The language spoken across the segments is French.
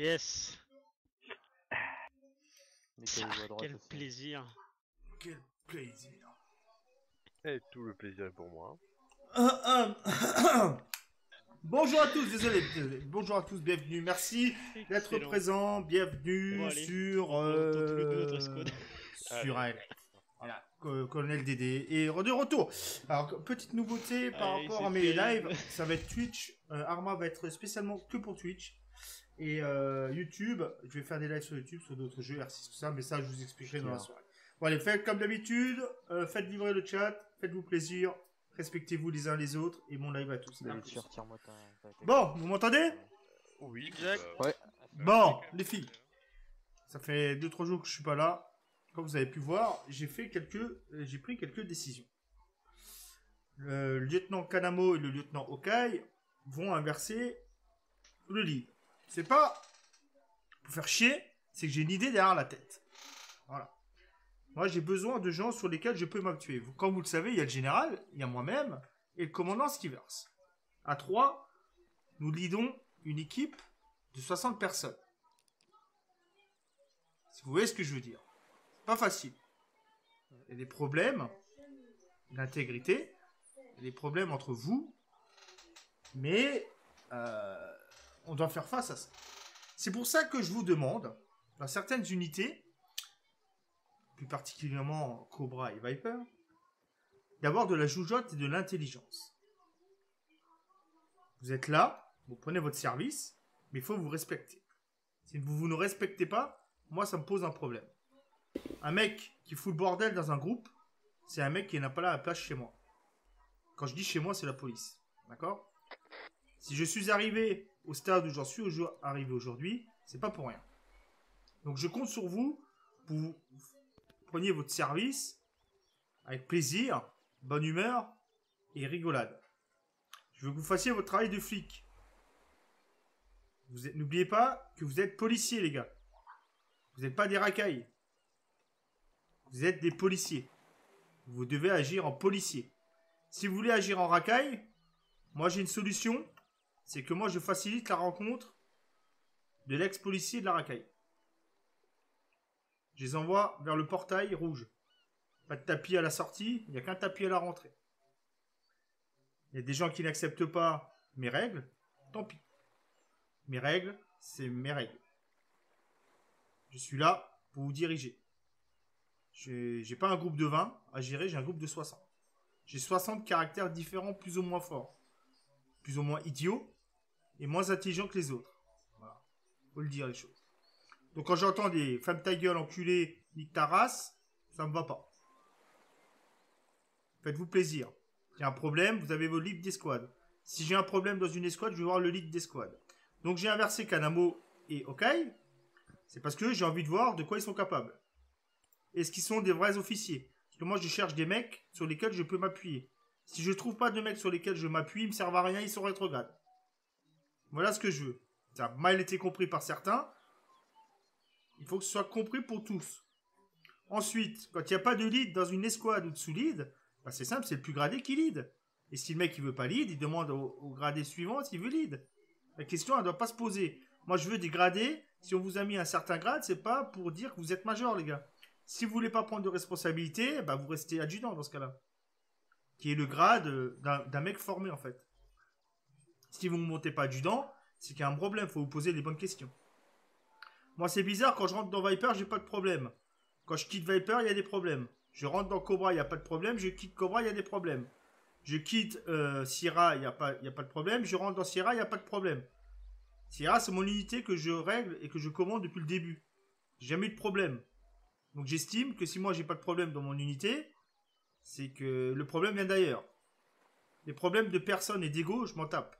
Yes Quel plaisir Quel plaisir. Et tout le plaisir est pour moi. Ah, ah. Bonjour à tous, désolé, désolé. Bonjour à tous, bienvenue, merci d'être Excellent. présent, bienvenue Bon, allez. sur On entend tous les deux notre euh, sur un voilà, co- colonel Dédé et de retour. Alors petite nouveauté par Allez, rapport à mes lives, ça va être Twitch. Euh, Arma va être spécialement que pour Twitch et euh, YouTube. Je vais faire des lives sur YouTube sur d'autres jeux, R6 tout ça, mais ça je vous expliquerai dans la soirée. Bon allez, faites comme d'habitude, euh, faites vibrer le chat, faites-vous plaisir, respectez-vous les uns les autres et mon live à tous. À plus. Bon, vous m'entendez? Oui, Exact. Ouais. Bon, les filles. Ça fait 2-3 jours que je suis pas là. Comme vous avez pu voir, j'ai fait quelques, euh, j'ai pris quelques décisions. Le lieutenant Kanamo et le lieutenant Okai vont inverser le lead. C'est pas pour faire chier, c'est que j'ai une idée derrière la tête. Voilà. Moi, j'ai besoin de gens sur lesquels je peux. Vous- Comme vous le savez, il y a le général, il y a moi-même et le commandant Skivers. À trois, nous lidons une équipe de 60 personnes. Vous voyez ce que je veux dire. Pas facile. Il y a des problèmes d'intégrité, des problèmes entre vous, mais euh, on doit faire face à ça. C'est pour ça que je vous demande, dans certaines unités, plus particulièrement Cobra et Viper, d'avoir de la joujotte et de l'intelligence. Vous êtes là, vous prenez votre service, mais il faut vous respecter. Si vous, vous ne respectez pas, moi ça me pose un problème. Un mec qui fout le bordel dans un groupe, c'est un mec qui n'a pas la place chez moi. Quand je dis chez moi, c'est la police. D'accord? Si je suis arrivé au stade où j'en suis arrivé aujourd'hui, c'est pas pour rien. Donc je compte sur vous pour vous preniez votre service avec plaisir, bonne humeur et rigolade. Je veux que vous fassiez votre travail de flic. N'oubliez pas que vous êtes policiers, les gars. Vous n'êtes pas des racailles. Vous êtes des policiers. Vous devez agir en policier. Si vous voulez agir en racaille, moi j'ai une solution. C'est que moi je facilite la rencontre de l'ex-policier de la racaille. Je les envoie vers le portail rouge. Pas de tapis à la sortie, il n'y a qu'un tapis à la rentrée. Il y a des gens qui n'acceptent pas mes règles, tant pis. Mes règles, c'est mes règles. Je suis là pour vous diriger. J'ai pas un groupe de 20 à gérer, j'ai un groupe de 60. J'ai 60 caractères différents, plus ou moins forts. Plus ou moins idiots et moins intelligents que les autres. Voilà. Faut le dire les choses. Donc quand j'entends des femmes ta gueule, enculé, nique ta race, ça me va pas. Faites-vous plaisir. A un problème, vous avez vos leads d'escouade. Si j'ai un problème dans une escouade, je vais voir le lead d'escouade. Donc j'ai inversé Kanamo et Okai. C'est parce que j'ai envie de voir de quoi ils sont capables. Est-ce qu'ils sont des vrais officiers? Parce que moi je cherche des mecs sur lesquels je peux m'appuyer. Si je trouve pas de mecs sur lesquels je m'appuie, ils me servent à rien, ils sont rétrogrades. Voilà ce que je veux. Ça a mal été compris par certains. Il faut que ce soit compris pour tous. Ensuite, quand il n'y a pas de lead dans une escouade ou de sous-lead, bah c'est simple, c'est le plus gradé qui lead. Et si le mec il veut pas lead, il demande au, gradé suivant s'il veut lead. La question elle doit pas se poser. Moi je veux des gradés. Si on vous a mis un certain grade, c'est pas pour dire que vous êtes major les gars. Si vous voulez pas prendre de responsabilité, bah vous restez adjudant dans ce cas-là. Qui est le grade euh, d'un mec formé en fait. Si vous ne montez pas adjudant, c'est qu'il y a un problème, faut vous poser les bonnes questions. Moi c'est bizarre, quand je rentre dans Viper, j'ai pas de problème. Quand je quitte Viper, il y a des problèmes. Je rentre dans Cobra, il n'y a pas de problème. Je quitte Cobra, il y a des problèmes. Je quitte euh, Sierra, il n'y a, pas- il a pas de problème. Je rentre dans Sierra, il n'y a pas de problème. Sierra, c'est mon unité que je règle et que je commande depuis le début. J'ai jamais eu de problème. Donc j'estime que si moi j'ai pas de problème dans mon unité, c'est que le problème vient d'ailleurs. Les problèmes de personnes et d'ego, je m'en tape.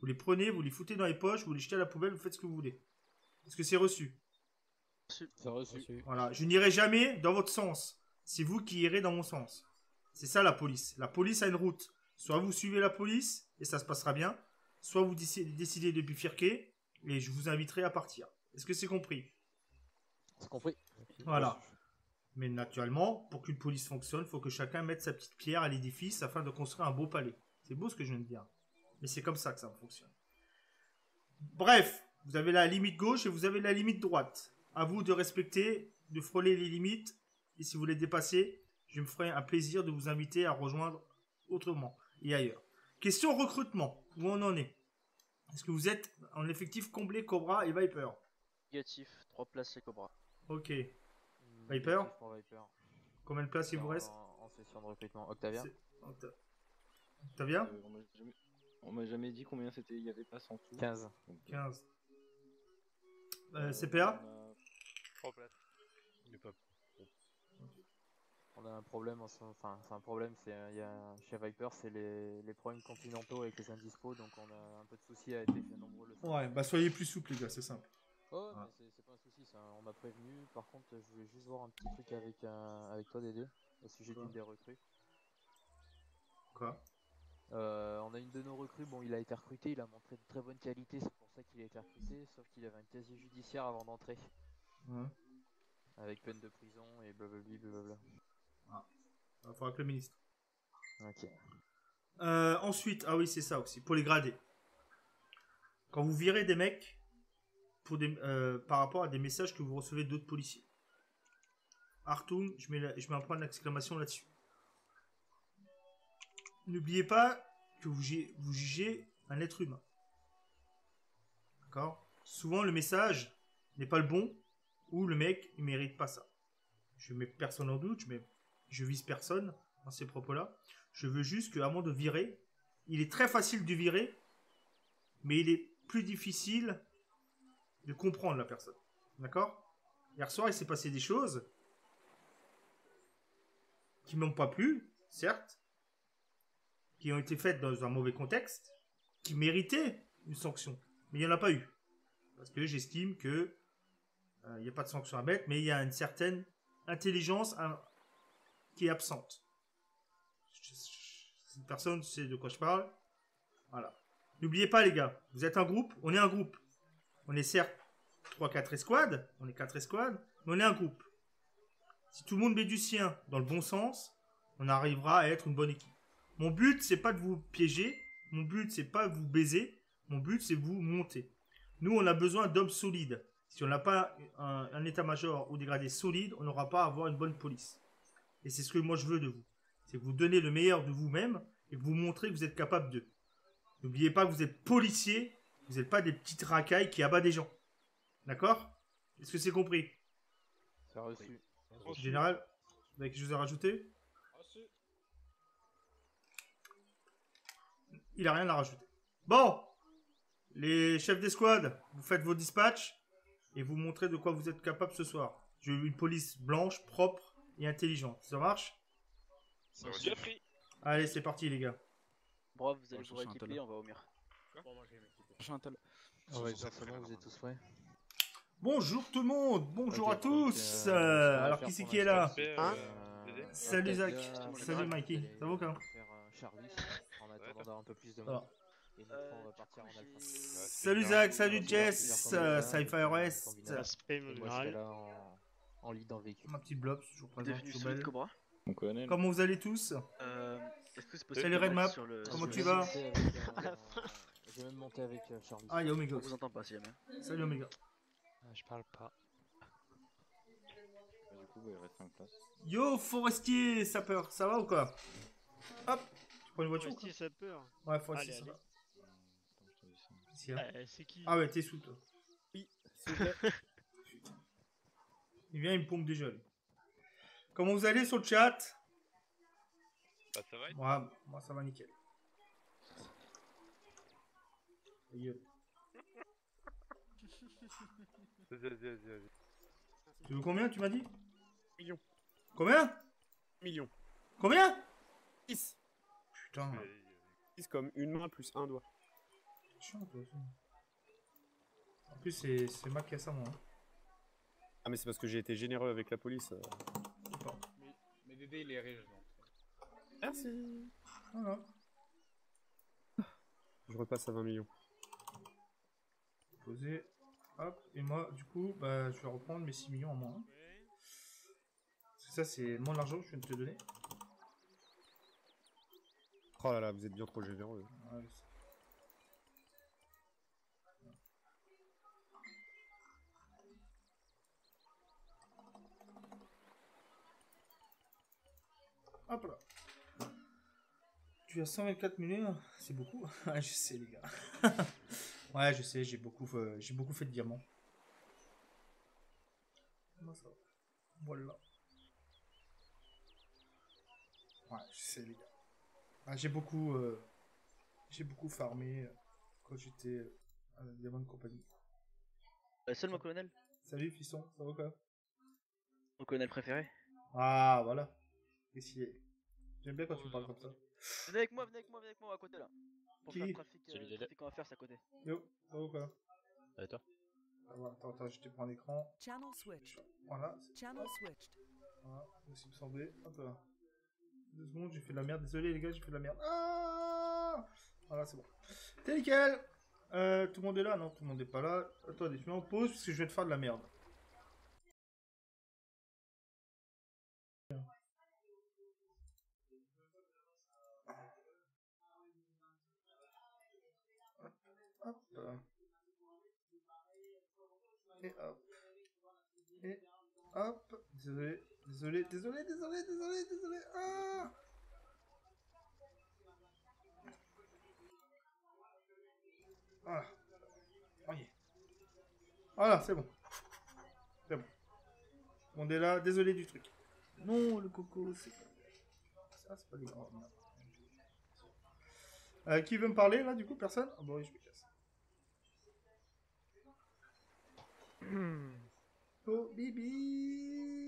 Vous les prenez, vous les foutez dans les poches, vous les jetez à la poubelle, vous faites ce que vous voulez. Est-ce que c'est reçu C'est reçu. Voilà, je n'irai jamais dans votre sens. C'est vous qui irez dans mon sens. C'est ça la police. La police a une route. Soit vous suivez la police et ça se passera bien, soit vous déci- décidez de bifurquer et je vous inviterai à partir. Est-ce que c'est compris? C'est compris. Voilà. Mais naturellement, pour qu'une police fonctionne, il faut que chacun mette sa petite pierre à l'édifice afin de construire un beau palais. C'est beau ce que je viens de dire. Mais c'est comme ça que ça fonctionne. Bref, vous avez la limite gauche et vous avez la limite droite. À vous de respecter, de frôler les limites. Et si vous les dépassez, je me ferai un plaisir de vous inviter à rejoindre autrement et ailleurs. Question recrutement. Où on en est? Est-ce que vous êtes en effectif comblé Cobra et Viper? Négatif, 3 places chez Cobra. Ok. Mm, Viper? négatif pour Viper. Combien de places il vous reste? En session de recrutement. Octavia? Octa- Octavia? Euh, on m'a jamais- on m'a jamais dit combien c'était, il y avait pas 100 tout. 15. Donc, 15. euh, Euh, CPA on a- 3 places. Il est pas... On a un problème, en ce- enfin, c'est un problème, c'est euh, il y a, chez Viper, c'est les, les problèmes continentaux avec les indispos, donc on a un peu de soucis à être nombreux le. Ouais, bah soyez plus souple les gars, c'est simple. Oh, Ouais. mais c'est- c'est pas un souci, ça, on m'a prévenu. Par contre, je voulais juste voir un petit truc avec, euh, avec toi, Dédé, au sujet d'une des recrues. Quoi? Euh, on a une de nos recrues, bon, il a été recruté, il a montré de très bonne qualité, c'est pour ça qu'il a été recruté, sauf qu'il avait un casier judiciaire avant d'entrer, Ouais. avec peine de prison et blablabla. blablabla. Il faudra que le ministre. Ok. Euh, ensuite, ah oui, c'est ça aussi, pour les gradés. Quand vous virez des mecs pour des, euh, par rapport à des messages que vous recevez d'autres policiers. Artung, je mets, la- je mets un point d'exclamation là-dessus. N'oubliez pas que vous, ju- vous jugez un être humain. D'accord? Souvent, le message n'est pas le bon ou le mec, il mérite pas ça. Je mets personne en doute, je, mets, je vise personne dans ces propos-là. Je veux juste qu'avant de virer, il est très facile de virer, mais il est plus difficile de comprendre la personne. D'accord? Hier soir, il s'est passé des choses qui m'ont pas plu, certes, qui ont été faites dans un mauvais contexte, qui méritaient une sanction, mais il n'y en a pas eu. Parce que j'estime que euh, il n'y a pas de sanction à mettre, mais il y a une certaine intelligence hein, qui est absente. Cette personne sait de quoi je parle. Voilà. N'oubliez pas, les gars, vous êtes un groupe, on est un groupe. On est certes 3-4 escouades, on est 4 escouades, mais on est un groupe. Si tout le monde met du sien dans le bon sens, on arrivera à être une bonne équipe. Mon but, c'est pas de vous piéger, mon but, c'est pas de vous baiser, mon but, c'est de vous monter. Nous, on a besoin d'hommes solides. Si on n'a pas un, un état-major ou des gradés solides, on n'aura pas à avoir une bonne police. Et c'est ce que moi je veux de vous. C'est que vous donnez le meilleur de vous-même et que vous montrez que vous êtes capable d'eux. N'oubliez pas que vous êtes policier, vous n'êtes pas des petites racailles qui abattent des gens. D'accord? Est-ce que c'est compris? C'est reçu. Général, vous avez quelque chose à rajouter? Il a rien à rajouter. Bon Les chefs d'escouade, vous faites vos dispatchs et vous montrez de quoi vous êtes capable ce soir. Je veux une police blanche, propre et intelligente. Ça marche? Ça va, Bien pris. Allez, c'est parti les gars. Bravo, vous allez vous on va au mur. Un tel. Ah ouais, forcément, vous êtes tous prêts. Bonjour tout le monde, bonjour à tous. euh, Euh, alors qui c'est qui est là? Hein? Euh, Salut Zach, salut Mikey, ça va ou quoi euh, Charlie en d'avoir un peu plus de monde. va. Et nous trois, on va partir en alpha. Salut. Zach, salut On Jess, euh, en West, combinaison. Aspect là en, en lead dans le véhicule. ma petite blob, toujours présent, Devenu solide. Cobra. Mon colonel. Comment vous allez tous? Euh, Est-ce que c'est possible Salut Redmap, sur le... comment tu vas? euh, vais même monter avec euh, Charlie. Ah, il y a Omega On vous entend pas si jamais. Salut Omega. Je parle pas. Du coup, bah, il reste 5 places. Yo, forestier, sapeur, ça va ou quoi? Hop, prends une voiture quoi Forestier sapeur. Ouais, forestier, Allez, ça ça. Ici, hein. Euh, c'est qui Ah ouais, t'es sous toi. Oui, plaît. Il vient, il me pompe déjà lui. Comment vous allez sur le chat? Bah, ça va Moi, moi ça va nickel. Tu veux combien, tu m'as dit? Million. Combien? Million. Combien? 10. Putain. 10 comme une main plus un doigt. chiant toi aussi. En plus, c'est c'est Mac qui a ça, moi. hein. Ah, mais c'est parce que j'ai été généreux avec la police. euh. Mais Dédé, il est riche, donc. Merci. Voilà. Je repasse à 20 millions. Poser. Hop. Et moi, du coup, bah, je vais reprendre mes 6 millions en moins. Parce que Ça, c'est mon argent que je viens de te donner. Oh là là, vous êtes bien trop généreux. Ouais. Hop là. Tu as 124 minutes, c'est beaucoup. Ouais, je sais les gars. ouais, je sais, j'ai beaucoup, euh, j'ai beaucoup fait de diamants. Voilà. Ouais, je sais les gars. Ah, j'ai beaucoup, euh, j'ai beaucoup farmé euh, quand j'étais euh, à la Diamond Company. Euh, seul mon colonel? Salut fiston, ça va quoi? Mon colonel préféré Ah voilà. J'aime bien quand tu me parles comme ça. Venez avec moi, venez avec moi, venez avec moi à côté là. Pour Qui? faire le trafic, Celui euh, des- trafic c'est à côté. Yo, ça va quoi? Allez, toi? Ah, voilà, Attends, attends, je te prends l'écran. Channel switched. Voilà, Channel switched. voilà, aussi me semblait. Hop là. Deux secondes, j'ai fait de la merde. Désolé les gars, j'ai fait de la merde. Ah voilà, c'est bon. T'es nickel euh, Tout le monde est là? Non, tout le monde est pas là. Attendez, je mets en pause parce que je vais te faire de la merde. Hop. Et hop. Et hop. Désolé, désolé, désolé, désolé, désolé, désolé. Ah Voilà. Voilà, c'est bon. C'est bon. On est là, désolé du truc. Non, le coco, c'est pas... Ça, c'est pas les grands. merde. Euh, qui veut me parler, là, du coup Personne? Ah bon, oui, je me casse. Oh, Bibi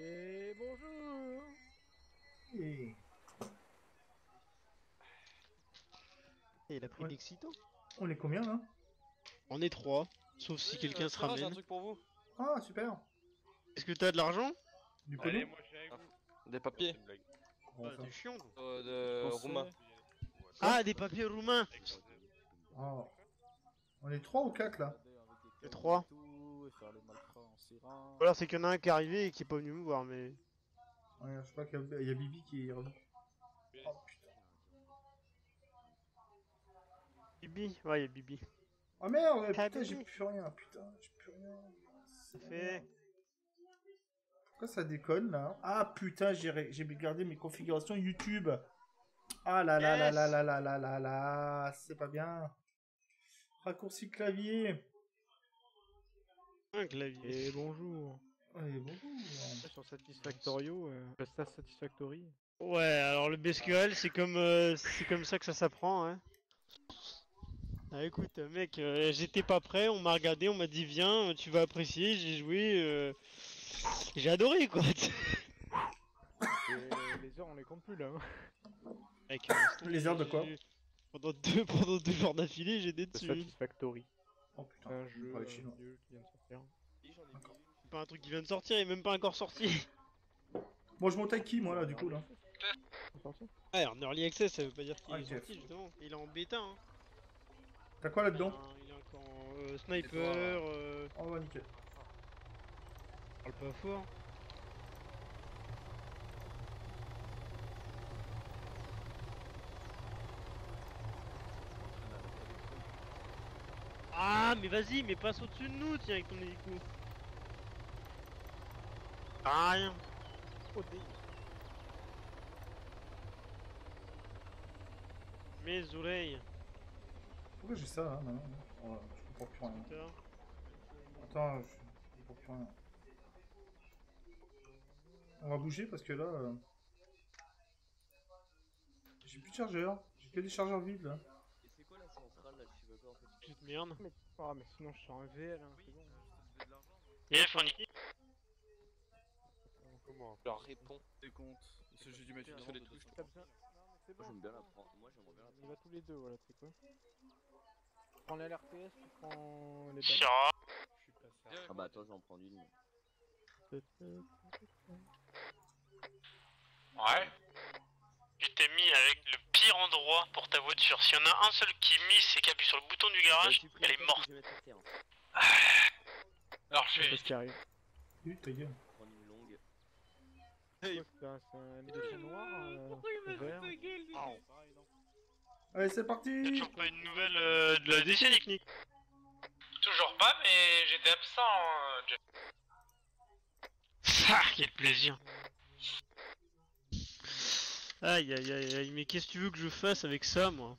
Et bonjour Et- Et il a pris Ouais. On est combien, là On est trois, sauf si quelqu'un se ramène. pour vous. Ah, super Est-ce que t'as de l'argent? Du Allez, pognon moi je viens avec vous. Des papiers C'est une blague. Bon, ça. T'es chiant toi. euh, de Roumain. Ah, des papiers roumains Oh. On est 3 ou 4 là? Les trois. Ou alors c'est qu'il y en a un qui est arrivé et qui est pas venu me voir, mais... Ouais, je crois qu'il y, a- il y a Bibi qui est revenu. Oh putain. Bibi? Ouais, il y a Bibi. Oh merde, Ah, putain, j'ai plus rien, putain, j'ai plus rien. Ça fait... Pourquoi ça déconne là? Ah putain, j'ai gardé mes configurations YouTube. Ah là là là Yes. là là là là là là, c'est pas bien. Raccourci clavier. Un clavier. Et bonjour. Ouais, bonjour. Sur Satisfactorio, euh, Pasta Satisfactory. Ouais, alors le BSQL, c'est comme, euh, c'est comme ça que ça s'apprend, hein. Ah, écoute, mec, euh, j'étais pas prêt, on m'a regardé, on m'a dit viens, tu vas apprécier, j'ai joué, euh, j'ai adoré quoi. Et les heures, on les compte plus là. hein. Mec, euh, Les heures de quoi pendant deux, pendant deux jours d'affilée, j'étais dessus. Satisfactory. Oh putain, C'est un je jeu euh, chinois. qui vient de sortir. C'est pas un truc qui vient de sortir, il est même pas encore sorti. Bon, je monte avec qui moi là du coup là Ouais, en early access, ça veut pas dire qu'il Ah, est ok. sorti justement. Il est en bêta, hein. T'as quoi là-dedans il est encore en euh, sniper, euh, Oh bah nickel. parle pas fort. Ah, mais vas-y, mais passe au-dessus de nous, tiens, avec ton hélico. Ah, rien. Mes oreilles. Pourquoi j'ai ça là maintenant oh, Je comprends plus rien. Attends, je comprends plus rien. On va bouger parce que là. euh, J'ai plus de chargeur. J'ai que des chargeurs vides là. Et c'est quoi la centrale là Je sais pas quoi en fait. Petite merde. Mais, ah, mais sinon, je suis en VL, hein, c'est bon. Et Fanny. Comment Je leur réponds. Des comptes. Il s'agit du mettre Sur les touches. C'est Moi j'aime bien la prendre. Moi j'aimerais bien la On y prendre. va tous les deux, voilà, tu sais quoi. Tu prends les LRTS, tu prends les balles. Je suis pas ça. Ah bah attends, j'en prends une. Ouais. Je t'ai mis avec le pire endroit pour ta voiture. S'il y en a un seul qui miss et qui appuie sur le bouton du garage, elle est morte. Vais. Alors je ce qui arrive. Oui, ta gueule. Prends une- C'est quoi, c'est un, c'est un M200 noir vert Allez, c'est parti Toujours pas une nouvelle euh, de la décennie, Nick. Toujours pas, mais j'étais absent, euh, Jeff. Ah, quel plaisir. Aïe aïe aïe aïe, mais qu'est-ce que tu veux que je fasse avec ça, moi?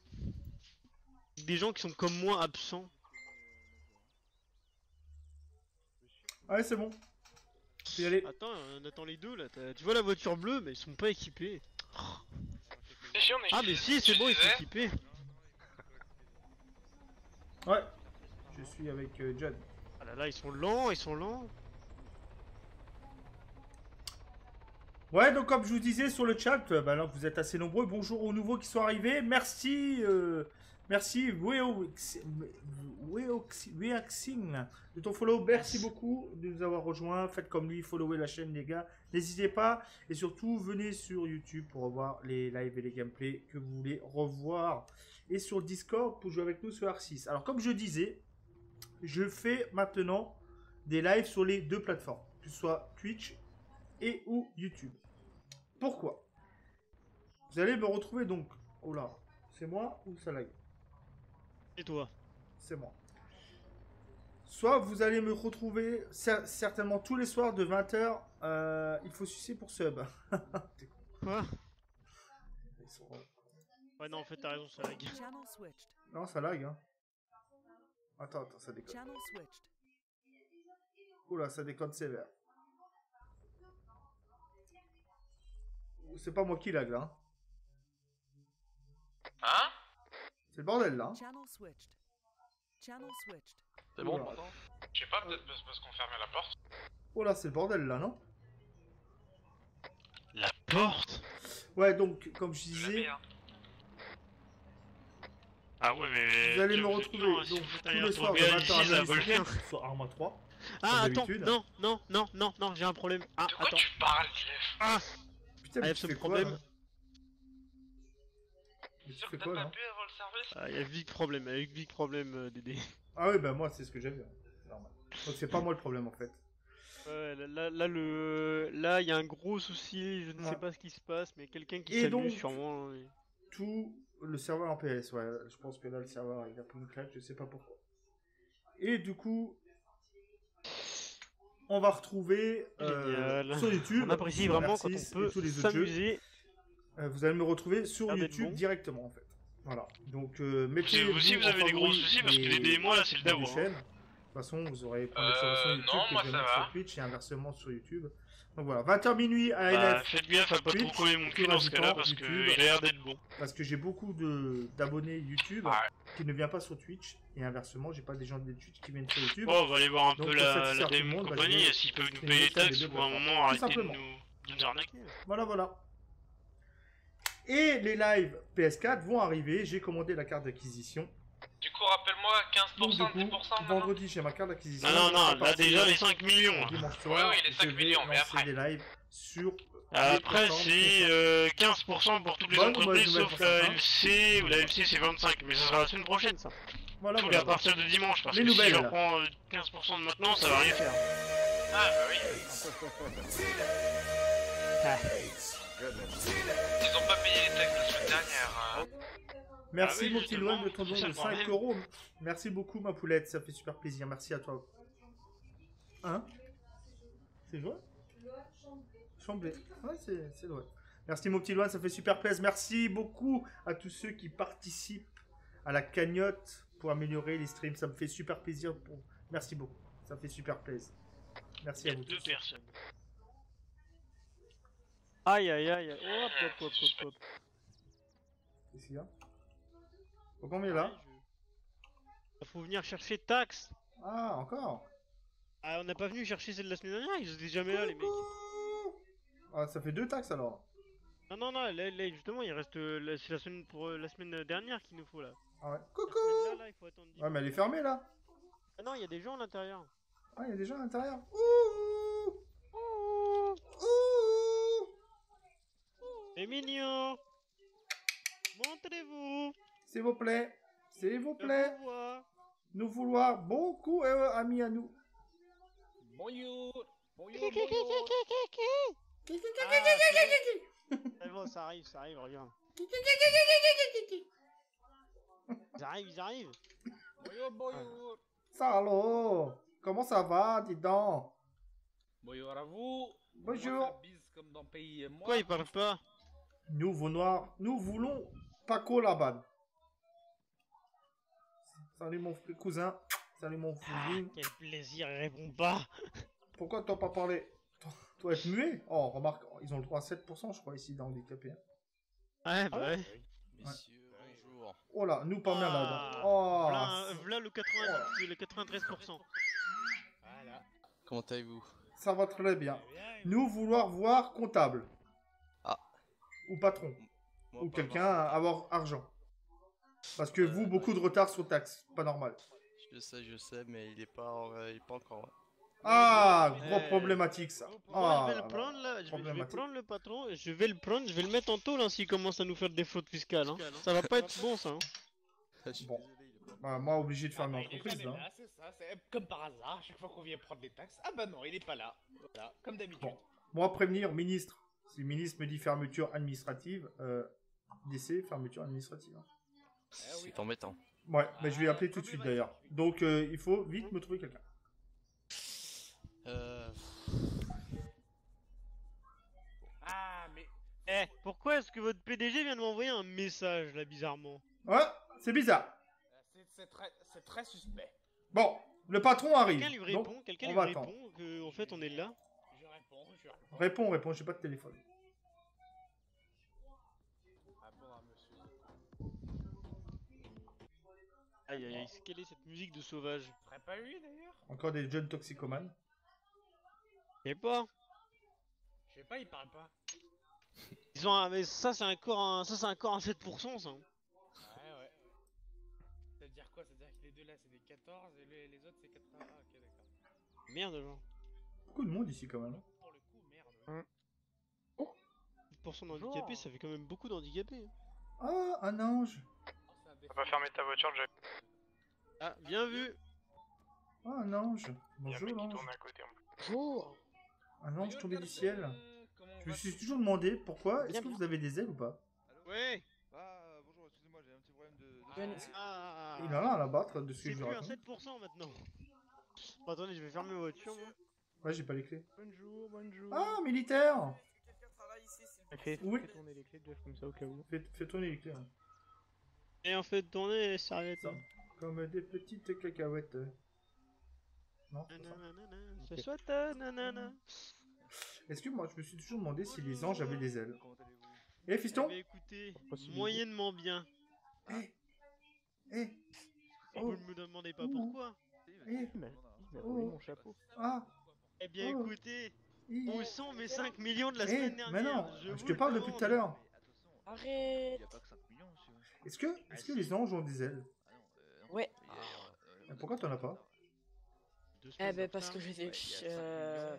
Des gens qui sont comme moi absents. Allez, c'est bon. Je aller. Attends, on attend les deux là. t'as- Tu vois la voiture bleue, mais ils sont pas équipés. C'est chiant, mais Ah, mais si, c'est bon, ils sont équipés. Ouais. Je suis avec euh, John. Ah là là, ils sont lents, ils sont lents. Ouais, donc comme je vous disais sur le chat, euh, bah là, vous êtes assez nombreux. Bonjour aux nouveaux qui sont arrivés. Merci, euh, merci Weox- Weox- Weaxing de ton follow. Merci beaucoup de nous avoir rejoints. Faites comme lui, followez la chaîne les gars. N'hésitez pas et surtout venez sur YouTube pour revoir les lives et les gameplays que vous voulez revoir et sur Discord pour jouer avec nous sur R6. Alors comme je disais, je fais maintenant des lives sur les deux plateformes, que ce soit Twitch et ou YouTube. Pourquoi? Vous allez me retrouver donc. Oh là, c'est moi ou ça lag? Et toi? C'est moi. Soit vous allez me retrouver cer- certainement tous les soirs de 20h. il faut sucer pour sub. Quoi? Ils sont- Ouais, non, en fait, t'as raison, ça lag. Non, ça lag. Hein. Attends, attends, ça déconne. Oula, ça déconne sévère. C'est pas moi qui lag là. hein. Hein? C'est le bordel là. hein. Channel switched. Channel switched. C'est bon pourtant Je sais pas, peut-être parce parce qu'on fermait la porte. Oh là, c'est le bordel là, non? La porte? Ouais, donc, comme je disais. Ah ouais, mais. vous allez me retrouver donc, tous un les soirs de RTL 20h à ici, ça va minuit le faire. sur- sur Arma 3. Ah, attends, non, non, non, non, non, j'ai un problème. Ah, De quoi attends. tu parles, Jeff? Ah, Putain, Ah, mais y a tu ce fais quoi, problème. Mais tu fais quoi pas là pu avoir le service Ah, y a big problème, avec big problème, euh, Dédé. Ah oui, bah moi, c'est ce que j'ai vu. hein. C'est normal. Donc, c'est pas moi le problème en fait. Ouais, là, là, là, le... là, il y a un gros souci, je ne Ouais. sais pas ce qui se passe, mais quelqu'un qui donc- sûrement. et- Tout le serveur en PS, ouais. Je pense que là, le serveur, il a pris une claque, je sais pas pourquoi. Et du coup, on va retrouver euh, sur YouTube. On apprécie sur vraiment quand R6 on peut s'amuser. Euh, vous allez me retrouver sur YouTube bon. directement en fait. Voilà. Donc euh, mettez Vous aussi, vous avez des gros soucis parce que les- moi, là, c'est le DAO, hein. De toute façon, vous aurez plein Euh, non, moi, ça va. sur Twitch et inversement sur YouTube. Donc voilà, 20h minuit à Bah, LF. faites gaffe à pas trop Twitch, coller mon cul dans ce cas-là parce qu'il a l'air d'être bon. Parce que j'ai beaucoup d'abonnés YouTube qui ne viennent pas sur Twitch et inversement, j'ai pas des gens de Twitch qui viennent sur YouTube. Bon, on va aller voir un Donc, peu la, la Diamond monde, bah, s'ils peuvent nous payer les taxes ou à un moment arrêter de simplement. nous, de nous arnaquer? Voilà, voilà. Et les lives PS4 vont arriver. J'ai commandé la carte d'acquisition. Du coup, rappelle-moi, Donc, 15%, du coup, 10% maintenant vendredi, j'ai ma carte d'acquisition. Ah non, non, À là déjà les 5 millions. Dimanche Oui, soir, oui, les 5 je vais millions, mais après. des lives sur. Après, plateformes, c'est euh, 15% pour toutes les Bonne entreprises sauf la pour LC ou la LC c'est 25, mais ça sera la semaine prochaine ça. Voilà, à partir de dimanche parce Les que si nouvelles. je reprends euh, 15% de maintenant ça va rien faire. Ah, bah oui. Merci Ah oui, mon petit Loan de ton don de le 5 problème. euros. Merci beaucoup ma poulette, ça fait super plaisir. Merci à toi. Hein? C'est joué? Chamblé. Ouais, c'est c'est vrai. Merci mon petit Loan, ça fait super plaisir. Merci beaucoup à tous ceux qui participent à la cagnotte pour améliorer les streams. Ça me fait super plaisir. Pour... Merci beaucoup. Ça fait super plaisir. Merci Il y à a vous deux tous. personnes. Aïe aïe aïe, aïe. hop hop hop hop hop. Qu'est-ce qu'il y a Faut combien là Il faut venir chercher taxe. Ah, encore Ah, on n'a pas venu chercher celle de la semaine dernière, ils étaient jamais là les mecs. Ah, ça fait deux taxes alors. Non non non, là, là, justement il reste euh, la- c'est la semaine pour euh, la semaine dernière qu'il nous faut là. Ah ouais. La semaine là, là, il faut attendre dix Ouais, mais elle est fermée là. Ah non, il y a des gens à l'intérieur. Ah, il y a des gens à l'intérieur. Ouh Ouh C'est mignon. Montrez-vous. S'il vous plaît. S'il vous plaît. vous. Nous vouloir beaucoup, euh, amis à nous. Bonjour Bonjour, C'est bon, ça arrive, ça arrive, regarde. Ils arrivent, ils arrivent. Boyo. Salaud Comment ça va, dis donc Bonjour à vous. Bonjour. On va faire bise comme dans pays et moi. Pourquoi ils parlent pas Nous, vos noirs, nous voulons Paco Laban. Salut mon frère- cousin. Salut mon cousin. Quel plaisir, il répond pas. Pourquoi t'as pas parlé? Toi, être muet? Oh, remarque, ils ont le droit à 7%, je crois, ici, dans handicapé. Ouais, bah ouais. Messieurs, bonjour. Oh là, nous pas malades. hein. Ah, Oh, voilà, un- voilà le, 90, le 93%. Voilà. Comment allez-vous? Ça va très bien. Nous vouloir voir comptable. Ah. Ou patron. Moi, Ou quelqu'un avoir argent. Parce que vous, beaucoup de retard sur taxes. Pas normal. Je sais, je sais, mais il est pas, en- euh, il est pas encore là. Ah, gros problématique ça. Ah, je vais là le prendre là, je vais, je vais Problématique. prendre le patron, je vais le prendre, je vais le mettre en tôle hein, s'il commence à nous faire des fautes fiscales. Hein. Ça va pas être bon ça. Hein. Bon. Bah, moi, obligé de Ah fermer là. là, c'est ça, c'est comme par hasard, à chaque fois qu'on vient prendre des taxes. Ah bah non, il est pas là. Voilà, comme d'habitude. Bon. Moi, prévenir ministre. Si le ministre me dit fermeture administrative, euh, décès, fermeture administrative. Eh. C'est embêtant. Ouais, mais je vais appeler tout de suite d'ailleurs. Donc, euh, il faut vite me trouver quelqu'un. Euh... Ah, mais Eh, pourquoi est-ce que votre PDG vient de m'envoyer un message là bizarrement? Ouais, c'est bizarre. euh, c'est- très, suspect. Bon, le patron arrive. Quelqu'un lui répond, quelqu'un lui répond attendre. que en fait on est là. Je réponds, je réponds. Réponds, réponds, j'ai pas de téléphone. Aïe aïe aïe, quelle est cette musique de sauvage? Ce serait pas lui d'ailleurs Encore des jeunes toxicomanes. Je sais pas. Je sais pas, il parle pas. Ils ont un... mais ça c'est encore un ça c'est encore un 7% ça. Ouais, ouais. Ça veut dire quoi? Ça veut dire que les deux là c'est des 14 et les, les autres c'est 80. Ah, ok, d'accord. Merde genre. Beaucoup de monde ici quand même. hein. Pour le coup, merde. 7% d'handicapés, ça fait quand même beaucoup d'handicapés. hein. Ah, un ange. On va fermer ta voiture, Jack. Ah, bien vu. Ah, un ange. Bonjour l'ange. tourne à côté en plus. Bonjour Un ange tombé du ciel. Comment Je me suis toujours demandé pourquoi. Est-ce que vous avez des ailes ou pas? Ouais. Ah, bonjour, excusez-moi, j'ai un petit problème de. Ah. Ah. Il en a un à battre de ce que C'est je plus un raconte. 7% maintenant. Bon, attendez, je vais fermer ma voiture moi. Ouais, j'ai pas les clés. Bonjour, bonjour. Ah, militaire Fais, Oui. fais tourner les clés de comme ça au cas où. fais, fais tourner les clés. hein. Et en fait, tourner les serviettes. Ça. Comme des petites cacahuètes. Non, c'est pas ça. Nanana, Ce soit euh, nanana. Est-ce que moi, je me suis toujours demandé si les anges avaient des ailes Eh, fiston Eh ben, écoutez, moyennement bien. Eh Eh Vous Oh ne me demandez pas Oh. pourquoi. Eh Il m'a Oh. volé mon chapeau. Ah Eh bien Oh. écoutez, Hi. où sont mes 5 millions de la Eh, semaine mais dernière non, je, te le parle depuis tout à l'heure. Mais Arrête pas que 5 millions, monsieur. Est-ce que, est-ce que les anges ont des ailes Ah euh. Ouais. Euh, Et pourquoi t'en as pas Eh ben de parce que a 5 euh.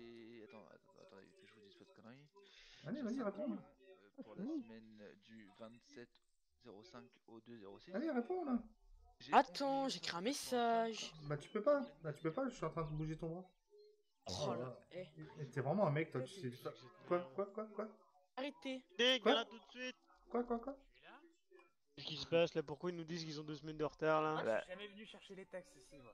Et attends, attends, attendez, que je vous dise pas de conneries. Allez, vas-y, 5 réponds. euh, Pour la semaine du 27 05 au 2 06. Allez, réponds là. j'ai Attends, 11 j'écris un 965. message. Bah, tu peux pas. Bah, tu peux pas, je suis en train de bouger ton bras. Oh là. Eh, T'es vraiment un mec, toi, tu sais. Quoi, quoi, quoi, quoi arrêtez. Tout de suite. Quoi, quoi, quoi qui se passe là Pourquoi ils nous disent qu'ils ont deux semaines de retard là? Moi, Bah. je suis jamais venu chercher les taxes ici, moi.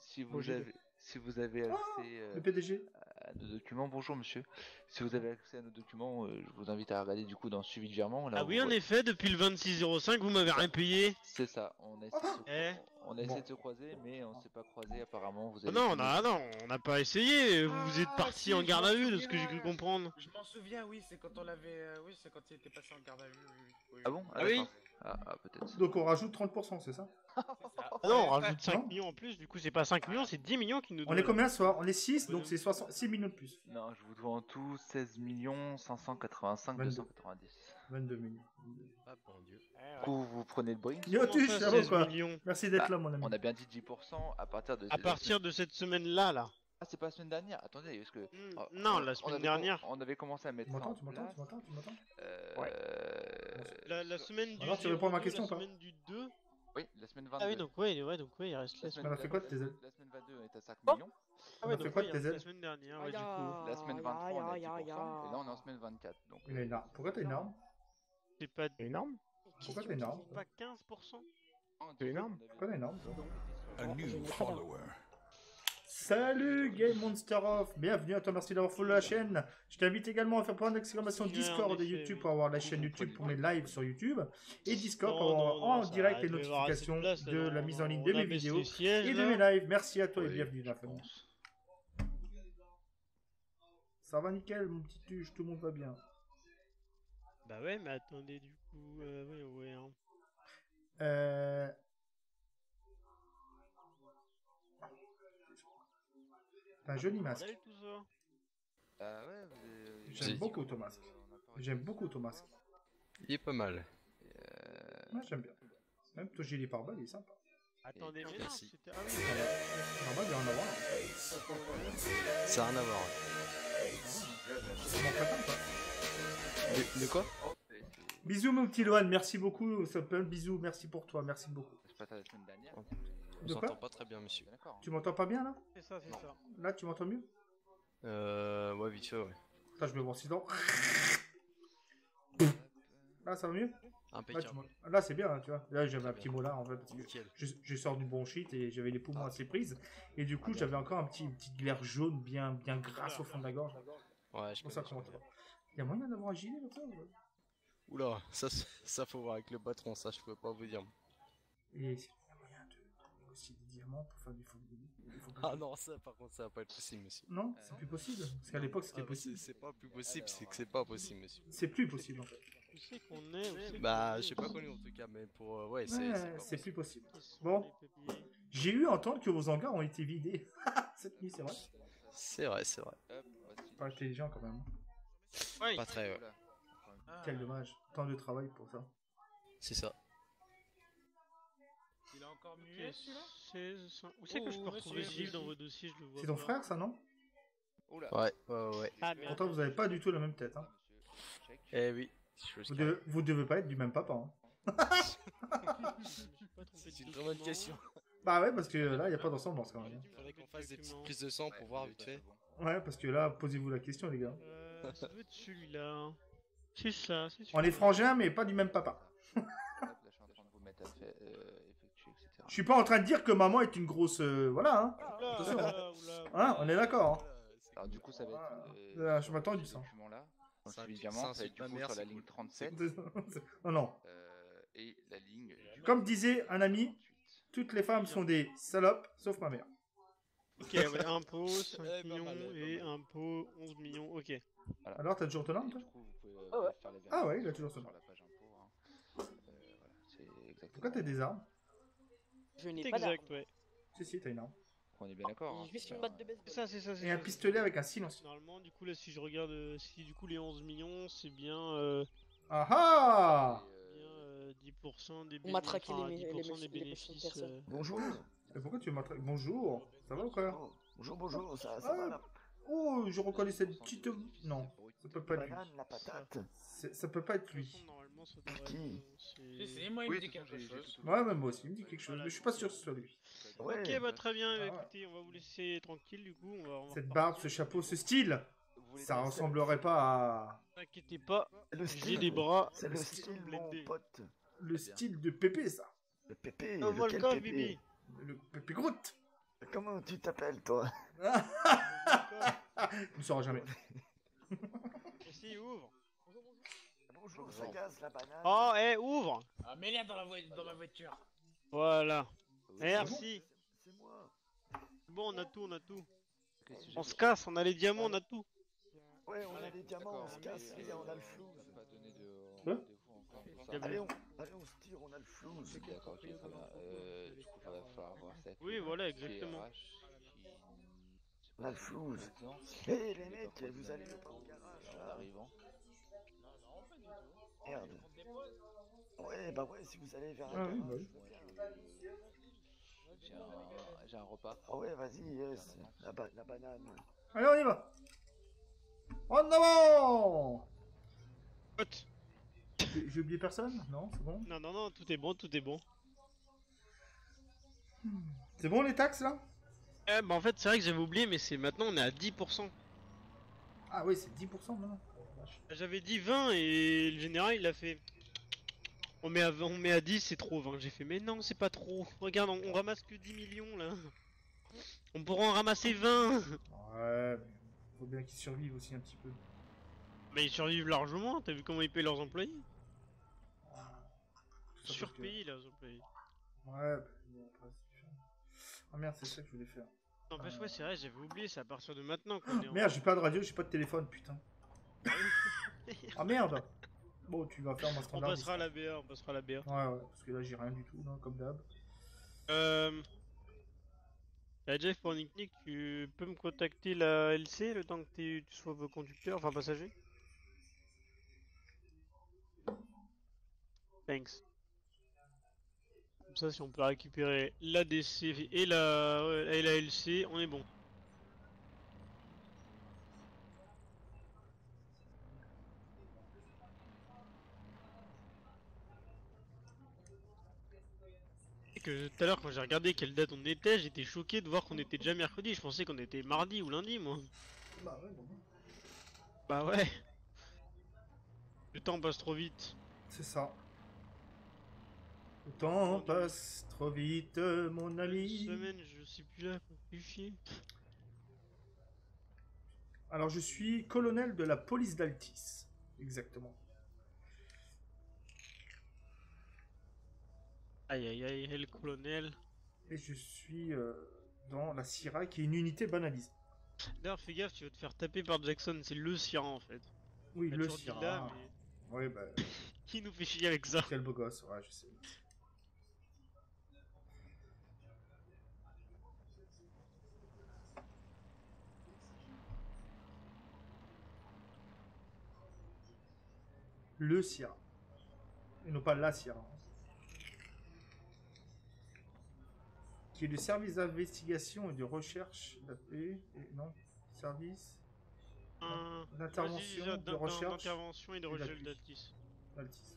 Si vous avez, si vous avez accès euh, Le PDG à nos documents, bonjour monsieur. Si vous avez accès à nos documents, euh, je vous invite à regarder du coup dans suivi de virement. Là, Ah oui, en voit- effet, depuis le 26-05, vous m'avez rien payé. C'est ça. On a essayé, de, se... Eh on a essayé Bon. de se croiser, mais on s'est pas croisé apparemment. Vous Ah avez non, fini- non, non, on n'a pas essayé. Vous êtes Ah, parti si, en garde à vue de ce que j'ai cru comprendre. Je m'en souviens, oui, c'est quand on l'avait. euh, oui, c'est quand il était passé en garde à vue. Oui, oui. Ah bon? Ah oui. Ah, ah, peut-être. Donc on rajoute 30%, c'est ça? Ah non, on rajoute 5 non. millions en plus, du coup c'est pas 5 millions, c'est 10 millions qui nous On est donnent. combien ce soir? On est 6, donc c'est 60 6 millions de plus. Non, je vous dois en tout 16 585 22. 290. 22 millions. Ah bon Dieu. Ouais. Du coup, vous prenez le Boeing? Yo, tu ça, ça va 16 quoi? millions? Merci d'être Ah, là, mon ami. On a bien dit 10% à partir de. À partir de cette semaine-là, là. Ah, c'est pas la semaine dernière Attendez, est-ce que. Ah, Non, on- la on semaine avait dernière. com- On avait commencé à mettre Tu m'entends, en tu m'entends, tu m'entends, tu m'entends Euh, La, la semaine du Alors, tu réponds à ma 02, question la ou pas semaine du 2. Oui, la semaine 22. Ah oui, donc ouais, ouais, donc ouais, il reste la La semaine. On a fait quoi de tes la- ailes La semaine 22, on est à 5 Oh millions. Ah On ouais, a fait donc quoi ouais, de tes la semaine dernière, ouais, du coup. La semaine aïe, 23, on est à aïe, 10%. aïe. Et là, on est en semaine 24. Donc, Il a une arme. Pourquoi t'as une arme C'est pas, énorme Pourquoi t'as une arme pas 15% C'est énorme Pourquoi t'as une arme n'ai pas d'arme. Salut Game Monster Off, bienvenue à toi, merci d'avoir follow la chaîne. Je t'invite également à faire point d'exclamation Discord de YouTube pour avoir la chaîne YouTube pour mes lives sur YouTube et Discord pour avoir en direct les notifications de la mise en ligne de mes vidéos et de mes lives. Merci à toi et bienvenue je la famille. Ça va nickel mon petit tuche, tout le monde va bien. Bah ouais, mais attendez, du coup, euh, ouais, ouais. Hein. Euh... un joli masque. Ah ouais, J'aime beaucoup ton masque. J'aime beaucoup ton masque. Il est pas mal. Moi j'aime bien. Même ton gilet pare-balles il est sympa. Attendez, mais non, Merci. c'était. Ah oui, Pare-balles il y en a un. Ça a rien à voir. De, de quoi Bisous mon petit Lohan, merci beaucoup. Ça plein de bisous, merci pour toi, merci beaucoup. C'est pas la semaine dernière. De s'entend quoi pas très bien, monsieur. D'accord. Tu m'entends pas bien là? C'est ça, c'est ça. Là tu m'entends mieux? Euh, ouais, vite fait, ouais. Attends, je me les dents. Là ça va mieux? Là, Impeccable. c'est bien, hein, tu vois. Là j'avais un petit mot là en fait. Je, je sors du bronchite et j'avais les poumons assez prises. Et du coup j'avais encore un petit, une petite glaire jaune bien, bien grasse au fond de la gorge. Ouais, je ça m'entend. Il y a moyen d'avoir un gilet comme ça ou pas? Oula, ça, ça faut voir avec le patron, ça je peux pas vous dire. Et est-ce qu'il y a moyen de pour faire des faux Ah non, ça par contre, ça va pas être possible, monsieur. Non, c'est plus possible. Parce qu'à l'époque c'était Ah, possible. c'est- pas plus possible, c'est que c'est pas possible, monsieur. C'est plus possible en fait. Où c'est qu'on est, Bah, je sais pas connu en tout cas, mais pour. euh, ouais, c'est. Ouais, c'est plus possible. Bon. J'ai eu à entendre que vos hangars ont été vidés cette nuit, c'est vrai. C'est vrai, c'est vrai. Pas intelligent quand même. Ouais. Pas très, ouais. Ah, Quel dommage. Tant de travail pour ça. C'est ça. Il a encore muet celui-là? 16, cin- Où c'est que je peux Oh, retrouver monsieur, Gilles dans vos dossiers Je le vois C'est ton pas. frère ça, non Oula. Ouais, ouais, ouais. Ah merde. Pourtant, vous avez pas du tout la même tête. Hein. Eh oui. Vous, devez, vous devez pas être du même papa. Hein. C'est une très bonne question. Bah ouais, parce que là, il y a pas d'ensemblance quand même. hein. Faudrait qu'on fasse des petites prises de sang pour voir Ouais, vite ouais, fait. c'est bon. Ouais, parce que là, posez-vous la question, les gars. Euh, ça doit être celui-là. C'est ça, c'est On celui-là. est frangins, mais pas du même papa. Hop, là, je suis en train de vous mettre à fait, euh, effectuer, etc. Je suis pas en train de dire que maman est une grosse. euh, voilà, hein. Oula, Attention, oula, oula, Hein, on est d'accord. hein. Alors, du coup, ça va être. là, je m'attends du ce sang. document-là. Donc, Ça- évidemment, ça ça va être du ma coup mère, sur la c'est ligne cool. 37. non, non. euh, et la ligne. du Comme disait un ami, 38. toutes les femmes sont des salopes, sauf ma mère. Ok, ouais, impôt 5 Eh, pas millions eh, pas et mal. impôt 11 millions. Ok. Voilà. Alors, t'as toujours ton arme, Et toi du coup, vous pouvez euh, Ah ouais. faire Ah ouais, il a toujours son sur arme. la page impôt. hein. Euh, voilà, c'est exactement. Pourquoi t'as des armes Je n'ai C'est pas d'arme. exact, ouais. Si, si, t'as une arme. On est bien d'accord. hein. J'ai juste une Enfin, batte de C'est baseball. ça, c'est ça. c'est Et un ça, pistolet avec un silencieux. Normalement, du coup, là, si je regarde, euh, si du coup les 11 millions, c'est bien, euh, Ah ah et, bien euh, euh, 10% des On m'a bénéfices. traqué enfin, les 10% les des les bénéfices. euh, Bonjour. Et pourquoi tu m'attrapes Bonjour, ça va ou quoi? Bonjour, bonjour, ça, ça Ah, va la Oh, je reconnais cette petite... Non, ça peut pas être lui. la patate Ça peut pas être lui. Normalement, ça devrait Si, c'est- si, moi il Oui, me dit quelque chose. Ouais, même moi aussi, il me dit quelque chose, mais je suis pas sûr que ce soit lui. Ouais. Ok, bah très bien. bah, Ah ouais. écoutez, on va vous laisser tranquille, du coup. On va, on va Cette barbe, ce chapeau, ce style, ça ressemblerait pas à Ne t'inquiétez pas, le j'ai style, des bras. c'est le style, mon pote. le style de Pépé, ça. Le pépé, Oh, lequel Volcan, pépé Bibi. Le Pépé Groot. Comment tu t'appelles, toi? Il ne saura jamais. Si, ouvre. Bonjour, ça gaz, la banane. Oh, eh, ouvre. Ah, mets-la dans, la voi- dans ma voiture. Voilà. Oui, Merci. C'est moi. Bon, on a tout, on a tout. qu'est-ce que On se casse, on a les diamants, on a tout. Ouais, on a les diamants, on se mais, casse, les gars, on a le euh, flou. on n'a pas donné de Quoi rendez-vous encore pour ça. Bien Allez, on, allez, on se tire, on a le flou. Ok, d'accord, ok, très bien. Euh, du coup, il va falloir voir avec Oui, voilà, exactement. qui- On a le flou. Président, Hé, il les mecs, vous allez pas au garage, en là. arrivant. Merde. Ouais, bah ouais, si vous allez vers Ah un oui, garage, bah oui. J'ai un, repas. Ah ouais, vas-y, yes, la, ba- la banane. Allez, on y va. En avant. J'ai oublié personne? Non, c'est bon? Non, non, non, tout est bon, tout est bon. C'est bon les taxes là? Eh bah en fait c'est vrai que j'avais oublié mais c'est maintenant on est à 10%. Ah oui, c'est 10% maintenant. J'avais dit 20 et le général il a fait... On met à, 20 on met à 10 c'est trop 20. J'ai fait mais non c'est pas trop. Regarde on, on ramasse que 10 millions là. On pourra en ramasser 20. Ouais, faut bien qu'ils survivent aussi un petit peu. Mais ils survivent largement, t'as vu comment ils payent leurs employés? Surpayés leurs employés. que- Ouais, bah, bon, après, c'est différent. Ah merde, c'est ça que je voulais faire. N'empêche ouais c'est vrai j'avais oublié c'est à partir de maintenant qu'on est en... Merde, j'ai pas de radio, j'ai pas de téléphone, putain. Ah merde Bon, tu vas faire mon On standard. passera à la BA, on passera à la BA. Ouais, ouais, parce que là j'ai rien du tout, non, comme d'hab. Euh... Là, Jeff, pour Nick Nick, tu peux me contacter la LC le temps que tu sois conducteur, enfin passager Thanks. Comme ça, si on peut récupérer la DC et la, et la LC, on est bon. Et que tout à l'heure, quand j'ai regardé quelle date on était, j'étais choqué de voir qu'on était déjà mercredi. Je pensais qu'on était mardi ou lundi, moi. Bah ouais, bon. Bah ouais. Le temps passe trop vite. C'est ça. Le temps passe trop vite, mon ami. Une semaine, je suis plus là, plus chier. Alors je suis colonel de la police d'Altis. Exactement. Aïe aïe aïe, le colonel. Et je suis euh, dans la Syrah qui est une unité banalisée. D'ailleurs, fais gaffe, tu vas te faire taper par Jackson, c'est le Siran en fait. Oui, le Syrah. là, Ouais, bah. il nous fait chier avec ça. Quel beau gosse, ouais, je sais. Le Sierra. Et non pas la Sierra. Qui est le service d'investigation et de recherche. non, service Un- d'intervention, de recherche. d'intervention et de recherche d'Altis. d'Altis. Altis.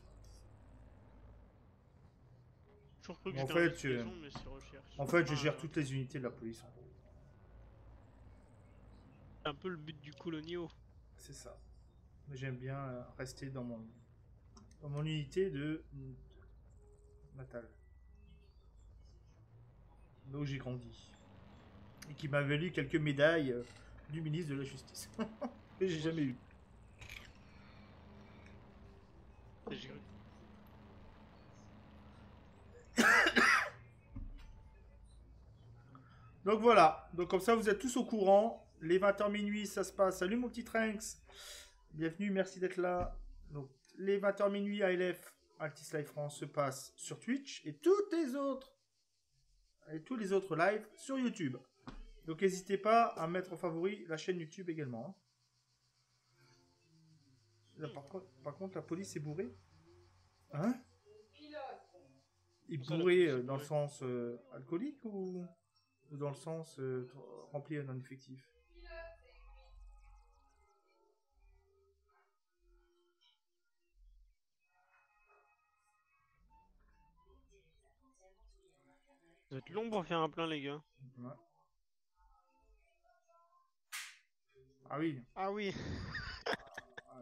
Toujours cru que En fait, investigation, euh, mais c'est recherche. En fait, je gère euh, toutes les unités de la police. C'est un peu le but du colonio. C'est ça. Mais j'aime bien euh, rester dans mon dans mon unité de Natal. Où j'ai grandi. Et qui m'a valu quelques médailles euh, du ministre de la Justice. que j'ai jamais eu. Donc voilà. Donc comme ça, vous êtes tous au courant. Les 20h minuit, ça se passe. Salut mon petit Trinx. Bienvenue, merci d'être là. Donc les 20h minuit ALF, Altis Live France se passe sur Twitch et toutes les autres et tous les autres lives sur YouTube. Donc n'hésitez pas à mettre en favori la chaîne YouTube également. hein. Là, par, contre, par contre, la police est bourrée. Hein? Il est bourré euh, dans le sens euh, alcoolique ou, ou dans le sens euh, rempli d'un effectif? Ça va être long pour faire un plein, les gars. Ouais. Ah oui, Ah oui, ah,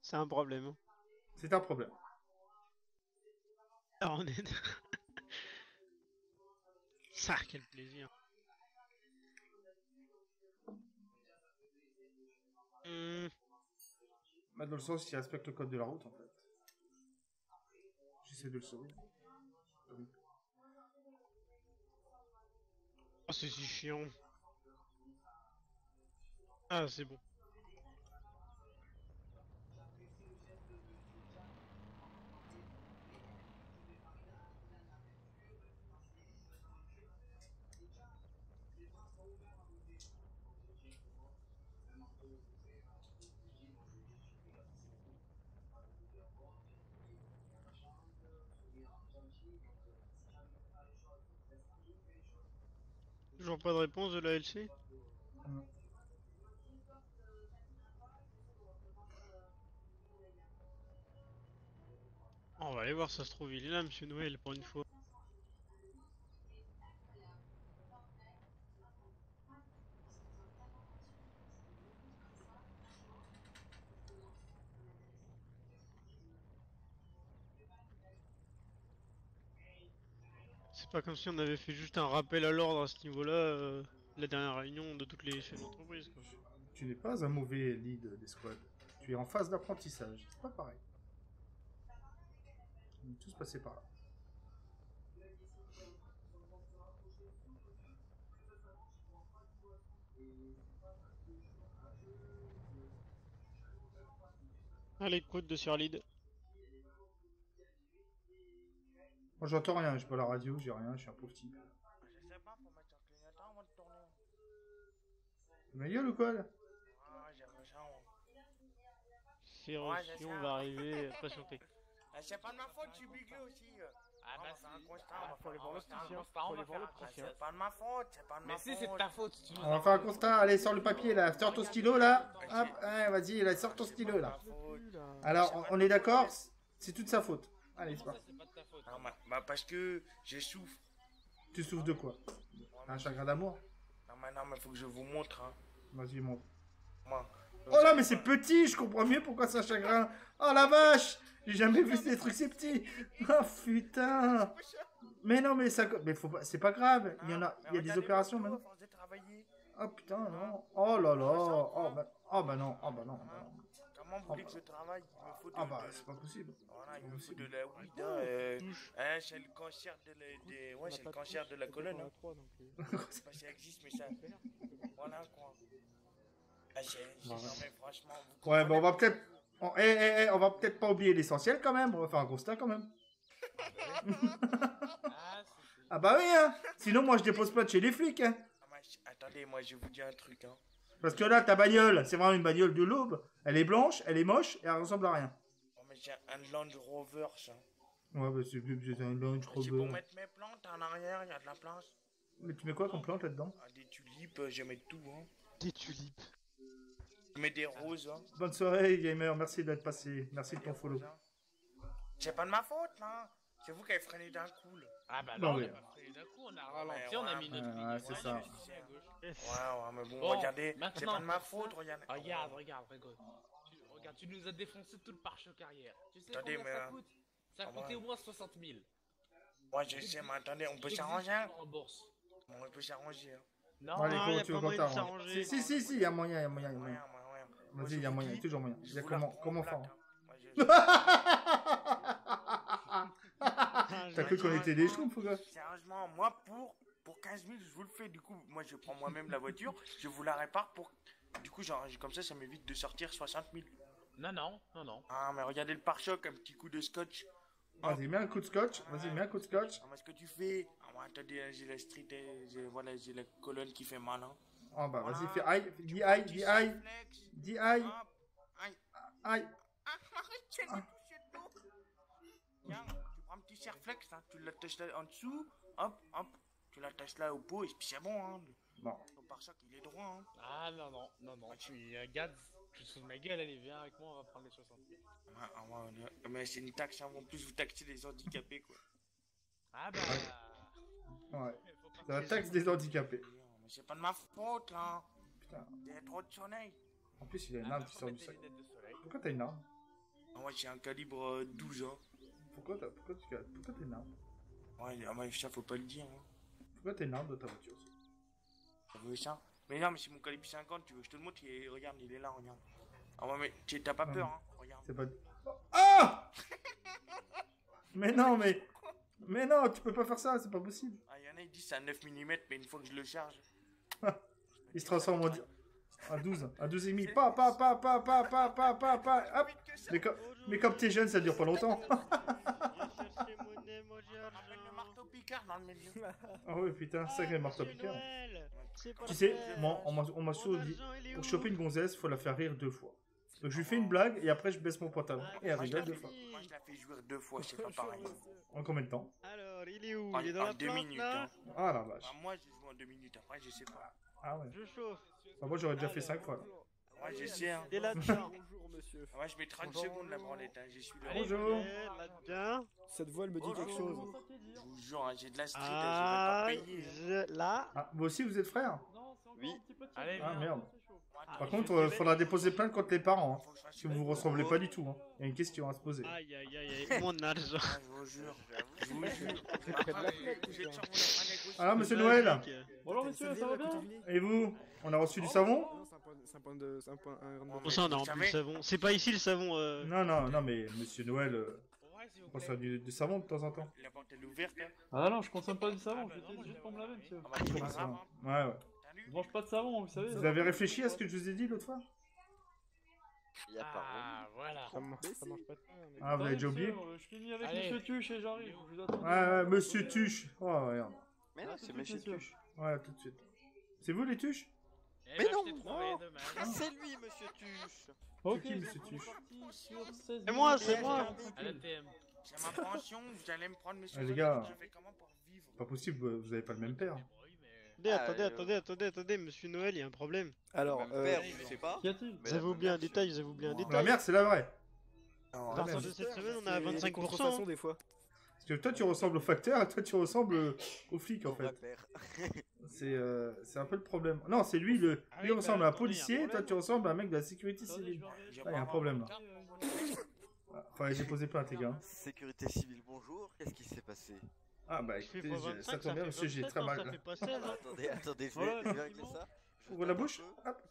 c'est un problème. hein. C'est un problème. Ah, on est... Ça, quel plaisir. Hmm, Bah, dans le sens qu'il respecte le code de la route en fait. J'essaie de le sauver. Ah oui. Oh, c'est si chiant. Ah, c'est bon. Pas de réponse de la LC On va aller voir, ça se trouve, il est là, monsieur Noël, pour une fois. C'est pas comme si on avait fait juste un rappel à l'ordre à ce niveau-là, euh, la dernière réunion de toutes les chefs d'entreprise. quoi. Tu n'es pas un mauvais lead d'escouade. Tu es en phase d'apprentissage. C'est pas pareil. On est tous passés par là. Allez, côte de sur Moi j'entends rien, j'ai pas la radio, j'ai rien, je suis un pauvre type. Je sais pas, faut mettre un clignotant avant de tourner. Ma gueule ou quoi là? Ah, j'aimerais ça. moi. C'est reçu, on va arriver, patientez. Ah, C'est pas de ma faute, je suis bugué aussi. euh. Ah On bah va faire un constat, Ah, on va faut faire aller un voir psychien. C'est pas de ma faute, c'est pas de ma Mais faute. si, c'est de ta faute. On va faire un constat, allez, sors le papier là, sors ton stylo là. Hop, vas-y, là, sors ton stylo là. Alors, on est d'accord, c'est toute sa faute. Allez, c'est parti. Pas de ta faute. Non, bah, bah, parce que je souffre. Tu souffres de quoi? Un chagrin d'amour? Non, mais non, mais faut que je vous montre. Hein. Vas-y, montre. Moi. Oh là, mais c'est petit, je comprends mieux pourquoi c'est un chagrin. Oh la vache J'ai jamais vu des trucs si petits. Oh putain Mais non, mais ça. Mais faut pas... c'est pas grave. Il y en a, il y a des opérations maintenant. Oh putain, non. Oh là là. Oh bah, oh bah non. Oh bah non. bah non. Comment vous Oh voulez bah. que je travaille Il me faut de, Ah bah, de- c'est pas possible. Voilà, il me faut de la weed. Hein, euh, hein, c'est le cancer de la, des- ouais, c'est le cancer de la colonne. Hein. Je sais pas si ça existe, mais ça. Voilà quoi. Ah, c'est- c'est- non, mais franchement. Ouais, bah on va peut-être. on- eh, eh, eh, on va peut-être pas oublier l'essentiel quand même. On va faire un constat quand même. ah bah oui, hein. Sinon, moi je dépose plainte chez les flics, hein. Ah, Attendez, moi je vais vous dire un truc. Hein. Parce que là, ta bagnole, c'est vraiment une bagnole de l'aube. Elle est blanche, elle est moche et elle ressemble à rien. Oh, mais j'ai un Land Rover, ça. Ouais, bah c'est c'est un Range C'est pour Rover. mettre mes plantes en arrière, il y a de la place. Mais tu mets quoi comme plante là-dedans? Ah, des tulipes, euh, je mets tout. Hein. Des tulipes. Je mets des roses. Hein. Bonne soirée, gamer. Merci d'être passé. Merci de ton follow. C'est pas de ma faute, là. C'est vous qui avez freiné d'un coup, là. Ah bah Non, non, on mais- d'un coup, on a ralenti, on a mis notre Ouais, ligne ouais, c'est ça. Ouais, ouais, mais bon, Bon, regardez, c'est pas de ma faute, regardez. Regarde, regarde, regarde. Tu, regarde, tu nous as défoncé tout le pare-choc arrière. Tu sais Attendez, combien mais, ça euh, coûte Ça a ah coûté ouais. au moins 60 000. Ouais, je sais, mais attendez, on peut s'arranger. hein. on peut s'arranger. Hein. Non, Allez, non, y a tu pas veux qu'on moyen de t'arrange s'arranger. Si, si, si, si, il y a moyen, il y a moyen. il y a moyen. Vas-y, il y a moyen, il y a toujours moyen. Il comment, comment faire T'as cru qu'on était des schtroumpfs, ou quoi Sérieusement, moi, pour, pour 15 000, je vous le fais. Du coup, moi, je prends moi-même la voiture, je vous la répare pour. Du coup, genre, comme ça, ça m'évite de sortir 60 000. Non, non, non, non. Ah, mais regardez le pare-choc, un petit coup de scotch. Vas-y, mets un coup de scotch. Vas-y, mets un coup de scotch. Ah, mais ce que tu fais. Ah, moi, attendez, j'ai la street, euh, j'ai voilà, j'ai la colonne qui fait mal. Hein. Ah bah, vas-y, fais aïe. Dis aïe, dis aïe. Dis aïe. Aïe. Aïe. Ah, arrête, tout. Tiens, tu là, tu l'attaches là en dessous, hop, hop, tu l'attaches là au pot et puis c'est bon. Hein. Bon. Ton pare-choc, il est droit. Hein. Ah non, non, non, non. Tu regarde, tu te fous de ma gueule, allez, viens avec moi, on va prendre les 60 000. Ah, ah, ouais, ouais, mais c'est une taxe, hein. en plus vous taxez les handicapés quoi. Ah bah. Ouais. C'est la taxe des handicapés. Mais c'est pas de ma faute là. Putain. Il y a trop de soleil. En plus, il a une arme qui sort du sac. Pourquoi t'as une arme? Ah, ouais, j'ai un calibre euh, 12 ans. Pourquoi t'as pourquoi tu pourquoi t'as une arme Ouais, ah, mais ça faut pas le dire. Hein. Pourquoi t'as une arme dans ta voiture? Ça veut ça? Mais non, mais c'est mon calibre 50, tu veux que je te le montre il est- Regarde, il est là, regarde. Ah ouais, mais tu- t'as pas peur, hein Regarde. C'est pas. Ah Mais non, mais. Mais non, tu peux pas faire ça, c'est pas possible. Ah, il y en a, ils disent c'est un 9 mm, mais une fois que je le charge. Il se transforme en, di- en 12, à 12 et demi. Pa, pa, pa, pa, pa, pa, pa, pa, pa, hop. Mais, comme- mais comme t'es jeune, ça dure pas longtemps. le marteau picard dans le milieu. Ah ouais, putain, sacré marteau piqueur. C'est pas Tu sais, moi, on m'a- on m'a souvent dit, pour choper une gonzesse, faut la faire rire deux fois. Donc je lui fais une blague et après je baisse mon pantalon. Et elle rigole deux fois. Moi, je la fais jouer deux fois, c'est pas pareil. En combien de temps? Alors, il est où? En, Il est dans en la deux minutes. Hein. Ah la vache. Ah, moi, je joue en deux minutes, après, je sais pas. Ah ouais. Je chauffe. Bah, moi j'aurais déjà fait 5 fois là. Ouais, je sais. Hein. Et là-dedans. Bonjour, monsieur. Ouais, je mets 30 secondes la branlette, hein. je suis là. Bonjour. Eh. Cette voix, elle me dit quelque chose. Je vous jure, hein, j'ai de la street, Ah, hein, j'ai pas payé. hein. je... là. Ah, vous aussi vous êtes frères Oui. Allez, Ah viens. merde. Ouais, Par contre, euh, faudra déposer plainte contre les parents. Hein, parce que vous vous ressemblez pas du tout. Hein. Il y a une question à se poser. Aïe aïe aïe aïe, mon. Ah, je. Je n'avez pas négocié. Ah, monsieur Noël Bonjour messieurs, ça va bien Et vous On a reçu du savon Non, c'est un point, c'est un point de. C'est un point. Un Bon, ça, on a rempli le savon. C'est pas ici le savon. euh. Non, non, non, mais monsieur Noël, euh, on consomme du, du savon de temps en temps. La porte elle est ouverte. hein. Ah non, je consomme pas du savon, j'étais juste pour me laver monsieur. Ah bah, hein. Ouais, ouais. Je mange pas de savon, vous savez. Vous avez réfléchi à ce que je vous ai dit l'autre fois Ah, voilà. Ça, ma- ça mange pas de pain. mais- Ah, vous l'avez déjà oublié Monsieur, euh, Je finis avec Allez. monsieur Tuche et j'arrive. je vous attends. Ouais, ouais, monsieur Tuche. Oh, regarde. Mais non, Ah, c'est monsieur. Tuche. Ouais, tout de suite. C'est vous les Tuches Eh Mais ben, non, je t'ai trouvé, non. dommage. Ah, c'est lui, monsieur Tuche. Ok, qui, monsieur Tuche parti sur 16 C'est moi, c'est moi. À. C'est ma pension, vous allez me prendre mes Ah, les sous gars. Je fais comment pour vivre Pas possible, vous vous avez pas le même père. Attendez, Ah, attendez, euh, attendez, attendez, attendez, monsieur Noël, il y a un problème. Alors, euh, père, je sais pas. Qu'y a-t-il Vous avez oublié un détail, vous avez oublié un La détail. mère, c'est la vraie. Non, À la partir de cette semaine, on des 25%. contrefaçons hein. des fois. Parce que toi, tu ressembles au facteur et toi, tu ressembles euh, au flic, en fait. C'est euh, c'est un peu le problème. Non, c'est lui, le, Ah lui ressemble bah, à un policier, a toi, tu ressembles à un mec de la sécurité civile. J'ai Là, il y a un problème, là. Ah, Fallait déposer plainte, les gars. Sécurité civile, bonjour. Qu'est-ce qui s'est passé? Ah, bah écoutez, fois j'ai- 25, ça tombe bien, monsieur, j'ai 27, très mal. Ça fait pas 16, hein. Attendez, attendez, je Voilà, vais, je vais régler ça. Je Ouvre la un bouche. Hop.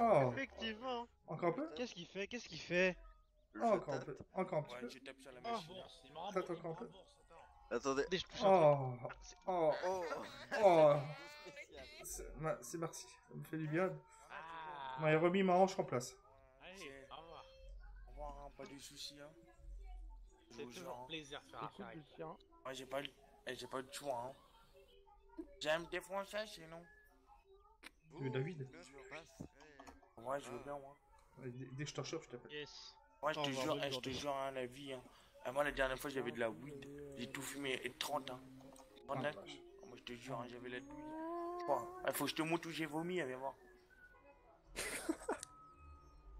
Oh, Effectivement. encore un peu Qu'est-ce qu'il fait Qu'est-ce qu'il fait Oh, encore un peu. Encore un petit Ouais, peu. je tape sur la Ah, machine. Attends, encore un peu. Attendez. Un. Oh, oh, Oh, oh. C'est c'est merci. Ça me fait du bien. Ah. On m'a remis ma hanche en place. Allez, au revoir. Au revoir, pas de soucis. Hein. C'est toujours hein. plaisir de faire toi. Moi, j'ai pas, le- eh, j'ai pas le choix. Hein. J'aime défoncer, sinon. Tu veux David Là, je. Ouais. Je veux bien, moi. Ouais, Dès dès que je te recherche, je t'appelle. Yes. Moi, je te jure, eh, je te jure, hein, la vie. Hein. Eh, moi, la dernière fois, j'avais de la weed. J'ai tout fumé. Et 30 ans. 30 Ah, ans. Moi, je te jure, hein, j'avais la douille. Bon, il faut que je te montre où j'ai vomi, viens voir.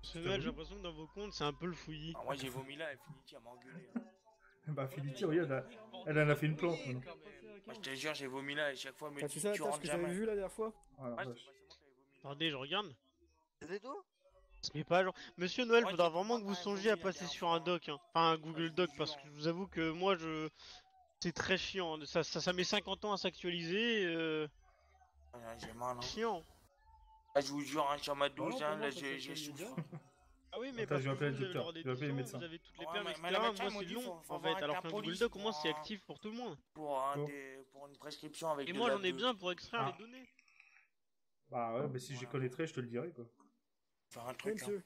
J'ai l'impression que dans vos comptes, c'est un peu le fouillis. Ah, moi, j'ai vomi là, Infinity, elle m'a engueulé. hein. Bah, Phility, regarde, elle, elle en a fait une plante. Moi, je te jure, j'ai vomi là, et chaque fois, me T'as dit, fait ça tu tâche rentres que j'avais jamais. vue la dernière fois la Ouais, vache. Attendez, je regarde. Se met pas à jour. Monsieur Noël, Ouais, faudra j'ai vraiment que vous songiez à passer dernière sur un doc, hein. enfin un Google Doc, parce que je vous avoue que moi, je, c'est très chiant. Ça, ça, ça met 50 ans à s'actualiser. Euh... Ah, J'ai mal, hein. Chiant. Je vous jure, hein, sur ma non, 12 pour ans, moi, là, j'ai souffert. Ah oui, mais Attends, parce je vais que appeler vous, le vous avez le droit docteur, je vais appeler le d'édition, médecin. vous avez toutes les Ouais, mais- etc. médecin, Moi, c'est dit, long, faut- en fait, avec alors la Google police Doc, au moins, pour c'est un- actif pour tout le monde. Pour, un Bon. des- pour une prescription avec Et de moi, la j'en ai de- besoin pour extraire Ah. les données. Bah ouais, mais si j'y connaîtrais, je te le dirais, quoi. Faire un truc, hein. monsieur.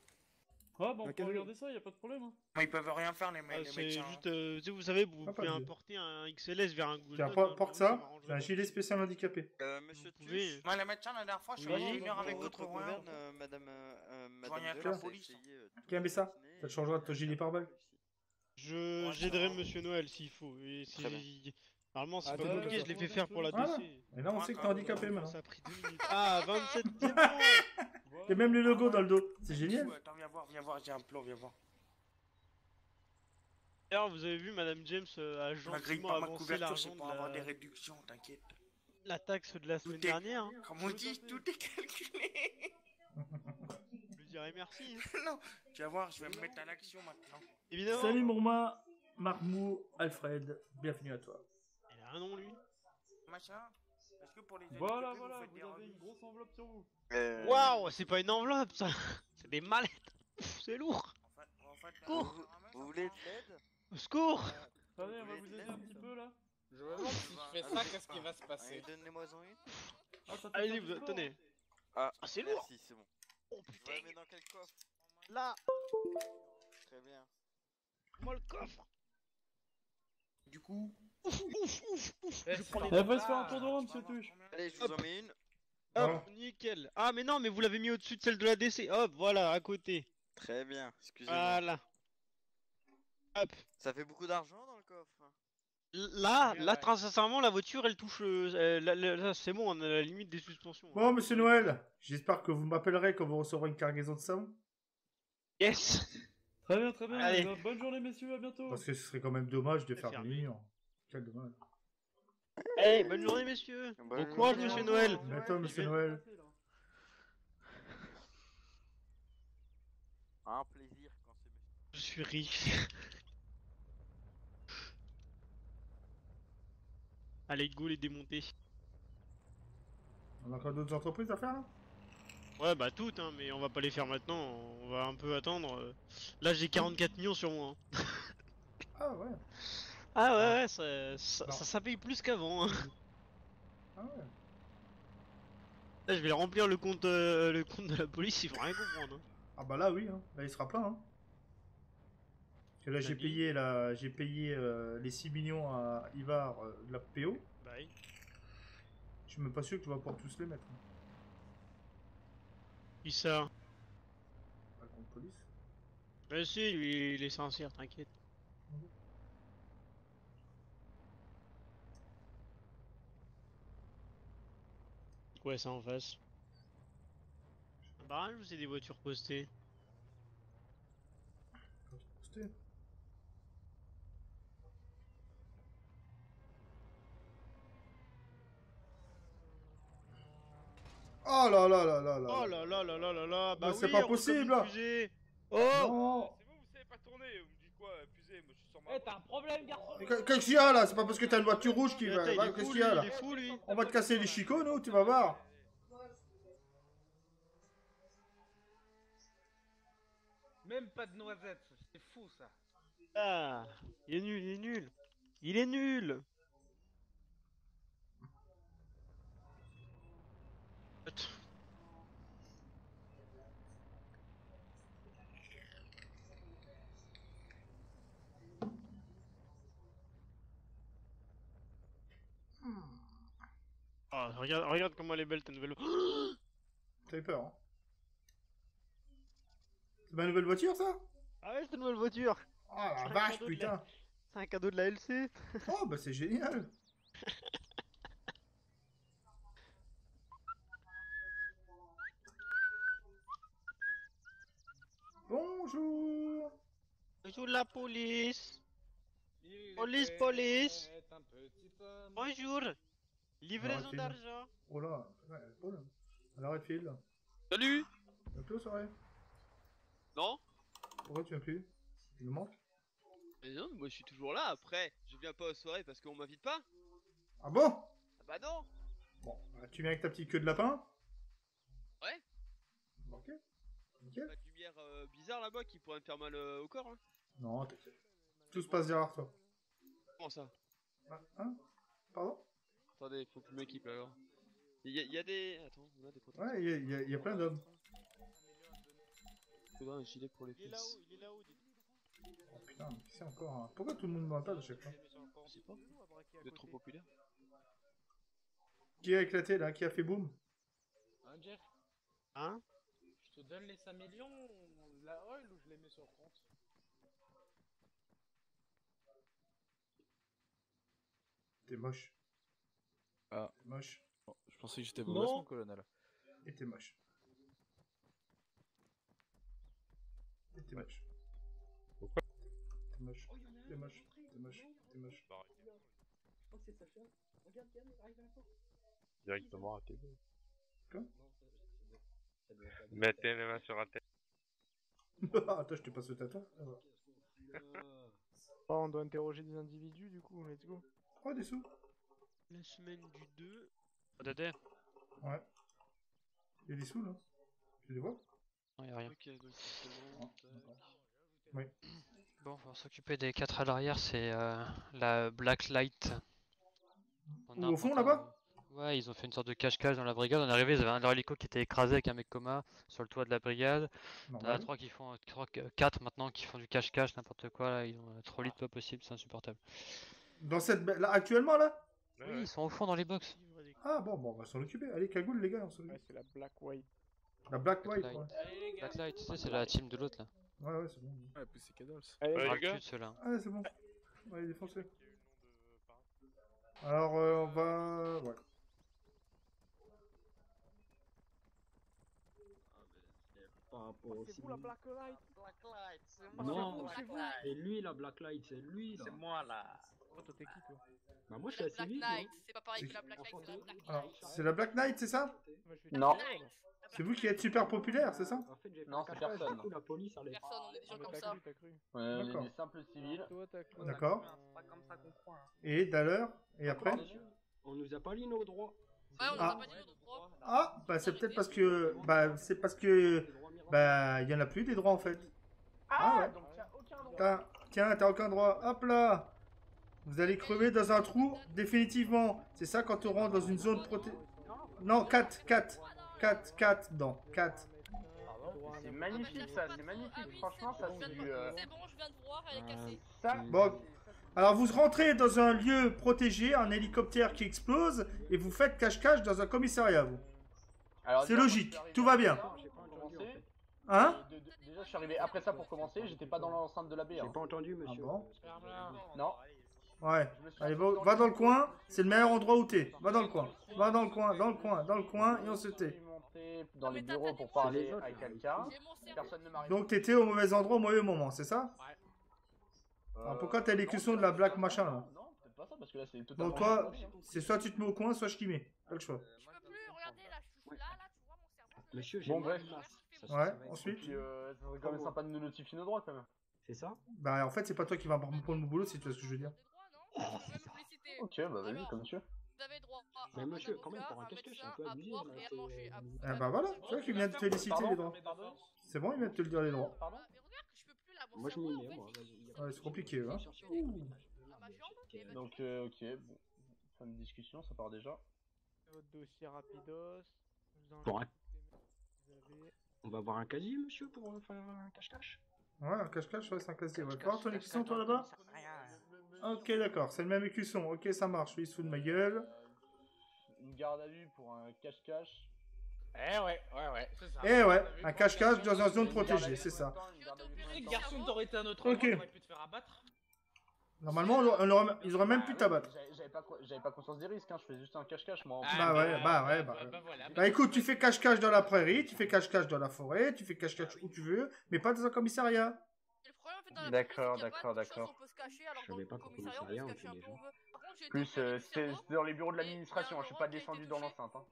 Ah, bah on peut regarder ça, y a pas de problème. hein. Mais ils peuvent rien faire, les, Ah, les c'est médecins. juste, euh, vous savez, vous Ah, pouvez importer un XLS vers un Google Tiens, hein, porte moi, ça. un gilet spécial handicapé. Euh, monsieur pouvez. Tuche. Moi, les médecins, la dernière fois, je suis Oui. resté une heure avec Votre gouverne, euh, madame, euh, euh, viens madame avec Deur, la police. essayé, euh, de Tiens, mais ça, ça changera de ton gilet pare-balles. Je j'aiderai Monsieur Noël s'il faut. Et Très si... Normalement, c'est Ah, pas compliqué, bon, je l'ai fait faire pour la. DC. Et là, on sait que t'es handicapé maintenant. Ça a pris deux minutes. Ah, 27 c'est bon Il y a même les logos dans le dos. C'est génial. Ouais, Attends, viens voir, viens voir, j'ai un plan, viens voir. D'ailleurs, vous avez vu, Madame James euh, a gentiment avancé l'argent c'est de pour avoir des la... réductions, t'inquiète. la taxe de la semaine est- dernière. hein. Comme on dit, tout est calculé. Je lui dirais merci. hein. non, tu vas voir, je vais me mettre à l'action maintenant. Évidemment. Salut Mourma, Marmou, Alfred, bienvenue à toi. Il a un nom, lui. Machin, que pour les Voilà, handicapés, voilà, faites des vous avez remises une grosse enveloppe sur vous. Euh, Waouh, c'est pas une enveloppe, ça. C'est des mallettes. Pff, C'est lourd. En fait, en fait, Cours. euh, Vous, vous voulez de l'aide Au secours. Attendez, on va vous aider un petit peu là. Je me demande si je fais ça, qu'est-ce qui va se passer Allez, donnez-moi en une. Ah, ça fait Allez, vous tenez. Ah, Ah, c'est lourd. Merci, c'est bon. Oh Je putain. la mets dans quel coffre? Là. Très bien. Moi le coffre. Du coup, Je prends Eh, va se faire un tour de rond, monsieur Tuche. Allez, je vous en mets une. Hop, nickel. Ah, mais non, mais vous l'avez mis au-dessus de celle de la DC. Hop, voilà, à côté. Très bien, excusez-moi. Voilà. Hop. Ça fait beaucoup d'argent dans le coffre. Là, Ouais, là, ouais. très sincèrement, la voiture, elle touche. euh, euh, là, là, là, c'est bon, on a la limite des suspensions. Bon, monsieur Noël, j'espère que vous m'appellerez quand vous recevrez une cargaison de savon. Yes. Très bien, très bien. Allez. Bonne journée, messieurs, à bientôt. Parce que ce serait quand même dommage de C'est faire fermé. millions. Quel. Allez, bonne journée, messieurs. Bonne Bon courage, monsieur Noël. Bientôt, monsieur Noël. Un plaisir quand c'est Je suis riche. Allez, go les démonter. On a encore d'autres entreprises à faire là? Ouais, bah toutes, hein, mais on va pas les faire maintenant, on va un peu attendre. Là, j'ai 44 millions sur moi. hein. Ah ouais. Ah ouais, ouais, ça, ça, ça, ça paye plus qu'avant. hein. Ah ouais. Là, je vais remplir le compte, euh, le compte de la police, ils vont rien comprendre. hein. Ah bah là oui, hein. là il sera plein. Hein. Parce que là j'ai payé, là, j'ai payé euh, les 6 millions à Ivar euh, de la PO. Bah oui. Je suis même pas sûr que tu vas pouvoir tous les mettre. hein. Qui ça? Pas le compte police. Bah si, lui, il est sincère, t'inquiète. Quoi ça en face Un barrage ou c'est des voitures postées Posté. Oh là là là là là. Oh là là là là là là Bah c'est pas possible, là. fusée. Non. C'est vous, vous savez pas tourner, vous me dites quoi, fusée, moi je suis sur ma. Eh, t'as un problème, garçon Qu'est-ce qu'il y a là? C'est pas parce que t'as une voiture rouge qui va. Qu'est-ce qu'il y a là? il est fou, lui. On va te casser les chicots, nous, tu vas voir. Même pas de noisettes, c'est fou ça. Ah Il est nul, il est nul Il est nul Oh, regarde, regarde comment elle est belle ta nouvelle. T'as eu peur, hein. C'est ma nouvelle voiture, ça? Ah ouais, c'est ta nouvelle voiture. Oh la vache, cadeau de la- putain. C'est un cadeau de la LC Oh bah c'est génial. Bonjour. Bonjour la police. Police, police. un petit pomme. Bonjour Livraison d'argent. Oh là, ouais, problème. Alors, file là. Salut Tu viens plus aux soirées Non. Pourquoi tu viens plus? Tu nous manques Mais non, moi je suis toujours là après. Je viens pas aux soirées parce qu'on m'invite pas. Ah bon? Ah bah non. Bon, bah, tu viens avec ta petite queue de lapin? Ouais. Ok. Nickel. Pas de lumière euh, bizarre là-bas qui pourrait me faire mal euh, au corps hein. Non, t'inquiète. Tout se passe derrière toi. Comment ça? Ah, Hein? Pardon? Attendez, faut que je m'équipe alors. Il y, a- y a des. Attends, on a des protections. Ouais, il y, a- il y il y a plein d'hommes. Faudra un gilet pour les Il est là-haut, il est là-haut Oh putain, mais c'est encore un... Pourquoi tout le monde m'appelle à chaque fois Je sais pas. Vous êtes trop populaire. Qui a éclaté là? Qui a fait boum? Hein, Jeff? Hein? Je te donne les 5 millions, la oil ou je les mets sur le compte? T'es moche. Ah. T'es moche. Bon, je pensais que j'étais mon colonel. Et t'es moche. Et t'es moche. Pourquoi T'es moche. T'es moche. T'es moche. T'es moche. Je crois que c'est Sacha. Regarde, regarde, il arrive à la porte. Directement à tes Quoi Mettez les mains sur la tête. Attends, je te passe le tâton. Ah, bah. Oh, on doit interroger des individus du coup, let's go. Oh, des sous. La semaine du 2. Dada Ouais. Il y a des sous là Tu les vois? Non, y'a rien. Ok, donc c'est bon. tac. Oui. Bon, on va s'occuper des quatre à l'arrière, c'est euh, la Black Light. On a au un fond, pantalon- là-bas? Ouais, ils ont fait une sorte de cache-cache dans la brigade. On est arrivé, ils avaient un de leur hélico qui était écrasé avec un mec coma sur le toit de la brigade. T'en as Normal. trois qui font, trois, quatre maintenant qui font du cache-cache, n'importe quoi. Là, ils ont euh, trop litre pas possible, c'est insupportable. Dans cette. ba- Là, actuellement là? Oui, ils sont au fond dans les box. Ah bon, bon, on va s'en occuper. Allez, cagoule les gars, on s'en occupe. c'est la Black White. La Black White, Light. ouais. Black Light, tu sais, c'est la team de l'autre là. Ouais, ouais, c'est bon. Ouais, plus c'est Cadols. Allez, Ouais, les le gars. Ah, c'est bon. Allez, défoncez. Alors, euh, on va. Ouais. Au C'est vous la Black Light Black Light, c'est Non, c'est lui la Black Light, c'est lui là. C'est moi là. Toi, t'es qui toi Bah moi je suis La à Black civil. Knight, moi. c'est pas pareil C'est que la Black Knight, c'est la Black Alors, Knight. c'est la Black Knight, c'est ça Non. C'est vous qui êtes super populaire, c'est ça Non, c'est personne. la police, elle est... Personne, on est des gens T'as comme cru, ça. t'as cru. Ouais, on est D'accord. des simples civils. Et d'ailleurs Et après On nous a pas lu nos droits. Ouais, on nous Ah. a pas dit nos droits. Ah, bah c'est peut-être parce que. Bah, c'est parce que. Bah, il y en a plus des droits en fait. Ah ouais. donc tiens, aucun droit. T'as- Tiens, t'as aucun droit. Hop là Vous allez crever dans un trou définitivement. C'est ça quand on rentre dans une zone protégée. Non, 4, 4. 4, 4 dans 4. C'est magnifique ça, c'est magnifique. Franchement, ça c'est du. euh, C'est bon, je viens de voir, elle est cassée. Ça, Bon. Alors vous rentrez dans un lieu protégé, un hélicoptère qui explose, et vous faites cache-cache dans un commissariat, vous. Alors, C'est logique, tout va bien. Hein de- Déjà, je suis arrivé après ça pour commencer, j'étais pas dans l'enceinte de la baie. J'ai pas entendu, monsieur. Ah bon Non. Ouais. Allez, va, va dans le coin, c'est le meilleur endroit où t'es. Va dans le coin. Va dans le coin, dans le coin, dans le coin, et on se tait. dans les bureaux pour parler à quelqu'un. Donc t'étais au mauvais endroit au mauvais moment, c'est ça Alors pourquoi t'as l'écusson de la black machin là Non, peut-être pas ça, parce que là c'est totalement. Donc toi, c'est soit tu te mets au coin, soit je t'y mets. Pas le choix. Monsieur, j'ai Bon, mal bref. au masque. Ça, ça, Ouais, ça va être ensuite Puis, euh, ça serait quand même sympa de nous notifier nos droits quand même. C'est ça Bah en fait c'est pas toi qui vas prendre mon boulot si tu vois ce que je veux dire. Ok, bah vas-y, comme monsieur. Vous avez droit à Mais un monsieur, quand même, pour un un cache-cache, c'est médecin, un peu à abusé. boire là, et à manger. À vous- Ah bah voilà, c'est toi qui viens de te féliciter les droits. C'est bon, il vient de te le dire les droits. Moi, je m'y mets, moi. Ouais, c'est compliqué hein. Donc, euh, ok, bon. Fin de discussion, ça part déjà. Votre dossier rapidos. Pour un- On va voir un casier, monsieur, pour euh, faire un cache-cache? Ouais, un cache-cache, ouais, c'est un casier. Ouais. Tu vas voir ton écusson toi là-bas Ok d'accord, c'est le même écusson. Ok ça marche, lui il se fout de ma gueule. Une garde à vue pour un cache-cache. Eh ouais, ouais, ouais, c'est ça. Eh ouais, un cache-cache dans une zone protégée, c'est ça. Garçon, t'aurais été un autre Ok. endroit, t'aurais pu te faire abattre. Normalement, on on ils auraient même pu t'abattre. J'avais- J'avais pas, conscience des risques, hein, je faisais juste un cache-cache moi. Ah. Bah ouais, bah ouais, bah. ouais. Bah écoute, tu fais cache-cache dans la prairie, tu fais cache-cache dans la forêt, tu fais cache-cache où tu veux, mais pas dans un commissariat. D'accord, d'accord, d'accord. Je savais pas qu'au commissariat, on fait des gens. Plus, euh, c'est dans les bureaux de l'administration, je suis pas descendu dans l'enceinte. Hein.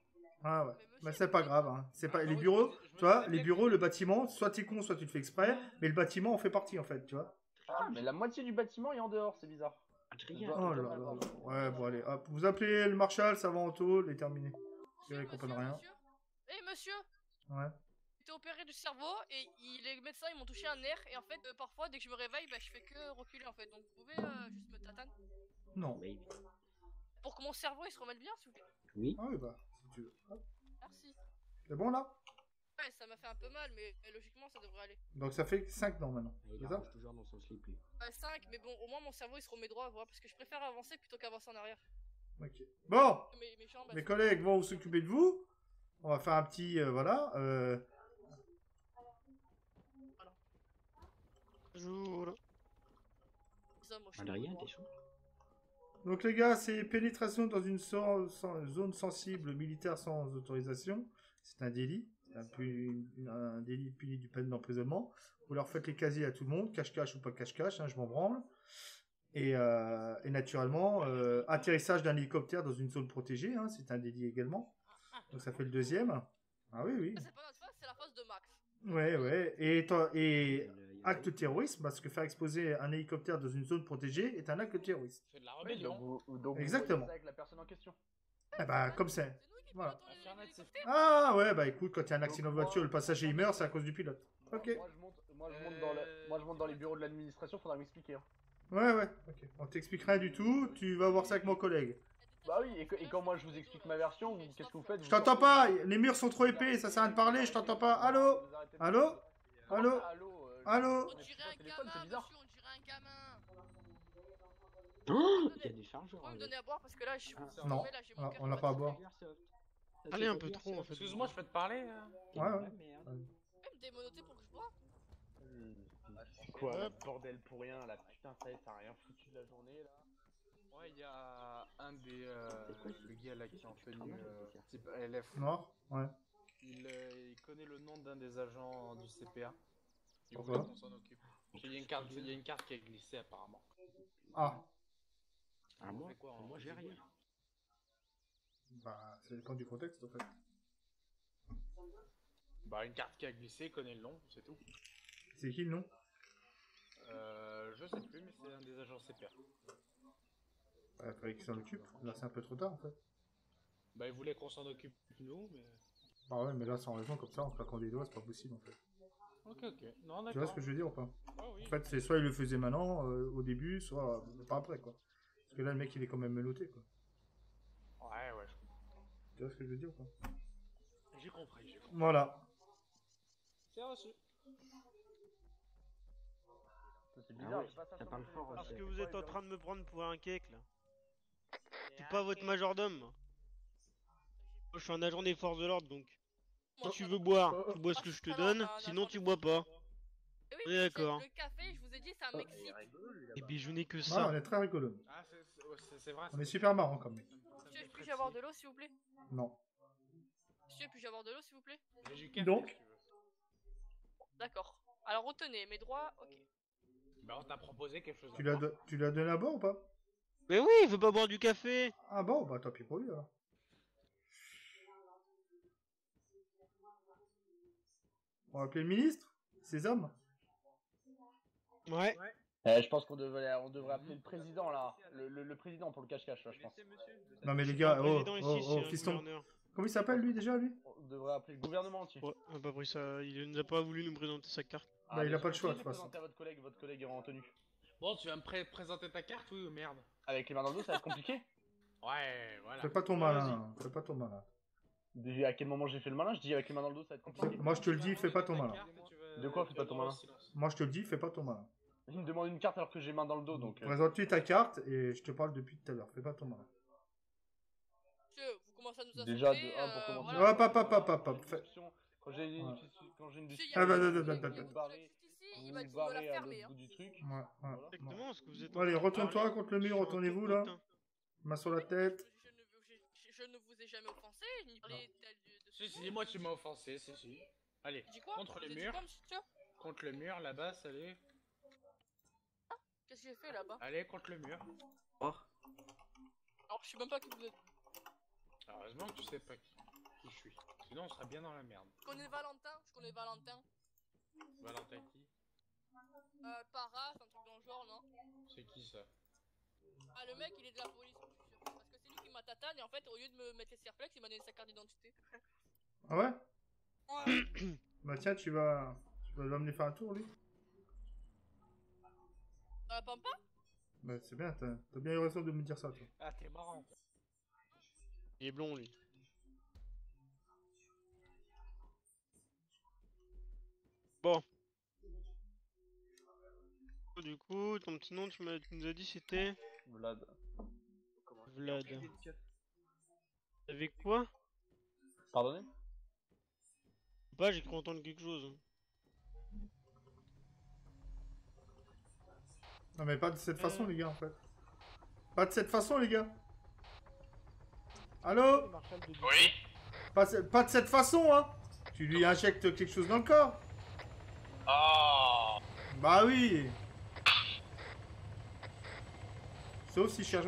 Ah ouais, mais c'est pas grave. Hein. C'est pas les bureaux, tu vois, les bureaux, le bâtiment, soit t'es con, soit tu le fais exprès, mais le bâtiment en fait partie en fait, tu vois. Ah, mais la moitié du bâtiment est en dehors, c'est bizarre. Oh là là. Ouais, bon allez, hop, vous appelez le marshal, ça va en taux, les terminé. C'est vrai, ils comprennent rien. Eh monsieur, Ouais. J'étais opéré du cerveau et il- les médecins ils m'ont touché un nerf et en fait euh, parfois dès que je me réveille bah, je fais que reculer en fait donc vous pouvez euh, juste me tatane Non. pour que mon cerveau il se remette bien s'il vous plaît. Oui. Ah oui, bah, si tu veux. Hop. Merci. C'est bon là? Ouais ça m'a fait un peu mal mais, mais logiquement ça devrait aller. Donc ça fait 5 dents maintenant. Il C'est ça? toujours dans son slip, lui. Ouais 5 mais bon au moins mon cerveau il se remet droit voilà, parce que je préfère avancer plutôt qu'avancer en arrière. Ok. Bon, Mes, mes jambes, mes collègues vont s'occuper de vous. On va faire un petit, euh, voilà. Euh... Bonjour. Droit. t'es chaud? Donc les gars, c'est pénétration dans une so- sans- zone sensible militaire sans autorisation. C'est un délit. C'est un, pu- un délit puni du peine d'emprisonnement. Vous leur faites les casiers à tout le monde, cache-cache ou pas cache-cache, hein, je m'en branle. Et, euh, et naturellement, euh, atterrissage d'un hélicoptère dans une zone protégée, hein, c'est un délit également. Donc ça fait le deuxième. Ah oui, oui. C'est pas notre phase, c'est la phase de Max. Ouais, ouais. Et, toi- et acte de terrorisme, parce que faire exploser un hélicoptère dans une zone protégée est un acte de terrorisme. C'est de la Oui, rébellion. donc vous, donc vous Exactement. ça avec la personne en question. Eh bah, comme c'est. Voilà. Ah ouais, bah écoute, quand il y a un accident de voiture, le passager il meurt, c'est à cause du pilote. Ok. Moi je monte, moi, je monte, dans, le- moi, je monte dans les bureaux de l'administration, faudra m'expliquer. Hein. Ouais, ouais, ok. On t'explique rien du tout, tu vas voir ça avec mon collègue. Bah oui, et, que- et quand moi je vous explique ma version, vous- qu'est-ce que vous faites? Je t'entends pas, les murs sont trop épais, ça sert à rien de parler, je t'entends pas. Allô? Allô? Allô? Allô On dirait un gamin, monsieur, on dirait un gamin. Oh Il y a des chargeurs. Vous pouvez me donner à boire parce que là je suis Non, j'ai mon on a- cœur on n'a qui pas à boire. Allez, un peu trop en fait. Excuse-moi, je peux te parler hein Ouais, ouais. Vous pouvez me démonoter pour que je bois C'est quoi là, bordel pour rien là Putain, ça y est, a rien foutu de la journée là. Ouais, il y a un des euh, le gars là qui est en tenue euh, type LF. Mort Ouais. Il, euh, il connaît le nom d'un des agents du CPA. Il Pourquoi voulait qu'on s'en occupe. Il y a une carte, il y a une carte qui a glissé apparemment. Ah. Ah, moi, fait quoi, moi en- j'ai rien. Bah, ça dépend du contexte en fait. Bah, une carte qui a glissé, connaît le nom, c'est tout. C'est qui le nom? Euh, je sais plus, mais c'est un des agents CPR. Il fallait qu'il s'en occupe. Là, c'est un peu trop tard en fait. Bah, il voulait qu'on s'en occupe nous, mais. Ah ouais, mais là, sans raison, comme ça, en claquant des doigts, c'est pas possible en fait. Ok, ok. Non, d'accord. Tu vois ce que je veux dire ou pas Ah oui. En fait, c'est soit il le faisait maintenant, euh, au début, soit euh, pas après quoi. Parce que là, le mec, il est quand même menotté quoi. Ouais, ouais, je comprends. Tu vois ce que je veux dire ou pas J'ai compris, j'ai compris. Voilà. C'est reçu. C'est bizarre, Ah ouais, à ça parle fort, Parce que vous êtes en train de me prendre pour un cake là. C'est pas votre majordome. Moi, je suis un agent des forces de l'ordre donc. Si tu veux boire, tu bois ce que je te donne, sinon tu bois pas. Eh est d'accord. Le café, je vous ai dit, c'est un Mexique. Et puis je n'ai que ça. on est très rigolo. Ah, c'est- vrai. On est super marrant comme mec. Monsieur, puis-je avoir de l'eau, s'il vous plaît? Non. Monsieur, puis-je avoir de l'eau, s'il vous plaît? Donc. D'accord. Alors retenez, mes droits, ok. Bah, on t'a proposé quelque chose tu l'as donné à boire ou pas? Mais oui, il veut pas boire du café. Ah bon, bah tant pis pour lui alors. On va appeler le ministre Ces hommes Ouais. Eh, je pense qu'on devrait, on devrait appeler le président là. Le, le- le président pour le cache-cache là, je pense. Non mais les gars, Le oh, président ici, oh, c'est oh, un fiston. gouverneur. Comment il s'appelle lui déjà lui On devrait appeler le gouvernement entier. Ouais, on a pas pris ça. Il nous a pas voulu nous présenter sa carte. Bah, il a pas de je choix, de toute façon. présenter à votre collègue, votre collègue est en tenue. Bon, tu vas me pré- présenter ta carte, oui ou merde Avec les mains dans le dos, ça va être compliqué. Ouais, voilà. Fais pas ton malin, fais pas ton malin. À quel moment j'ai fait le malin Je dis avec les mains dans le dos, ça va être compliqué. Moi je te le dis, fais pas ton malin. De quoi fais pas ton malin Moi je te le dis, fais pas ton malin. Il me demande une carte alors que j'ai main dans le dos, donc. euh, Présente-lui ta carte et je te parle depuis tout à l'heure, fais pas ton malin. Monsieur, vous commencez à nous insulter. Déjà, de un, pour euh, commencer. voilà. Hop hop hop hop hop hop. fais- Quand j'ai une, Ouais. quand j'ai une Monsieur, il y Ah a bah, une- bah, bah, une- bah, il y a bah. une collègue ici, il vous va vous vous la barrez à fermer. l'autre hein. bout du truc. Ouais, ouais. Exactement ce que vous êtes. Bon, allez, en train de retourne-toi parler. contre le mur, en retournez-vous là. Main sur la tête. Je ne, vous- ai jamais offensé, ni parlé de, de Si, si, moi tu m'as offensé, si, si. Allez, Dis quoi contre le mur. quoi, Contre le mur, là-bas, allez. Qu'est-ce que j'ai fait là-bas Allez, contre le mur. Alors, je sais même pas qui vous êtes. Heureusement que tu sais pas qui, qui je suis. Sinon, on sera bien dans la merde. Je connais Valentin, je connais Valentin. Valentin qui? Euh, Paras, un truc dans le genre, non? C'est qui ça? Ah, le mec, il est de la police, m'a tatane, et en fait, au lieu de me mettre les cirflex, il m'a donné sa carte d'identité. Ah ouais Ouais. Bah tiens, tu vas, tu vas l'emmener faire un tour lui. Dans la pampa? Bah c'est bien, t'as t'as bien eu raison de me dire ça toi. Ah, t'es marrant. toi. Il est blond lui. Bon. Du coup, ton petit nom, tu, m'as- tu nous as dit c'était? Vlad. Vlad. Avec quoi? Pardonnez Pas, j'ai cru entendre quelque chose. Non mais pas de cette façon les gars en fait. Pas de cette façon les gars. Allô? Oui. Pas, de cette façon hein. Tu lui injectes quelque chose dans le corps. Oh Bah oui. Sauf si je cherche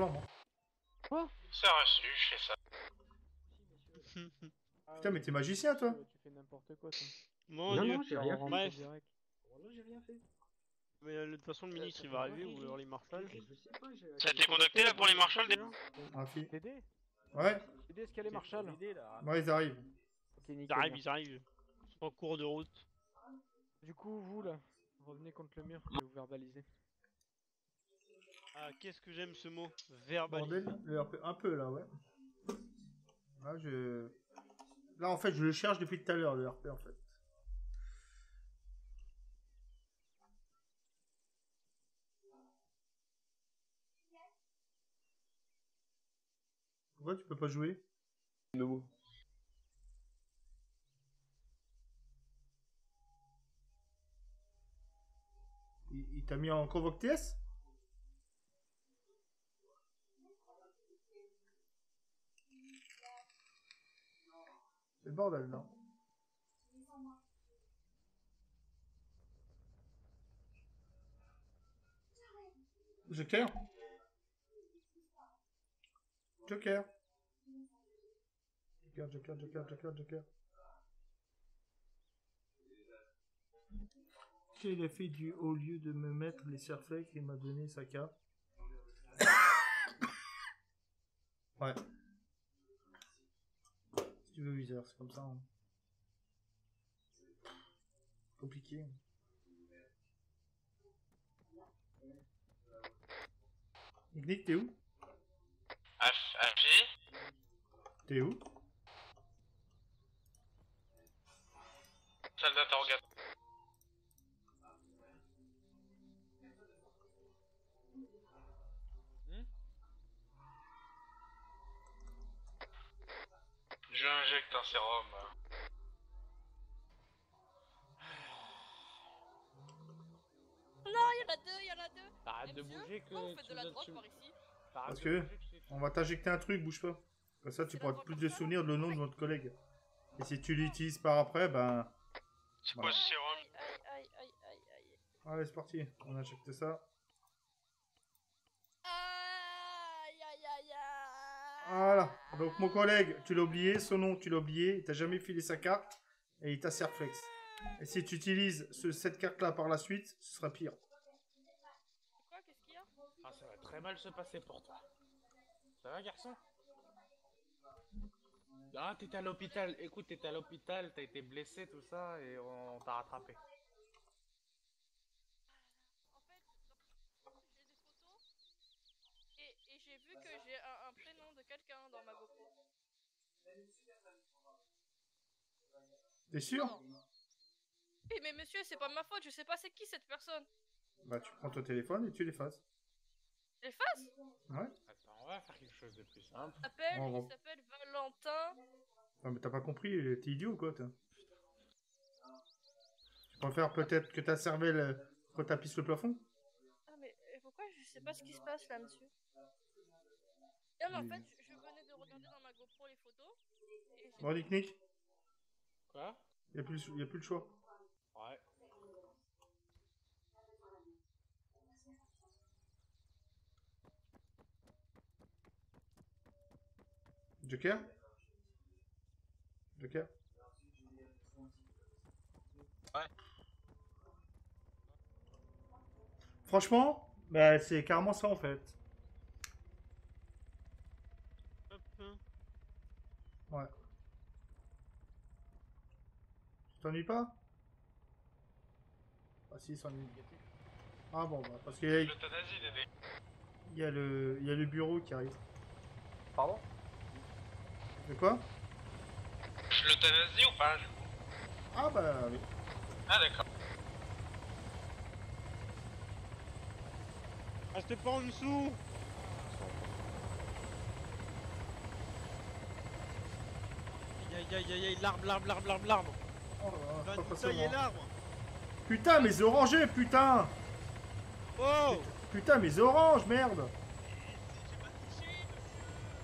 C'est reçu, je fais ça. Putain mais t'es magicien toi Tu fais n'importe quoi, toi. Mon Non, dieu. non, j'ai rien fait. Bref. Direct. Voilà, j'ai rien fait. Mais euh, de toute façon, le ministre il va arriver ou alors les marshals. Je sais pas, j'ai. Ça a été contacté là pour les marshals déjà Ah. T'aider Ouais T'aider, est-ce qu'elle est Marshall Ouais ils arrivent. Ok, nickel. Ils arrivent, ils arrivent. Ils sont en cours de route. Du coup, vous là, revenez contre le mur, je vais vous verbaliser. Ah, qu'est-ce que j'aime ce mot Verbaliser. Bordel, le RP, un peu là ouais. Là je... Là en fait je le cherche depuis tout à l'heure le RP en fait. Pourquoi tu peux pas jouer? Il t'a mis en convoque TS C'est le bordel, non Joker Joker Joker, Joker, Joker, Joker, Joker. qu'il a fait du au lieu de me mettre les serflex, il m'a donné sa carte. ouais. Tu veux, Wizard, c'est comme ça. hein. Compliqué. Nick, t'es où? Fille T'es où? Salle d'interrogatoire. Je injecte un sérum. Non, il y en a deux, il y en a deux. Arrête de bouger que pourquoi vous faites de la drogue par ici? Parce que on va t'injecter un truc, bouge pas. Comme ça, tu pourras plus te souvenir de le nom de notre collègue. Et si tu l'utilises par après, ben. C'est voilà. quoi ce sérum. Allez, c'est parti. On injecte ça. Aïe, aïe, aïe, aïe. Voilà. Donc, mon collègue, tu l'as oublié. Son nom, tu l'as oublié. Il t'a jamais filé sa carte. Et il t'a Serflex. Et si tu utilises ce- cette carte-là par la suite, ce sera pire. Quoi, qu'est-ce qu'il y a? Ah, ça va très mal se passer pour toi. Ça va, garçon? Ah, t'étais à l'hôpital. Écoute, t'étais à l'hôpital, t'as été blessé, tout ça, et on t'a rattrapé. Et, et j'ai vu que j'ai un, un prénom de quelqu'un dans ma GoPro. T'es sûr? Oui, mais monsieur, c'est pas ma faute, je sais pas c'est qui cette personne. Bah, tu prends ton téléphone et tu l'effaces. J'efface Ouais. Attends, on va faire quelque chose de plus simple. Appelle, On va- il s'appelle Valentin. Non, mais t'as pas compris. T'es idiot ou quoi, toi? Tu préfères peut-être que ta cervelle euh, retapisse le plafond? Ah, mais euh, pourquoi je sais pas ce qui se passe là, monsieur? Non, mais en fait, je, je venais de regarder dans ma GoPro les photos. Et j'ai- Bon, Nick Nick, Quoi y a plus, y a plus le choix. Ouais. Joker? Joker? Ouais. Franchement, bah, c'est carrément ça en fait. Ouais. Tu t'ennuies pas? Ah si, il s'ennuie. Ah bon, bah, parce qu'il y a, L'euthanasie, Dédé. il y, a le- il y a le bureau qui arrive. Pardon? De quoi? Je l'euthanasie ou pas Ah bah oui. Ah d'accord. Reste pas en dessous Aïe aïe aïe aïe aïe, l'arbre, l'arbre, l'arbre, l'arbre, l'arbre Oh pas l'arbre Putain, mes orangers, putain Oh Putain, mes oranges, merde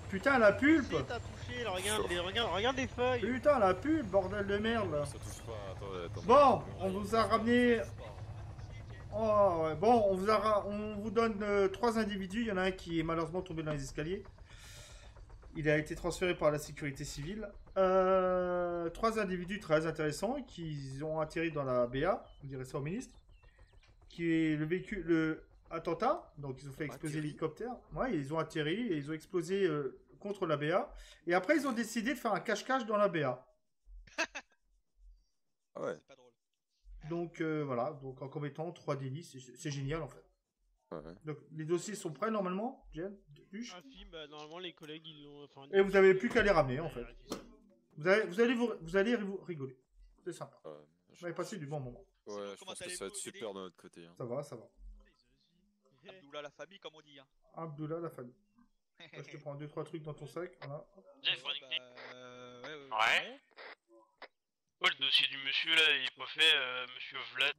Putain, la pulpe T'as touché, là, regarde, les, regarde, regarde les feuilles Putain, la pulpe, bordel de merde là. Ça touche pas, attends, attends. Bon, on vous a ramené. Oh, ouais. Bon, on vous, a ra- on vous donne euh, trois individus. Il y en a un qui est malheureusement tombé dans les escaliers. Il a été transféré par la sécurité civile. Euh, trois individus très intéressants qui ont atterri dans la BA. On dirait ça au ministre. Qui est le véhicule, le attentat. Donc ils ont fait exploser l'hélicoptère. Ouais, ils ont atterri et ils ont explosé euh, contre la BA. Et après, ils ont décidé de faire un cache-cache dans la BA. Ah ouais. Donc euh, voilà, donc en commettant trois délits, c'est c'est génial en fait. Ouais. Donc les dossiers sont prêts normalement, Jen Tuche Un film, bah, normalement les collègues ils l'ont. Enfin, Et vous avez plus qu'à les ramener en fait. Vous allez, vous allez, vous, vous allez vous rigoler. C'est sympa. Vous allez passer du bon moment. Ouais, je pense que ça va être super de notre côté. hein. Ça va, ça va. Abdullah, la famille, comme on dit. Hein. Abdullah, la famille. Là, je te prends deux trois trucs dans ton sac. Voilà. Euh, ouais, ouais, Ouais. Ouais, le dossier du monsieur là, il est pas fait, euh, monsieur Vlad.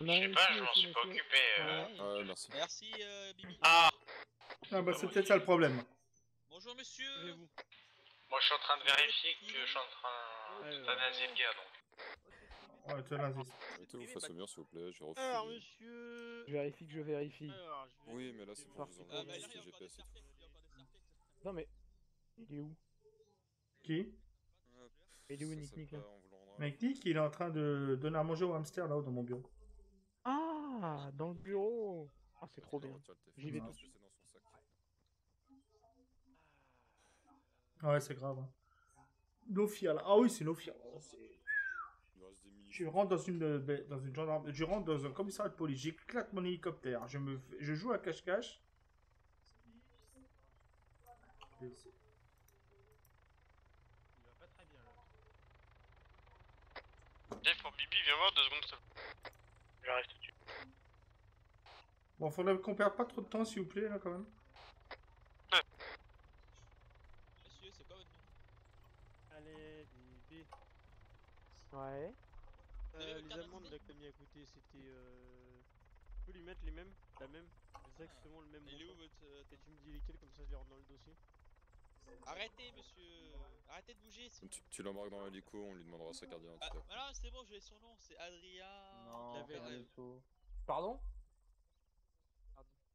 Je sais pas, je m'en suis pas occupé. Euh... Ouais, merci. Merci, euh, Bibi. Ah Ah bah c'est peut-être ça le problème. Bonjour, monsieur. Moi je suis en train de vérifier que je suis en train d'euthanasier le gars donc. Ouais, tu ça. Mettez-vous face au mur, s'il vous plaît, je refuse. Alors, monsieur. Je vérifie que je vérifie. Alors, je vais- Oui, mais là, c'est pour vous Ah, envoyer bah, le GPS et tout. Non mais. Il est où Qui Il est où Nick Nick là Mec Nick, il est en train de donner à manger au hamster là-haut dans mon bureau. Ah, dans le bureau Ah, c'est trop bien. J'y vais tout de suite. Ouais, c'est grave. hein. No fear, là. Ah oui, c'est no fear. C'est- Je rentre dans une, euh, dans une gendarme, je rentre dans un commissariat de police, j'éclate mon hélicoptère, je me, fais- je joue à cache-cache. Et c'est- Dave pour Bibi, viens voir deux secondes. s'il te plaît. J'arrive tout de suite. Bon, faudrait qu'on perde pas trop de temps, s'il vous plaît, là, quand même. Monsieur, c'est quoi votre nom Allez, Bibi. Ouais. Euh, les amendes là, combien a coûté C'était. Euh... Tu peux lui mettre les mêmes La même Exactement le même Il est où votre. euh, Et tu me dis lesquels, comme ça je les rentre dans le dossier. Arrêtez, monsieur Arrêtez de bouger Tu, tu l'embarques dans l'hélico, on lui demandera sa carte Ah, d'identité. bah non, c'est bon, je l'ai son nom, c'est Adrien. Non, Lavergne. pas du tout. Pardon?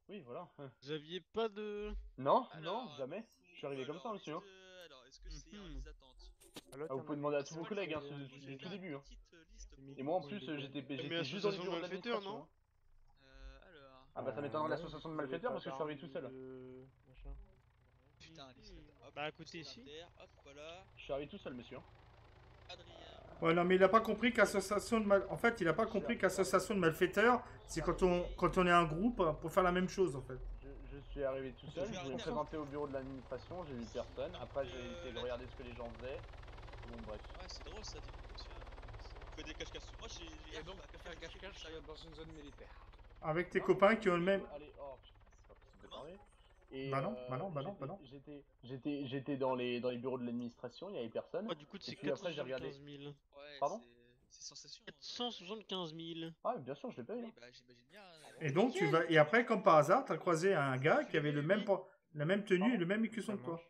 Oui, voilà. Vous aviez pas de. Non, Alors, non, jamais. Je suis arrivé comme ça, monsieur. Euh, alors, est-ce que c'est en Mhm. Ah, vous pouvez demander à tous vos collègues, hein, c'est tout début. Hein. Et moi en plus, euh, j'étais juste dans les bureaux de malfaiteurs, non Euh, alors. Ah bah ça m'étonnerait l'association de malfaiteurs parce que je suis arrivé tout seul. Putain, Bah, à côté ici. Hop, voilà. Je suis arrivé tout seul, monsieur. Adrien. Ouais, non, mais il a pas compris qu'association de mal... En fait, il a pas compris qu'association de malfaiteurs, c'est quand on, quand on est un groupe euh, pour faire la même chose, en fait. Je, je suis arrivé tout seul, je me présenté au bureau de l'administration, j'ai vu personne. Après, j'ai essayé de regarder ce que les gens faisaient. Bon, bref. Ouais, c'est drôle ça, faites des cache-cache. Moi, j'ai. Et donc, faire un cache-cache euh, dans une zone militaire. Avec tes copains qui ont le même. Allez, hors. C'est pas possible de parler. Et, Bah non, euh, bah non, bah non, bah j'étais- non. J'étais, j'étais, j'étais dans les, dans les bureaux de l'administration, il y avait personne. Ah, du coup, c'est puis après, j'ai regardé. 475 000. Ouais, Pardon? c'est- C'est sensation. 475 000. Ah, bien sûr, je l'ai. Oui, bah, j'imagine bien. euh, Et donc, tu vas. Et après, comme par hasard, t'as croisé un gars qui avait le même, po- la même tenue et le même écusson que toi.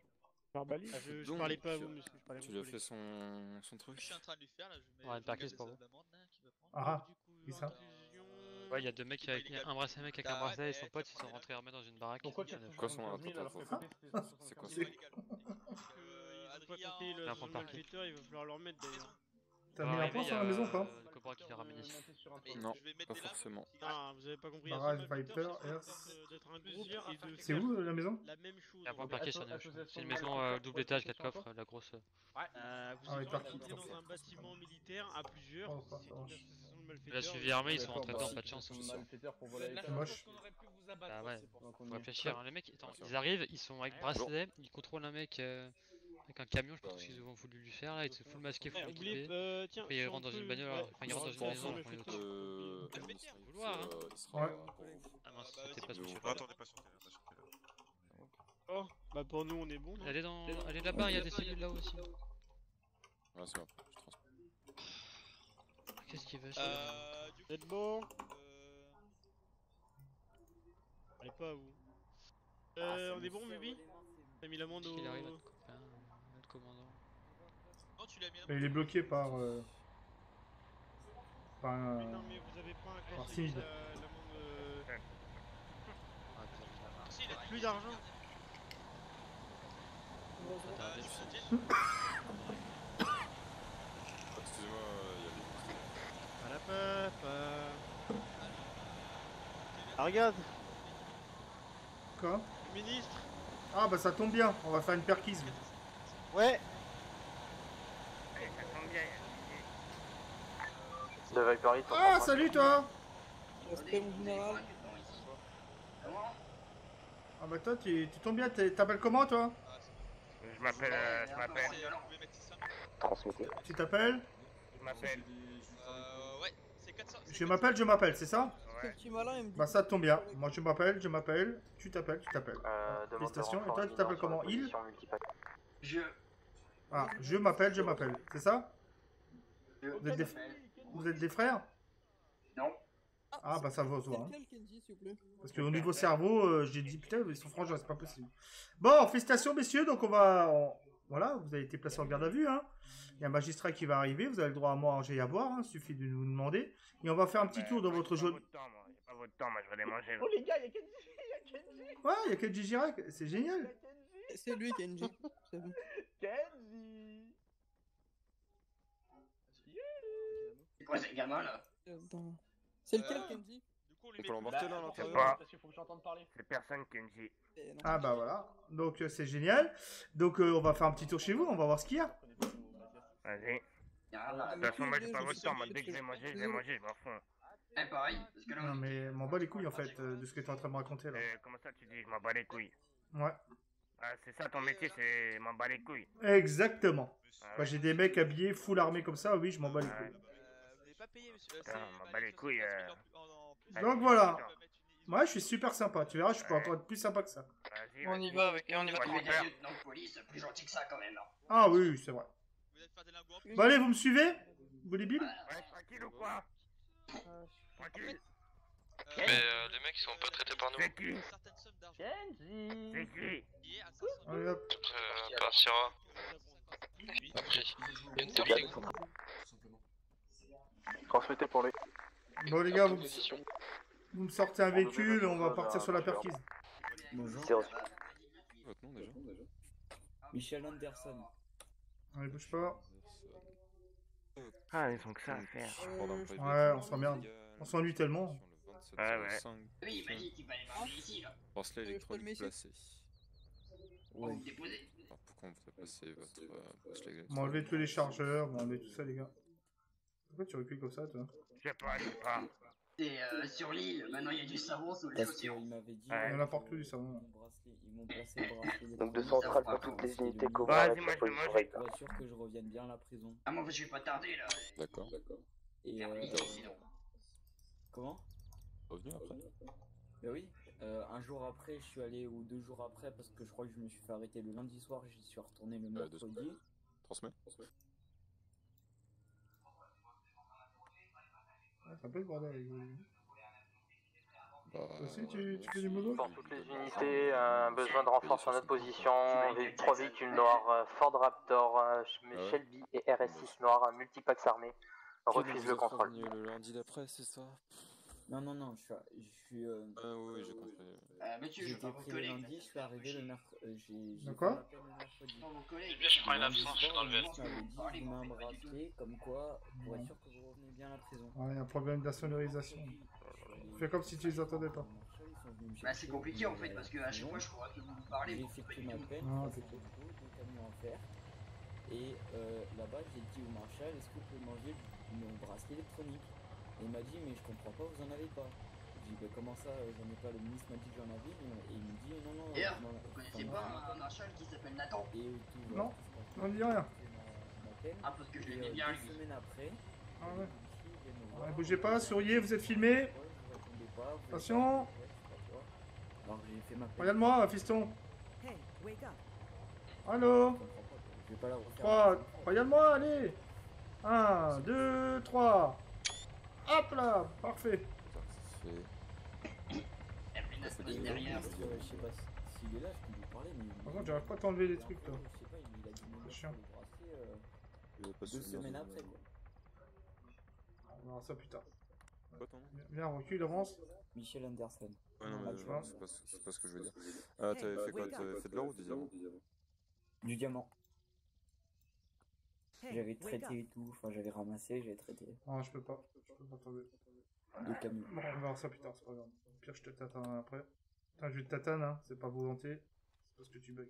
Ah, je, je Donc, parlais pas à tu- vous, monsieur. Je parlais à Tu vos lui as fait son, son truc Je suis en train de lui faire là, je mets. Ouais, une pour vous. là, va prendre. Ah, ça Ouais, il y a deux mecs avec un bracelet, un mec avec un bracelet et son pote, ils sont rentrés armés dans une baraque. Pourquoi Il y en a- 475 Quoi son 000 alors que attends, c'était- c'était C'est quoi 75 000 illégal. Euh, Ils ont pas Adrien, malfaiteur, il va falloir leur mettre d'ailleurs. T'as mis un point sur la maison, quoi euh, Le cobra qui l'a ramené ici. Mais Non, pas forcément. Ah, vous avez pas compris. Barrage Viper, c'est Earth. C'est où la maison La même chose. Il y a un point en fait. parquet sur Asso- neuf. association C'est une maison euh, double étage, c'est 4 quoi coffres, la grosse. Euh, vous Ah êtes dans un bâtiment militaire à plusieurs. C'est. La suivi armée, ils sont D'accord, rentrés dedans, c'est pas de chance. avec la la moche. chance qu'on aurait pu vous abattre. Ah ouais, ouais. c'est Faut réfléchir, hein. les mecs, ils arrivent, ils sont avec bracelet, ils contrôlent un mec avec un camion, je pas ce qu'ils ont voulu lui faire là, ils se full masqué, full Eh, oubliez, équipé. euh, tiens, rentrent on dans une bagnole, ouais, enfin, ils rentrent dans une pense maison, le le truc. Vouloir, hein. euh, il sera Ouais. Ah mince, bah, c'était vas-y, pas ce fais. attendez pas sur sur. Oh, bah pour nous on est bon. non Elle est dans, elle est là-bas, il y a des cellules là aussi. Ouais, c'est bon, je transporte. Qu'est-ce qu'il veut Euh, du coup, Vous êtes bon euh, Allez pas à vous. Euh, on est bon, Bibi T'as mis l'amende au... Il arrive, notre copain, notre commandant. non, tu l'as mis là. Mais il est bloqué par. euh, par un- Mais non, mais vous avez pas un par Sid. la- l'amende... euh, Si, il a Plus d'argent Euh, gentil. Excusez-moi, il y a des... Palapapa. Ah, regarde Quoi? Le ministre Ah, bah ça tombe bien, on va faire une perquise. Ouais De on Ah, salut toi. Ah, bah toi, tu, tu tombes bien, t'es- t'appelles comment toi? Je m'appelle. euh, je m'appelle. Transmettez. Tu t'appelles? Je m'appelle. Euh, ouais, c'est 400. c'est Je m'appelle, je m'appelle, c'est ça? Ouais. Bah ça tombe bien. Moi je m'appelle, je m'appelle, tu t'appelles, tu t'appelles. Euh, Félicitations. Et toi, tu t'appelles comment? Il? Je. Ah, je m'appelle, je m'appelle. C'est ça? Vous êtes, des... vous êtes des frères? Non. Ah, bah ça va se voir. hein. Parce qu'au niveau cerveau, euh, j'ai dit putain, ils sont frangins, c'est pas possible. Bon, félicitations messieurs, donc on va. on- Voilà, vous avez été placé en garde à vue. Hein. Il y a un magistrat qui va arriver, vous avez le droit à manger et à boire, hein, suffit de nous demander. Et on va faire un petit tour dans votre J'ai pas jaune. votre temps, moi. J'ai pas votre temps, moi. Je vais aller manger. Oh les gars, y'a Kenji, y'a Kenji Ouais, il y a Kenji Girac, c'est génial. C'est lui, Kenji. C'est bon. Kenji C'est quoi ce gamin là Attends. C'est lequel, Euh, Kenji? Du coup, On peut l'embarquer là à l'intérieur Parce qu'il faut que j'entende parler. C'est personne, Kenji. Ah bah voilà. Donc euh, c'est génial. Donc euh, on va faire un petit tour chez vous, on va voir ce qu'il y a. Vas-y. De toute façon, moi j'ai pas votre temps, moi dès que je vais manger, je vais manger, je m'en fous. Eh, pareil, parce que là, Non mais m'en bats les couilles en fait euh, de ce que tu es en train de me raconter là. Euh, comment ça tu dis, je m'en bats les couilles? Ouais. Ah, c'est ça ton métier, c'est m'en bats les couilles. Exactement. Ah Moi j'ai des mecs habillés full armés comme ça, oui je m'en bats les couilles. Putain, m'en bats les couilles. euh. Donc voilà. Moi je suis super sympa, tu verras je peux encore être plus sympa que ça. On y va avec on y va lieutenant de police, plus gentil que ça quand même. hein. Ah oui, oui, c'est vrai. Bon allez, vous me suivez Vous les billes Ouais, tranquille ou quoi Tranquille. Mais euh, les mecs ils sont pas traités par nous. C'est qui C'est qui Allez hop. Euh, par Sierra. Après, il y a une technique. Transmettez pour les. Bon les gars, vous, me- vous me sortez un véhicule et on va partir sur la perquise. Bonjour. Votre nom déjà Michel Anderson. Allez, bouge pas. Ah, ils ont que ça à faire. Ouais, on s'emmerde. On s'ennuie tellement. Ouais, ouais. Oui, il m'a dit qu'il fallait ici là. Bracelet Euh, électronique placé. Vous pourquoi on voudrait passer votre euh, bracelet électronique Bon, enlevez tous les chargeurs, bon, enlevez tout ça les gars. Pourquoi tu recules comme ça toi Je sais pas, je sais pas. Et euh, sur l'île, maintenant il y a du savon sous les Parce chaussures. qu'il m'avait dit. Il y en a partout du savon. Ils m'ont placé le bracelet. Donc de centrale pour toutes les unités Vas-y, moi, je Metropolis mange. Pour sûr que je revienne bien à la prison. Ah, moi je vais pas tarder là. D'accord. Et euh, sinon. Comment Revenu après Bah oui. Euh, un jour après, je suis allé, ou deux jours après, parce que je crois que je me suis fait arrêter le lundi soir, j'y suis retourné le Euh, deux mercredi. Transmets Ouais, C'est un peu le bordel. Bah, aussi tu, tu fais du modo Pour toutes les unités, un besoin de renfort sur notre position. Trois véhicules noirs, euh, Ford Raptor, euh, Sh- Shelby et RS6 noirs, un multipax armé. Refuse le contrôle. Le lundi d'après, c'est ça? Non, non, non, je suis. Je suis euh, Ah oui, j'ai compris. Euh, monsieur, je J'étais pris le lundi, je suis arrivé le mercredi. J'ai j'ai De fait quoi l'appel le mercredi. Eh bien, je prends une absence, je suis dans le boss m'avait dit, un bracelet, comme quoi, pour être sûr que vous revenez bien à la prison. Ouais, il y a un problème d'insonorisation. Fais comme si tu les entendais pas. Bah c'est compliqué en fait parce que à chaque fois je crois que vous me parlez. J'ai effectué ma tout. peine, à t'inquiète. beaucoup de camions à faire. Et euh, là-bas, j'ai dit au marshal, est-ce que vous pouvez manger mon bracelet électronique? Et il m'a dit, mais je comprends pas, vous en avez pas. J'ai dit, bah, comment ça, euh, j'en ai pas, le ministre m'a dit que j'en avais. Et il me dit, non, non. D'ailleurs, non, vous connaissez pas un marshal qui s'appelle Nathan Et tout, Non, on dit rien. J'ai fait ma- ma peine. Ah parce que je l'aimais euh, bien lui. semaines après, Ah ouais. Ouais, bougez pas, souriez, vous êtes filmé. Attention. Je. Regarde-moi, fiston. Hey, wake up. Allô Je vais pas la refaire. 3, regarde-moi, allez 1, 2, 3. Hop là, parfait. Ça fait. Des derrière. Je sais pas si- s'il est là, je peux lui parler, mais. Par contre, j'arrive pas à t'enlever les trucs, toi. Je sais pas, il a dit mon C'est chiant. euh, deux semaines de- après, quoi. On verra ça plus tard. Quoi ton nom Viens, recule, avance. Michel Anderson. Ouais, non, mais tu je- vois. c'est pas, ce- c'est pas ce que je veux dire. Ah, t'avais fait quoi? T'avais fait de l'or ou du diamant? Du diamant. J'avais traité et tout, enfin j'avais ramassé, j'avais traité. Non, je peux pas. Je peux pas t'enlever. Deux camions. Bon, on verra ça plus tard, c'est pas grave. Au pire, je te tatane après. Putain, je te tatane, hein. C'est pas volonté. C'est parce que tu bugs.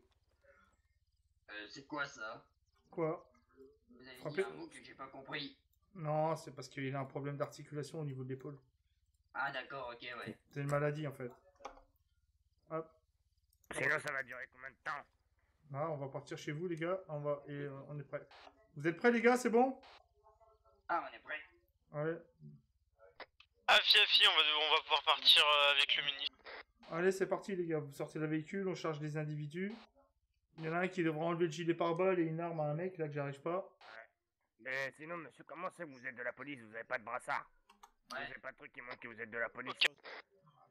Euh, c'est quoi ça? Quoi? Vous avez dit Frappez. un mot que j'ai pas compris. Non, c'est parce qu'il a un problème d'articulation au niveau de l'épaule. Ah d'accord, ok ouais. C'est une maladie en fait. Hop. Sinon, ça va durer combien de temps? Là, on va partir chez vous, les gars. On va et euh, on est prêt. Vous êtes prêts, les gars C'est bon? Ah on est prêt. Allez. Ah, Fiafi, on va, on va pouvoir partir euh, avec le ministre. Allez, c'est parti, les gars. Vous sortez le véhicule, on charge les individus. Il y en a un qui devra enlever le gilet pare-balles et une arme à un mec là que j'arrive pas. Mais sinon, monsieur, comment c'est que vous êtes de la police? Vous avez pas de brassard? Vous avez pas de truc qui montre que vous êtes de la police?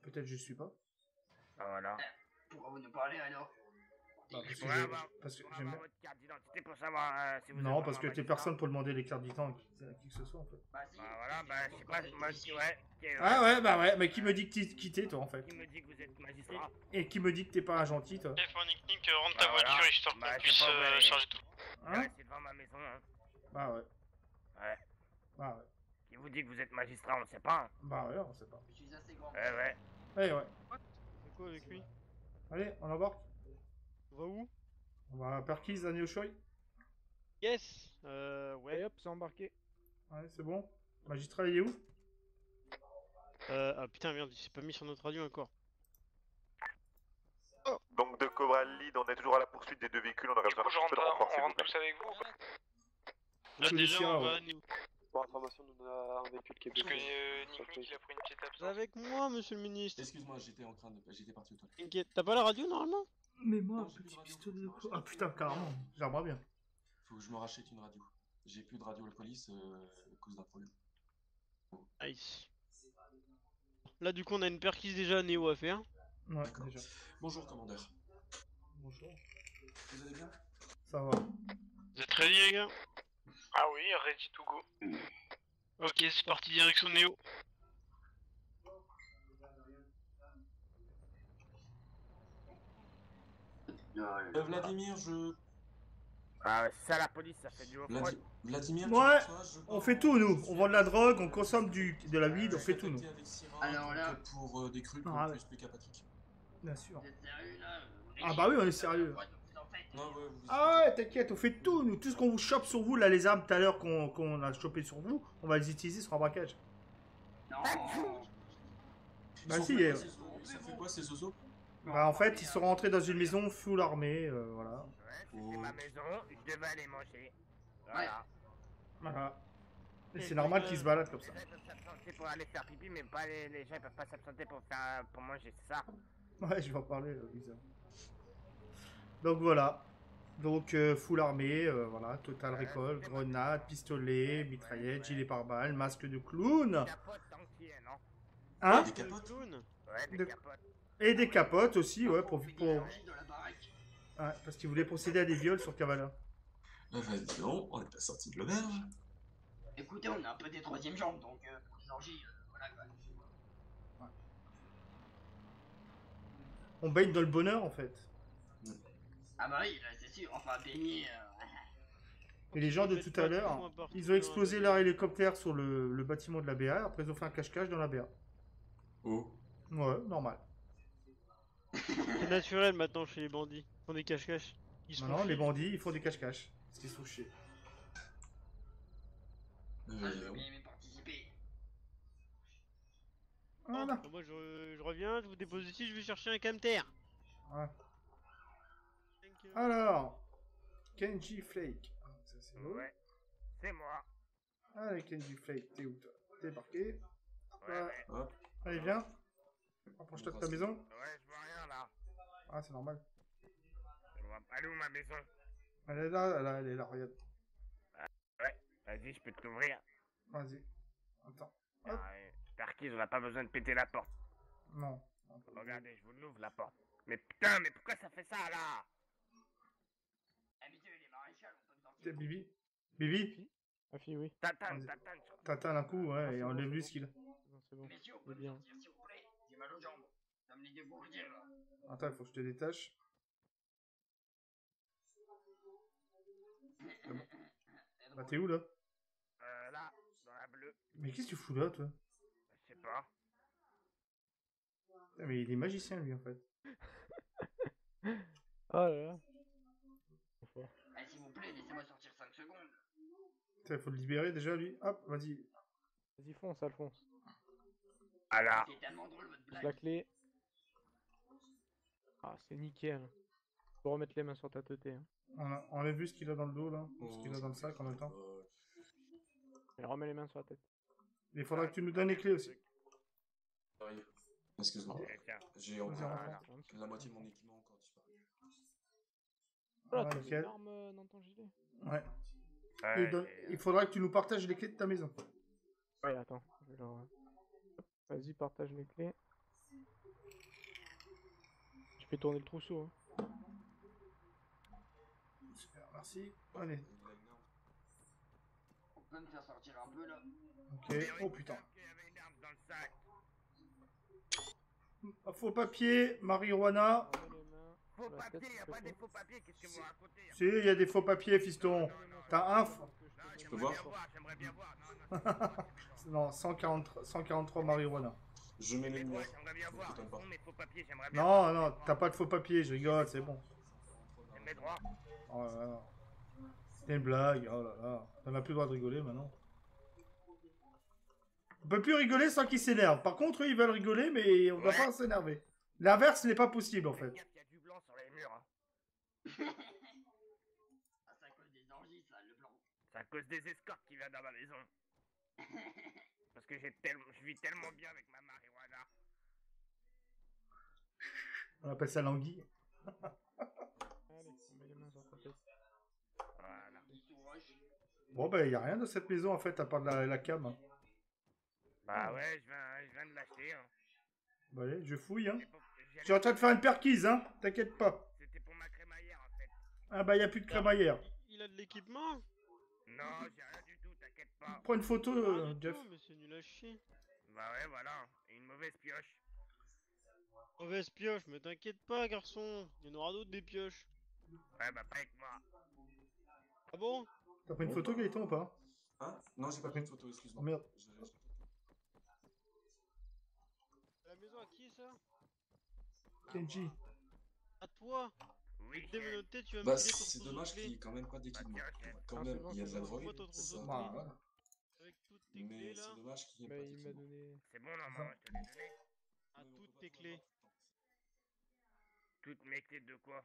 Peut-être je suis pas. Ah, voilà. Pourquoi vous nous parlez alors? Bah, parce que avoir- parce que votre carte d'identité pour savoir euh, si vous Non, parce que t'es personne pour demander les cartes d'identité à qui que ce soit en fait. Bah si. Bah voilà, bah je sais pas, moi je ouais. ouais. Ah ouais, bah ouais, mais qui me dit que t'es qui t'es, toi en fait Qui me dit que vous êtes magistrat Et qui me dit que t'es pas un gentil toi Téléphonique, Nick, euh, rentre ta Bah voiture histoire Bah, qu'on je puisse sais pas, euh, ouais. charger tout. Hein C'est devant ma maison, hein. Bah ouais, Ouais. bah ouais. Qui vous dites que vous êtes magistrat, on sait pas. hein. Bah ouais, on sait pas. Je suis assez grand. Ouais, ouais. Ouais, ouais. C'est quoi avec lui? Allez, on embarque. On va où? On va à Perkis à. Yes Euh, ouais. Et hop, c'est embarqué. Ouais, c'est bon. Magistrat, il est où? Euh, ah putain, merde, il s'est pas mis sur notre radio encore. Donc de Cobra Lead, on est toujours à la poursuite des deux véhicules, on aurait besoin d'un rentre peu de renfort, on rentre tous avec vous ou pas? Là, déjà, on va nous. Pour information, nous on a un véhicule qui est Parce que euh, Nick Nick il a pris une petite absence. avec moi, monsieur le ministre. Excuse-moi, j'étais en train de. J'étais parti au toilette. T'inquiète, t'as pas la radio normalement? Mais moi, petit pistolet de quoi Ah putain, carrément. J'aimerais bien. Faut que je me rachète une radio. J'ai plus de radio à la police euh, à cause d'un problème. Nice. Là, du coup, on a une perquise déjà à Néo à faire. Ouais, déjà. Bonjour, commandeur. Bonjour. Vous allez bien? Ça va. Vous êtes ready les gars? Ah oui, ready to go. Ok, c'est parti direction Néo. Euh, Vladimir, je. Ah, ça, la police, ça fait du haut Vladi- Vladimir, tu Ouais, reçois, je on fait tout nous. On vend de la drogue, on consomme du, de la weed, on fait tout nous. Alors là, Pour euh, des crues qu'on Ah, peut ouais. expliquer à Patrick. Bien sûr. vous êtes sérieux là? Ah bah oui, on est sérieux. Non, ouais, vous Ah ouais, t'inquiète, on fait tout nous. Tout ce qu'on vous chope sur vous, là, les armes tout à l'heure qu'on qu'on a chopé sur vous, on va les utiliser sur un braquage. Non Bah Ils si, euh, ces- Ça fait quoi ces zozos bah en fait, ils sont rentrés dans une maison full armée, euh, voilà. C'est ma maison, je devais aller manger. Voilà. Voilà. Et c'est normal qu'ils se baladent comme ça. Les gens peuvent s'absenter pour aller faire pipi, mais pas les, les gens ils peuvent pas s'absenter pour faire pour manger, c'est ça? Ouais, je vais en parler, euh, Lisa. Donc voilà. Donc euh, full armée, euh, voilà, total récolte, grenades, pistolets, mitraillettes, gilet pare-balles, masque de clown. Non Hein Des capotes Ouais, des De- capotes. Et des capotes aussi, ouais, pour... pour... Ouais, parce qu'ils voulaient procéder à des viols sur Cavala. Bah, vas-y, donc, on est pas sorti de l'auberge. Écoutez, on est un peu des troisième jambes, donc euh, pour les orgies, euh, voilà quoi. On baigne dans le bonheur, en fait. Ah bah oui, là, c'est sûr, enfin baigner. euh, Et les gens de tout à l'heure, ils ont explosé leur hélicoptère sur le, le bâtiment de la BA, après ils ont fait un cache-cache dans la BA. Oh. Ouais, normal. C'est naturel maintenant chez les bandits. Ils font des cache-cache. Font Maintenant, les bandits, ils font des cache-cache. Parce qu'ils se font chier. Ah, j'ai bien aimé participer. Voilà. Moi je, je reviens, je vous dépose ici, je vais chercher un camter. Ouais. Alors, Kenji Flake. Ah, Ça, c'est. Ouais, c'est moi. Allez, Kenji Flake, t'es où toi? T'es parqué? Ouais, ouais. Hop. Allez, viens. Approche-toi de ta maison. Ouais, je vois rien là. Ah, c'est normal. Je vois- Elle est où ma maison Elle est là, elle, est- elle est là, regarde. Ouais, vas-y, je peux t'ouvrir. Vas-y. Attends. Ah, ouais. Perquise, on n'a pas besoin de péter la porte. Non. Regardez, je vous l'ouvre la porte. Mais putain, mais pourquoi ça fait ça là Habitué, les maréchals, on peut me sortir. T'es Bibi Bibi Ma fille, oui. Tatane, tatane. T'atteins un coup, ouais, et enlève-lui ce qu'il a. C'est bon. Messieurs, on C'est peut me bien. sortir s'il vous plaît. J'ai mal aux jambes. Ça me les dégourdir là. Attends, il faut que je te détache. Bah, t'es où là? Euh, là, dans la bleue. Mais qu'est-ce que tu fous là, toi? Je sais pas. Putain, Mais il est magicien, lui, en fait. Oh là là. Trop fort. Eh, s'il vous plaît, laissez-moi sortir 5 secondes. Il faut le libérer déjà, lui. Hop, vas-y. Vas-y, fonce, Alphonse. Alors. C'est tellement drôle votre blague. la clé. Ah, c'est nickel. Faut remettre les mains sur ta tête. Hein. On a, on a vu ce qu'il a dans le dos, là. Oh, ce qu'il a dans le sac en même temps. Et remets les mains sur la tête. Il faudra que tu nous donnes les clés aussi. Excuse-moi. J'ai encore la moitié de mon équipement encore disparu. Voilà, Ah, t'as une arme euh, dans ton gilet. Ouais. Ouais, Et donne- et, euh, Il faudra que tu nous partages les clés de ta maison. Ouais, attends. Hop, Vas-y, partage les clés. Je fais tourner le trousseau. Hein. Super, merci. Allez. On peut me faire sortir un peu là. Ok. Oh putain. Faux papier, marijuana. Mains Faux y a pas des faux papiers, qu'est-ce que vous racontez Si, il y a des faux papiers, fiston. T'as un. Je peux voir J'aimerais bien voir. Non, non, non, 140 143 marijuana. Je mets les lumières. j'aimerais bien voir. T'étonnes pas. Bon, mes faux papiers, j'aimerais bien Non, non, t'as pas de faux papiers, je rigole, c'est bon. Mes droits. Oh là là. C'était une blague, oh là là. On a plus le droit de rigoler maintenant. On peut plus rigoler sans qu'ils s'énervent. Par contre, eux, ils veulent rigoler, mais on va pas s'énerver. L'inverse n'est pas possible en fait. Il y a du blanc sur les murs. Hein. Ah, c'est à cause des orgies, ça, le blanc. C'est à cause des escortes qui viennent dans ma maison. Parce que j'ai tellement, je vis tellement bien avec ma marijuana. On appelle ça l'anguille. Allez, on met les mains sur la tête. Voilà. Bon, bah, y a rien dans cette maison en fait, à part de la, la cam. hein. Bah ouais, je viens, je viens de l'acheter. Hein. Bah, allez, je fouille, hein. Je suis en train de faire une perquise, hein. T'inquiète pas. C'était pour ma crémaillère en fait. Ah, bah, y a plus de crémaillère. Il a de l'équipement Non, j'ai rien du tout, t'inquiète pas. Prends une photo, euh, Jeff. Oh, mais c'est nul à chier. Bah ouais, voilà. Et une mauvaise pioche. Mauvaise pioche, mais t'inquiète pas, garçon. Il y en aura d'autres des pioches. Ouais, bah pas avec moi. Ah bon? T'as pris une photo, Gaëtan, ou pas? Hein? Non, j'ai pas pris de photo, excuse-moi. Oh, merde. Je- La maison à qui ça? Kenji. À toi Tu vas Bah, c'est dommage qu'il n'y ait quand même pas d'équipement. Quand Ah, même, il y a de c'est la drogue, Bah, voilà. Mais c'est là. dommage qu'il n'y ait pas d'équipement. donné. C'est bon, normalement, je te l'ai donné. À toutes tes clés. Toutes mes clés de quoi?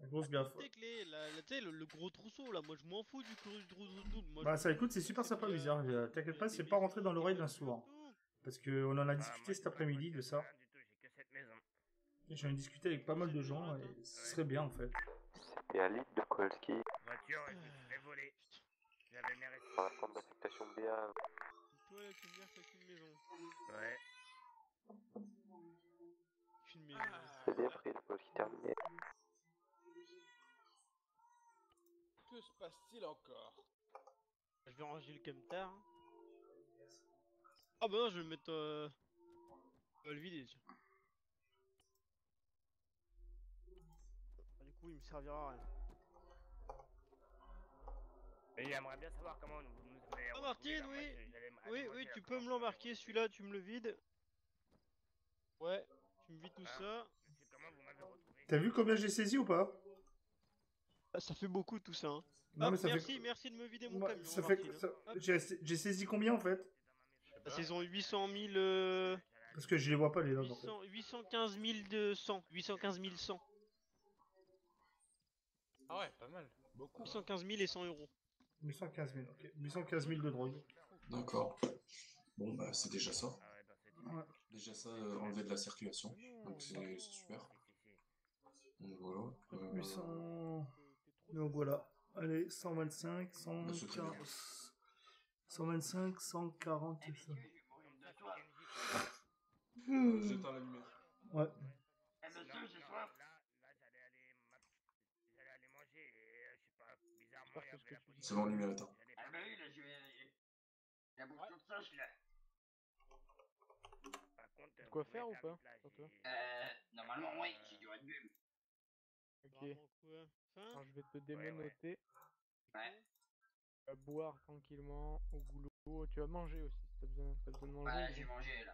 La grosse gaffe. Toutes tes clés, la, le, le gros trousseau là. Moi, je m'en fous du gros trousseau. Moi, Bah, ça écoute, c'est super sympa, bizarre. Euh, T'inquiète pas, c'est pas rentré dans l'oreille d'un sourd. Parce qu'on en a discuté cet après-midi de ça. Rien du tout, j'ai que cette maison. Et J'en ai discuté avec pas mal de gens et ce serait bien en fait. C'était à l'île de Kowalski, Voiture, je me suis voler. J'avais mes récits. par la forme d'affectation BA. Toi là, tu me dire que qu'une maison. Ouais. Qu'une maison. CD après le Kowalski terminé. Que se passe-t-il encore? Je vais ranger le camtar. Ah bah non, je vais le mettre. Euh... Le vider, tiens. Coup, il me servira à rien. Mais j'aimerais bien savoir comment nous, nous Ah, Martine, oui. Oui, oui, tu peux me l'embarquer, celui-là, tu me le vides. Ouais, tu me vides tout Ah. ça. T'as vu combien j'ai saisi ou pas? Ah, ça fait beaucoup tout ça. Hein. Non, Hop, mais ça fait- merci, merci de me vider mon camion. ça fait, Martine. ça- Hop, j'ai j'ai saisi combien en fait? La saison 800 000. euh, Parce que je les vois pas les notes en fait. 800 815 200. 815 100. Ah ouais, pas mal. Beaucoup. 815 000 et 100 euros. 815 000, ok. 815 000 de drogue. D'accord. Bon, bah, c'est déjà ça. Ouais. Déjà ça, euh, enlever de la circulation. Donc, c'est super. Donc, voilà. Euh, 800... Donc voilà. Allez, 125, Bah, c'est très bien. 115... 125, 140 et ça. J'éteins la lumière. Ouais. Eh monsieur, j'ai soif. J'allais aller manger et euh, je sais pas, bizarrement, il y bon, lumière éteinte. Ah bah oui, là, je vais... Toute sèche, là. Par contre, De quoi faire ou pas toi Euh, normalement, oui, j'ai du Red Bull. Ok. Alors je vais te démonoter. Ouais. Tu vas boire tranquillement au goulot. Tu vas manger aussi si t'as besoin, t'as besoin de manger. Ouais, j'ai mangé, là.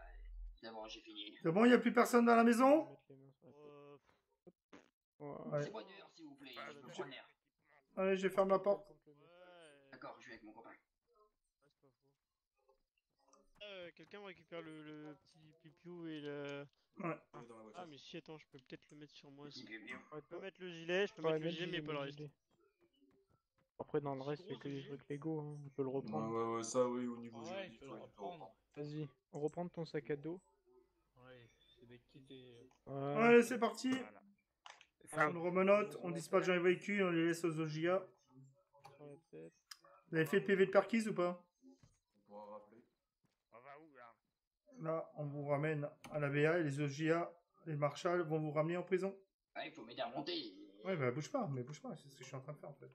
D'abord, j'ai fini. C'est bon, y a plus personne dans la maison? Euh. Ouais. C'est d'heure, s'il vous plaît, je peux prendre l'air. Allez, je ferme la porte. Ouais. D'accord, je suis avec mon copain. Ouais, c'est pas faux. Euh, Quelqu'un récupère le, le petit pipiou et le. Ouais. Il est dans la voiture. Ah, mais si, attends, je peux peut-être le mettre sur moi. Petit. Ouais, Je peux mettre le gilet, je peux Ouais, mettre le le gilet, mais pas le le reste. gilet. Après, dans le reste, il y a que des trucs Lego. Hein. On peut le Ouais, reprendre. ouais, ouais, ça, oui, au niveau Ouais, juridique, ouais, le reprendre. reprendre. Vas-y, on reprend ton sac à dos. Ouais, c'est des kits et... Voilà. Allez, c'est parti. Voilà. On remenote, on dispatche dans les véhicules, on les laisse aux. Sur la tête. Vous avez fait le PV de perquise ou pas? On pourra rappeler. On va où là? Là, on vous ramène à la BA et les OJA, les marshals vont vous ramener en prison. Ah, il faut m'aider à monter. Ouais, bah bouge pas, mais bouge pas, c'est ce que je suis en train de faire en fait.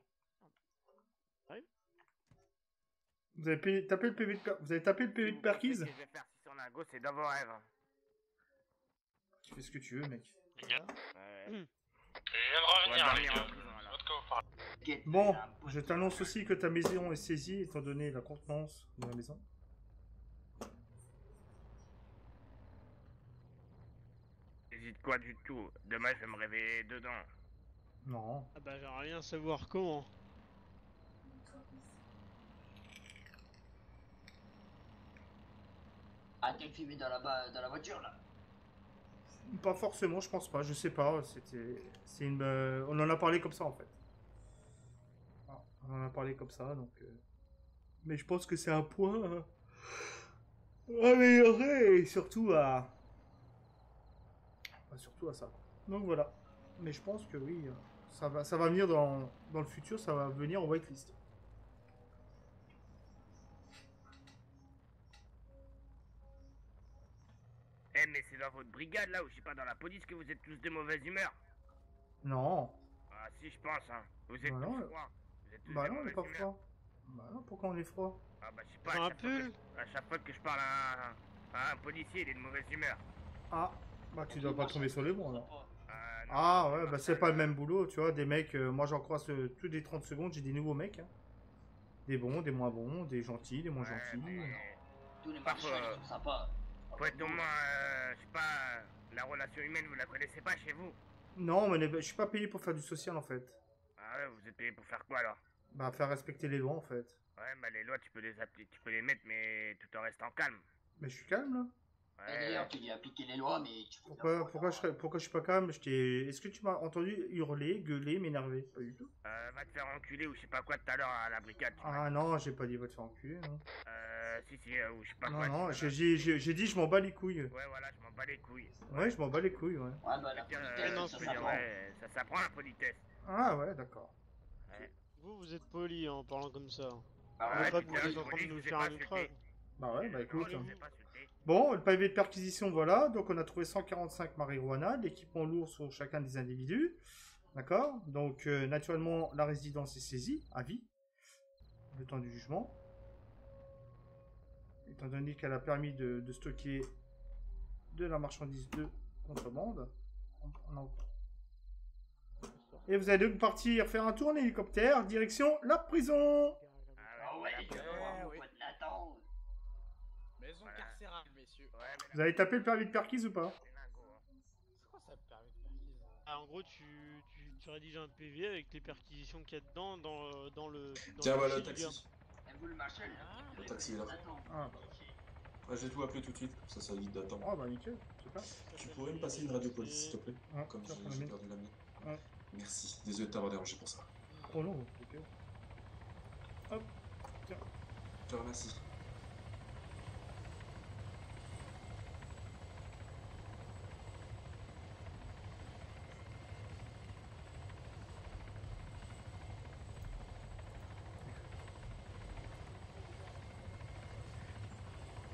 Vous avez payé- tapé le PV de, per- vous avez tapé le PV de perquise Ce que je vais faire 600 lingots, c'est dans vos rêves. Tu fais ce que tu veux, mec. Les gars, Ouais. je viens de revenir, Bon, je t'annonce aussi que ta maison est saisie étant donné la contenance de la maison. Hésite quoi du tout? Demain, je vais me réveiller dedans. Non. Ah bah j'aimerais rien savoir comment. Ah, t'es filmé dans la, dans la voiture là? Pas forcément, je pense pas, je sais pas. C'était, c'est une, euh, on en a parlé comme ça en fait. On en a parlé comme ça, donc. euh, Mais je pense que c'est un point à améliorer et surtout à, surtout à ça. Donc voilà. Mais je pense que oui, euh, ça va, ça va venir dans, dans le futur, ça va venir en whitelist. Eh, mais c'est dans votre brigade là, ou je sais pas, dans la police que vous êtes tous de mauvaise humeur. Non. Ah, si, je pense, hein. Vous êtes Bah tous non, froids. Bah non, on est pas froid. Bah non, pourquoi on est froid Ah, bah, je sais pas, à chaque, fois que je, à chaque fois que je parle à un, à un policier, il est de mauvaise humeur. Ah, bah tu dois pas tomber sur les bons là. Euh, non, Ah ouais, bah c'est pas le même boulot, tu vois, des mecs, euh, moi j'en croise euh, tous les 30 secondes, j'ai des nouveaux mecs. hein. Des bons, des moins bons, des gentils, des moins gentils. Tous les marchands, ils sont sympas. Faut être au moins, euh, je sais pas, euh, la relation humaine, vous la connaissez pas chez vous? Non, mais je suis pas payé pour faire du social en fait. Ah ouais, vous êtes payé pour faire quoi alors? Bah faire respecter les lois en fait. Ouais, bah les lois, tu peux les appliquer, tu peux les mettre, mais tout en restant calme. Mais je suis calme là. Et D'ailleurs, tu lui as appliqué les lois, mais tu Pourquoi, pourquoi, je, serais- pourquoi je suis pas calme? Je t'ai- Est-ce que tu m'as entendu hurler, gueuler, m'énerver? Pas du tout. Euh, va te faire enculer ou je sais pas quoi tout à l'heure à la brigade. Ah non, j'ai pas dit va te faire enculer. Non, Euh, si, si, euh, ou je sais pas non, quoi. non tu j'ai j'ai- j'ai- j'ai dit je m'en bats les couilles. Ouais, voilà, je m'en bats les couilles. Ouais, je m'en bats les couilles, ouais. Ouais, bah la Euh, politesse, non, ça je veux dire, s'apprend. ouais, ça s'apprend la politesse. Ah ouais, d'accord. Vous, vous êtes poli en parlant comme ça. Ah voit pas que vous êtes en train de nous faire un outrage. Bah ouais, bah écoute. hein. Bon, le pavé de perquisition, voilà. Donc, on a trouvé 145 marijuana, l'équipement lourd sur chacun des individus. D'accord? Donc, euh, naturellement, la résidence est saisie, à vie, le temps du jugement. Étant donné qu'elle a permis de, de stocker de la marchandise de contrebande. On- on- Et vous allez donc partir faire un tour en hélicoptère, direction la prison Ah ouais, je voir mon pote Nathan. Maison carcérale, messieurs. Vous avez tapé le permis de perquise ou pas C'est quoi ça, le permis de perquise Ah, en gros, tu, tu, tu rédiges un PV avec les perquisitions qu'il y a dedans dans, euh, dans le. Dans Tiens, le voilà, du taxi. gars. Et vous, le Marshall Le taxi est là. Ah, Ouais, j'ai tout appelé tout de suite, comme ça ça évite d'attendre. Oh bah nickel, super. Tu pourrais me passer une radio police s'il te plaît? Ouais, Comme j'ai perdu la mienne. Merci, désolé de t'avoir dérangé pour ça. Oh non, ok. Hop, tiens. Je te remercie.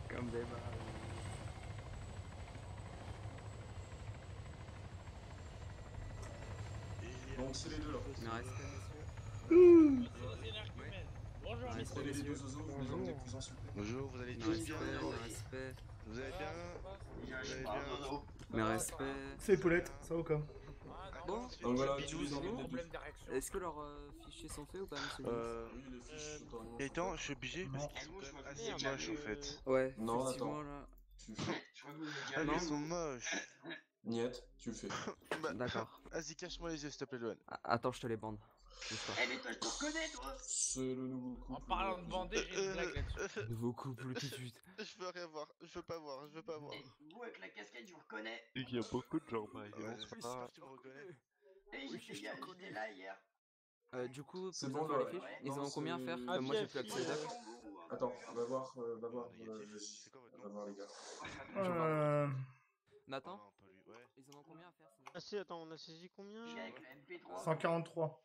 Comme des C'est les deux là. Bonjour, les deux zozos, vous les emmenez plus en s'il vous plaît. Bonjour, vous allez Mais tous respect, bien mais respect. Vous allez bien Vous allez bien Mais respect. C'est Paulette, ça va comme Bon, Donc voilà, deux. Est-ce que leurs euh, fichiers sont faits ou pas, Euh. ministre Oui, les fiches sont en- Gaëtan, je suis obligé parce qu'ils sont moches en fait. Ouais, Non, effectivement, attends. là. Ah, mais ils sont moches. Niet, tu le fais. Bah, D'accord. Vas-y, cache-moi les yeux s'il te plaît, Loan. Attends, je te les bande. Pas. Eh, mais toi, je te reconnais, toi C'est le nouveau couple. En parlant de bander, j'ai une blague là-dessus. Nouveau couple tout de suite. Je veux rien voir, je veux pas voir, je veux pas voir. Vous, avec la casquette, je vous reconnais. Il y a beaucoup de gens, par exemple. oui, Ah, c'est tu me reconnais Eh, j'étais hier- j'étais là hier. Euh, du coup, C'est vous bon, là, les fiches ouais. Ils en Non, ont combien à c'est- faire Ah, Euh, Moi, j'ai plus accès à Attends, va voir, euh, va voir. euh, va voir les gars. Euh... Nathan Combien à faire Ah, si, attends, on a saisi combien J'ai avec la MP3. 143.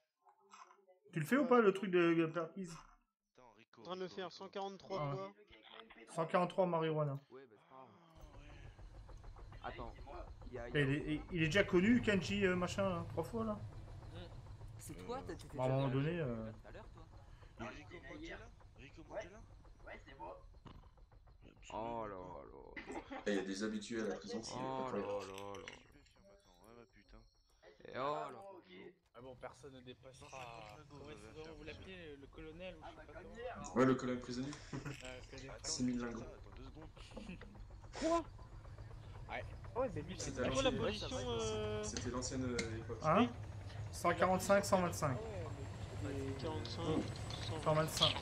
Tu le fais ou pas le truc de, perquise Attends, Rico. En train de le faire, Rico. 143 Ah. quoi 143 marijuana. Ouais, bah c'est pas grave. Attends, il y a. Et Il est, il est déjà connu, Kenji euh, machin, là, trois fois là. C'est toi, t'as t'étais Bah, à un moment déjà- donné, euh, Tout à l'heure, toi Et Rico Mangela Rico Mangela Ouais, c'est moi. Oh là il y a des habitués à la prison. Oh pas là de- là là. Stupéfiant maintenant, ouais, bah putain. Et oh là. Ah bon, personne ne dépassera. Comment est-ce que vous l'appelez le colonel ou je sais pas comment Ouais, le colonel prisonnier. Euh, colonel- 6000 lingots. Quoi Ouais. Ouais, c'est lui, C'était c'est quoi la l'ancienne- position euh... C'était l'ancienne euh, époque. Hein 145, 125. 45, 125.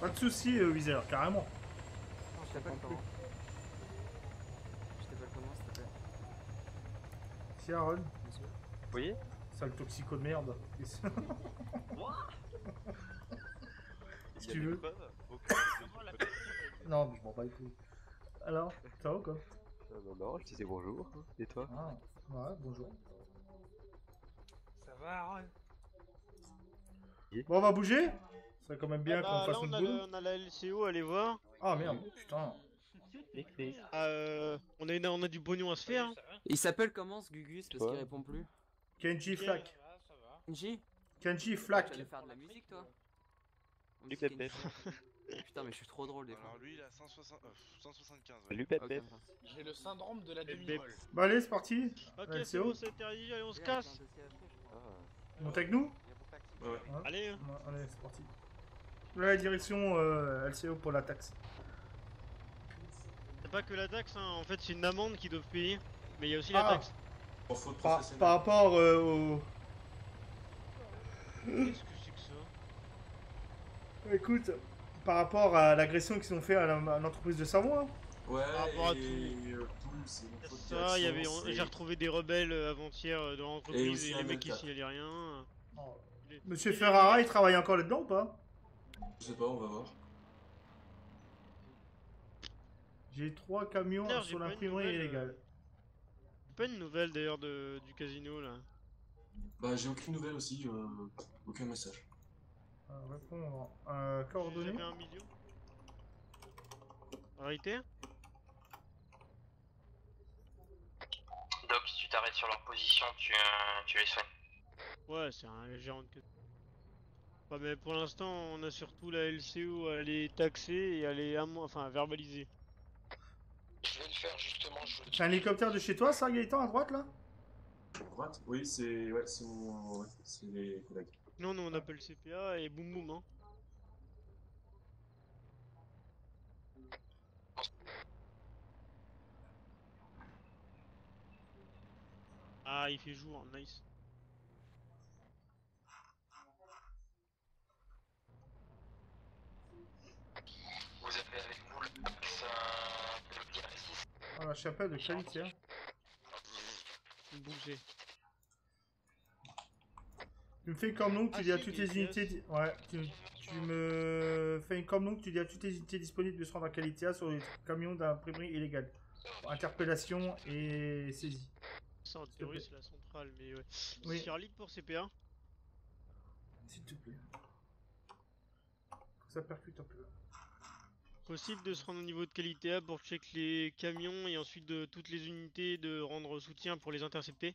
Pas de soucis, euh, Wither, carrément. Je t'appelle comment Je t'appelle comment, s'il te plaît Si, Aaron. Oui Sale toxico de merde. si tu veux. Non, mais je m'en bats les couilles. Alors, ça va ou quoi? Non, non, je disais bonjour. Et toi? Ah, ouais, bonjour. Ça va, Aaron Bon, on va bouger? C'est quand même bien Ah bah, qu'on là, fasse on notre a, boulot. le- on a la LCO, allez voir. Ah merde, putain. Ah, euh, on, a, on a du pognon à se faire. hein. Il s'appelle comment ce Gugus parce qu'il répond plus? Kenji Flack. Kenji? Kenji Tu Flack. allais faire de la musique toi? On dit Kenji. Putain mais je suis trop drôle des fois. Alors lui il a 160, euh, 175. Lui, Pep, Ok, Pep. merci. J'ai le syndrome de la demi-molle. Bah allez, c'est parti. Ok, LCO. c'est bon, rédigé, allez, on se casse. Monte avec nous Ouais. Allez. Ouais, allez, c'est parti. Là, la direction euh, LCO pour la taxe. C'est pas que la taxe, hein. en fait, c'est une amende qu'ils doivent payer. Mais il y a aussi la Ah. taxe. Pour faute Par, rapport euh, au. Qu'est-ce que c'est que ça? Écoute, par rapport à l'agression qu'ils ont fait à l'entreprise de Savoie. Ouais, Par rapport à et tout. euh, tout, c'est une faute Ça, il y avait, j'ai retrouvé des rebelles euh, avant-hier euh, dans l'entreprise et, les mecs qui M4. signalaient rien. Les- Monsieur Ferrara, il travaille encore là-dedans ou pas? Je sais pas, on va voir. J'ai trois camions D'ailleurs, j'ai sur pas une l'imprimerie nouvelle, illégale. Pas une nouvelle d'ailleurs de, du casino là. Bah, j'ai aucune nouvelle aussi, euh, aucun message. Euh, répondre. Euh, coordonnées. Un million. Arrêtez Doc, si tu t'arrêtes sur leur position, tu, euh, tu les soignes. Ouais, c'est un gérant de casino. Ouais, mais pour l'instant, on a surtout la LCO à les taxer et à les amo- enfin, à verbaliser. Je vais le faire justement, je C'est un hélicoptère de chez toi, ça, Gaëtan, à droite là? À droite Oui, c'est ouais, c'est mon... ouais, c'est les collègues. Non, non, on appelle CPA et boum boum, hein. Ah, il fait jour, nice. Vous avez avec vous le taxe le RS6 Ah, la chapelle de qualité. hein. Bouger. Tu me fais une comme nom que Ah, tu dis à toutes les unités. di- Ouais, tu, tu me fais comme nom que tu dis à toutes les unités disponibles de se rendre à Qualité sur les camions d'imprimerie illégale. Interpellation et saisie. En théorie, c'est la centrale, mais ouais. Oui. Sur lead pour CPA S'il te plaît. Ça percute un peu. Possible de se rendre au niveau de qualité A pour check les camions et ensuite de toutes les unités de rendre soutien pour les intercepter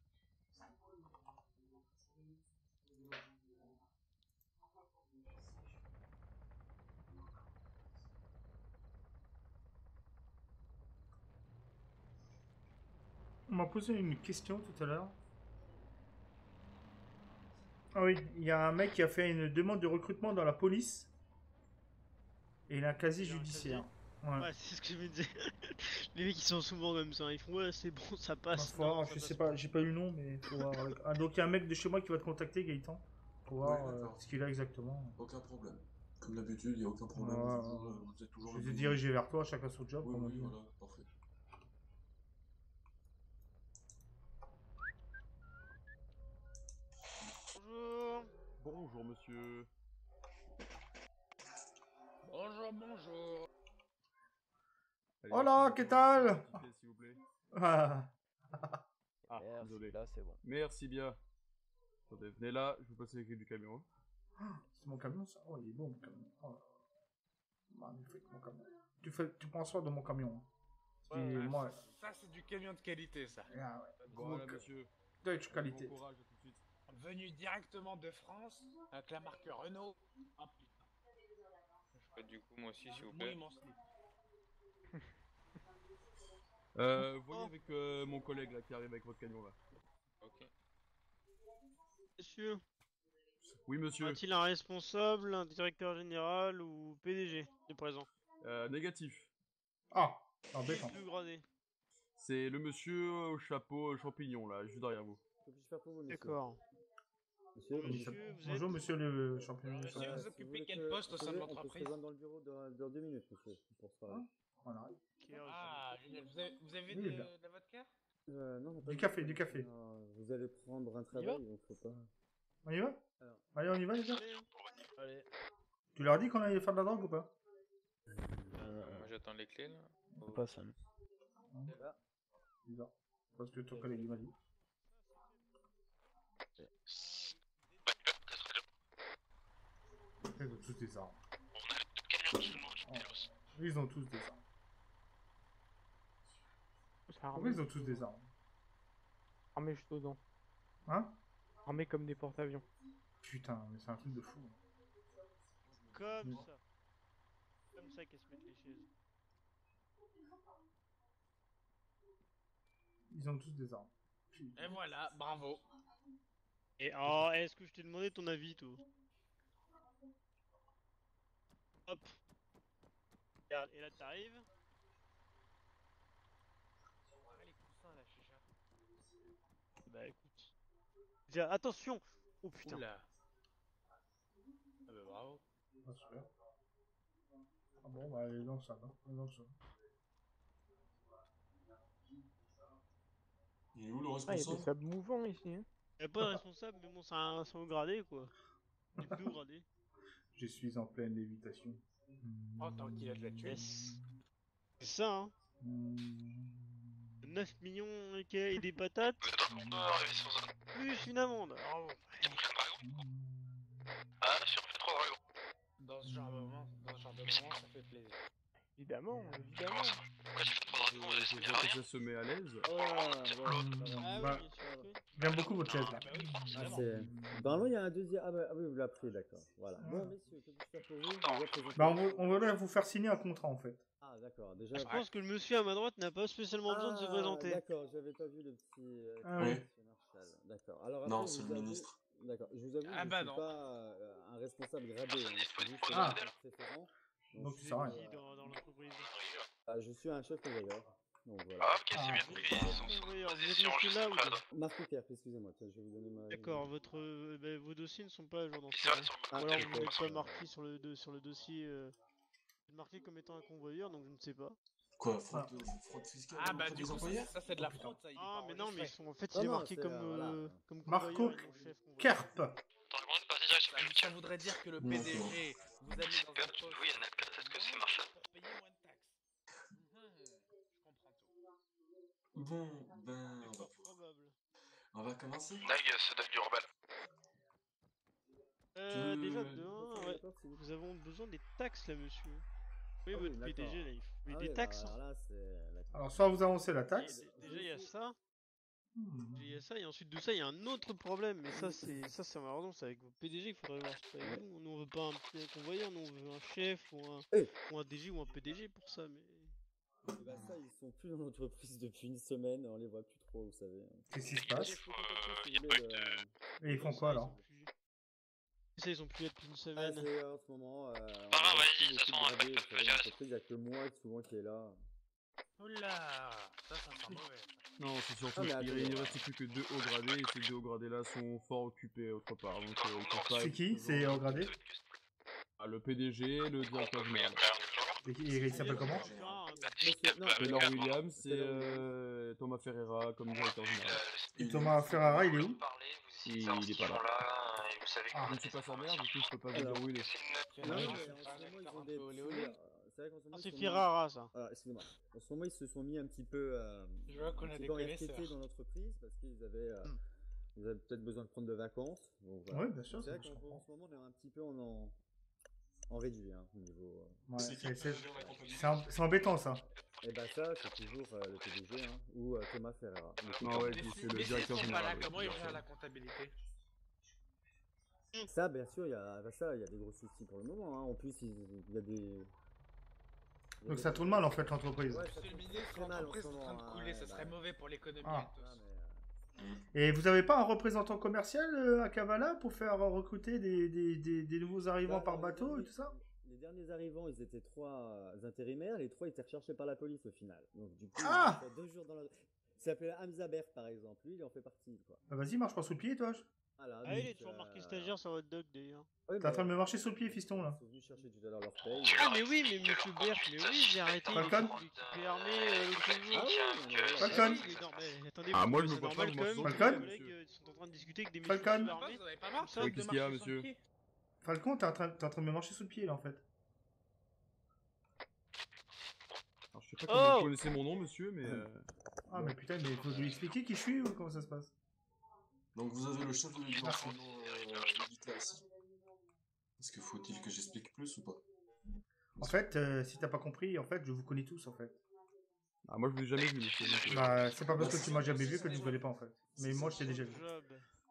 On m'a posé une question tout à l'heure. Ah oui, il y a un mec qui a fait une demande de recrutement dans la police. Et il a un casier judiciaire. Ouais. Ouais, c'est ce que je me disais. les mecs ils sont souvent comme ça, ils font ouais, c'est bon, ça passe. Faut voir, non, je sais pas, j'ai pas eu le nom, mais faut voir. Ah, donc il y a un mec de chez moi qui va te contacter, Gaëtan. Pour voir Ouais, euh, ce qu'il a exactement. Aucun problème. Comme d'habitude, il n'y a aucun problème. Ouais, vous, êtes toujours, ouais. vous êtes toujours Je vais diriger vers toi, chacun son job, Oui, comme on oui, dit. voilà, parfait. Bonjour. Bonjour monsieur. Bonjour, bonjour. Hola, merci ¿qué beaucoup. tal? S'il vous plaît, vous. Ah. Ah, Merci, désolé. là, c'est bon. Merci bien. Attendez, venez là, je vais passer les clés du camion. C'est mon camion ça? Oh, il est beau mon camion. Oh. Magnifique mon camion. Tu, fais, tu prends soin de mon camion. hein. Ouais, Et ouais, moi, Ça, c'est du camion de qualité, ça. Ah ouais. Voilà monsieur. Deutsche qualité. Bon courage, à tout de suite. Venu directement de France, avec la marque Renault. Ah du coup, moi aussi, s'il vous plaît. Euh, voyez avec euh, mon collègue là qui arrive avec votre camion là. Ok. Monsieur, Oui, monsieur. a-t-il un responsable, un directeur général ou PDG de présent Euh, négatif. Ah, Qui est embêtant. plus gradé C'est le monsieur au chapeau champignon là, juste derrière vous. Que puis-je faire pour vous, monsieur D'accord. Monsieur, Monsieur, vous Bonjour, êtes- monsieur le champion. Monsieur, Euh, vous si occupez quel que- poste au sein vous de voulez, On peut se l'entreprise rejoindre dans le bureau dans, dans deux minutes, monsieur, pour se parler. Voilà. Ah, génial. Vous avez, vous avez Oui, de, la vodka? Euh, non, pas Du du café, du café. Non, vous allez prendre un travail, donc faut pas. On y va? Alors. Allez, on y va, les gars Allez. Tu leur as dit qu'on allait faire de la drogue ou pas? Moi j'attends les clés là. On passe, hein. Bizarre. Parce que ton collègue il m'a dit. Ils ont tous des armes. Ils ont tous des armes. Pourquoi ils ont tous des armes Armés jusqu'aux dents. Hein Armés comme des porte-avions. Putain, mais c'est un truc de fou. Comme Mm. ça. Comme ça qu'elles se mettent les chaises. Ils ont tous des armes. Et voilà, bravo. Et oh, est-ce que je t'ai demandé ton avis, toi? Hop. Regarde, et là t'arrives. Ah, les coussins là, chicha. Bah écoute. Déjà, attention Oh putain. Oula. Ah bah bravo. Ah, super. Ah bon, bah, elle est dans le sol. Hein. Elle est dans le sol. Il est où le Ah, il y a des responsable sables mouvants ici. Hein. Y'a pas de responsable, mais bon, c'est un, c'est un haut gradé quoi. Du plus haut gradé. Je suis en pleine lévitation. Oh, tant qu'il a de la thune. Yes. C'est ça, hein. 9 millions ok, et des patates. Plus une amende. Bravo. Ah, si on fait trois dragons. Dans ce genre de moment, dans ce genre de moment, ça fait plaisir. Évidemment, évidemment. Dragons Vous Je que ça se met à l'aise. Oh, Ah Bah. J'aime beaucoup votre chaise là. Bah oui, Ah, c'est. Normalement, il y a un deuxième. Ah, bah, ah oui, vous l'avez pris, d'accord. Voilà. Bon, messieurs, que faire pour vous Bah, on, voudrait vous faire signer un contrat en fait. Ah, d'accord. Déjà. Je pense que le monsieur à ma droite n'a pas spécialement besoin de se Ah, présenter. D'accord, j'avais pas vu le petit. euh, Ah oui. monsieur Marshall. D'accord. Alors, Non, après, c'est je le vous avoue- ministre. D'accord. Je vous avoue, Ah je bah suis non. pas euh, un responsable gradé. hein, je suis juste Ah. un référent. Donc, je tu suis- sais rien. Qui dans, dans l'entreprise Ah, je suis un chef convoyeur. Donc voilà. Ah, ok, c'est bien pris. Convoyeur, vous êtes Si on monsieur là ou pas Marc Leclerc, excusez-moi, je vais vous donner ma. D'accord, votre, euh, bah, vos dossiers ne sont pas à jour dans ce cas. Ah, alors vous n'êtes pas marqué sur le, do- sur le dossier. Euh... vous êtes marqué comme étant un convoyeur, donc je ne sais pas. Quoi, fraude, fraude fiscale Ah bah du coup, ça, ça, c'est de la fraude ça. il est Ah, mais non, mais ils sont en fait, il est marqué comme, euh, euh, comme Marco. Kerp Attends, on est parti direct sur Ça, ça voudrait dire que le. PDG vous a mis dans un Oui, poste il y en a peut-être que c'est Marshall. pour payer moins de taxes. Je comprends tout. Bon, ben, on va, probable. on va commencer. C'est Dave du rebelle. Euh, déjà, de ouais. c'est- Nous avons besoin des taxes là, monsieur. Oui, Ah oui, votre. PDG là, il faut mais Ah des oui, taxes. bah, hein. alors là, c'est. d'accord. Alors, soit vous avancez la taxe. Déjà, il y a ça. Il y a ça, et ensuite de ça, il y a un autre problème. Mais ça, c'est ça, c'est c'est avec vos PDG. Il faudrait voir. C'est pas avec nous. Nous, on veut pas un petit convoyeur. Nous, on veut un chef ou un, Eh. ou un DG ou un PDG pour ça. Mais Eh ben, ça, ils sont plus dans l'entreprise depuis une semaine, on les voit plus trop, vous savez. Qu'est-ce qui se passe ils font quoi alors ça, ils ont plus depuis une Ah, semaine. c'est en ce moment. Euh, Ah, on vas-y, ça sent il y a que moi souvent qui est là. Oula, ça, ça sent mauvais. Non, c'est surtout Ah, qu'il euh, reste plus que deux hauts gradés et ces deux hauts gradés là sont fort occupés autre part. Donc, euh, ils peuvent pas C'est qui toujours- C'est au gradé Ah, Le PDG, le directeur général. Et il s'appelle comment? Monsieur- non, Taylor Williams et euh, Thomas Ferreira comme directeur général. Et Thomas Ferrara, il est où? Il, il est pas là. Et vous savez Ah. Je ne suis pas sa mère, du coup je peux pas vous dire où il est. C'est vrai qu'en ce moment, Ah, c'est Ferrara, ça. Ah, excusez-moi. En ce moment, ils se sont mis un petit peu. euh, Je vois qu'on a des connaisseurs. Dans l'entreprise parce qu'ils avaient. euh, Hmm. Ils avaient peut-être besoin de prendre de vacances. donc voilà. Oui, bien sûr, C'est vrai qu'en ce moment, on est un petit peu en, en, en réduit hein, au niveau. euh, Ouais, C'est embêtant ça. Et bah, ça, c'est toujours euh, le PDG hein, ou euh, Thomas Ferreira. Non, ouais, c'est le directeur sont pas là, général. comment directeur. gèrent la comptabilité Ça, bien sûr, il y a bah, ça, il y a des gros soucis pour le moment. Hein. En plus, il il y a des. Donc ça tourne mal en fait l'entreprise. Monsieur le ministre, l'entreprise est en train de couler, ça serait mauvais pour l'économie. Ah. et tout. Et vous avez pas un représentant commercial euh, à Kavala pour faire recruter des, des, des, des nouveaux arrivants par bateau et tout ça Les derniers arrivants, ils étaient trois euh, intérimaires, les trois étaient recherchés par la police au final. Donc du coup, Ah ils deux jours dans la... Il s'appelle Hamza Ber par exemple, lui il en fait partie quoi. Bah, Vas-y, marche pas sous le pied toi. Voilà, Ah, il est donc, toujours marqué euh, stagiaire sur votre doc d'ailleurs. ouais, T'es en train de me marcher sous le pied, fiston là. Ils sont venus chercher tout à l'heure leur paye. Ah, mais oui, mais monsieur Berk, mais oui, j'ai arrêté. Falcon est armé euh, l'autre jour. Falcon Ah, moi, je me vois pas, Falcon mes collègues euh, sont en train de discuter avec des Falcon. messieurs Oui, de qu'est-ce qu'il y a, monsieur Falcon, t'es en, train, t'es en train de me marcher sous le pied là en fait. Alors, je sais pas comment Oh vous connaissez mon nom, monsieur, mais. euh, Ah, mais putain, mais faut lui expliquer qui je suis ou comment ça se passe Donc vous avez le chef de l'enseignement euh, militaire ici. Est-ce que faut-il que j'explique plus ou pas? En fait, euh, si t'as pas compris, en fait, je vous connais tous en fait. Ah, moi, je vous ai jamais vu, monsieur. Bah, c'est pas parce que tu m'as jamais vu que tu me connais pas en fait. Mais moi, je t'ai déjà vu.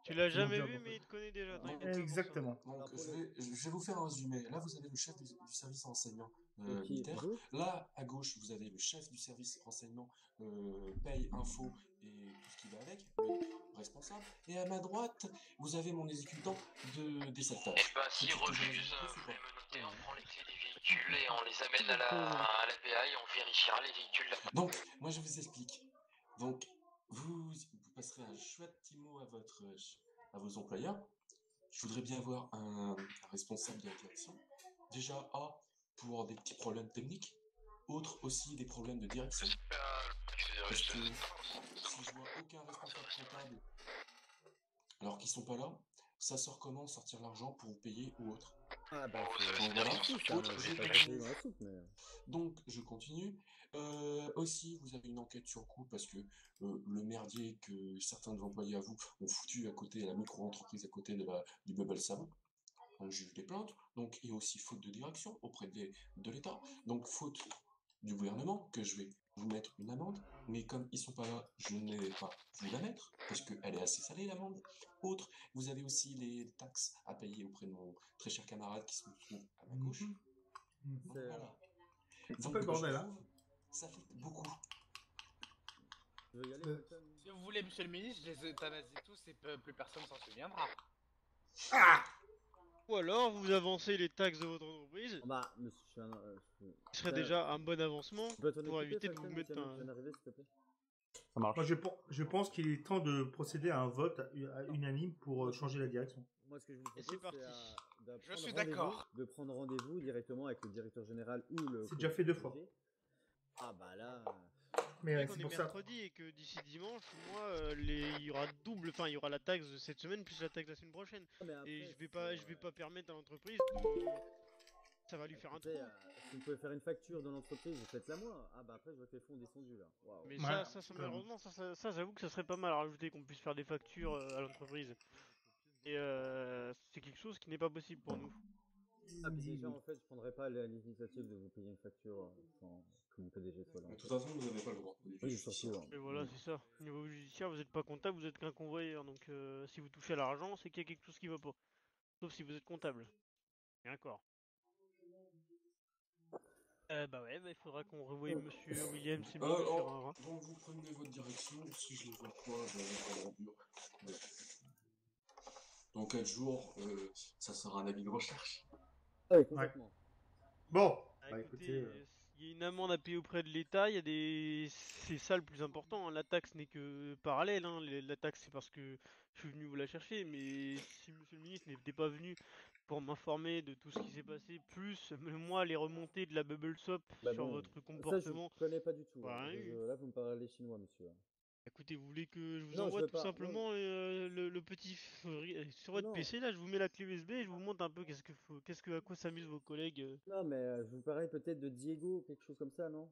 Tu l'as jamais vu, mais il te connaît déjà. Exactement. Donc je vais, je vais vous faire un résumé. Là vous avez le chef du, du service renseignement euh, militaire. Là à gauche vous avez le chef du service renseignement euh, paye, info et tout ce qui va avec, le responsable. Et à ma droite vous avez mon exécutant de, des sept tâches. Eh ben, s'ils refusent, vous les menotez, on prend les clés des véhicules et on les amène à la, à la BA et on vérifiera les véhicules. Donc, moi je vous explique. Donc, vous passerez un chouette petit mot à, votre, à vos employeurs. Je voudrais bien avoir un, un responsable de la direction. Déjà, A, pour des petits problèmes techniques. Autre aussi des problèmes de direction. Parce que si je vois aucun responsable comptable alors qu'ils sont pas là, ça sort comment sortir l'argent pour vous payer ou autre? Ah bah Donc c'est mais... Je continue. Euh, aussi, vous avez une enquête sur coup parce que euh, le merdier que certains de vos employés à vous ont foutu à côté, à la micro-entreprise à côté de la, du Bubble Savon. On juge des plaintes. Donc, il y a aussi faute de direction auprès des- de l'État. Donc, faute du gouvernement que je vais vous mettre une amende. Mais comme ils sont pas là, je ne vais pas vous la mettre parce qu'elle est assez salée l'amende. Autre, vous avez aussi les taxes à payer auprès de mon très cher camarade qui se trouve à ma gauche. Donc, voilà. Le bordel, hein. Ça fait beaucoup. Tu veux y aller, Euh. Si vous voulez, monsieur le ministre, je les euthanasie tous et plus personne s'en souviendra. Ou alors, vous avancez les taxes de votre entreprise. Bah, monsieur... euh, je- Ce serait Euh, déjà un bon avancement tu peux t'en pour occuper, éviter de vous mettre un. tu viens d'arriver, s'il te plaît Ça marche. Moi, je, pen- je pense qu'il est temps de procéder à un vote à- à unanime pour euh, changer la direction. Moi, ce que je vous Et propose, c'est parti. euh, de Je prendre suis rendez-vous- d'accord. De prendre rendez-vous directement avec le directeur général ou le. C'est déjà fait deux fois. Ah bah là. Mais C'est euh, qu'on c'est est pour ça. mercredi et que d'ici dimanche, moi, euh, les... il y aura double, enfin, il y aura la taxe de cette semaine plus la taxe de la semaine prochaine. Ah, après, et je vais pas, je euh, vais pas permettre à l'entreprise de... Ça va lui faire un trou. Euh, si vous pouvez faire une facture dans l'entreprise, vous faites-la moi. Ah bah après, je vois que les fonds ont descendu là. Mais Ouais, ça, ça, ça, malheureusement, ça, ça, ça, j'avoue que ça serait pas mal à rajouter qu'on puisse faire des factures euh, à l'entreprise. Et euh, c'est quelque chose qui n'est pas possible pour nous. Ah, mais déjà, en fait, je prendrais pas l'initiative de vous payer une facture euh, sans que mon PDG soit là. De toute façon, vous n'avez pas le droit. Oui, surtout. hein. Et voilà, c'est ça. Au niveau judiciaire, vous n'êtes pas comptable, vous êtes qu'un convoyeur. Donc euh, si vous touchez à l'argent, c'est qu'il y a quelque chose qui va pas. Sauf si vous êtes comptable. Et encore. Euh, bah ouais, bah, il faudra qu'on revoie monsieur Williams et Euh, monsieur oh, Ferrara. donc vous prenez votre direction, si je les vois quoi, je vais. Ouais. Dans 4 jours, euh, ça sera un avis de recherche. Ah oui, complètement. Bon, Ah, bah écoutez, écoutez. euh, il y a une amende à payer auprès de l'État, il y a des... C'est ça le plus important, hein. la taxe n'est que parallèle, hein. La taxe c'est parce que je suis venu vous la chercher, mais si monsieur le ministre n'était pas venu pour m'informer de tout ce qui s'est passé, plus euh, moi les remontées de la bubble sop Bah sur bon, votre Ça, comportement... je connais pas du tout. Bah, hein. oui. Je- là, vous me parlez chinois, monsieur. Écoutez, vous voulez que je vous Non, je envoie tout pas, simplement euh, le, le petit euh, sur votre Non. PC là, je vous mets la clé USB et je vous montre un peu qu'est-ce que qu'est-ce que à quoi s'amusent vos collègues. euh. Non, mais euh, je vous parlais peut-être de Diego, quelque chose comme ça, non?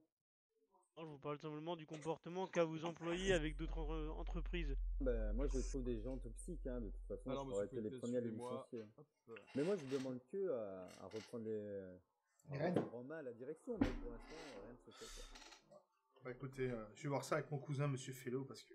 Non, je vous parle simplement du comportement qu'a vos employés avec d'autres en- entreprises. Bah, moi, je trouve des gens toxiques, hein, de toute façon, Alors, ça aurait monsieur été les premiers à les licencier. Mais moi, je demande que à, à reprendre les. Les à rênes. reprendre en main la direction, mais pour l'instant, rien ne se fait. quoi. Bah écoutez, euh, je vais voir ça avec mon cousin Monsieur Fellow parce que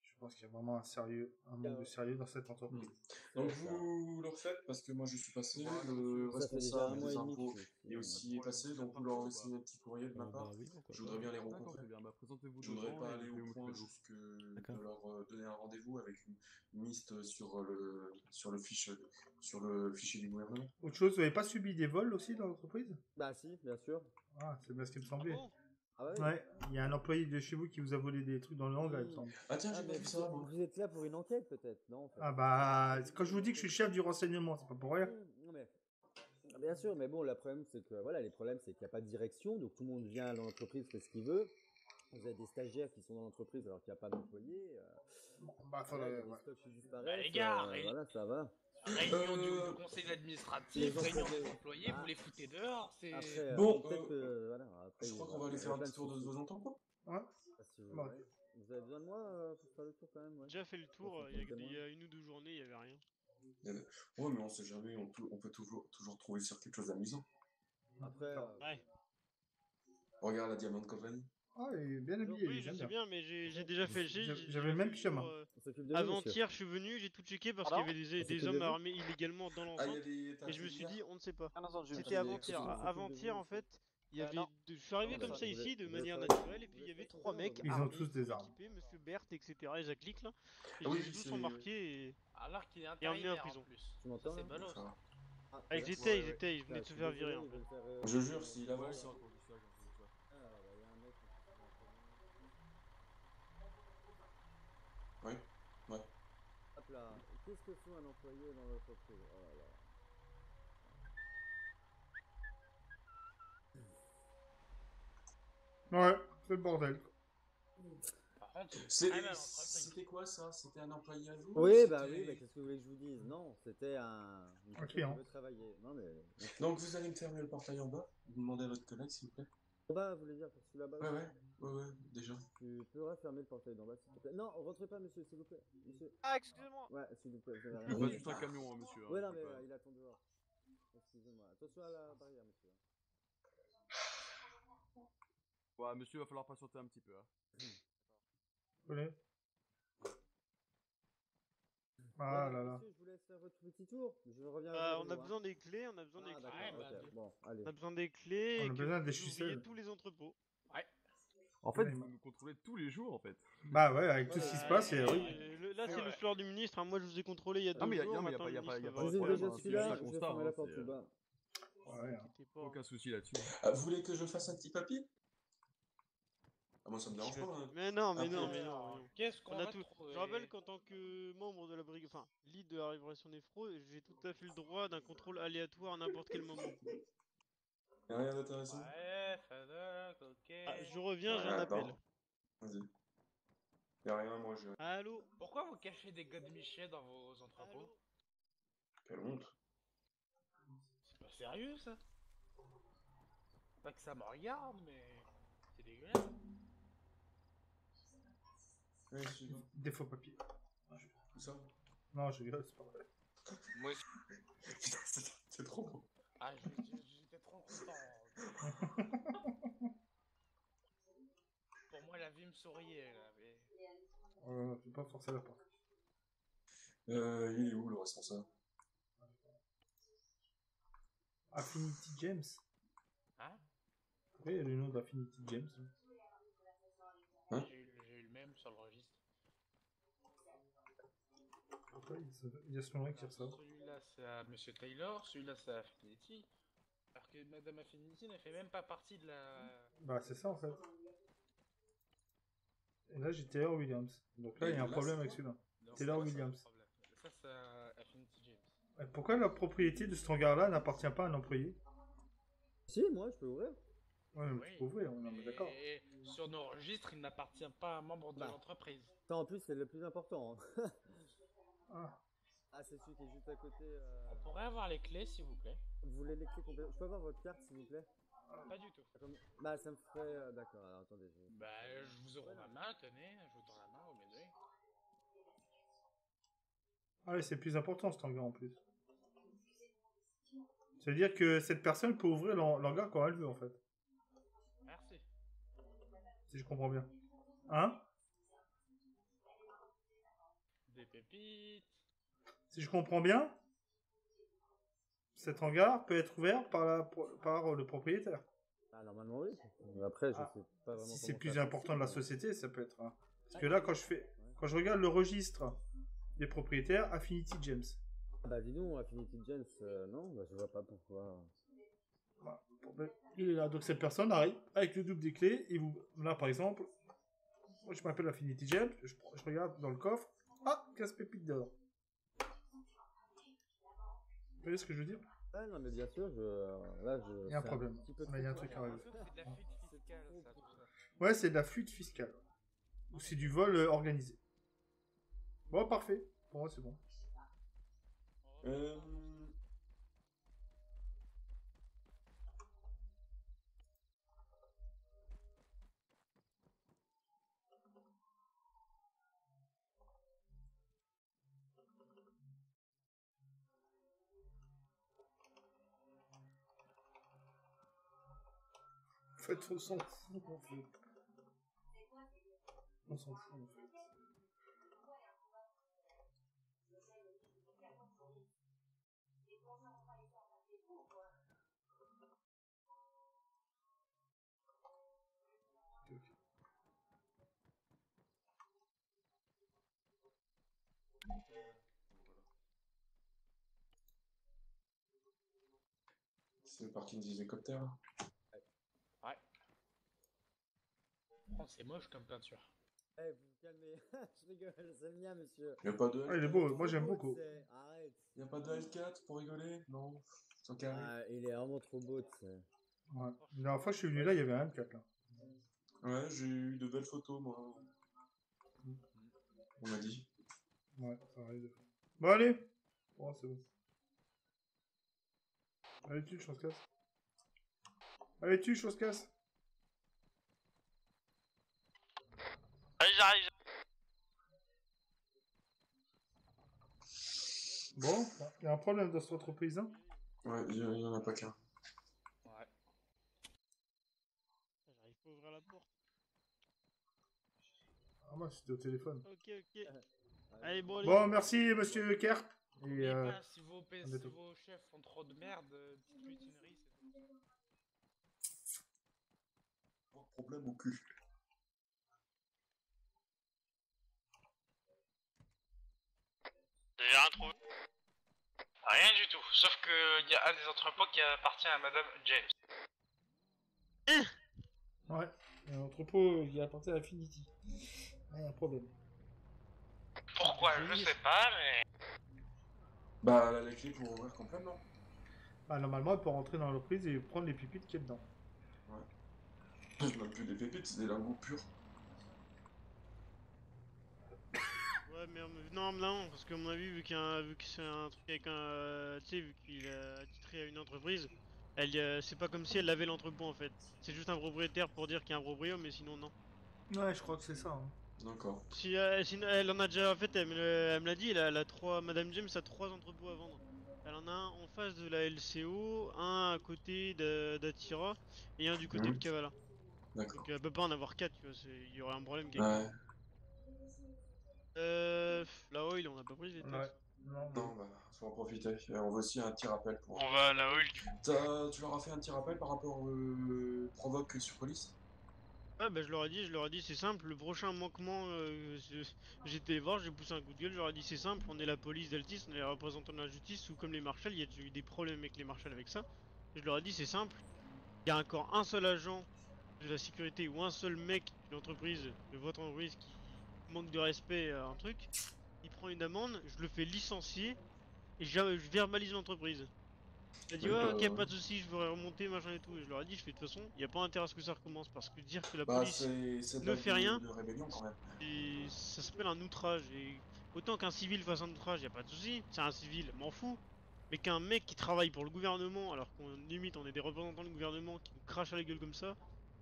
je pense qu'il y a vraiment un sérieux, un manque de sérieux dans cette entreprise. Donc vous le refaites parce que moi je suis passé, le Ça responsable des impôts est aussi est passé, donc vous leur laissez un petit courrier de ma Ah, part. bah je voudrais bien les rencontrer. Bah, je voudrais pas et aller au point jusque de leur euh, donner un rendez-vous avec une liste sur le sur le fiche sur le fichier du gouvernement. Autre chose, vous n'avez pas subi des vols aussi dans l'entreprise? Bah si, bien sûr. Ah, c'est bien ce qui me semblait. Ah ouais Ouais, il y a un employé de chez vous qui vous a volé des trucs dans le hangar, il me semble. Ah tiens, j'ai mais pas vu vous, ça. vous êtes là pour une enquête peut-être, non en fait? Ah bah, quand je vous dis que je suis chef du renseignement, c'est pas pour rien. Non, mais- Bien sûr, mais bon, le problème c'est que voilà, les problèmes c'est qu'il n'y a pas de direction, donc tout le monde vient dans l'entreprise, fait ce qu'il veut. Vous avez des stagiaires qui sont dans l'entreprise alors qu'il n'y a pas d'employés. euh, bah, voilà, des ouais. Bah, les gars, euh, voilà, ça va. Réunion du, Euh, du conseil administratif, réunion des employés, Ah. vous les foutez dehors, c'est... Euh, Bon, euh, que voilà, après, Je crois qu'on va aller faire un petit tour de soucis. vos tampons. Ouais. Ah, si vous, Bon. ouais. Vous avez besoin de moi euh, pour faire le tour quand même ouais. J'ai déjà fait le tour, il y, a- il y a une ou deux journées, il y avait rien. Ouais, mais on sait jamais, on peut, on peut toujours, toujours trouver sur quelque chose d'amusant. Après, euh, Ouais. Regarde la Diamond Company. Ah, il est bien habillé, Oui, je j'aime sais bien, mais j'ai déjà fait. J'avais- même pyjama. S'occupe de. Avant-hier, je suis venu, j'ai tout checké parce qu'il y avait des, On des hommes armés illégalement dans Ah, l'enceinte. Et je me suis dit, on ne sait pas. C'était avant-hier. Avant-hier, en fait, il y avait. Je suis arrivé Non, comme mais ça vous ici, de vous manière naturelle, et puis il y avait trois mecs. Ils ont tous des armes. équipés, Monsieur Berthe, etc. Et Jacques Lick, là. Et Ah oui, les tous c'est- embarqués et. Alors qu'il est Et emmené en intérimaire en prison. plus. Tu m'entends C'est. Ah, Ah, ils étaient, ils étaient, ils Ah, venaient de je se faire virer euh, Je jure, s'il Ouais, avance. c'est encore juste ça. Ah, bah, il y a un mec qui fait ça. Ouais, ouais. Hop là, qu'est-ce que fait un employé dans l'entreprise Oh là là. Ouais, c'est le bordel. C'était quoi ça? C'était un employé à vous Oui, bah oui, bah, qu'est-ce que vous voulez que je vous dise? Non, c'était un. qui client. veut travailler. Non, mais. Donc vous allez me fermer le portail en bas? Vous demandez à votre collègue s'il vous plaît? En bas, vous voulez dire, pour celui là-bas Ouais, ouais, ouais, ouais, déjà. Tu pourras fermer le portail d'en bas, s'il te plaît. Non, rentrez pas, monsieur, s'il vous plaît. Monsieur. Ah, excusez-moi Ouais, s'il vous plaît, vous avez Il rien. passe juste un camion, hein, monsieur. hein, Ouais, non, mais euh, il attend dehors. Excusez-moi. Attention à la barrière, monsieur. Ouais, monsieur, va falloir patienter un petit peu. Hein. Voilà. Ah Ouais, là là. Monsieur, je vous laisse faire votre petit tour. Je reviens. Vers on a vous, hein. besoin des clés, on a besoin des Ah, clés. Ouais, bah. Bon, allez. On a besoin des clés On a besoin des ficelles. tous les entrepôts. Ouais. En fait, Ouais, vous bah. nous contrôlez tous les jours, en fait. Bah ouais, avec tout ce qui se passe, et oui. Là, c'est Ouais. le soir du ministre. hein. Moi, je vous ai contrôlé il y a deux Ah, mais y a- jours. non, mais y a maintenant, pas- y a pas- y a ministre pas va de problème, déjà hein. Aucun souci là-dessus. Ah, vous voulez que je fasse un petit papier Ah, moi ça me dérange pas. hein. Mais non, mais non, mais non. Qu'est-ce qu'on On a tout. trouver Je rappelle qu'en tant que membre de la brigade, enfin, lead de la répression des fraudes, j'ai tout à fait le droit d'un contrôle aléatoire à n'importe quel moment. Y'a rien d'intéressant Ouais, Fadoc, ok. Ah, je reviens, Ah, appelle. non. Vas-y. Y'a rien, moi je. Allô? Pourquoi vous cachez des godemichets dans vos entrepôts? Quelle honte. C'est pas sérieux ça? Pas que ça me regarde, mais c'est dégueulasse. Ouais. Des faux papiers. Tout ça? Non, je rigole, c'est pas vrai. Moi aussi. Putain, c'est c'est trop beau. Ah, je- je- Pour moi, la vie me souriait là, mais. Euh, tu peux pas forcer la porte. Euh, il est où le responsable? Affinity James. Hein? Pourquoi il y a le nom d'Affinity James Hein? J'ai eu, le même sur le registre. Pourquoi il y a ce- il y a ce nom-là qui ressort? Celui-là, c'est à Monsieur Taylor, celui-là, c'est à Affinity. Alors que Madame Affinity ne fait même pas partie de la. Bah, c'est ça en fait. Et là, j'ai Taylor Williams. Donc là, il y a un problème avec celui-là. Taylor c'est Williams. Ça, à Affinity James. Et Pourquoi la propriété de cet hangar-là n'appartient pas à un employé? Si, moi, je peux ouvrir. Ouais, mais tu peux ouvrir, on est d'accord. Et sur nos registres, il n'appartient pas à un membre de Bah. l'entreprise. Ça, en plus, c'est le plus important. hein. Ah. Ah, c'est celui qui est juste à côté. euh, On pourrait avoir les clés, s'il vous plaît Vous voulez les clés complètes? Je peux avoir votre carte, s'il vous plaît? Pas du tout. Comme- Bah, ça me ferait. euh, D'accord, alors attendez. Je... Bah, je vous ouvre ma main, tenez, je vous tends la main, vous m'aidez. Ah ouais, c'est plus important cet hangar en plus. Ça veut dire que cette personne peut ouvrir l'han- l'hangar quand elle veut en fait. Merci. Si je comprends bien. Hein? Pépite. Si je comprends bien, cet hangar peut être ouvert par, la, par le propriétaire. Ah, normalement, oui. Mais Après, je Ah, sais pas vraiment. Si c'est plus important de la société, ça peut être. hein. Parce que là, quand je fais, quand je regarde le registre des propriétaires, Affinity James. Ah Bah, dis donc, Affinity James, euh, non, bah, je vois pas pourquoi. Il est là, donc cette personne arrive avec le double des clés et vous, là par exemple, moi je m'appelle Affinity James, je regarde dans le coffre, ah, 15 pépites d'or. Vous voyez ce que je veux dire Ah, non, mais bien sûr, je. Là, je. Il y a un c'est problème. petit peu Là, il y a un truc à régler. C'est de la fuite fiscale, ça, tout ça. Ouais, c'est de la fuite fiscale. Ou c'est du vol euh, organisé. Bon, parfait. Pour moi, c'est bon. Euh... fait, on s'en fout, en fait. On s'en fout, en fait. C'est le parking des hélicoptères. là. Ouais. Oh, c'est moche comme peinture. Eh, vous vous calmez. je rigole, c'est le mien, monsieur. Y a pas de Ah, il est beau, moi j'aime beaucoup. Arrête. Y a pas de L4 pour rigoler? Non. Sans carré. Ah, il est vraiment trop beau, tu sais. Ouais. La dernière fois que je suis venu là, il y avait un M4 là. Ouais, j'ai eu de belles photos, moi. On m'a dit. Ouais, ça arrive. Bon, allez Bon, c'est bon. Allez, tu, chose casse. Allez, tu, chose casse. Allez, j'arrive. Bon, il y a un problème dans cette entreprise. Hein Ouais, il y en a pas qu'un. Ouais. J'arrive pas à ouvrir la porte. ah, moi, c'était au téléphone. Ok, ok. Allez, bon, allez. Bon, merci, monsieur Kerp. Et, euh, bah, si vos, si vos chefs font trop de merde, euh, petite mutinerie, c'est tout. Pas de problème au cul. J'ai rien trouvé? Rien du tout, sauf que il y a un des entrepôts qui appartient à Madame James. Ouais, il y a un entrepôt qui apporté à Affinity. Ouais, il y a un problème. Pourquoi? Je sais pas, mais. Bah, elle a les clés pour ouvrir complètement. Bah, normalement, elle peut rentrer dans l'entreprise et prendre les pipites qu'il y a dedans. Ouais. C'est même plus des pépites, c'est des lingots purs. Ouais, mais non, non, parce qu'à mon avis, vu, qu'il y a un- vu que c'est un truc avec un. euh, tu sais, vu qu'il a titré à une entreprise, elle, euh, c'est pas comme si elle avait l'entrepôt en fait. C'est juste un propriétaire pour dire qu'il y a un proprio, mais sinon, non. Ouais, je crois que c'est ça. hein. D'accord. Si, euh, sinon, elle en a déjà en fait, elle elle me l'a dit, elle a, elle a trois, Madame James a trois entrepôts à vendre. Elle en a un en face de la LCO, un à côté d'Atira et un du côté Mhm. de Kavala. D'accord. Donc elle peut pas en avoir quatre, tu vois, c'est- il y aurait un problème quelque Ouais. Euh, la oil, on a pas pris les. Ouais. Non, Non, bah, faut en profiter. Et on veut aussi un petit rappel pour. On va à la. T'as- Tu leur as fait un petit rappel par rapport au euh, provoque sur police? Ouais, bah je leur ai dit, je leur ai dit, c'est simple, le prochain manquement, euh, je- j'étais les voir, j'ai poussé un coup de gueule, je leur ai dit, c'est simple, on est la police d'Altis, on est les représentants de la justice, ou comme les marshals, il y a déjà eu des problèmes avec les marshals avec ça. Je leur ai dit, c'est simple, il y a encore un seul agent de la sécurité ou un seul mec d'une entreprise, de votre entreprise, qui manque de respect à un truc, il prend une amende, je le fais licencier, et je, verbalise l'entreprise. Il a dit, ouais, bah, ok, pas de soucis, je voudrais remonter, machin et tout. Et je leur ai dit, je fais de toute façon, il y a pas intérêt à ce que ça recommence parce que dire que la Bah, police ne fait rien, de rébellion quand même. et ça s'appelle un outrage. Et autant qu'un civil fasse un outrage, y a pas de souci, c'est un civil, m'en fous. Mais qu'un mec qui travaille pour le gouvernement, alors qu'on limite on est des représentants du gouvernement qui nous crachent à la gueule comme ça,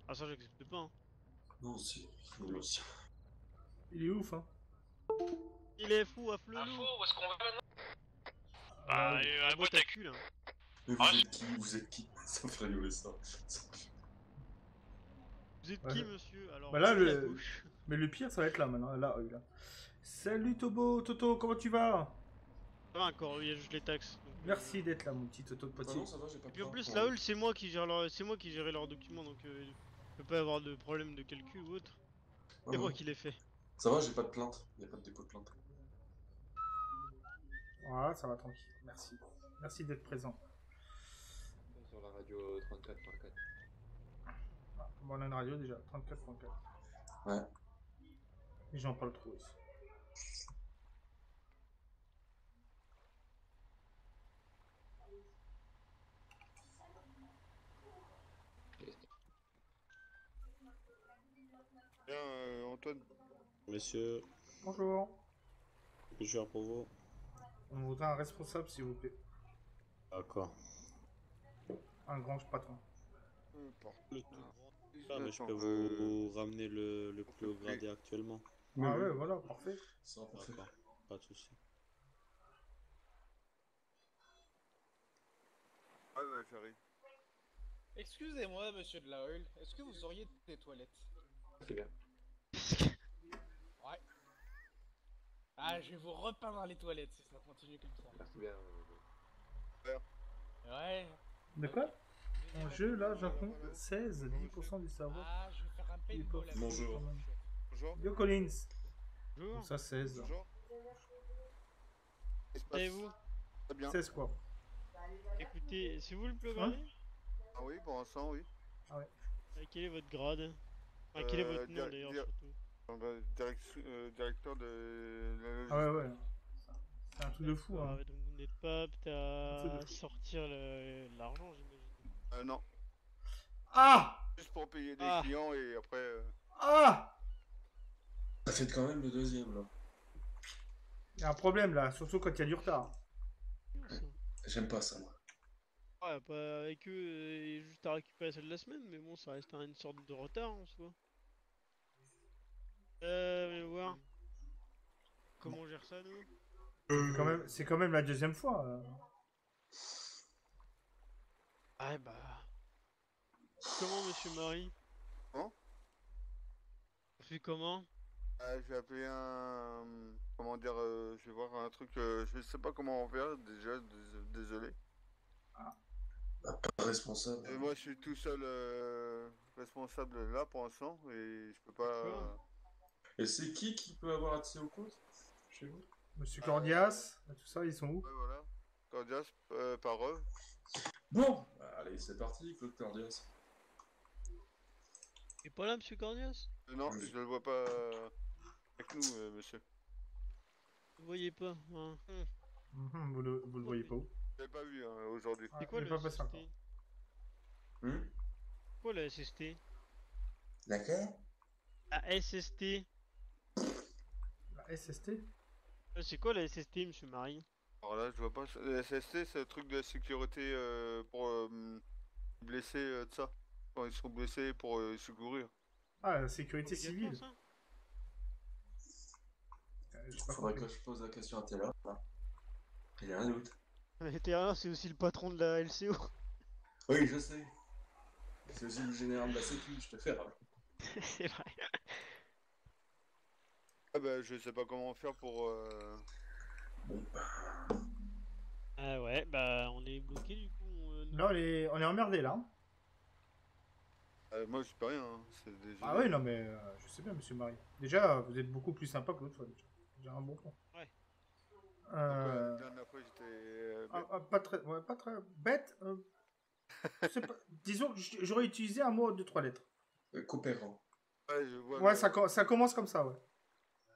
ah ça j'accepte pas. Hein. Non, c'est. Il. Il est ouf, hein. Il est fou à flelou. Info, où est-ce qu'on va maintenant Bah, euh, à à cul là. Mais vous Ah, êtes qui Vous êtes qui Ça me fait rigoler ça. Vous êtes Ouais. qui, monsieur Alors, Bah là, le... Mais le pire, ça va être là maintenant. Là, là. Salut Tobo, Toto, comment tu vas? Ça va encore, il y a juste les taxes. donc, euh, Merci d'être là, mon petit Toto de potier. non, ça va, j'ai pas Et puis en plus, la Hull, c'est moi qui gère leur... c'est moi qui gérais leurs documents, donc euh, il peut pas y avoir de problème de calcul ou autre. C'est moi ouais. qui l'ai fait. Ça va, j'ai pas de plainte. Y a pas de dépôt de plainte. Voilà, ça va tranquille. Merci. Merci d'être présent. Sur la radio 34 34. Bon, on a une radio déjà, 34.4. Ouais. Et j'en parle trop aussi. Bien, euh, Antoine. Monsieur, Bonjour. que je faire pour vous On voudrait un responsable, s'il vous plaît. D'accord. Un grand patron. Le tout. Ah, mais je peux vous ramener le, le plus haut gradé actuellement. Ah ouais, voilà, parfait. D'accord, pas de soucis. Ouais, ouais, j'arrive. Excusez-moi, monsieur de la Hull, est-ce que vous auriez des toilettes? C'est bien. Ouais. Ah, je vais vous repeindre les toilettes si ça continue comme ça. Merci bien. Ouais. De quoi En jeu, là, Japon, 16, 10% du cerveau. Ah, je vais faire un paintball même. Bonjour. Yo Collins. Bonjour. Donc ça, 16. Bonjour. Et vous Très bien. 16 quoi Écoutez, c'est vous le plus gradé Ah oui, pour l'instant, oui. Ah ouais. Euh, Quel est votre grade? Enfin, quel est Euh, votre nom d'ailleurs surtout? Bah, direct- euh, directeur de la logistique. Ah ouais, ouais. C'est un truc de fou, Ah hein. ouais, donc vous n'êtes pas apte à sortir le- l'argent, j'imagine. Euh, non. Ah Juste pour payer des Ah. clients et après. euh, Ah Ça fait quand même le deuxième, là. Il y a un problème là, surtout quand il y a du retard. J'aime pas ça, moi. Ouais, pas avec eux, euh, juste à récupérer celle de la semaine, mais bon, ça reste un- une sorte de retard en soi. Euh, voyons voir. Comment on gère ça, nous? C'est quand même, c'est quand même la deuxième fois. euh. Ah bah. Comment, monsieur Marie Comment? On fait comment? Ah, je vais appeler un. Comment dire euh, Je vais voir un truc. euh, je sais pas comment on faire déjà. dés- Désolé. Pas responsable. Et moi, je suis tout seul euh, responsable là pour l'instant et je peux pas. euh, Et c'est qui qui peut avoir accès au compte chez vous? Monsieur Cordias, tout ça, ils sont où? Ouais, voilà. Cordias, euh, par eux. Bon, bah, allez, c'est parti, Claude Cordias. Il est pas là, monsieur Cornias Euh, non, je le vois pas euh, avec nous, euh, monsieur. Vous voyez pas hein. Mhm, vous, le, vous le voyez pas où? Je l'ai pas vu hein, aujourd'hui. Ah, C'est quoi il est le pas passé SST encore. Hmm Quoi la SST Laquelle? La SST La SST Euh, C'est quoi la SST, monsieur Marie Alors là, je vois pas. ça. Le SST, c'est le truc de sécurité euh, pour euh, blessés euh, de ça. Quand ils sont blessés pour euh, secourir. Ah, la sécurité civile. Faudrait que je pose la question à Taylor. Il y a un doute. Terrain, c'est aussi le patron de la LCO. Oui, je sais. C'est aussi le général de la sécu, je te fais c'est vrai. Ah bah, je sais pas comment faire pour. euh, Ah ouais, bah on est bloqué du coup. euh, nous. Là, on est, on est emmerdé là. hein. euh, moi, je sais pas rien. hein, C'est déjà. Ah oui, non, mais euh, je sais bien, monsieur Marie. Déjà, vous êtes beaucoup plus sympa que l'autre fois. Déjà, Déjà un bon point. Ouais. Euh, La dernière fois, j'étais. euh, ah, ah, pas très, ouais, pas très bête. euh, c'est pas- disons que j- j'aurais utilisé un mot de trois lettres. Euh, coopérant. Ouais, je vois. Ouais, le- ça, co- ça commence comme ça, ouais.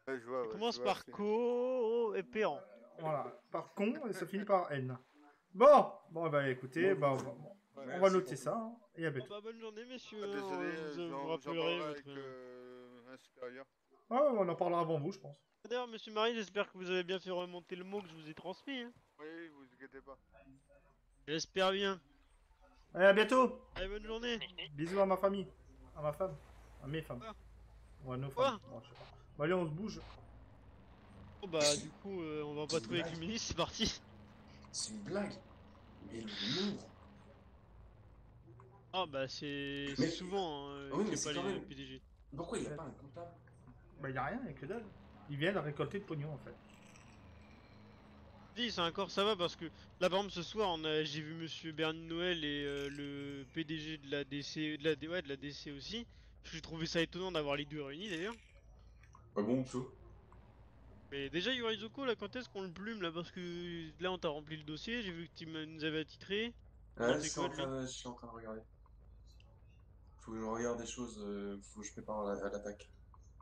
Ouais, je vois. ouais, Commence je vois, par c'est- co et péant. Voilà, par con et ça finit par N. Bon, bon, bah écoutez, bah, on va, bon, on va merci noter ça. hein, et à bientôt. Bah bonne journée messieurs, Ah, désolé, vous, vous j'en- j'en rappellerez parlerai votre... avec euh, un supérieur. Ah, ouais, on en parlera avant vous, je pense. D'ailleurs monsieur Marie, j'espère que vous avez bien fait remonter le mot que je vous ai transmis. Hein. Oui, vous inquiétez pas. J'espère bien. Allez, à bientôt. Allez bonne journée. Bisous à ma famille, à ma femme, à mes femmes. Ou à nos femmes. Bon, je sais pas. Bon, allez, on se bouge. Bon bah du coup euh, on va pas trouver avec le ministre, c'est parti. C'est une blague. Mais l'humour. Ah bah c'est Mais- souvent hein, Ah oui, mais a pas quand les même- PDG. Pourquoi il n'y a pas un comptable? Bah, y a rien, y'a que dalle. Ils viennent récolter le pognon en fait. Si, c'est encore ça va parce que là par exemple ce soir on a j'ai vu monsieur Bernie Noël et euh, le PDG de la DC de la ouais, de la DC aussi. J'ai trouvé ça étonnant d'avoir les deux réunis d'ailleurs. Ah bon, chaud Mais déjà Yurizuko là quand est-ce qu'on le plume là? Parce que là on t'a rempli le dossier, j'ai vu que tu nous avais attitré. Ouais, je suis, en codes, lui? train, je suis en train de regarder. Faut que je regarde des choses, euh, faut que je prépare à l'attaque.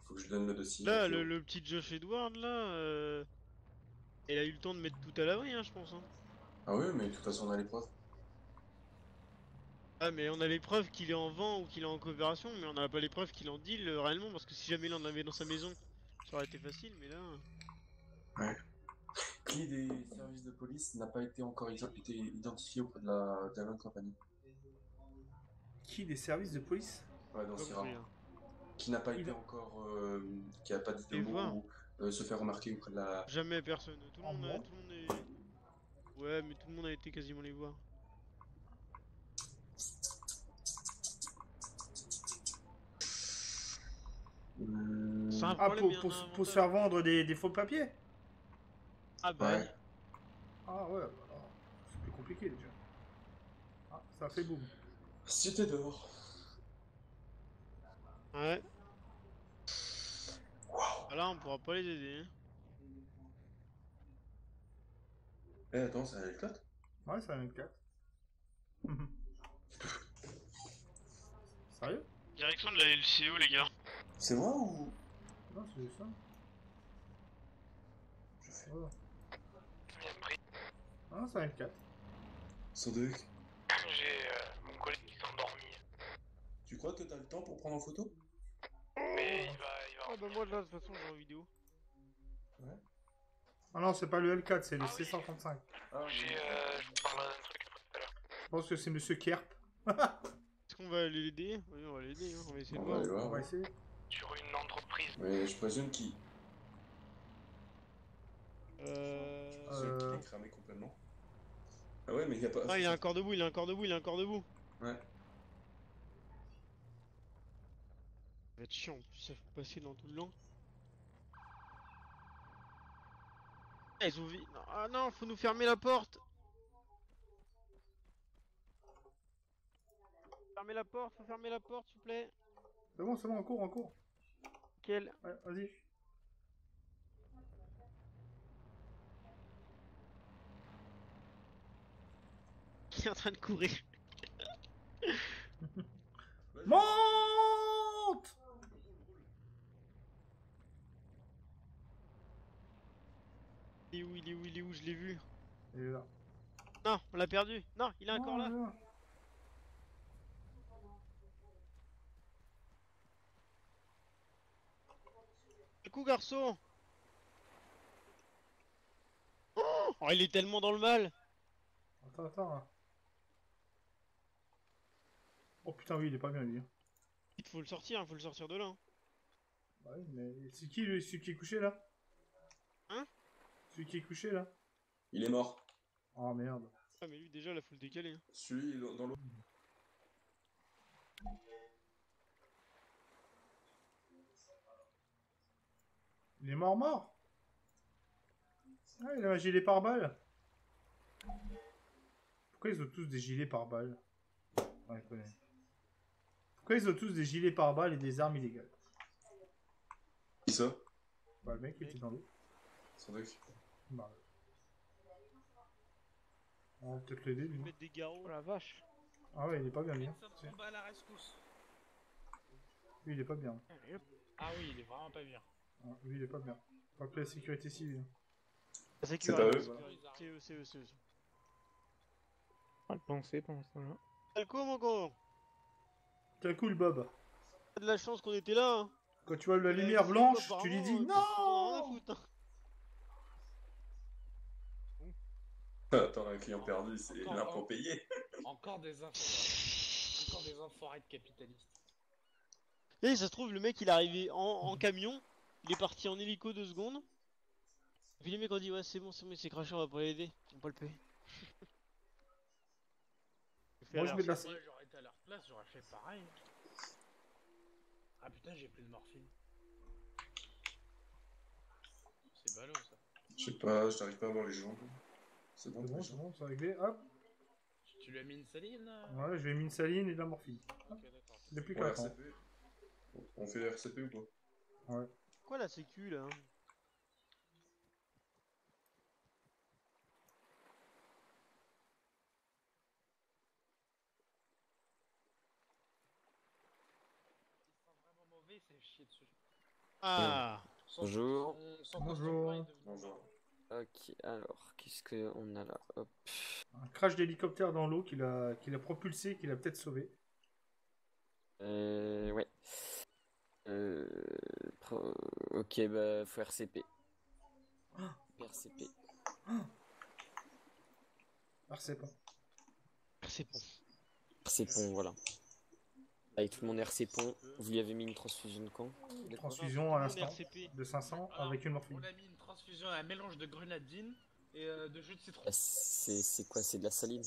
Faut que je donne le dossier. Là au le, petit Josh Edward là euh, il a eu le temps de mettre tout à l'abri hein je pense hein. Ah oui, mais de toute façon on a les preuves. Ah mais on a les preuves qu'il est en vent ou qu'il est en coopération mais on n'a pas les preuves qu'il est en deal euh, réellement parce que si jamais il en avait dans sa maison ça aurait été facile mais là... Ouais. Qui des services de police n'a pas été encore été identifié auprès de la Diamond Company Qui des services de police? Ouais, dans Sierra. hein. Qui n'a pas Il été encore. euh, qui a pas dit de mots voir. ou euh, se faire remarquer auprès de la. Jamais personne, tout le Ah monde a... Tout le monde est... Ouais mais tout le monde a été quasiment les voir. C'est un Ah, problème, pour, pour, a un pour se faire vendre des, des faux papiers Ah bah Ouais. Ah ouais, bah, alors, c'est plus compliqué déjà. Ah, ça a fait boum. Cité d'or. Ouais. Ah là on pourra pas les aider hein. Eh, attends, c'est un L4 Ouais, c'est un M4. Sérieux? Direction de la LCO, les gars. C'est moi ou? Non, c'est juste ça. Je fais. Voilà. Ah, c'est un M4. Sodek, J'ai euh, mon collègue qui s'est endormi. tu crois que t'as le temps pour prendre en photo? Mais il va, il va. Ah bah moi là de toute façon j'ai en vidéo. Ah non, c'est pas le L4, c'est le C135. Ah, J'ai, euh, je vous parle d'un truc après tout à l'heure. Je pense que c'est Monsieur Kerp. Est-ce qu'on va aller l'aider? Oui on va l'aider, hein. on va essayer de voir. On va essayer. Sur une entreprise. Mais je présume qu'il Euh... celui qui est cramé complètement? Ah ouais, mais il y a pas. Ah il est encore debout, il est encore debout, il est encore debout. Ouais. Ça va être chiant, en plus ça faut passer dans tout le long. Ah, ils ont non, Ah non, faut nous fermer la porte Fermez la porte, faut fermer la porte s'il vous plaît. C'est bon, c'est bon, en cours, en cours. Quel Ouais, vas-y. Il est en train de courir. Monte Il est où, il est où, il est où, je l'ai vu. Il est là. Non, on l'a perdu. Non, il est encore Oh, là. là. Coup garçon oh, oh, il est tellement dans le mal Attends, attends. hein. Oh putain, oui, il est pas bien lui. Il faut le sortir, il faut le sortir de là. hein. Bah oui, mais c'est qui lui, celui qui est couché là? Hein? Celui qui est couché là? Il est mort. Oh merde. Ah mais lui déjà là faut le décaler. hein. Celui dans l'eau. Il est mort mort Ah, il a un gilet pare-balles Pourquoi ils ont tous des gilets pare-balles? Ouais, je connais. Pourquoi ils ont tous des gilets pare-balles et des armes illégales? Qui ça? Bah le mec il était dans l'eau. Sodek. Bah. On va peut-être l'aider lui. Mettre des garrots. Oh la vache. Ah ouais, il est pas bien lui. hein. À la rescousse. Lui il est pas bien. Ah oui, il est vraiment pas bien. Ah, lui il est pas bien. Pas que la sécurité civile. La C'est sécurité, pas eux. voilà. C'est eux, c'est eux, c'est eux. On va le penser pendant ce temps-là. Quel coup mon con Quel cool Bob. T'as de la chance qu'on était là. Hein. Quand tu vois la Euh, lumière blanche, tu lui dis euh, non hein. Attends, un client perdu, c'est l'impôt hein. payé. Encore des infos. Encore des enfoirés de capitalistes. Et ça se trouve, le mec il est arrivé en, en camion, il est parti en hélico deux secondes. Et puis les mecs ont dit ouais c'est bon, c'est bon, il s'est craché, on va pas l'aider, on va pas le payer. Moi je mets de la, Moi, j'aurais été à leur place, j'aurais fait pareil. Ah putain, j'ai plus de morphine. C'est ballot ça. Je sais pas, j'arrive pas à voir les jambes. C'est bon, C'est bon, c'est bon, c'est réglé. Hop. Tu lui as mis une saline là Ouais, je vais mis une saline et de la morphine. Ok, d'accord. Depuis Ouais, 4 ans. RCP. On fait RCP ou pas? Ouais. Quoi la sécu là Vraiment mauvais, c'est chier dessus. Ah Bonjour. Bonjour. devenu. Ok, alors, qu'est-ce qu'on a là Hop. Un crash d'hélicoptère dans l'eau qui l'a qui l'a propulsé, qui l'a peut-être sauvé. Euh, ouais. Euh, Ok, bah, faut RCP. RCP. RC pas. C'est bon. RCPon, voilà. Avec tout le monde vous lui avez mis une transfusion de quand Transfusion à l'instant RCP. de 500 Alors, avec une morphine. On a mis une transfusion, un mélange de grenadine et euh, de jus de citron. Bah, c'est quoi? C'est de la saline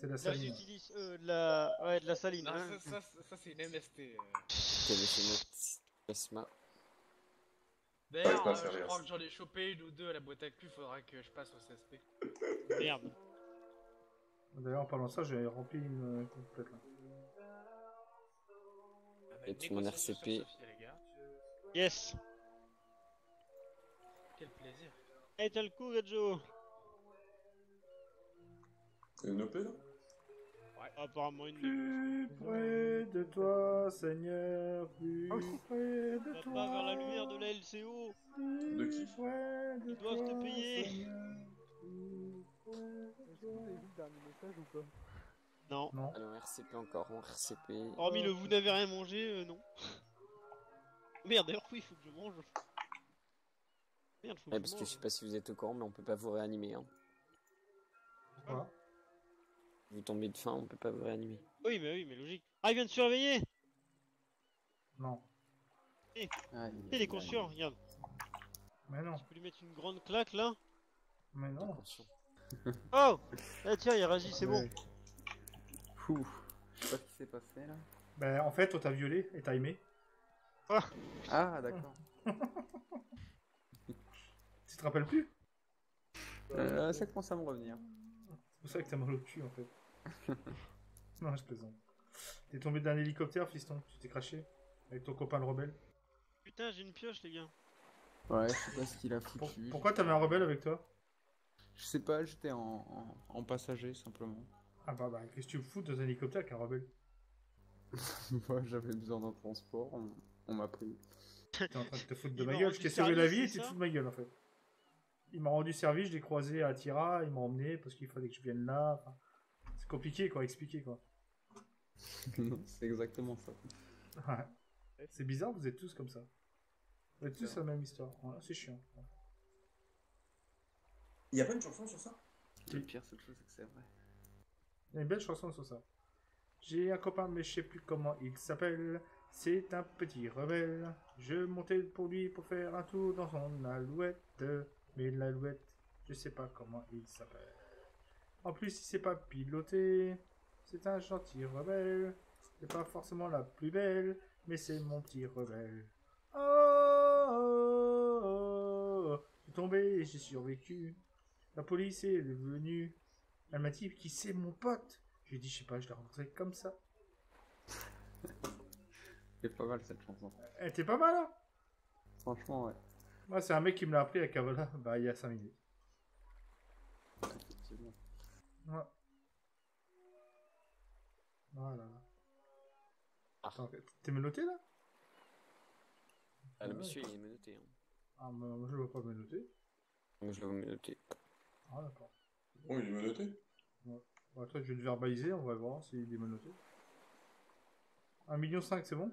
C'est la Là saline. j'utilise euh, de la... Ouais, de la saline. Non, hein. ça, ça, ça, ça, c'est une MST. euh. Mais c'est notre plasma. D'ailleurs, à euh, je crois que j'en ai chopé une ou deux à la boîte à cul, faudra que je passe au CSP. Merde. D'ailleurs, en parlant de ça, j'ai rempli une euh, complète là. Ah, bah, Et tout mon RCP. Yes Quel plaisir. Hey, t'as le coup, Gajo C'est une OP là Apparemment une. Plus près de toi, Seigneur, plus près de Va toi. pas vers la lumière de la LCO De qui Plus près de Ils doivent te toi, payer. Seigneur, plus près de Est-ce que vous avez vu le dernier message ou pas? Non. Non. Alors, RCP encore, en RCP. Hormis le vous n'avez rien mangé, euh, non. Merde, d'ailleurs, oui, il faut que je mange. Merde, faut que Ouais, je parce que je mange. sais pas si vous êtes au courant, mais on peut pas vous réanimer. Hein. Pourquoi Vous tombez de faim, on peut pas vous réanimer. Oui, mais oui, mais logique. Ah, il vient de surveiller Non. Eh, Ah, il est conscient, regarde. Mais non. Je peux lui mettre une grande claque là Mais non. Oh Eh tiens, il réagit, c'est bon. Fou. Je sais pas ce qui s'est passé là. Ben, en fait, on t'a violé et t'as aimé. Ah, d'accord. Tu te rappelles plus? Euh, ça commence à me revenir. C'est pour ça que t'as mal au cul en fait. non, je plaisante. T'es tombé d'un hélicoptère, fiston. Tu t'es craché avec ton copain le rebelle. Putain, j'ai une pioche, les gars. Ouais, je sais pas ce qu'il a foutu. Pourquoi t'avais un rebelle avec toi Je sais pas, j'étais en, en, en passager simplement. Ah bah, bah qu'est-ce que tu fous dans un hélicoptère avec un rebelle Moi, j'avais besoin d'un transport, on, on m'a pris. T'es en train de te foutre de ma gueule, je t'ai sauvé la vie et c'est tu te fous de ma gueule en fait. Il m'a rendu service, je l'ai croisé à Tira, il m'a emmené parce qu'il fallait que je vienne là. enfin, compliqué quoi, expliquer quoi. Non, c'est exactement ça. Ouais. C'est bizarre, vous êtes tous comme ça. Vous êtes tous la même histoire. C'est chiant. Il y a pas une chanson sur ça? Le pire, cette chose, c'est que c'est vrai. Il y a une belle chanson sur ça. J'ai un copain, mais je sais plus comment il s'appelle. C'est un petit rebelle. Je montais pour lui pour faire un tour dans son alouette. Mais l'alouette, je sais pas comment il s'appelle. En plus, il sait pas piloter. C'est un gentil rebelle. C'est pas forcément la plus belle, mais c'est mon petit rebelle. Oh, oh, oh, oh. J'ai tombé et j'ai survécu. La police est venue. Elle m'a dit qui c'est mon pote? Je lui ai dit, je sais pas, je l'ai rencontré comme ça. C'est pas mal cette chanson. Elle était pas mal, hein? Franchement, ouais. Moi, c'est un mec qui me l'a appris à Cavola, bah, il y a 5 minutes. Effectivement. Ouais. Voilà. Attends, t'es menotté là? Ah, le monsieur, il est menotté. Hein. Ah, moi, moi, je le vois pas menotté. Moi, je l'ai menotté. Ah, d'accord. Oh, il est menotté? Ouais. Bon, attends, je vais le verbaliser, on va voir s'il est menotté. 1,5 million, c'est bon?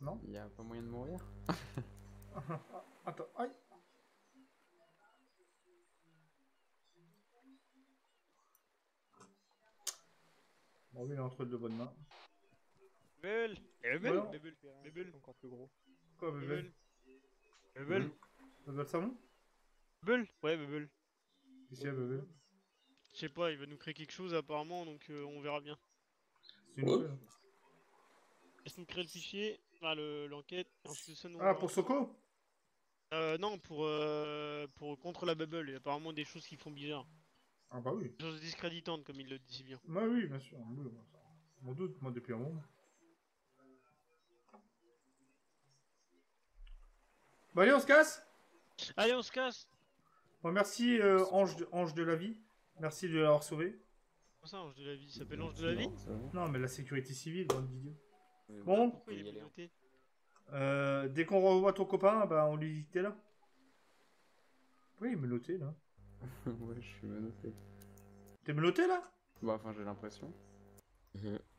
Non? Il y a pas moyen de mourir? Attends, aïe Bon, lui, il est entre de bonnes mains. Bubble Voilà. Bubble Bubble Bubble Encore plus gros. Quoi, Bubble Bubble Bubble savon Bubble Ouais, Bubble. Qu'est-ce qu'il y a, Bubble Je sais pas, il va nous créer quelque chose apparemment, donc euh, on verra bien. C'est une nouvelle. Laisse-nous créer le fichier, enfin le- l'enquête, et ensuite ça nous... Ah, pour Soko? Euh, non, pour, euh, pour contre la bubble, il y a apparemment des choses qui font bizarre. Ah bah oui. Des choses discréditantes, comme il le dit si bien. Ouais, oui, bien sûr. Oui, bon, ça, je m'en doute, moi, depuis un moment. Bon, allez, on se casse Allez, on se casse Bon, merci, euh, Ange, de, Ange de la vie. Merci de l'avoir sauvé. Comment ça, Ange de la vie? Il s'appelle Ange de la vie? Non, mais la sécurité civile, bande d'idiots. Bon, Pourquoi il est euh, dès qu'on revoit ton copain, bah, on lui dit que t'es là. Oui, il est menotté, là. ouais, je suis menotté. T'es menotté, là? Bah, enfin, j'ai l'impression.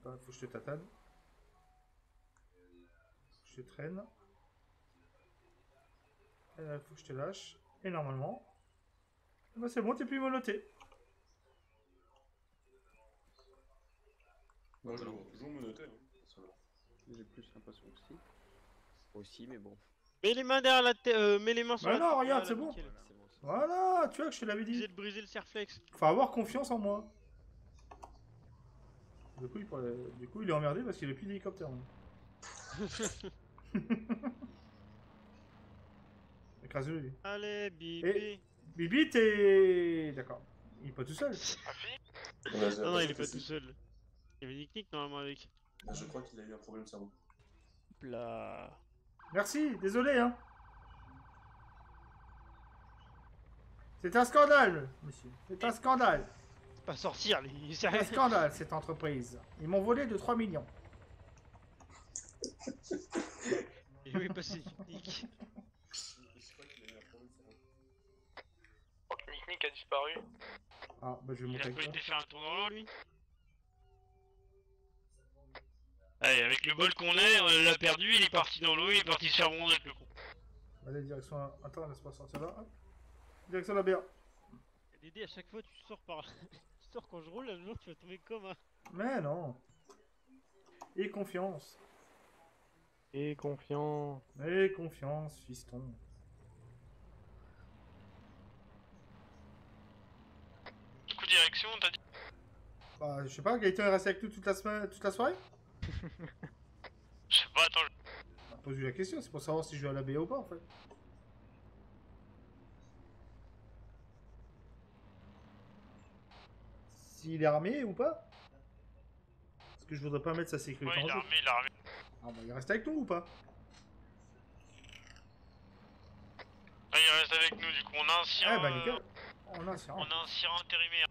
Bah, faut que je te tatane. Je te traîne. Et là, faut que je te lâche. Et normalement... Bah c'est bon, t'es plus menotté. Moi, je le vois toujours menotté. Hein. J'ai plus l'impression aussi. Aussi, mais bon. Mets les mains derrière la tête, euh, mets les mains sur Bah la non, regarde, Voilà, c'est bon. Voilà, tu vois que je te l'avais dit. Obligé de briser le serflex. Faut avoir confiance en moi. Du coup, il, pourrait- du coup, il est emmerdé parce qu'il a plus d'hélicoptère. hein. Écrase-le, lui. Allez, Bibi. Et Bibi, t'es... D'accord. Il est pas tout seul. Non, non, il est pas tout seul. Il y avait Nick Nick normalement avec. Je crois qu'il a eu un problème de cerveau. Là. Merci, désolé, hein. C'est un scandale, monsieur. C'est un scandale. Pas sortir, les C'est un scandale, cette entreprise. Ils m'ont volé de 3 millions. Et où est passé Nick Nick Nick a disparu. Ah, bah je vais Il monter a avec pas été faire un tour dans l'eau, lui Allez, avec le bol qu'on est, on l'a perdu, il est parti dans l'eau, il est parti se faire avec le con. Allez, direction... la- Attends, laisse-moi sortir là. Hop. Direction la BA. Dédé, à chaque fois tu sors par. tu sors quand je roule, un jour tu vas tomber comme un. Mais non. Et confiance. Et confiant. Et confiance, fiston. Du coup, direction, t'as dit Bah, je sais pas, Gaëtan est resté avec nous toute la semaine, toute la soirée Je sais pas, attends, On a posé la question, c'est pour savoir si je vais à la BA ou pas en fait. S'il est armé ou pas Parce que je voudrais pas mettre sa sécurité Ouais, en il est jeu. armé, il est armé. Ah bah il reste avec nous ou pas? Ah, il reste avec nous, du coup, on a un sien. Eh bah euh, nickel. On a un sien. On a un sien intérimaire.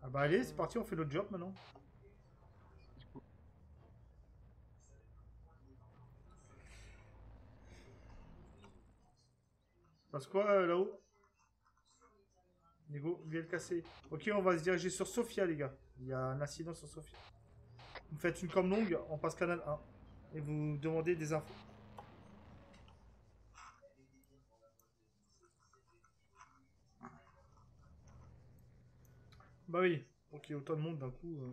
Ah bah allez, c'est parti, on fait notre job maintenant. Passe quoi euh, là-haut? Viens le casser. Ok, on va se diriger sur Sofia, les gars. Il y a un incident sur Sofia. Vous faites une com longue, on passe canal 1. Et vous demandez des infos. Bah oui, ok, autant de monde d'un coup. Euh...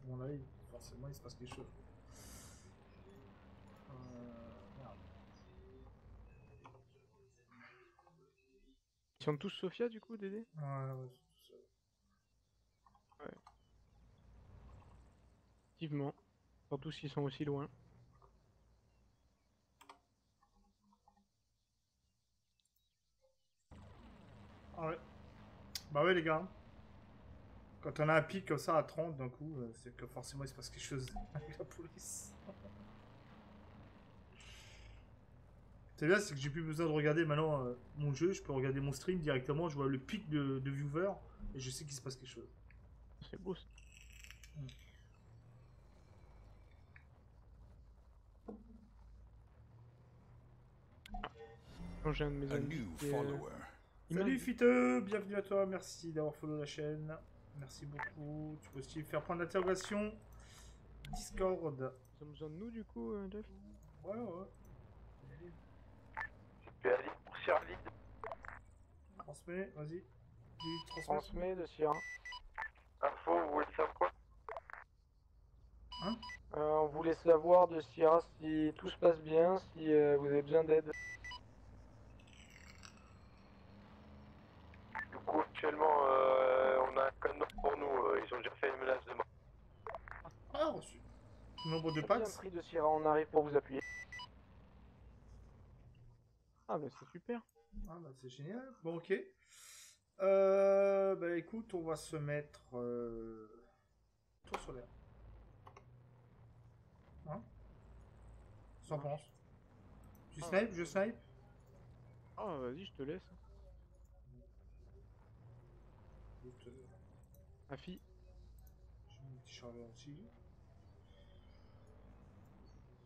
C'est mon avis, forcément il se passe quelque chose. Euh, merde. Ils sont tous Sofia du coup, Dédé? Ouais, ouais, c'est tout ça. Ouais. Effectivement. Surtout s'ils sont aussi loin. Ah ouais. Bah ouais les gars. Quand on a un pic comme ça à 30 d'un coup, euh, c'est que forcément il se passe quelque chose avec la police. C'est bien, c'est que j'ai plus besoin de regarder maintenant euh, mon jeu, je peux regarder mon stream directement, je vois le pic de, de viewers et je sais qu'il se passe quelque chose. C'est beau ça. Quand j'ai un de mes amis qui est, euh, Salut Fiteux, bienvenue à toi, merci d'avoir follow la chaîne. Merci beaucoup. Tu peux aussi faire point d'interrogation. Discord. Ils ont besoin de nous du coup, euh, Jeff Ouais, ouais. Tu pour Charlie. Transmets, vas-y. Transmets de Sierra. Info, vous voulez savoir quoi? Hein? Euh, On voulait savoir de Sierra si tout se passe bien, si euh, vous avez besoin d'aide. Du coup, actuellement, euh, on a un code pour nous. Euh, ils ont déjà fait une menace de mort. Ah, reçu. Nombre de packs. prix de Sierra, on arrive pour vous appuyer. Ah bah c'est super. Ah bah c'est génial. Bon ok. Euh, bah écoute, on va se mettre euh... tour solaire. Hein? T'en penses? Tu Ah. snipe Je snipe? Ah vas-y, je te laisse. Écoute, euh. J'ai mon petit chargeur aussi.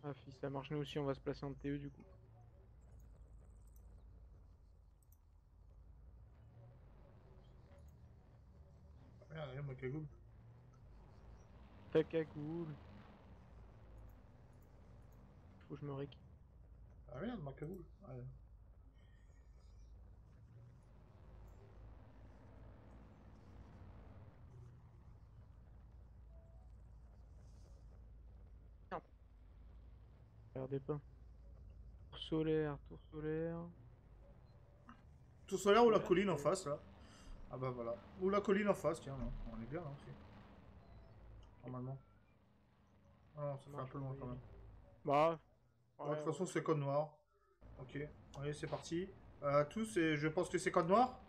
Afi, ça marche nous aussi, on va se placer en TE du coup. Regarde, regarde ma cagoule. Ta cagoule. Faut que je me rééquipe. Ah regarde ma cagoule. Ouais. Regardez pas. Tour solaire, tour solaire. Tour solaire ou la colline en face là Ah bah voilà. Ou la colline en face, tiens, non. on est bien là aussi. Normalement. Ah non, ça fait un peu loin quand même. Bah. Ouais, de toute façon, c'est code noir. Ok, allez, c'est parti. Euh, À tous, et je pense que c'est code noir.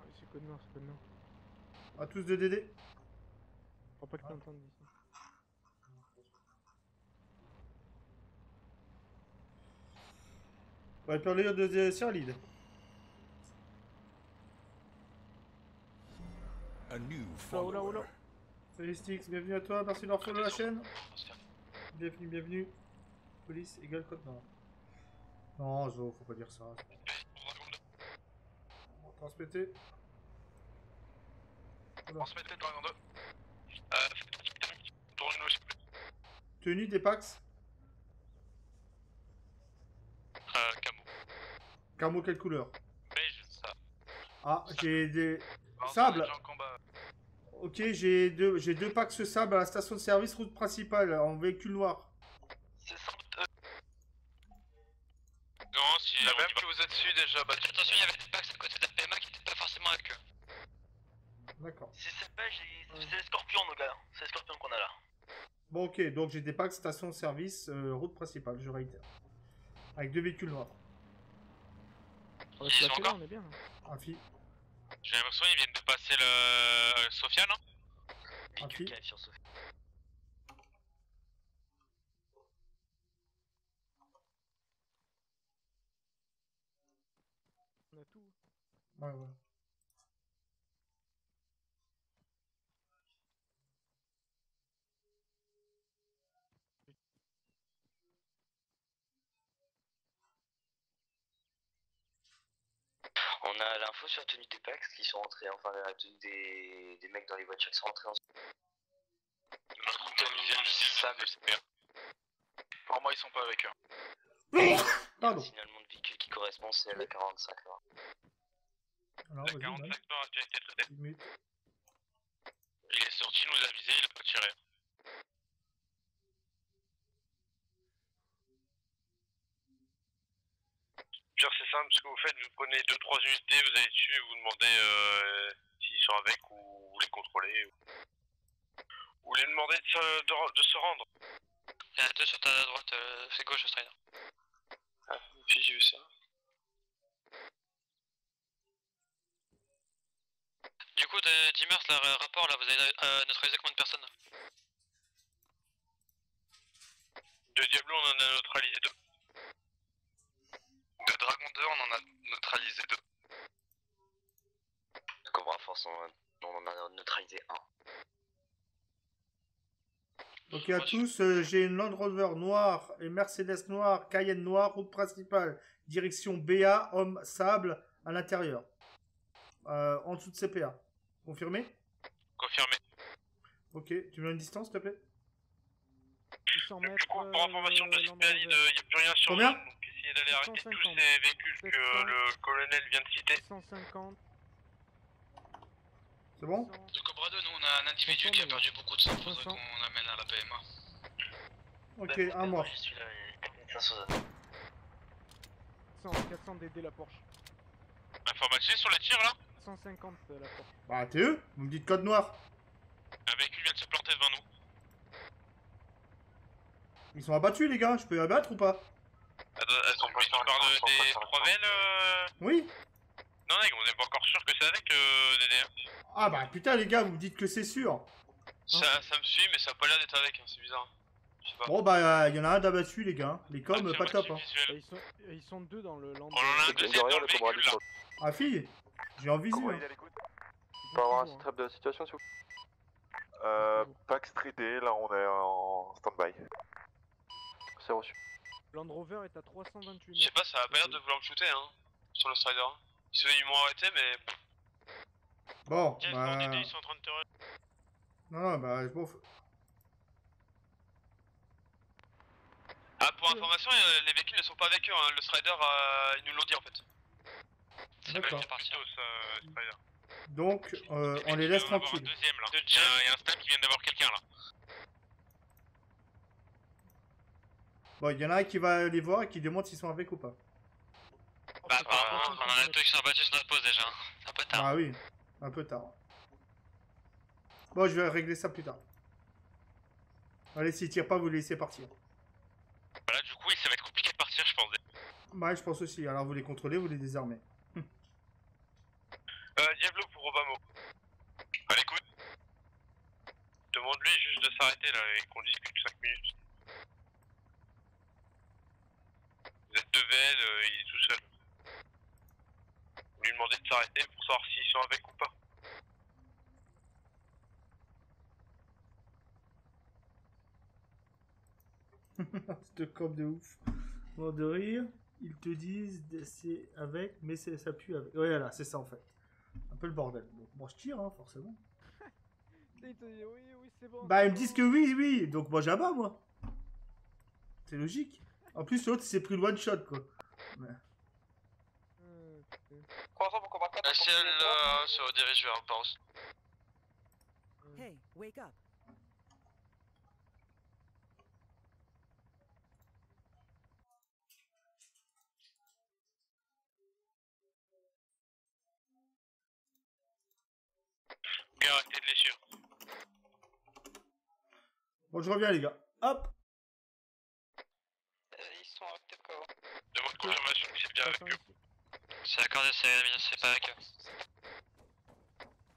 Ouais, c'est code noir, c'est code noir. À tous de DD. Faut pas que t'entendes d'ici. Va parler de Lead. A new oh là. Salut Stix, bienvenue à toi, merci de leur follow la chaîne. Bienvenue, bienvenue. Police égale code noir. Non, Zo, faut pas dire ça. Transmettez. Transmettez Dragon 2. Euh. Tenue des Pax. Euh, camo. Camo quelle couleur? Beige, ça. Ah, j'ai des... Sable. Ok, j'ai deux, j'ai deux Pax sable à la station de service route principale en véhicule noir. Non, si. La même que vous êtes dessus déjà, bah attention, il y avait des packs à côté de la PMA qui étaient pas forcément avec eux. D'accord. Si c'est il- c'est les scorpions, nos gars. C'est les scorpions qu'on a là. Bon, ok, donc j'ai des packs station de service euh, route principale, je réitère. Avec deux véhicules noirs. Se placer là, on est bien. là. J'ai l'impression qu'ils viennent de passer le. Sofia, non? Un fille. sur Sophie. On a tout. Ouais, ouais. On a l'info sur la tenue des packs qui sont rentrés, enfin la tenue des, des mecs dans les voitures qui sont rentrés en. Sable. Pour moi, ils sont pas avec eux. Pardon. Le signalement de véhicule qui correspond, c'est la 45 là. Alors, La vas-y, 45 ouais. nord a déjà été traité. Une minute. Il est sorti, nous a visé, il a pas tiré. Pire, c'est simple, ce que vous faites, vous prenez 2-3 unités, vous allez dessus et vous demandez euh, s'ils sont avec ou vous les contrôlez. Ou vous les demandez de se, de, se rendre. Il y en a deux sur ta droite, euh, c'est gauche, Strider. Ah, puis j'ai vu ça. Du coup, de Dimmers, le ra- rapport là, vous avez euh, neutralisé combien de personnes? De Diablo, on en a neutralisé deux. De Dragon 2, on en a neutralisé deux. De Cobra Force, on, on en a neutralisé un. Ok à tous, euh, j'ai une Land Rover noire et Mercedes noire, Cayenne noire, route principale, direction BA, homme sable à l'intérieur. Euh, en dessous de CPA. Confirmé? Confirmé. Ok, tu veux une distance s'il te plaît? 800 mètres. Du coup, pour information de euh, Sipéalide, il n'y a plus rien sur Combien? zone, donc essayez d'aller arrêter tous 150. ces véhicules que 700. le colonel vient de citer. 150. C'est bon De Cobra 2, nous on a un individu qui a perdu beaucoup de sang, faudrait qu'on l'amène à la PMA. Ok, un. Je suis là, sur zone. 100, 400 DD la Porsche. Information sur les tirs là 150 euh, la Porsche. Bah TE, vous me dites code noir. Un véhicule vient de se planter devant nous. Ils sont abattus, les gars. Je peux abattre ou pas? Attends, attends, mais tu parles de, des 3 VL euh... Oui. Non, mec, on n'est pas encore sûr que c'est avec euh, DD. Ah bah putain, les gars, vous me dites que c'est sûr. Ça, ça me suit, mais ça a pas l'air d'être avec, hein, c'est bizarre. Pas. Bon bah, il y en a un d'abattu, les gars. Les coms, pas top. Hein. Et Ils sont, ils sont deux dans le land. On en a un deuxième dans le véhicule, là. Ah, fille J'ai en visu. hein. On peut avoir un strap de la situation, s'il vous plaît Euh, Pax 3D, là on est en stand-by. C'est reçu. Land Rover est à 328 Je sais pas, ça a pas l'air de vouloir me shooter, hein, sur le strider. Ils ils m'ont arrêté, mais. Bon, bah... bon DD, ils sont en train de te. Non, non, bah, je fous. Ah, pour information, euh, les véhicules ne sont pas avec eux, hein. le strider, euh, ils nous l'ont dit en fait. C'est D'accord. bien parti, euh, strider. Donc, euh, on les laisse tranquilles. Deuxième là. Il y a, il y a un stab qui vient d'avoir quelqu'un là. Bon, il y en a un qui va les voir et qui demande s'ils sont avec ou pas. Bah, par contre, on en a deux qui sont abattus sur notre pause déjà. C'est un peu tard. Ah oui, un peu tard. Bon, je vais régler ça plus tard. Allez, s'ils tirent pas, vous les laissez partir. Voilà, du coup, ça va être compliqué de partir, je pense. Bah, je pense aussi. Alors, vous les contrôlez, vous les désarmez. Euh, Diablo pour Obama. À l'écoute. Demande-lui juste de s'arrêter là et qu'on discute 5 minutes. Vous êtes deux VL, euh, il est tout seul. Vous lui demandez de s'arrêter pour savoir s'ils sont avec ou pas. Cette com de ouf. Mort de rire. Ils te disent c'est avec, mais c'est- ça pue avec. Ouais, voilà, c'est ça en fait. Un peu le bordel. Donc, moi, je tire, hein, forcément. Il te dit oui, oui, c'est bon. Bah, ils me disent que oui, oui. Donc, moi, j'abats, moi. C'est logique. En plus, l'autre, il s'est pris le one shot, quoi. Ouais. La ciel euh, se redirige vers Paros. Hey, wake up. Gars, arrêtez de les suivre. Bon, je reviens, les gars. Hop. Ils sont avec tes corps. Demande confirmation que c'est bien avec eux. C'est accordé, c'est pas avec eux.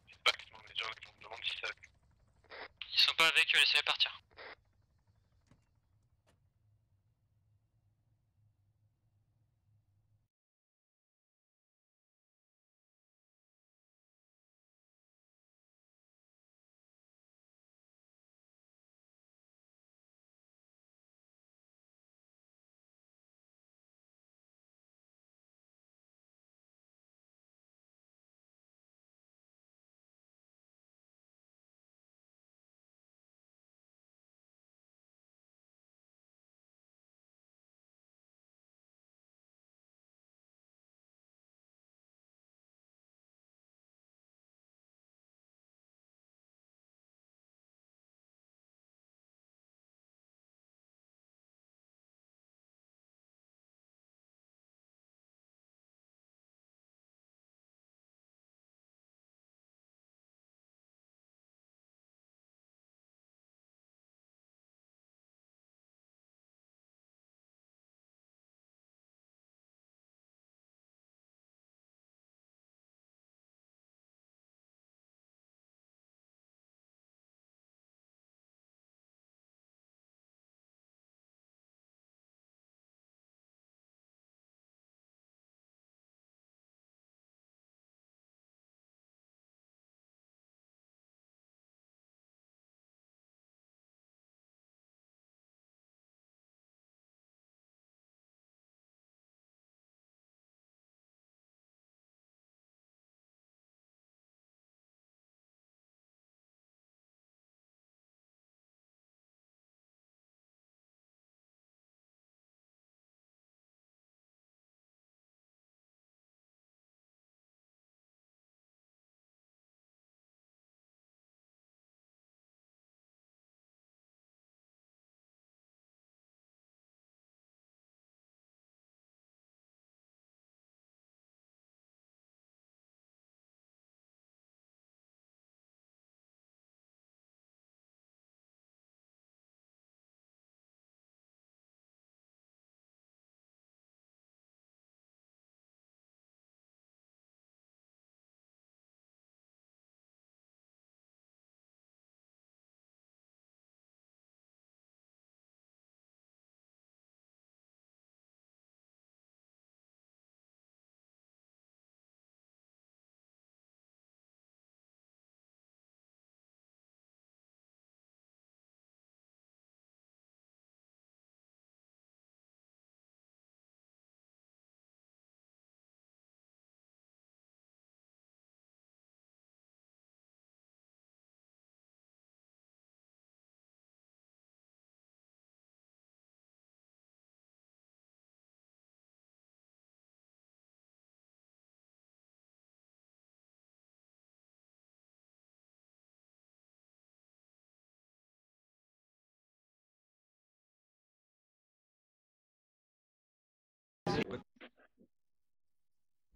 C'est pas avec nous, on est déjà avec eux. Demande si c'est avec eux. Ils sont pas avec eux, laissez-les partir.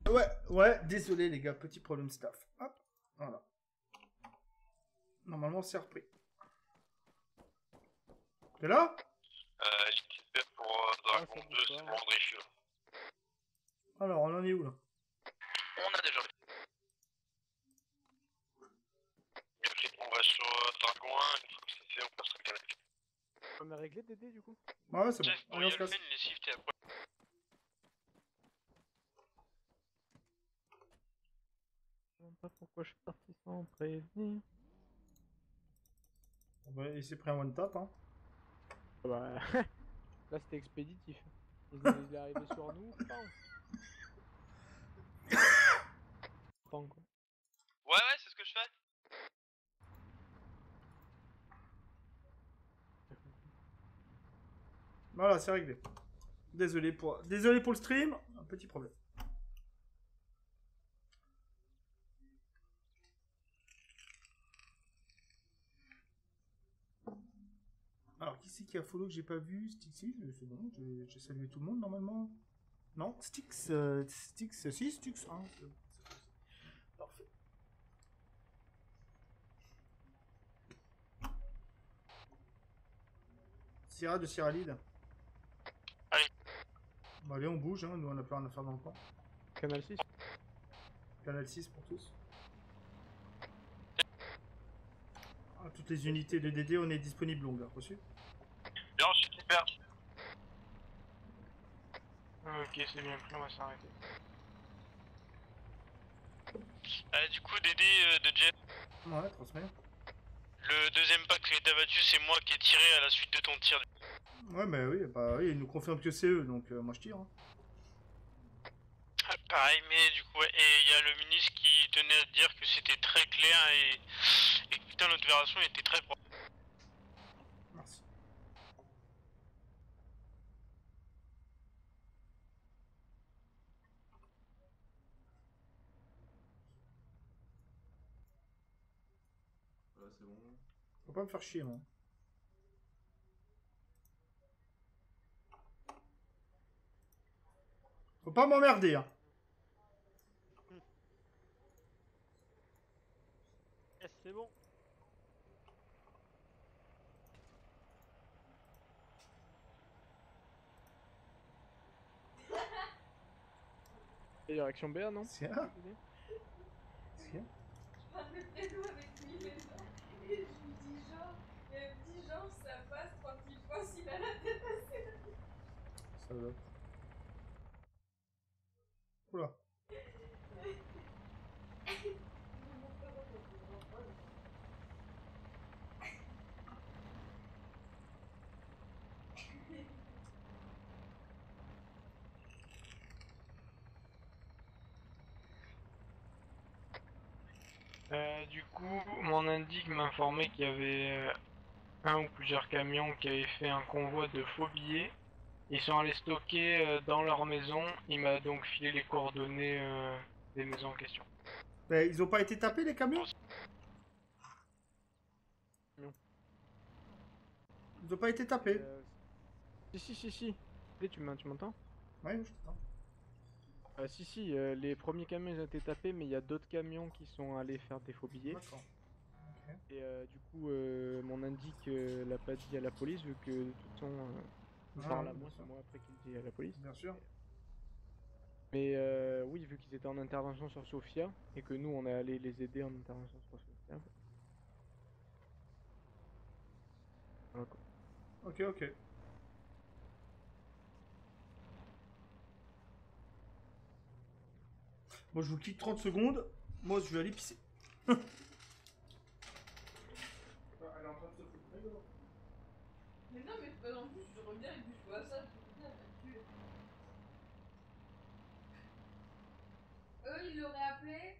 Ouais, ouais, désolé les gars, petit problème staff. Hop, voilà. Normalement, c'est repris. T'es là? Euh, l'équipe pour euh, Dragon 2, c'est bon, André Alors, on en est où là? On a déjà fait. On va sur euh, Dragon 1, une fois que c'est fait, on passe sur le canal. On a réglé Dédé du coup? Ouais, c'est bon. Pour Allez, on se casse. Yolmen, les shifts et après. Je sais même pas pourquoi je suis parti sans prévenir. Ouais, il s'est pris un one tap, hein. Bah, là c'était expéditif. Il est, il est arrivé sur nous, quoi. Ouais, ouais, c'est ce que je fais. Voilà, c'est réglé. Désolé pour, désolé pour le stream, un petit problème. Alors, qui c'est qui a follow que j'ai pas vu? Stixy, euh, c'est bon, j'ai- salué tout le monde normalement. Non Stix, euh, Stix, si, Stix, hein. Parfait. Sierra de Sierra Lead. Allez. Bah, allez, on bouge, hein, nous on a plus rien à faire dans le coin. Canal 6 Canal 6 pour tous. Ah, toutes les unités de DD, on est disponible, on l'a reçu. Bien, je suis super. Ok, c'est bien on va s'arrêter. Euh, du coup, Dédé euh, de Jeff, Ouais, transmets. le deuxième pack qui été abattu, c'est moi qui ai tiré à la suite de ton tir. Ouais, mais oui, bah oui, ils nous confirment que c'est eux, donc euh, moi je tire. hein. Ah, Pareil, mais du coup, ouais, et il y a le ministre qui tenait à dire que c'était très clair et, et que putain, l'opération était très propre. Merci. Voilà, c'est bon. Faut pas me faire chier, moi. Faut pas m'emmerder, hein. Yes, c'est bon. Direction BA, non? C'est un C'est un Je parle de pédo avec lui maintenant. Et je lui dis genre, et elle me dit genre, ça passe tranquille, fois s'il a la tête assez. Euh, du coup, mon indique m'informait qu'il y avait euh, un ou plusieurs camions qui avaient fait un convoi de faux billets. Ils sont allés stocker euh, dans leur maison. Il m'a donc filé les coordonnées euh, des maisons en question. Mais ils ont pas été tapés, les camions Non. Ils ont pas été tapés Euh, Si, si, si, si. Dédé, tu m'en- tu m'entends Ouais, je t'entends. Euh, si, si, euh, les premiers camions ils ont été tapés, mais il y a d'autres camions qui sont allés faire des faux billets. Et euh, du coup, euh, mon indique euh, l'a pas dit à la police, vu que de toute façon, parle à moi, c'est moi après qu'il dit à la police. Bien sûr. Mais euh, oui, vu qu'ils étaient en intervention sur Sofia, et que nous on est allé les aider en intervention sur Sofia. Voilà, quoi. Ok, ok. Moi, je vous quitte 30 secondes. Moi, je vais aller pisser. Elle est en train de se foutre de ma gueule. Mais non, mais c'est pas en plus, je reviens et puis je vois ça, je me dis, ah, bah, tu- Appelé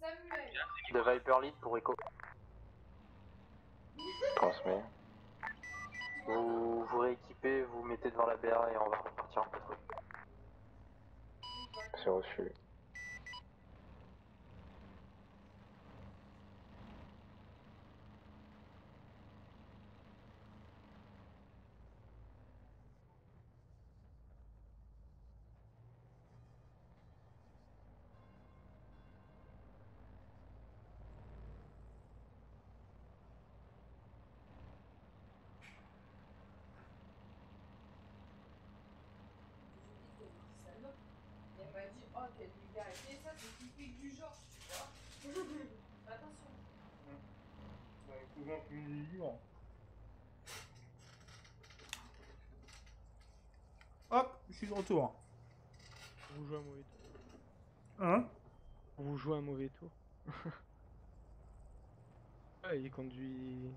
Samuel. De Viper Lead pour Echo. Transmets. Vous vous rééquipez, vous mettez devant la BA et on va repartir en patrouille. C'est reçu. vulgarité, ça c'est typique du genre, tu vois. Attention. Retour. Vous jouez un mauvais tour. Hein? Vous jouez un mauvais tour. ah, il conduit.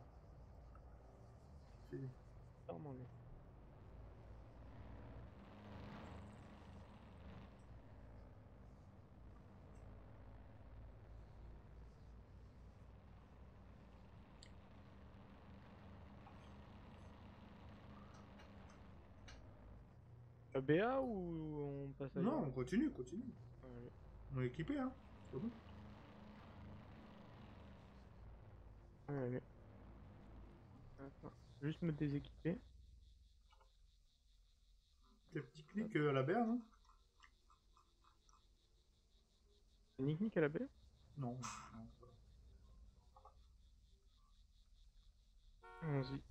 BA ou on passe à Non, on continue, continue. On est équipé, hein. C'est bon. Allez. Attends, juste me déséquiper. Des petits clics euh, à la berge, hein Nick Nick à la baie Non. Allons-y.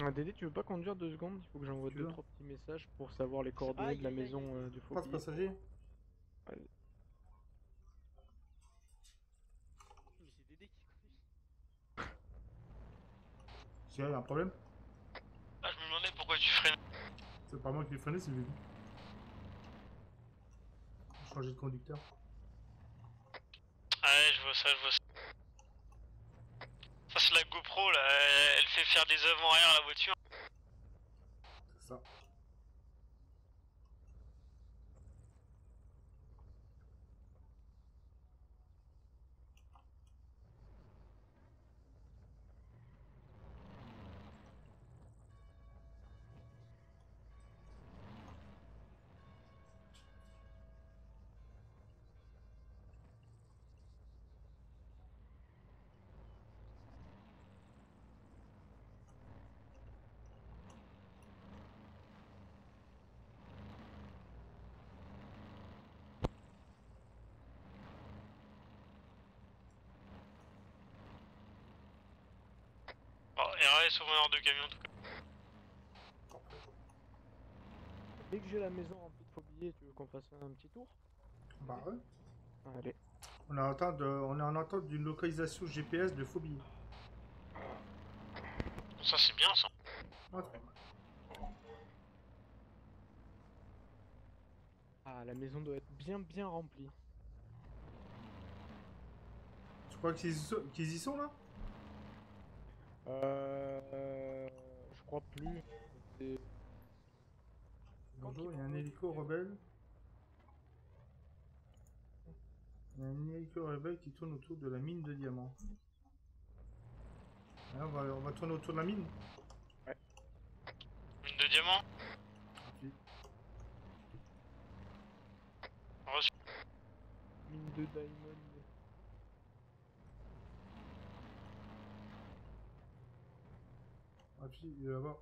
Ah, Dédé, tu veux pas conduire deux secondes? Il faut que j'envoie deux trois petits messages pour savoir les coordonnées de la maison euh, du faux Passe billet. passager. Allez. Mais c'est Dédé qui conduit. A un problème, Ah, je me demandais pourquoi tu freines. c'est pas moi qui l'ai freiné, c'est lui. Changer de conducteur. Ouais, je vois ça, je vois ça. La GoPro là, elle- fait faire des avant-arrière à la voiture. C'est ça. RS au meneur de camion en tout cas. Dès que j'ai la maison remplie de faux billets, tu veux qu'on fasse un petit tour? Bah ouais. Allez. On est en attente, de- on est en attente d'une localisation GPS de phobie. Ça, c'est bien ça. Ouais. Ah, la maison doit être bien bien remplie. Tu crois qu'ils y sont- qu'ils y sont là? Euh... Je crois plus. C'est- Bonjour, il y a un hélico rebelle. Il y a un hélico rebelle qui tourne autour de la mine de diamants. Ouais, on, va, on va tourner autour de la mine. Mine de diamant Reçu. Mine de diamond. Ma fille, il est là-bas.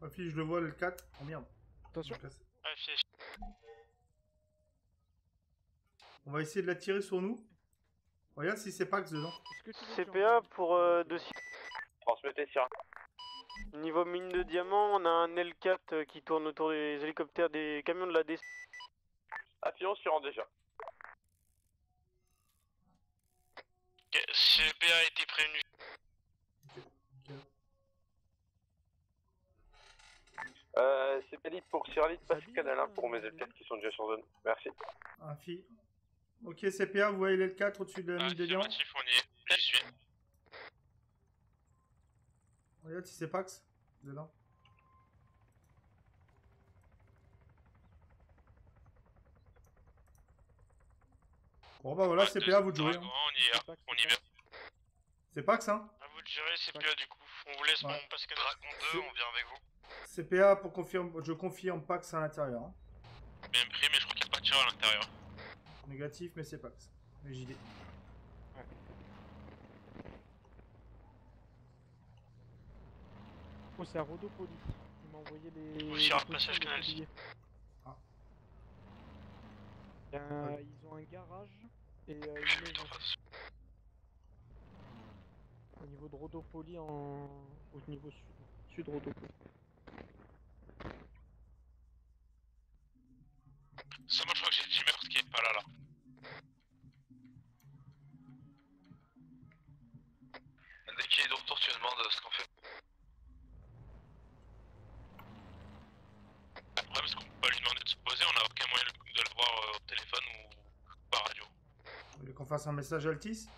Ma fille, je le vois, le 4. Oh merde. Attention. Ah, fiège. On va essayer de la tirer sur nous. Regarde si c'est Pax dedans. CPA pour euh, dossier. Transmettez sur Niveau mine de diamant, on a un L4 euh, qui tourne autour des hélicoptères des camions de la DC. Affillon sur déjà. Ok, CPA a été prévenu. Euh, c'est Pélite pour le canal 1 pour mes L4 qui sont déjà sur zone. Merci. Un fille. Ok, CPA, vous voyez le 4 au-dessus de la mine de Affirmatif, on y est. J'y suis. Regarde si c'est Pax dedans. Bon bah voilà, CPA, vous de jouer. hein. On y est, on y va. C'est Pax, hein À vous de gérer CPA du coup. On vous laisse mon passe Dragon 2, on vient avec vous. CPA, pour confirme, je confirme Pax à l'intérieur. hein. Bien pris, mais je crois qu'il n'y a pas de tir à l'intérieur. Négatif, mais c'est Pax. Mais j'y vais. Oh, c'est à Rodopoli. Il m'a envoyé les. Aussi, un les passage canal. Ah. A un- Ils ont un garage et euh, une maison. Au niveau de Rodopoli en... au niveau sud. Sud Rodopole. Ça, moi, je crois que j'ai le Jimmer qui est pas là, là. Dès qu'il est de retour, tu demandes ce qu'on fait. Le problème, c'est qu'on peut pas lui demander de se poser, on a aucun moyen de l'avoir euh, au téléphone ou par radio. Vous voulez qu'on fasse un message Altis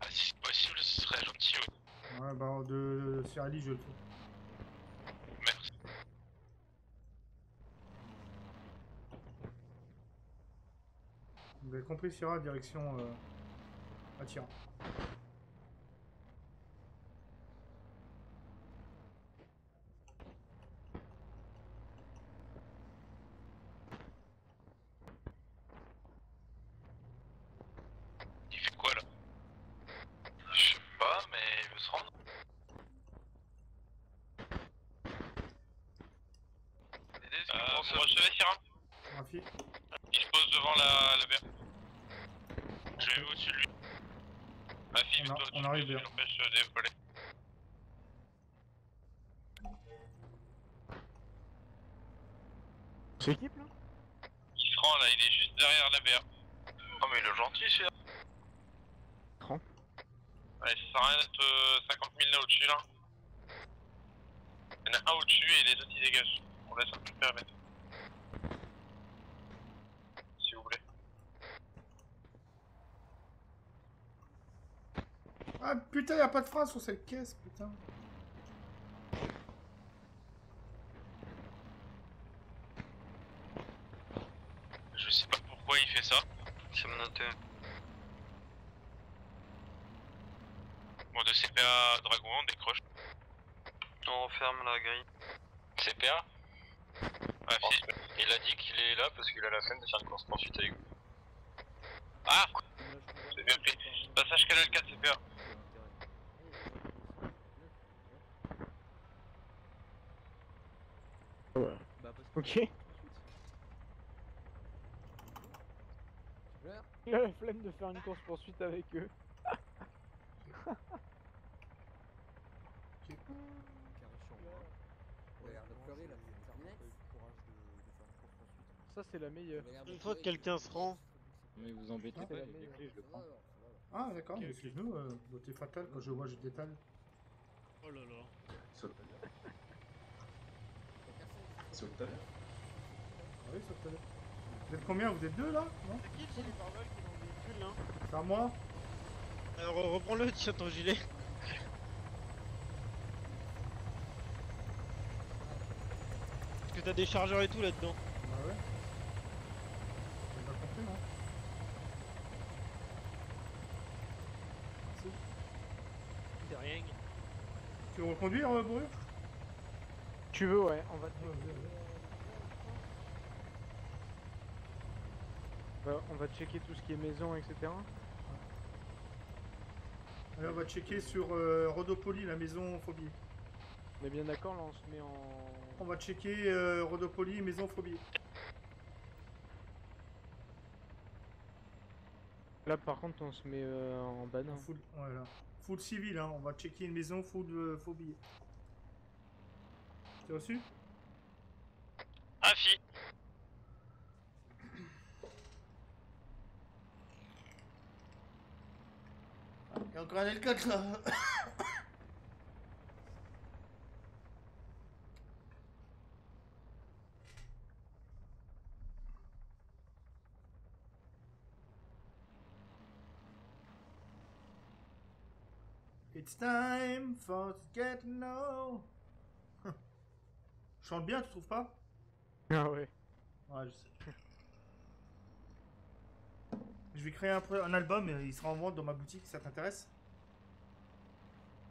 Ah, si c'est possible, ce serait gentil, oui. Ouais, bah de, Sierra Lee, je le fais. Merci. Vous avez compris, Sierra, direction euh, Attiran. Il fait quoi, là Je sais pas, mais il veut se rendre. Euh, moi, je vais, Syrah. Rafi Il se pose devant la, la berre. Je vais au-dessus de lui. Ma fille, On a- toi, on tu arrive tu bien. l'empêches de décoller. C'est équipe là Il se rend là, il est juste derrière la berre. Oh, mais il est gentil, celui-là. Grand. Ouais, ça sert à rien d'être euh, 50 000 là au-dessus, là. Il y en a un au-dessus et les autres ils dégagent. On laisse un peu le périmètre. Si vous voulez. Ah putain, y a pas de phrase sur cette caisse, putain. Je sais pas pourquoi il fait ça. C'est mon noté. Bon, de CPA Dragon, on décroche. On ferme la grille. CPA Ah, si. Il a dit qu'il est là parce qu'il a la flemme de faire une course poursuite avec vous. Ah C'est bien pris. Passage canal 4 CPA. Ok. Il a la flemme de faire une course poursuite avec eux. C'est la meilleure. Une fois que quelqu'un se rend. Mais vous embêtez Ah, pas, les clés, je le prends. Ah d'accord, mais excuse-nous, euh, beauté fatale quand je vois je détale. Oh là là. Saute à l'heure. Saute à l'heure. Ah oui, peut aller. Vous êtes combien? Vous êtes deux là? Non? C'est qui c'est les barbares qui sont dans le véhicule là C'est à moi Alors re- reprends-le, tiens ton gilet. Parce que t'as des chargeurs et tout là-dedans. Bah ouais. J'ai pas compris, non Merci. De rien. Tu veux reconduire, euh, Bourru? Tu veux ouais, on va te Bah, on va checker tout ce qui est maison, etc. Allez, on va checker sur euh, Rhodopoly, la maison phobie. On est bien d'accord là, on se met en. On va checker euh, Rhodopoly, maison phobie. Là par contre, on se met euh, en banane. Full, voilà. Full civil, hein. on va checker une maison full euh, phobie. C'est reçu? Afi. Il y a encore un L4 là It's time for to get know. Je chante bien, tu trouves pas? Ah ouais. Ouais, je sais. Je vais créer un, album et il sera en vente dans ma boutique, ça t'intéresse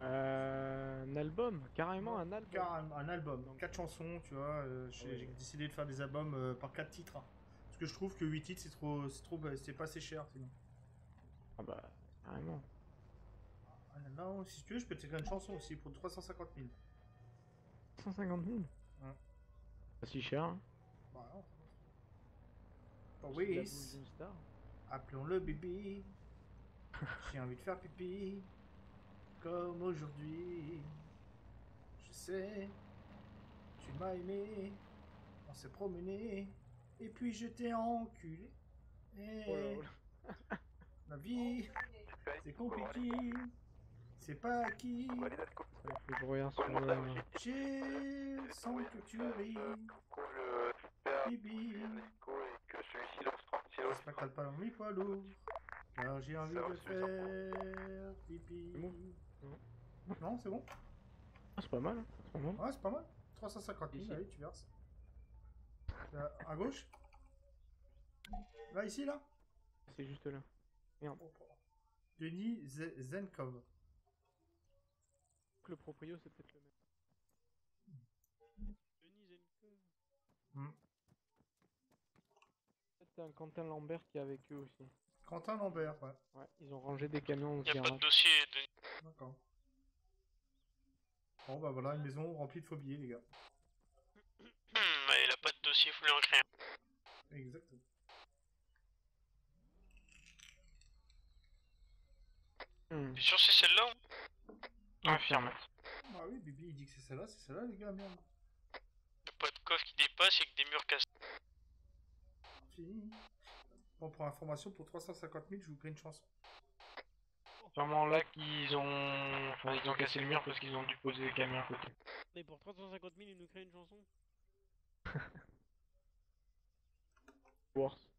Euh, un album, carrément un album. Un album, 4 chansons, tu vois. euh, j'ai décidé de faire des albums euh, par 4 titres. hein. Parce que je trouve que 8 titres, c'est trop, c'est trop, c'est pas assez cher sinon. Ah bah, carrément. Ah non, si tu veux, je peux t'écrire une chanson aussi pour 350 000. 150 000 Ouais. Pas si cher. Hein. Bah non. C'est la Oui, appelons-le bébé. J'ai envie de faire pipi. Comme aujourd'hui. Je sais, tu m'as aimé, on s'est promené, et puis je t'ai enculé. Et Oh la vie, c'est compliqué, c'est pas acquis. Le brouillard sur le... J'ai le sang que tu ris, Bibi. J'espère que t'as pas poids lourd, car j'ai envie de faire pipi. Non, c'est bon Ah, c'est pas mal. hein. C'est pas mal. Ouais, c'est pas mal. 350 000, Ici. allez, tu verses. Là, à gauche Là, ici, là C'est juste là. Merde. Denis Z- Zenkov. Le proprio, c'est peut-être le même. Denis Zenkov. Hmm. C'est un Quentin Lambert qui est avec eux aussi. Quentin Lambert, ouais. Ouais, ils ont rangé des camions Y a aussi. pas hein. de dossier, Denis. D'accord. Bon, bah voilà, une maison remplie de faux billets, les gars. Hmm, mais il a pas de dossier, faut lui en créer. un. Exactement. Hmm. T'es sûr que c'est celle-là Affirme. Ah oui, Bibi, il dit que c'est celle-là, c'est celle-là, les gars, merde. Y'a pas de coffre qui dépasse, y'a que des murs cassés. Fini. Bon, pour information, pour 350 000, je vous crée une chanson. Sûrement là qu'ils ont... Enfin, ils ont cassé le mur parce qu'ils ont dû poser les camions à côté. Et pour 350 000, il nous crée une chanson Worse.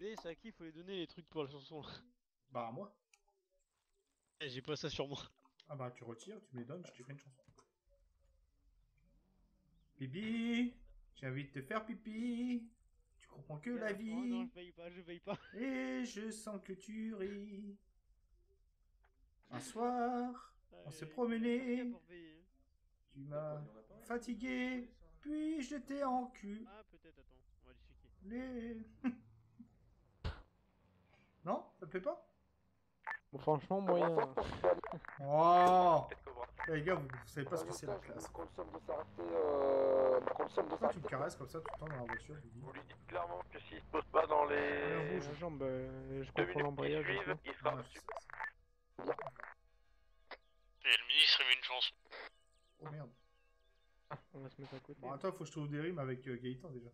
Et c'est à qui il faut les donner les trucs pour la chanson Bah, à moi. Eh, J'ai pas ça sur moi. Ah bah, tu retires, tu me les donnes, je te crée une chanson. Bibi, j'ai envie de te faire pipi. Tu comprends que la Oh non, vie. je paye pas, je paye pas. Et je sens que tu ris. Un soir, on s'est promené. Tu m'as fatigué, puis je t'ai en cul. Ah, peut-être, attends, on va les checker. Les... non Ça te plaît pas? Bon, franchement, moyen. Oh Eh, Les gars, vous, vous savez pas ce que c'est la classe. Pourquoi tu me caresses comme ça tout le temps dans la voiture Vous lui dites clairement que s'il se pose pas dans les La jambe, euh, je qui l'embrayage. il sera. Et le ministre, il met une chanson. Oh merde. On va se mettre à côté. Bon, attends, faut que je trouve des rimes avec euh, Gaëtan déjà.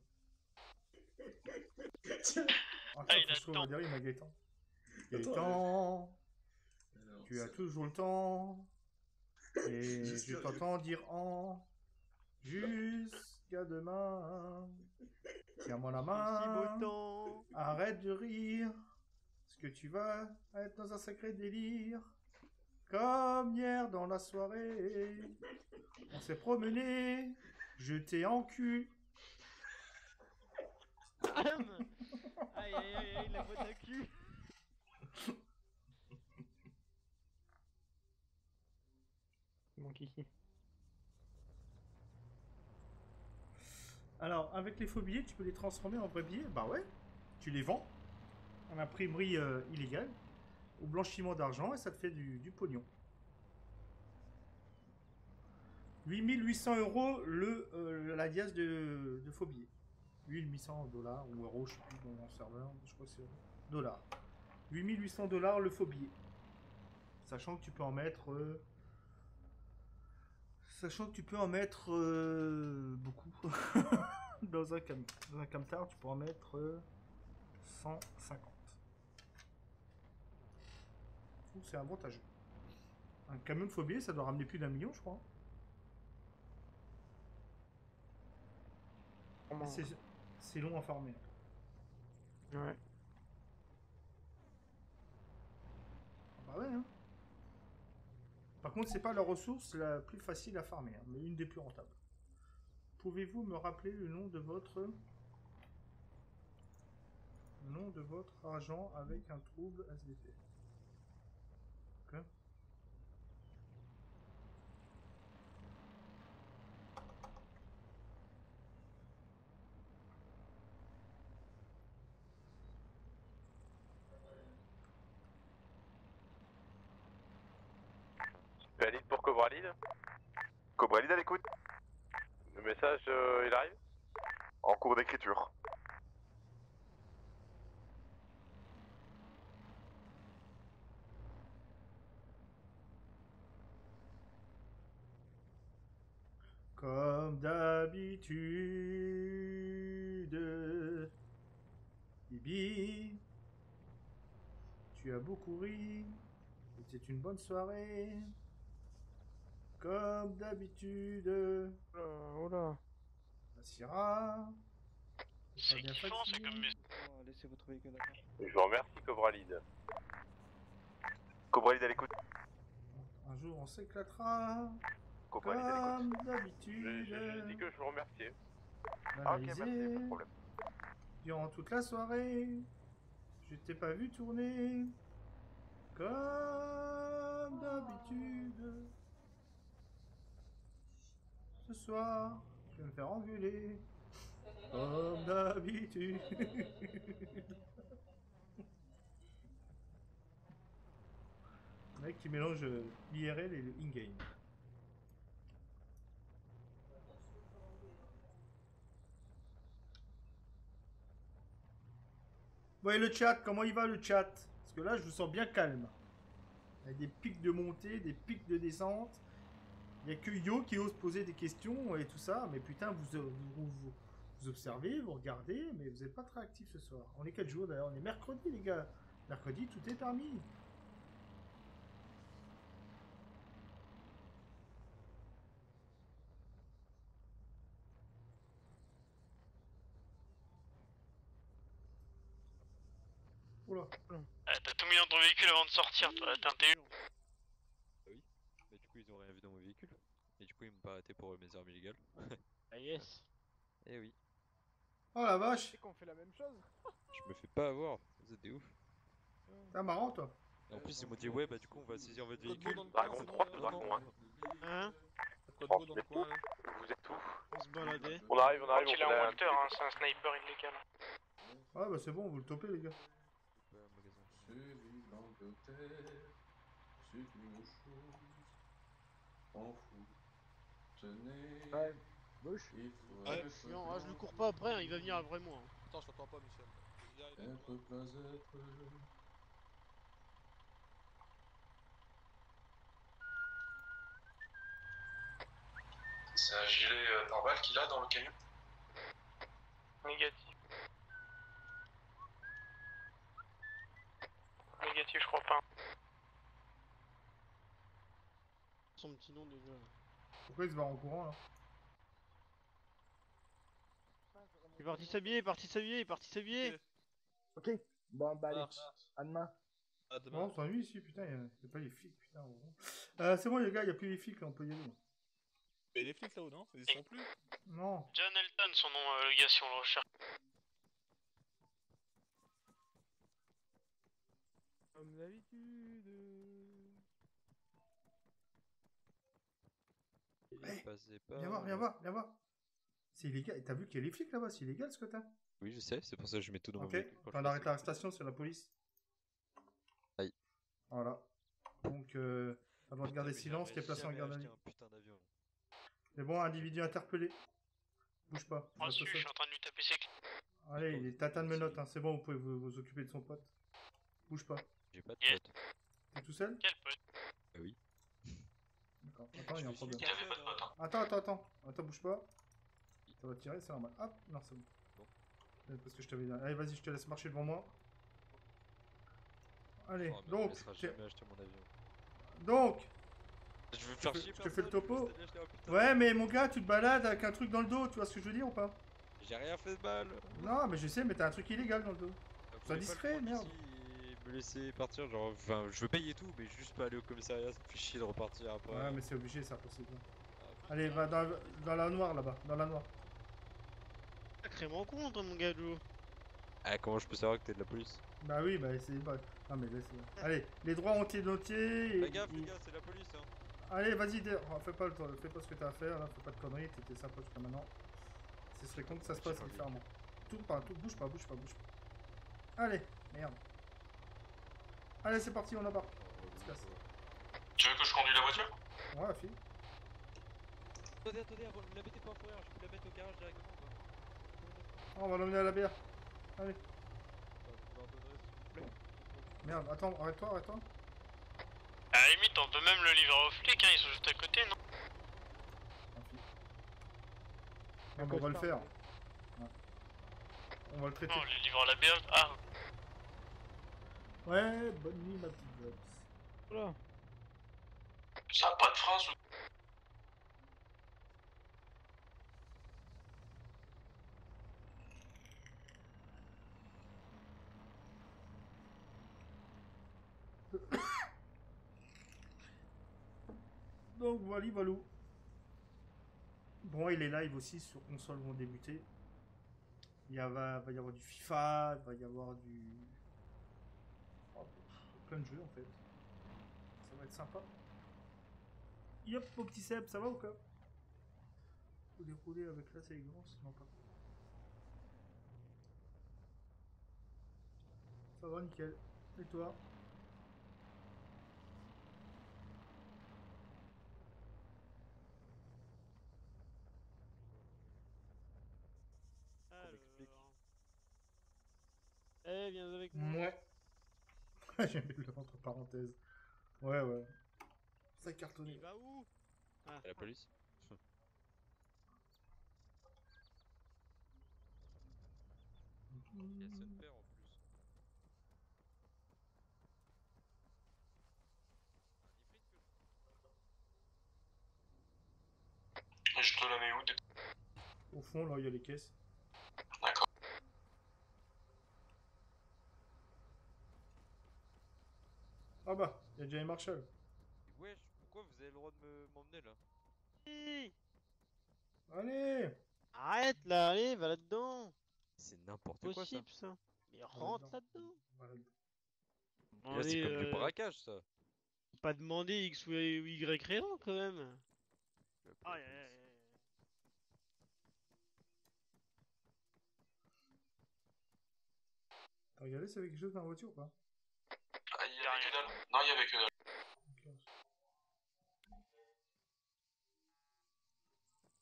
Attends, Ah, faut il que a je trouve des rimes à Gaëtan. Gaëtan, tu as toujours le temps. Et je t'entends dire en. Jusqu'à demain. Tiens-moi la main. beau temps. Arrête de rire, parce que tu vas être dans un sacré délire. Comme hier dans la soirée, on s'est promené, je t'ai en cul. Aïe aïe aïe aïe, la boîte à cul. Alors, avec les faux billets, tu peux les transformer en vrais billets? Bah ouais, tu les vends en imprimerie euh, illégale, au blanchiment d'argent, et ça te fait du, pognon. 8800 euros le, euh, la dièse de, de faux billets. 8800 dollars ou euros, je sais plus dans mon serveur, je crois que c'est dollars. 8800 dollars le faux billet. Sachant que tu peux en mettre. euh, Sachant que tu peux en mettre euh, beaucoup. dans un cam dans un camtar, tu peux en mettre euh, 150. Je trouve que c'est avantageux. Un camion de billets, ça doit ramener plus d'un million, je crois. C'est c'est long à farmer. Ouais. Bah ouais, hein. Par contre, c'est pas la ressource la plus facile à farmer, hein, mais une des plus rentables. Pouvez-vous me rappeler le nom de votre nom de votre agent avec un trouble SDP Ok. Valide pour Cobralide. Cobralide à l'écoute. Le message, euh, il arrive En cours d'écriture. Comme d'habitude. Bibi, tu as beaucoup ri. C'était une bonne soirée. Comme d'habitude. Oh là. Syrah. C'est bien kiffant, c'est comme mes... Laissez votre véhicule d'accord. Je vous remercie, Cobra Lead. Cobra Lead à l'écoute. Un jour on s'éclatera. Cobra Lead à Comme l'écoute. Je, d'habitude. je, je dis que je vous remercie. Banalisé. Ah, ok, merci, pas de problème. Durant toute la soirée, je t'ai pas vu tourner. Comme d'habitude. Ce soir, je vais me faire engueuler. Comme d'habitude. Mec qui mélange euh, l'IRL et le in-game. Ouais, le chat, comment il va le chat? Parce que là, je vous sens bien calme. Il y a des pics de montée, des pics de descente. Il n'y a que Yo qui ose poser des questions et tout ça. Mais putain, vous, vous, vous- vous observez, vous regardez, mais vous n'êtes pas très actif ce soir. On est quel jour d'ailleurs On est mercredi, les gars. Mercredi, tout est permis. Oula. Ah, T'as tout mis dans ton véhicule avant de sortir, toi, t'es intelligent. Ah oui. Mais du coup, ils ont rien vu dans mon véhicule. Et du coup, ils m'ont pas arrêté pour mes armes illégales. Ah yes. Eh oui. Oh la vache qu'on fait la même chose. Je me fais pas avoir. Vous êtes des ouf. C'est marrant, toi. Et en plus, ils m'ont dit, ouais, bah du coup, on va saisir votre véhicule. Dragon 3, c'est Dragon 1. Hein vous êtes où Vous êtes où On se baladait. On arrive, on arrive, Il on a un Walter, hein, c'est un sniper illégal. Ah bah c'est bon, vous le topez, les gars. C'est l'Angleterre, c'est une chose. Tenez. Ouais, bouche. Il faut Ouais. Non, ah, je le cours pas après, hein, il va venir après moi. hein. Attends, je t'entends pas, Michel. Être pas être. C'est un gilet euh, pare-balles qu'il a dans le camion Négatif. Négatif, je crois pas. Son petit nom déjà. Pourquoi il se barre en courant, là Il est parti s'habiller, il est parti s'habiller, il est parti s'habiller. Ok. Bon, bah allez. À demain. Non, on s'ennuie ici, putain, il n'y a, pas les flics, putain. Euh, c'est bon, les gars, il n'y a plus les flics, là, on peut y aller. Mais les flics là-haut, non? Ils sont plus? Non. John Elton, son nom, euh, le gars, si on le recherche. Comme d'habitude. Il passait pas. Viens voir, viens voir, viens voir. C'est illégal. T'as vu qu'il y a les flics là-bas, c'est illégal ce que t'as? Oui, je sais, c'est pour ça que je mets tout dans mon Ok, véhicule. quand on je arrête fais l'arrestation, c'est la police. Aïe. Voilà. Donc, euh, t'as droit de garder silence, qui est placé en garde à vue. un putain d'avion. C'est bon, individu interpellé. Bouge pas. reste je suis en train de lui taper clés. Allez, il est tata de menottes, hein. c'est bon, vous pouvez vous, vous occuper de son pote. Bouge pas. J'ai pas de pote. T'es tout seul? Quel pote? Bah oui. D'accord. Attends, il y a un problème. Il avait pas de pote. hein. Attends, attends, attends. Attends, bouge pas. Ça va tirer, c'est normal. Hop, non, c'est bon. Euh, Parce que je t'avais dit. Allez, vas-y, je te laisse marcher devant moi. Allez, Oh, donc. mon avion. Donc. Je Je faire te- chier je te fais le topo. je putain Ouais, mais mon gars, tu te balades avec un truc dans le dos, tu vois ce que je veux dire ou pas? J'ai rien fait de mal. Non, mais je sais, mais t'as un truc illégal dans le dos. Sois discret, merde. ici me laisser partir, genre, enfin, je veux payer tout, mais juste pas aller au commissariat, ça me fait chier de repartir après. Ouais, mais c'est obligé, c'est impossible. Allez, va dans, dans la noire là-bas, dans la noire. Sacrément con, toi, mon gars, Joe. Ah, comment je peux savoir que t'es de la police? Bah oui, bah c'est. Bah... Non, mais laisse. Allez, les droits ont été notés. Fais gaffe, les gars, c'est la police, hein. Allez, vas-y, dé- oh, fais pas, le temps, fais pas ce que t'as à faire, là, fais pas de conneries, t'étais sympa jusqu'à maintenant. Ce serait con que ça se passe différemment. Tout pas, tout, bouge pas, bouge pas, bouge pas. Allez, merde. Allez, c'est parti, on en part. On se casse. Tu veux que je conduise la voiture? Ouais, fille. Attendez, attendez, avant, ne la mettez pas en fourrière, je peux la mettre au garage directement. Oh, on va l'emmener à la bière. Allez. Merde, attends, arrête-toi, arrête-toi. À la limite, on peut même le livrer aux flics, hein, ils sont juste à côté, non? Ah, bah, on va le faire. Ouais. On va le traiter. Non, les livres à la BA. Ah, Ouais, bonne nuit ma petite Bobs. Voilà. Ça a pas de phrase ou Donc voilà, voilà. Bon, il est live aussi sur console vont débuter. Il y a- va, va y avoir du FIFA, il va y avoir du. Plein de jeux en fait. Ça va être sympa. Yop, mon petit Seb, ça va ou quoi? Faut dérouler avec la séquence Non, pas. Ça va, nickel. Et toi? Alors. Eh, viens avec moi. Ouais. J'aime bien le entre parenthèses. Ouais, ouais. Ça cartonné. Il va où Ah. la police Il y a son père en plus. Je te la mets où Au fond, là, il y a les caisses. D'accord. Ah bah, il y a Johnny Marshall. Wesh, pourquoi vous avez le droit de me- m'emmener là? Allez Arrête là, allez, va là-dedans. C'est n'importe quoi ça. Ça. Mais rentre là-dedans. Là, c'est comme du braquage ça. Pas demander X ou Y raison quand même. Aïe, aïe, aïe. T'as regardé s'il y avait quelque chose dans la voiture ou pas? Ah, il y avait que dalle. Non, il y avait que dalle.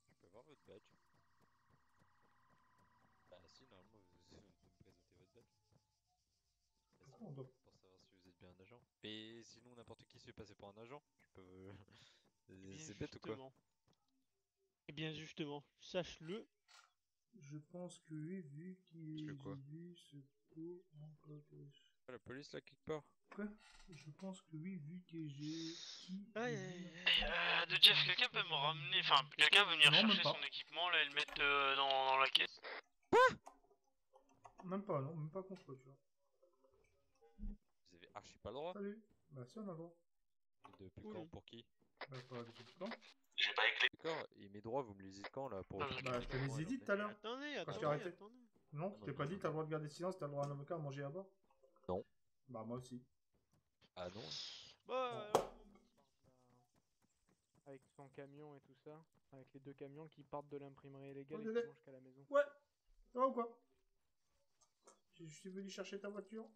Je peux voir votre badge Bah si, normalement vous vous me présentez votre badge. Doit- Pour savoir si vous êtes bien un agent. Mais sinon n'importe qui se fait passer pour un agent. Je peux... Eh bien, C'est bête ou quoi justement. Eh bien justement, sache-le. Je pense que oui, vu qu'il Tu quoi vu ce coup en. Ah, La police là quelque part Quoi? Je pense que oui, vu que j'ai. qui- Aïe, aïe, Euh, de Jeff, quelqu'un peut me ramener. Enfin, quelqu'un peut venir Non, chercher son équipement là et le mettre euh, dans, dans la caisse. Même pas, non, même pas contre eux, tu vois. Vous avez archi pas le droit Salut Bah, si, on a le droit. Depuis Oui. quand Pour qui? Bah, pas depuis quand J'ai pas éclairé. D'accord, et mes droits vous me les dites quand là pour... Bah, je te les ai dit tout à l'heure. Attendez, attendez, attendez. Non, je t'ai pas dit, t'as le droit de garder silence, t'as le droit à un avocat à manger à bord Non. Bah, moi aussi. Ah non Bah, Avec son camion et tout ça. Avec les deux camions qui partent de l'imprimerie illégale et qui vont jusqu'à la maison. Ouais Ça va ou quoi? Je suis venu chercher ta voiture.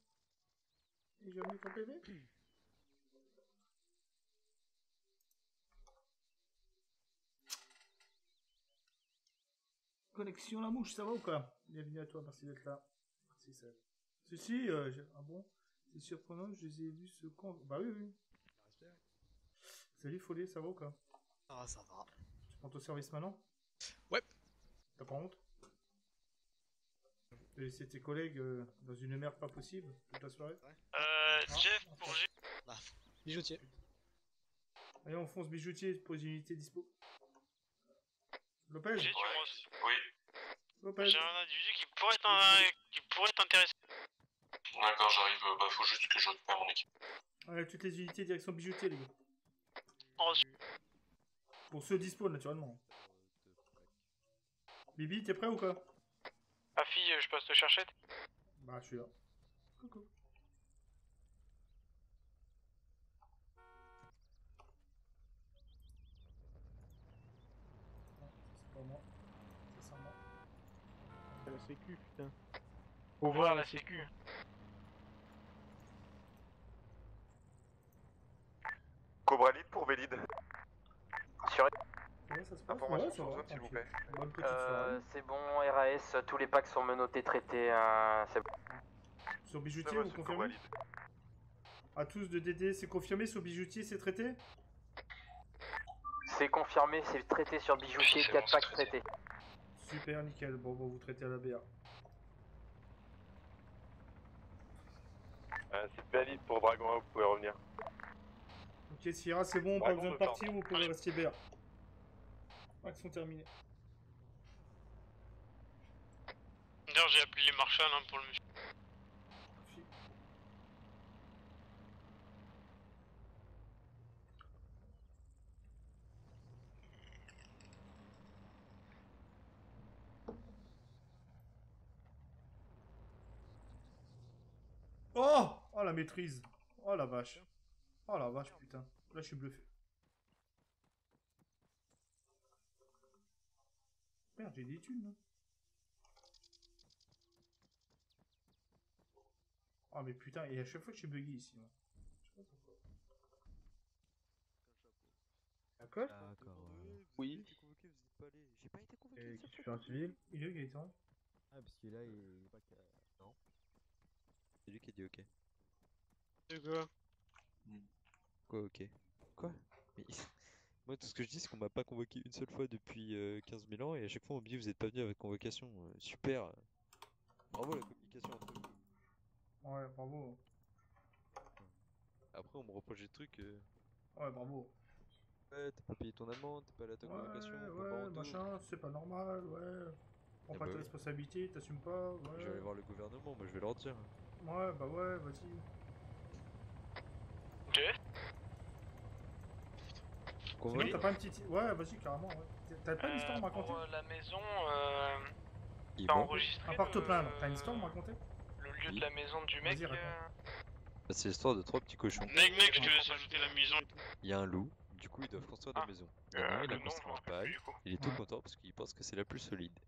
Et j'ai remis ton PV Connexion la mouche, ça va ou quoi? Bienvenue à toi, merci d'être là. Merci Seb. Ceci, euh, j'ai- ah bon? C'est surprenant, je les ai vus ce con. Bah oui, oui. Salut Follet, ça va ou quoi? Ah, ça va. Tu prends ton service maintenant? Ouais. T'as pas honte? T'as laissé tes collègues euh, dans une merde pas possible toute la soirée? Euh, Jeff, pour G. Bah, bijoutier. Allez, on fonce bijoutier pour les unités dispo. Lopez? G, tu me Oui. Lopez? J'ai un individu qui pourrait être un- qui pourrait t'intéresser. D'accord, j'arrive. euh, Bah, faut juste que je récupère mon équipe. Allez, toutes les unités direction bijoutier, les gars. Reçu. Pour ceux dispo, naturellement. Bibi, t'es prêt ou quoi? Ah fille, je passe te chercher. Bah, je suis là. Coucou. Non, c'est pas moi. C'est ça, moi. C'est la sécu, putain. Ouvrir la sécu. Cobra Lead pour Vélide. Sur... Ouais, ça se passe Information Ouais, ça sur va, zone, s'il vous plaît. Euh, c'est bon, RAS, tous les packs sont menottés, traités, euh, c'est bon. Sur bijoutier, vous confirmez À tous de DD, c'est confirmé sur bijoutier, c'est traité C'est confirmé, c'est traité sur bijoutier, 4 packs traités. Super, nickel. Bon, bon, vous traitez à la BA. Euh, c'est valide pour Dragon 1, vous pouvez revenir. Ok, Sierra, c'est bon, pas besoin de partir, vous pouvez rester BA. Action terminée. D'ailleurs, j'ai appelé les marshals hein, pour le monsieur. Oh Oh la maîtrise Oh la vache Oh la vache, putain. Là, je suis bluffé. Merde, j'ai des thunes, là. Oh mais putain, et à chaque fois que je suis buggy ici, moi. Je sais pas pourquoi. D'accord Oui. J'ai pas été convoqué. Et qui tu fais un civil Il est où, Gaëtan Ah, parce que là, il est pas qu'à. Non. C'est lui qui a dit ok. De quoi? Quoi ok Quoi? Mais moi tout ce que je dis c'est qu'on m'a pas convoqué une seule fois depuis euh, 15 000 ans et à chaque fois on me dit vous êtes pas venu avec convocation. Euh, super. Bravo la communication entre vous. Ouais, bravo. Après on me reproche des trucs. euh, Ouais, bravo. Ouais t'as pas payé ton amende, t'es pas allé à ta Ouais, convocation. ouais, machin, c'est pas normal, ouais. Prends Ah pas bah tes responsabilités, t'assumes pas, ouais. Je vais aller voir le gouvernement, moi je vais leur dire. Ouais, bah ouais, vas-y. Ok. Convoqué Sinon, t'as pas une petite. Ouais, vas-y, carrément, ouais. T'as pas une histoire à me raconter Pour euh, la maison, euh, t'as enregistré À part te plaindre, t'as une histoire à me raconter le lieu de la maison du mec euh, Bah, c'est l'histoire de trois petits cochons. Mec, mec, je te laisse ajouter la maison. Il y a un loup, du coup ils doivent construire Ah. des maisons. Il y en a un, Euh, il a le nom, construit je en paille, il est tout Ouais. content parce qu'il pense que c'est la plus solide.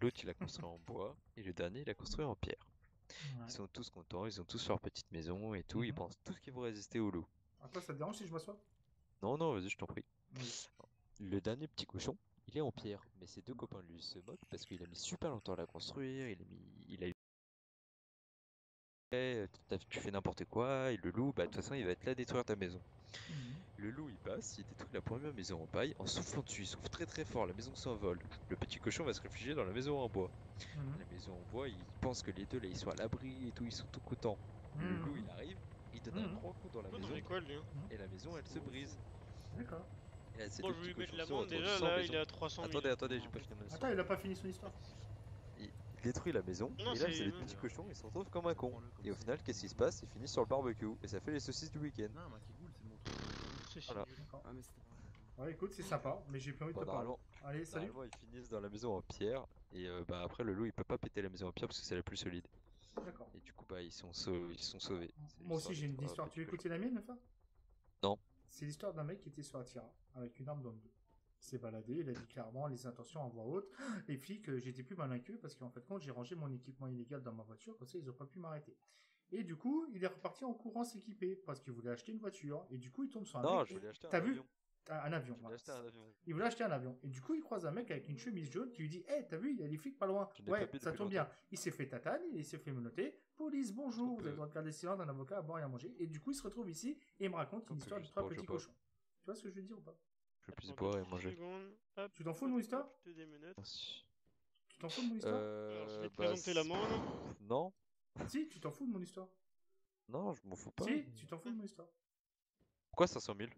L'autre il a construit en bois, et le dernier il a construit en pierre. Ouais. Ils sont tous contents, ils ont tous leur petite maison et tout, ils Mhm. pensent tous qu'ils vont résister au loup. Ah, toi, ça te dérange si je m'assois? Non, non, vas-y, je t'en prie. Le dernier petit cochon, il est en pierre, mais ses deux copains lui se moquent parce qu'il a mis super longtemps à la construire, il a mis. Il a eu. Tu fais n'importe quoi, et le loup, bah de toute façon, il va être là à détruire ta maison. Le loup, il passe, il détruit la première maison en paille en soufflant dessus, il souffle très très fort, la maison s'envole. Le petit cochon va se réfugier dans la maison en bois. Mhm. La maison en bois, il pense que les deux là, ils sont à l'abri et tout, ils sont tout contents. Le Mhm. loup, il arrive, il donne un grand coup dans la maison, lui. hein. et la maison, elle se brise. D'accord. C'est Bon, je lui l'amende, retrouvent déjà, là, il est à 300 000. Attendez, attendez, j'ai pas fini mon Attends, histoire. il a pas fini son histoire. Il détruit la maison, Non, et là, c'est- c'est les petits cochons, ils se retrouvent comme un con. Et au final, qu'est-ce qui se passe? Ils finissent sur le barbecue, et ça fait les saucisses du week-end. Voilà. D'accord. Ah, mais c'était Ouais, écoute, c'est sympa, mais j'ai plus envie de Bon, te parler. Allez, salut. normalement, ils finissent dans la maison en pierre, et euh, bah après, le loup, il peut pas péter la maison en pierre parce que c'est la plus solide. D'accord. Et du coup, bah, ils sont, sau- ils sont sauvés. Moi aussi, j'ai une histoire. Tu veux écouter la mienne, enfin Non. C'est l'histoire d'un mec qui était sur la tira avec une arme dans le dos. Il s'est baladé, il a dit clairement les intentions en voix haute. Les flics, euh, j'étais plus malin qu'eux parce qu'en fait, quand j'ai rangé mon équipement illégal dans ma voiture, comme ça, ils ont pas pu m'arrêter. Et du coup, il est reparti en courant s'équiper parce qu'il voulait acheter une voiture. Et du coup, il tombe sur un Non, mec. je voulais acheter un T'as vu avion. Un avion. Je voulais voilà. acheter un avion. Il voulait acheter un avion. Et du coup, il croise un mec avec une chemise jaune qui lui dit Hé, t'as vu, il y a des flics pas loin. Ouais, ça tombe bien. Il s'est fait tatane, il s'est fait menotter. Police, bonjour, vous avez le droit de garder silence d'un avocat à boire et à manger. Et du coup, il se retrouve ici et il me raconte une histoire de trois petits cochons. Tu vois ce que je veux dire ou pas? Je puisse boire et manger. Tu t'en fous de mon histoire? Tu t'en fous de mon histoire? Alors, je Euh, vais te bah, présenter l'amende. Non, Si, tu t'en fous de mon histoire. non, je m'en fous pas. Si, tu t'en fous de mon histoire. Pourquoi 500 000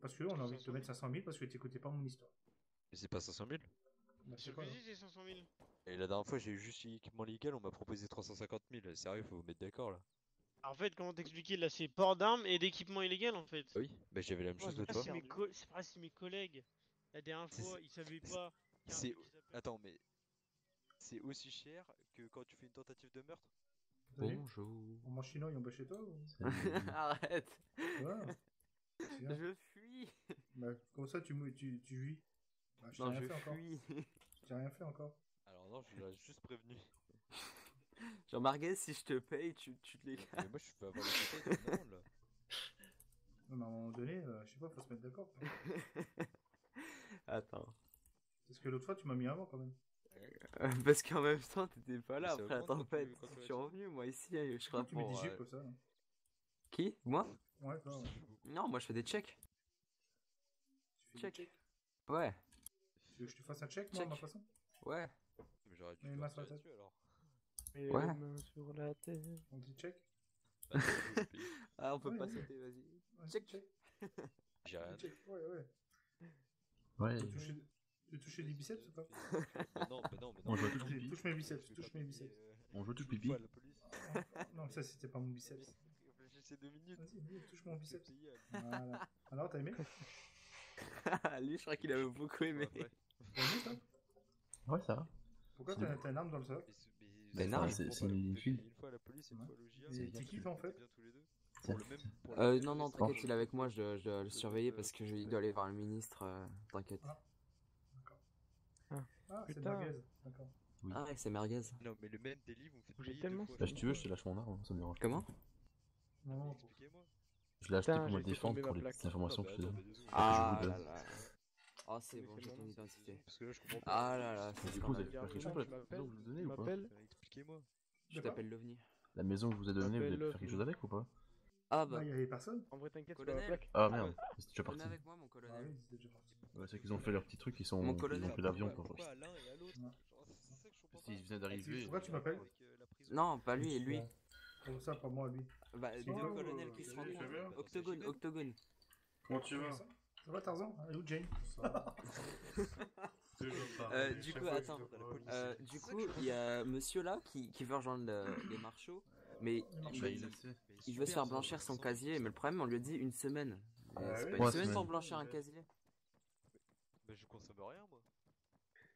Parce que on a envie de te mettre 500 000 parce que t'écoutais pas mon histoire. Mais c'est pas 500 000 Bah, quoi que là si, c'est 500 000. Et la dernière fois, j'ai eu juste équipement légal, on m'a proposé 350 000. Sérieux, faut vous mettre d'accord là. Alors, en fait, comment t'expliquer Là, c'est port d'armes et d'équipement illégal en fait. Ah oui, bah j'avais la même chose mais toi. c'est pareil, c'est mes collègues. La dernière fois, ils savaient pas. C'est. Attends, mais. C'est aussi cher que quand tu fais une tentative de meurtre? Bonjour. On mange chinois et on bat chez toi ou... Arrête Ouais. Je fuis Bah, comme ça, tu, tu, tu vis. Bah, je t'ai Non, rien je fait encore. fuis Je t'ai rien fait encore. Alors non, je l'ai juste prévenu. Jean Marguet, si je te paye, tu, tu te les Mais moi, je peux avoir les demande, là. Non, mais à un moment donné, euh, je sais pas, faut se mettre d'accord. Attends. Parce que l'autre fois, tu m'as mis avant quand même. Euh, Parce qu'en même temps, t'étais pas là après la tempête. Je suis revenu, moi, ici, je serai Pourquoi tu mets pour, des jupes euh, comme ça là? Qui? Moi? Ouais, toi, ouais. Non, moi, je fais des checks. Tu fais des Check. Ouais. Tu veux que je te fasse un check, moi, à ma Check. façon? Ouais. Mais j'aurais dû mains faire sur la dessus alors. Et Ouais. sur la tête. On dit check? Bah, bon, je. Ah, on peut Ouais, pas ouais. sauter, vas-y. Ouais, Check. check. J'ai rien dit. Check. Ouais, ouais. Ouais. Tu veux toucher, tu veux toucher des biceps ou pas? non, bah non, mais non. Moi, je Touche-. Touche mes biceps, touche mes biceps. On joue tout Une pipi. Non, ça c'était pas mon biceps. Réfléchissez deux minutes. Vas-y, touche mon biceps. Voilà. Alors, t'as aimé Lui, je crois qu'il avait beaucoup aimé. Ouais, ça? Va. Pourquoi C'est t'as une arme dans le socle Ben Ah, non. c'est c'est une fille. Une fois à la police, une fois. Et t'es qui en fait Euh, non, non, t'inquiète, il est avec moi, je dois, je dois le surveiller parce que je il doit aller voir le ministre, euh, t'inquiète. Ah, c'est Putain. merguez. D'accord. Oui. Ah ouais, c'est merguez. Non, mais le même délit, vous me faites J'ai tellement. Bah, si tu veux, je te lâche mon arme, ça me dérange. pas. Comment? Non, non. Expliquez-moi. Je l'ai acheté Putain, pour me j'ai défendre pour les plaque. petites informations Ah, que je bah, mais je Ah vous là là. Oh, c'est Mais bon, j'ai ton identité. Parce que là, je comprends pas. Ah là là, c'est Du coup, vous avez fait quelque chose pour la maison que je vous ai donnée ou pas Expliquez-moi. Je t'appelle l'OVNI. La maison que je vous ai donnée, vous pu faire quelque chose avec ou pas? Ah Bah, il y avait personne. En vrai, t'inquiète, c'est pas la Colonel. plaque. Ah merde, c'est déjà Venez parti. avec moi, mon Ah colonel. oui, c'était déjà parti. Ouais, c'est qu'ils ont fait leur petit truc, ils sont Mon ils colonel. ont pris l'avion pour. Pourquoi à l'un et à l'autre Genre, C'est ça que je comprends pas. S'ils venaient d'arriver. Pourquoi tu m'appelles Avec, euh, la prison. Non, pas lui, lui. Comment ça, pas moi, lui Bah, deux bien. colonels qui se rencontrent. Octogone, octogone. Comment tu vas Ça va, Tarzan? Elle est où, Jane Euh, du coup, attends. Euh, du coup, il y a monsieur là qui, qui veut rejoindre le- les marchaux, mais il, Bah, il veut se faire blanchir son casier, mais le problème, on lui a dit une semaine. Ah Mais C'est oui. pas Ouais, une semaine semaine. pour blanchir un casier. Bah, je consomme rien, moi.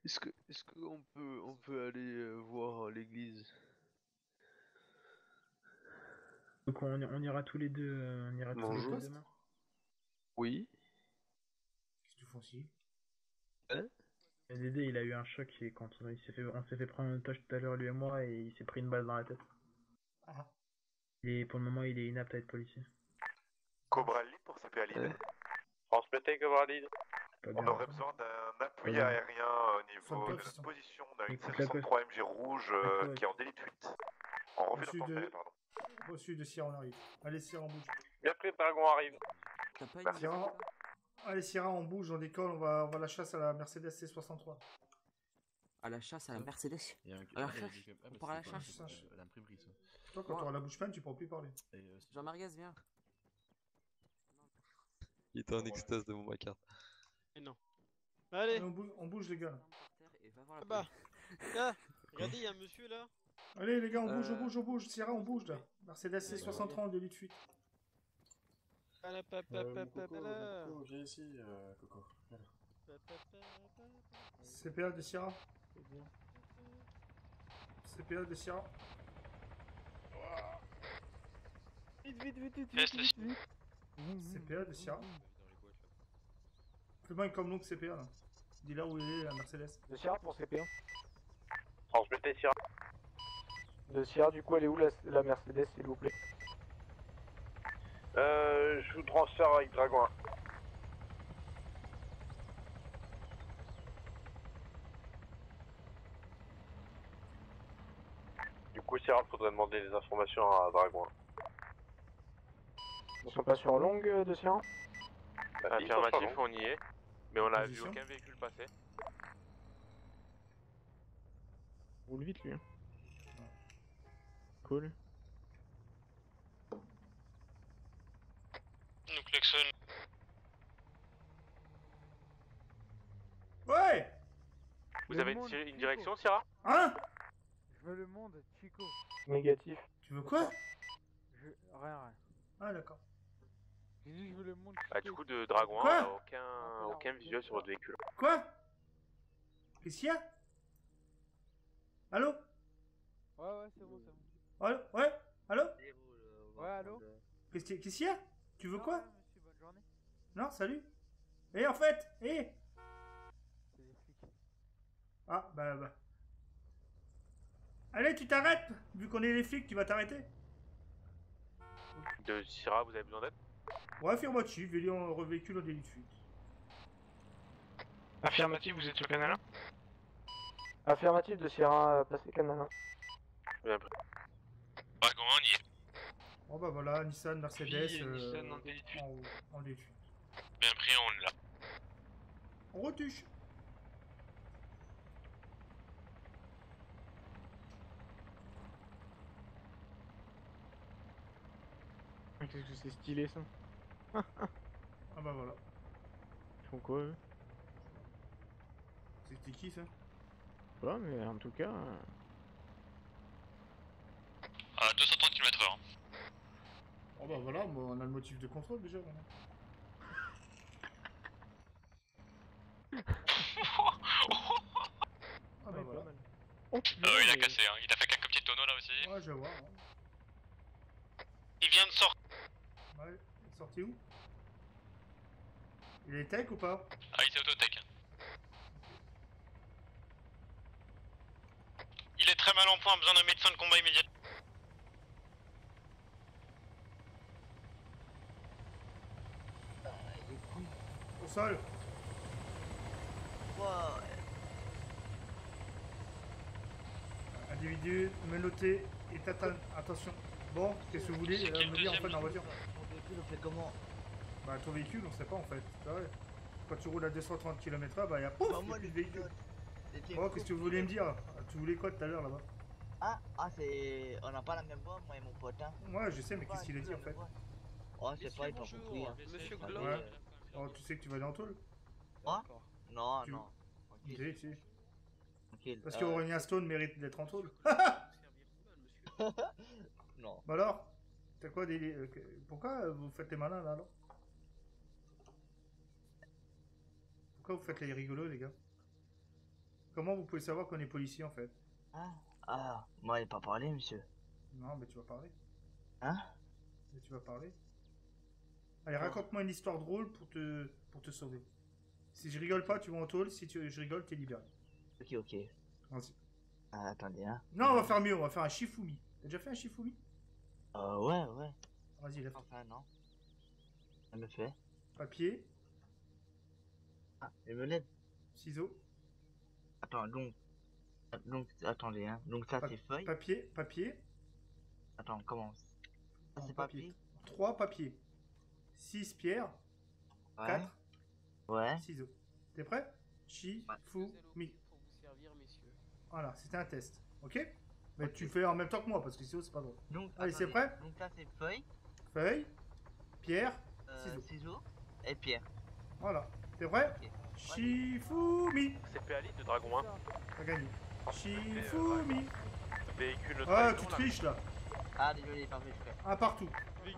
Est-ce que est-ce qu'on peut on peut aller euh, voir euh, l'église? Donc, on, on ira tous les deux, euh, on ira tous les deux demain. Oui. Qu'est-ce que tu fais ici Hein Dédé, il a eu un choc et quand il s'est fait, on s'est fait prendre une tâche tout à l'heure, lui et moi, et il s'est pris une balle dans la tête. Et pour le moment, il est inapte à être policier. Cobra Lead pour CPA Lead. Ouais. Transmettez Cobra Lead. On aurait besoin d'un appui aérien au niveau de notre position. On a une Écoute la 763 MG rouge euh, qui est en délit de fuite. En refus Reçu d'obtempérer, de- pardon. Reçu de Sierra, on arrive. Allez, Sierra, on bouge. Bien pris, Dragon arrive. T'as pas une Sierra, allez, Sierra, on bouge, on décolle, on va, on va à la chasse à la Mercedes C63. À la chasse, à la Mercedes. Il y a un- À la ah, il y a chasse. ah, On part à la c'est pas- chasse. c'est pas- À l'imprimerie, ça. Toi, quand Ouais. tu auras la bouche pleine, tu pourras plus parler. Et, euh, Jean Marguez, viens. Il était en extase devant ma carte. Allez, Allez, on, bouge, on bouge, les gars. Et va voir la bah. Là, regardez, il y a un monsieur là. Allez, les gars, on bouge, on Euh, bouge, on bouge. Sierra, on bouge, là. Mercedes C63 en délit de fuite. Ici, euh, Coco. Pa, pa. CPA de Sierra. CPA de Sierra. Vite, vite, vite, vite, vite, vite, vite. CPA de Sierra. Fais-moi une comme nom que CPA, là. Dis là où il est, la Mercedes. De Sierra pour CPA. Transmettez Sierra. De Sierra, du coup, elle est où la, la Mercedes, s'il vous plaît? Euh, je vous transfère avec Dragon 1. Du coup, Sierra, faudrait demander des informations à Dragon 1. Ils sont pas sur longue euh, de Sierra Affirmatif, on y est. Mais on a vu aucun véhicule passer. Roule vite, lui. hein. Cool. Nous klaxonne. Ouais Vous avez une, une direction, Sierra Hein Je veux le monde, Chico. Négatif. Tu veux quoi Je... Rien, rien. Ah, d'accord. J'ai dit je veux le monde, Chico. Bah, du coup, de Dragon 1, on Quoi aucun, aucun visuel sur votre véhicule. Quoi Qu'est-ce qu'il y a Allô Ouais, ouais, c'est bon, c'est bon. Allô Ouais Allô Ouais, allô Qu'est-ce qu'il y a Tu veux quoi Monsieur, bonne journée. Non, salut Eh, en fait Eh. Ah, bah, bah. Allez, tu t'arrêtes Vu qu'on est les flics, tu vas t'arrêter De Sierra, vous avez besoin d'aide? Ouais, affirmatif, véhicule en véhicule en délit de fuite. Affirmatif, vous êtes sur canal 1 Affirmatif de Sierra, passé canal Bien pris. Dragon, oh, bah voilà, Nissan, Mercedes, oui, euh, Nissan en, en, Bien pris, on l'a. On retouche. Qu'est-ce que c'est stylé ça Ah bah voilà. Ils font quoi eux? C'était qui ça? Pas, mais en tout cas... Euh, euh, À 230 km/h. Oh bah voilà, on a le motif de contrôle déjà. voilà. Ah bah voilà. Oh, Euh, il a cassé, hein. il a fait quelques petits tonneaux là aussi. Ouais, je vais voir. hein. Il vient de sortir. Ouais, il est sorti où? Il est tech ou pas? Ah, il était autotech. Il est très mal en point, besoin d'un médecin de combat immédiat. Au sol Individu menotté et tata- Attention. Bon, qu'est-ce que vous voulez euh, me dire en fait dans la voiture véhicule, on fait comment? Bah ton véhicule, on sait pas en fait. C'est vrai. Quand tu roules à 230 km/h, bah y'a pouf, Bah, y a moi, plus le de véhicule. Bon, qu'est-ce que vous voulez me dire? Tu voulais quoi tout à l'heure là-bas? Ah, ah c'est. On n'a pas la même voix, moi et mon pote. Hein. Ouais, je sais, mais qu'est-ce qu'il a dit en fait? Oh, c'est pas, il pas compris. Hein. Monsieur Glaude. Ouais. Oh, tu sais que tu vas aller en tôle Quoi Non, Tu- non. Si, si. Tranquille. Parce euh, qu'Aurélien Stone mérite d'être en tôle. Non. Bah alors T'as quoi des... euh, que- Pourquoi vous faites les malins là alors? Pourquoi vous faites les rigolos les gars? Comment vous pouvez savoir qu'on est policier en fait? Ah, ah, moi, il pas parlé, monsieur. Non mais tu vas parler. Hein? Mais tu vas parler. Allez raconte-moi une histoire drôle pour te, pour te sauver. Si je rigole pas tu vas en tôle, si tu... je rigole t'es libéré. Ok, ok. Vas-y. Ah, attendez, hein. Non on va faire mieux, on va faire un Shifumi. T'as déjà fait un Shifumi? Euh, ouais, ouais. Vas-y lève. Enfin, non. Ça me fait. Papier, Ah, il me lève. ciseaux, Attends, donc. Donc, attendez, hein. Donc, ça, Pa- c'est feuille. papier, papier, Attends, on commence. Ça, Non, c'est papier. papier? 3 papiers, 6 pierres, Ouais. 4 Ouais. ciseaux. T'es prêt? Shifumi. Voilà, c'était un test. Ok? Mais tu fais en même temps que moi parce que sinon c'est pas drôle. Donc, Allez, c'est prêt? Donc, ça, c'est feuille, Feuille, pierre, euh, ciseaux. ciseaux et pierre. Voilà. T'es prêt? Shifumi. C'est PA de Dragon 1. T'as gagné. Shifumi. Véhicule de Ah, tu là. triches là. Ah, désolé, pas fait exprès. Un partout.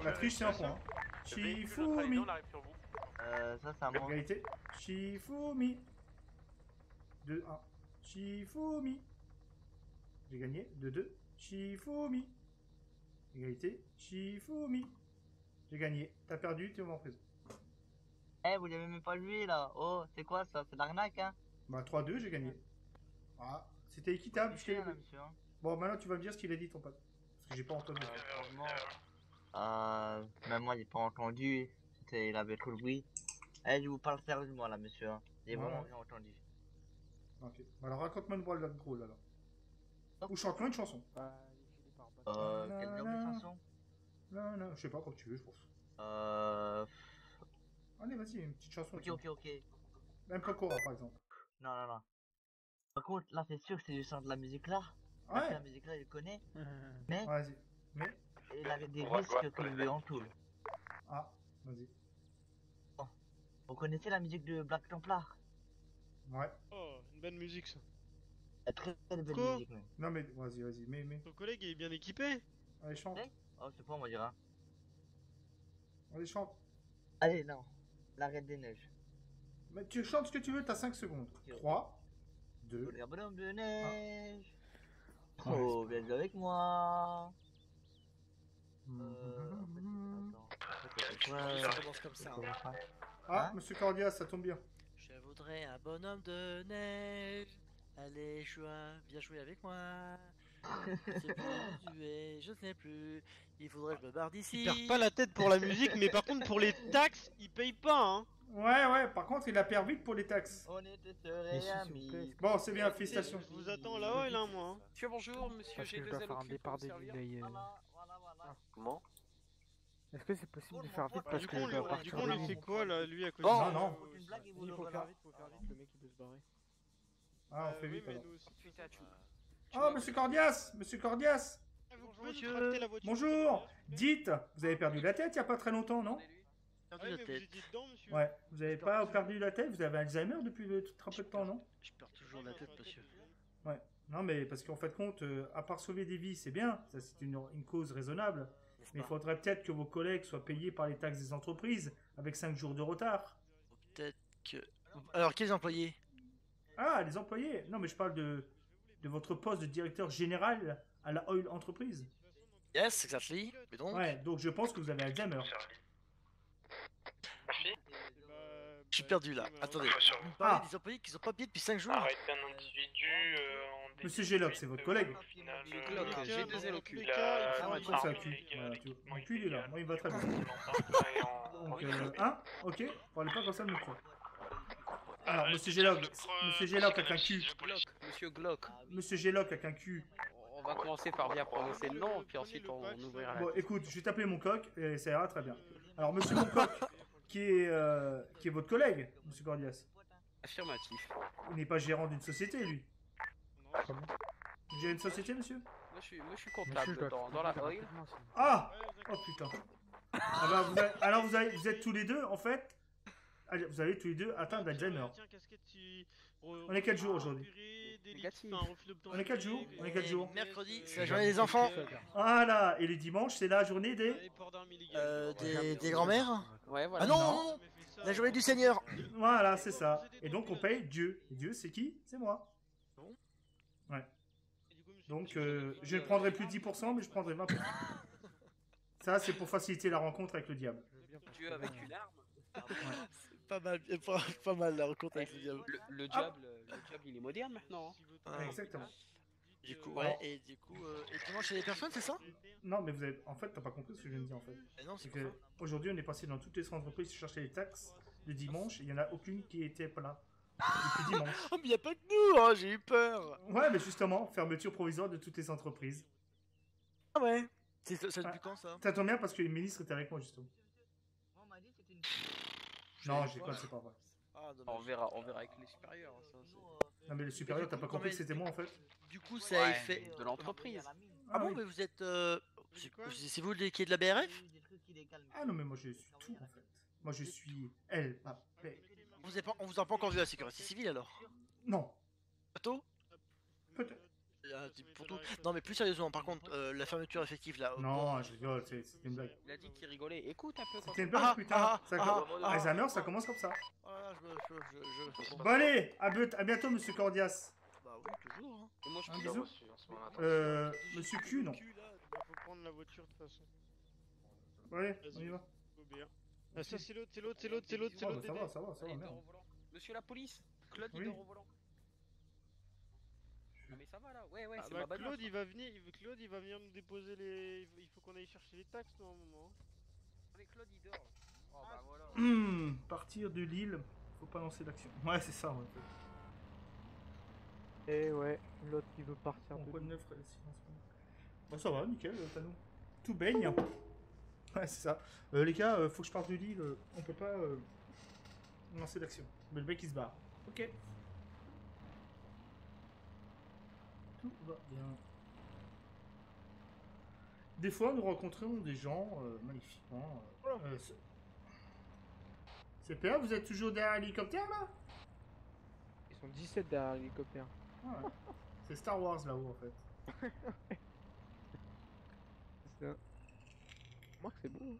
La triche c'est un point. De Shifumi. vous. Euh, ça, c'est moi. Égalité. Shifumi. 2, 1. Shifumi. J'ai gagné. 2, 2. Shifumi. Égalité. Shifumi. J'ai gagné. T'as perdu, t'es en prison. Eh, vous l'avez même pas lui, là. Oh, c'est quoi ça? C'est l'arnaque, hein? Bah 3, 2, j'ai gagné. Ah, c'était équitable. je levé. monsieur. hein. Bon, maintenant tu vas me dire ce qu'il a dit ton pote. J'ai pas entendu. Franchement, euh, même moi, j'ai pas entendu. C'était, il avait trop le bruit. Eh, je vous parle sérieusement, là, monsieur. hein. J'ai vraiment ouais. rien entendu. Ok. Bah alors raconte-moi une drôle drôle alors. Ou chante-moi une chanson. Euh, quel genre de chanson Non, non, je sais pas, comme tu veux, je pense. Euh. Allez, vas-y, une petite chanson. Ok, ok, ok. Même Pokora, par exemple. Non, non, non. Par contre, là, c'est sûr que c'est du son de la musique là. Ouais. Parce que La musique là, il connaît. Mais. Vas-y. Mais. Il avait des risques ouais. lui entoure. Ah, vas-y. Vous connaissez la musique de Black Templar? Ouais. Oh, une bonne musique ça. La très belle Quoi? musique, même. Non, mais vas-y, vas-y, mais, mais. Ton collègue il est bien équipé Allez, chante. Oh, c'est pas, on va dire. Hein. Allez, chante. Allez, non. La Reine des Neiges. Mais tu chantes ce que tu veux, t'as 5 secondes. 3, 2, Le bonhomme de neige. Ouais, Oh, viens jouer avec moi. Ça commence comme ça. hein. Ah, monsieur Cordia, ça tombe bien. Je voudrais un bonhomme de neige. Allez, joie, viens jouer avec moi. Je sais plus où tu es, je sais plus. Il faudrait que je me barre d'ici. Il perd pas la tête pour la musique, mais par contre pour les taxes, il paye pas hein. Ouais, ouais, par contre, il a perd vite pour les taxes. On était amis. Bon, c'est bien, félicitations. Je vous attends là-haut et là moi. hein. Monsieur, bonjour, monsieur, j'ai deux faire un départ pour de servir. delay. euh. Comment? Est-ce que c'est possible de faire vite Bah, parce que lui, dois du partir coup, lui nuit. quoi là, lui à cause Non, de- non. Il faut faire vite, faut faire vite, le mec il veut se barrer. Ah, on Euh, fait oui, vite mais alors. nous aussi. Ah, monsieur Cordias Monsieur Cordias vous pouvez nous Monsieur. tracter la voiture Bonjour Dites, vous avez perdu la tête il y a pas très longtemps, non? Perdu Ouais, la mais vous tête. étiez dedans, monsieur. Ouais, vous avez pas perdu la tête? Vous avez Alzheimer depuis très peu de temps, non? Je perds toujours la tête, monsieur. Ouais. Non, mais parce qu'en fait, compte, euh, à part sauver des vies, c'est bien, ça c'est une, une cause raisonnable. Mais il faudrait peut-être que vos collègues soient payés par les taxes des entreprises avec 5 jours de retard. Peut-être que. Alors, quels employés? Ah, les employés Non, mais je parle de, de votre poste de directeur général à la Oil Entreprise. Yes, exactly. Mais donc. Ouais, donc je pense que vous avez Alzheimer. Je suis perdu là. Attendez. Sur- Vous me parlez Ah. des employés qui sont pas payés depuis 5 jours Arrête un individu euh, en Monsieur Géloc, c'est votre collègue Glock, j'ai deux ailes au cul. Ah, Il a ça, cul. Mon cul, il est là. Moi, il va très bien. Donc, euh, hein Ok Parlez pas comme ça mon cul. Alors, monsieur Géloc, monsieur Géloc avec un cul. Monsieur Glock. Monsieur Géloc avec un cul. On va commencer par bien prononcer le nom, puis ensuite on ouvrira la Bon, écoute, je vais t'appeler mon coq et ça ira très bien. Alors, monsieur mon coq, qui est, euh, qui est votre collègue, monsieur Cordias. Affirmatif. Il n'est pas gérant d'une société, lui. Vous gérez une société, monsieur? Moi je suis, moi, je suis comptable dans, dans la. Ah Oh putain. Ah bah, vous avez- alors vous, avez- vous êtes tous les deux, en fait. Allez, Vous avez tous les deux atteint d'Alzheimer. On est quel jour aujourd'hui On est quel jour On est quel jour Mercredi, c'est la journée des enfants. Voilà, et les dimanches, c'est la journée des... Euh, des, des grands-mères? Ouais, Ah non, La journée du Seigneur Voilà, c'est ça. Et donc on paye Dieu. Et Dieu, c'est qui? C'est moi. Ouais. Donc euh, je ne prendrai plus 10%, mais je prendrai 20%. Ça, c'est pour faciliter la rencontre avec le diable. Dieu avec une arme. Pas mal, pas, pas mal la rencontre avec le diable. Le, le diable, le diable il est moderne maintenant. hein. Ah. Exactement. Du coup, ouais, et du coup, euh, et dimanche, il y a des personnes, c'est ça? Non, mais vous avez... En fait, t'as pas compris ce que je viens de dire, en fait. Eh non, c'est que aujourd'hui, on est passé dans toutes les entreprises chercher les taxes le dimanche, et il y en a aucune qui était pas là. Depuis dimanche. Oh, mais y a pas que nous, hein, j'ai eu peur Ouais, mais justement, fermeture provisoire de toutes les entreprises. Ah ouais C'est ça depuis quand ça? Tombe bien parce que le ministre était avec moi, justement. Non, j'ai pas, c'est pas vrai. Ah, on verra, on verra avec les supérieurs. ça, c'est- Non, mais le supérieur, t'as pas compris que c'était moi, en fait Du coup, ça a Ouais, fait. de l'entreprise. Ah bon, mais vous êtes. euh, C'est vous qui êtes de la BRF Ah non, mais moi, je suis tout, en fait. Moi, je suis El Papé. vous avez pas, On vous a pas encore vu à la sécurité civile alors? Non. Bientôt Peut-être. Ah, pour tout. Non, mais plus sérieusement, par contre, euh, la fermeture effective là. Non, je rigole, c'est c'est une blague. Il a dit qu'il rigolait. Écoute un peu. quand C'était une blague, putain. ah, ça, ah, ah, Alzheimer, ça commence comme ça. Ah, je, je, je, je... Bon, allez, à, bientôt- à bientôt, monsieur Cordias. Bah oui, toujours. Hein. Et moi je Un bisou. reçu en ce moment. Euh, monsieur Q, non. Il faut prendre la voiture de toute façon. Allez, on y va. Ah, ça c'est l'autre, c'est l'autre, c'est l'autre, c'est l'autre, c'est Oh, l'autre. bah, ça va, ça va, ça va, merde. Monsieur la police, Claude il dort au volant. Ah, mais ça va là, ouais, ouais, Ah c'est bah, ma Claude, il va venir, il- Claude, il va venir nous déposer les. Il faut qu'on aille chercher les taxes, non, à un moment. Avec Claude il dort. Oh bah voilà. Hmm, partir de l'île, faut pas lancer l'action. Ouais, c'est ça, ouais. Et ouais, l'autre qui veut partir Bon, de quoi de neuf. Bon, ça va, nickel, euh, Tano. Tout baigne. Ouais, c'est ça. Euh, les gars, euh, faut que je parte de l'île. euh, On peut pas euh, lancer l'action. Mais le mec, il se barre. Ok. Tout va bien. Des fois, nous rencontrons des gens euh, magnifiquement. euh, euh, CPA, vous êtes toujours derrière l'hélicoptère là? Ils sont 17 derrière l'hélicoptère. Ouais. C'est Star Wars là-haut en fait. C'est ça. Moi que c'est beau. hein.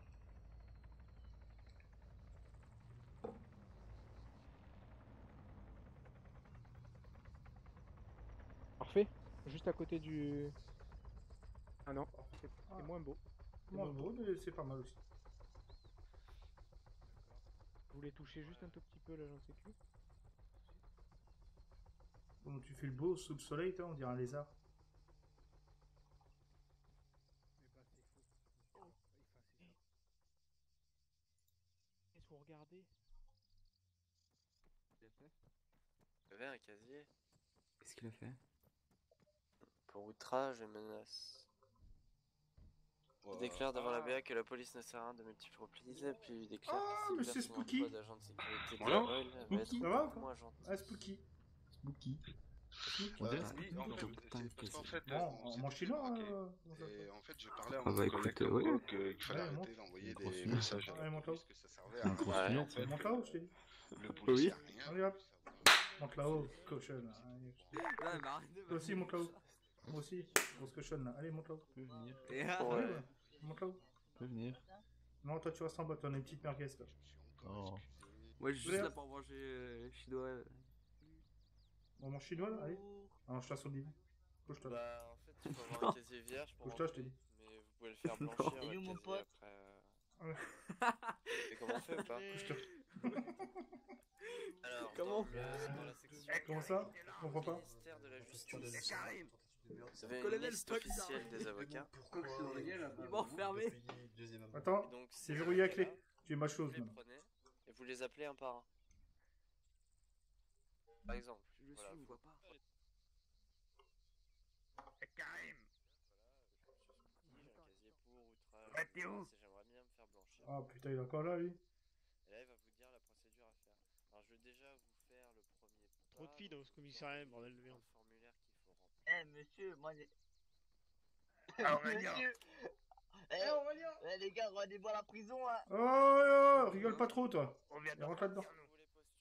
Parfait. Juste à côté du. Ah non, c'est c'est moins beau. Moins beau, mais c'est pas mal aussi. Vous voulez toucher juste un tout petit peu l'agent sécu Bon, tu fais le beau sous le soleil, toi, on dirait un lézard. Qu'est-ce que vous regardez J'avais un casier Qu'est-ce qu'il a fait? Pour outrage et menace. Il déclare devant la BA que la police ne sert à rien de multiples reprises, puis il déclare Ah, que c'est Spooky. d'agent de sécurité Voilà. Spooky. être Ça va, beaucoup quoi moins gentil. Ah, Spooky. Spooky. On dirait Euh, que oui, c'est en plutôt fait, putain, c'est parce qu'en fait, Bon, en- on en s'est- chinois, ok. comment ça Et en fait, j'ai parlé à Ah mon collègue écoute, comme ouais. quoi que- qu'il fallait Ouais, arrêter monte. d'envoyer Grosse des fumée. messages à Allez, la monte là-haut. police que ça servait à Une grosse rien. fumée. En fait, Monte là-haut, je t'ai dit. le policier a rien. Allez hop. Monte là-haut, cochonne. Allez. Ouais, mais arrête de Toi aussi, monte là-haut. Moi aussi, grosse cochonne là. Allez, monte là-haut. Tu peux venir. Et Allez, ah, ouais. Monte là-haut. Tu peux venir. Non, toi tu restes en bas, t'en as une petite merguez là. Oh. Moi, je suis juste là pour manger euh, chinois. On mange chinois là Allez. Ah non, je t'assomme dit. Couche-toi. Bah, en fait, il faut avoir un casier vierge pour Couche-toi, je t'ai rentrer, dit. mais vous pouvez le faire blanchir. Et où, mon pote après, euh, Ouais. Et comment on fait ou pas Couche-toi. Alors, Comment dans, le- dans la section Comment ça? Je comprends pas. ministère de la Justice, vous avez une Colonel liste officielle des avocats. Ils m'ont refermé. Attends, donc, c'est verrouillé à clé. Tu es ma chose Vous les prenez et vous les appelez un par un. Par exemple, Je le voilà, suis, on vous- voit pas. j'ai un casier pour outrage. Ouais, t'es où c'est- J'aimerais bien me faire blanchir. Ah putain, il est encore là lui. Et là, il va vous dire la procédure à faire. Alors, je vais déjà vous faire le premier. Trop de filles dans ce commissariat, bordel de merde. formulaire qu'il faut remplir. Eh monsieur, moi j'ai. Ah, Aurélien. Monsieur Eh, eh, les gars, rendez-vous à la prison hein Oh, oh, oh, rigole pas trop toi. Et rentre là-dedans.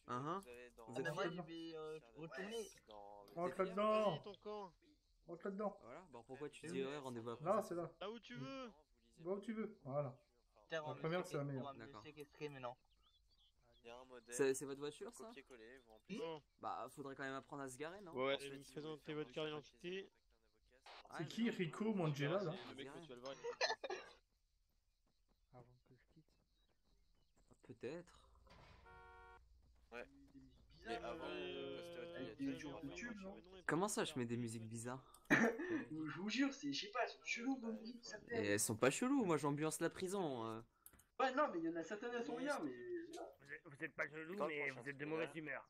Hein Vous allez dans Ah bah moi je là-dedans. vais euh, retourner. dans le Rentre là-dedans. Vas-y, ton camp. Rentre là-dedans. Voilà, bah pourquoi tu dirais rendez-vous après Là, c'est là. Là où tu veux. Va où tu veux. Voilà. Putain, on La première, c'est la meilleure. On va me D'accord. séquestrer maintenant. Il y a un modèle. C'est votre voiture ça Copier-coller, vous remplissez. Non. Bah faudrait quand même apprendre à se garer, non Ouais, Ensuite, vous présentez votre carte d'identité. Ah, C'est qui Rico Mangela là Le mec, tu vas le voir. Avant que je quitte. Peut-être. Ouais. Mais avant de poster YouTube, non votre casier. Comment ça je mets des musiques bizarres Je vous jure, c'est, je sais pas, elles sont cheloues Et elles sont pas cheloues, moi j'ambiance la prison. euh. Ouais, non, mais il y en a certaines, elles sont bien, mais. Vous êtes, pas chelou, Quand mais vous êtes de mauvaise humeur.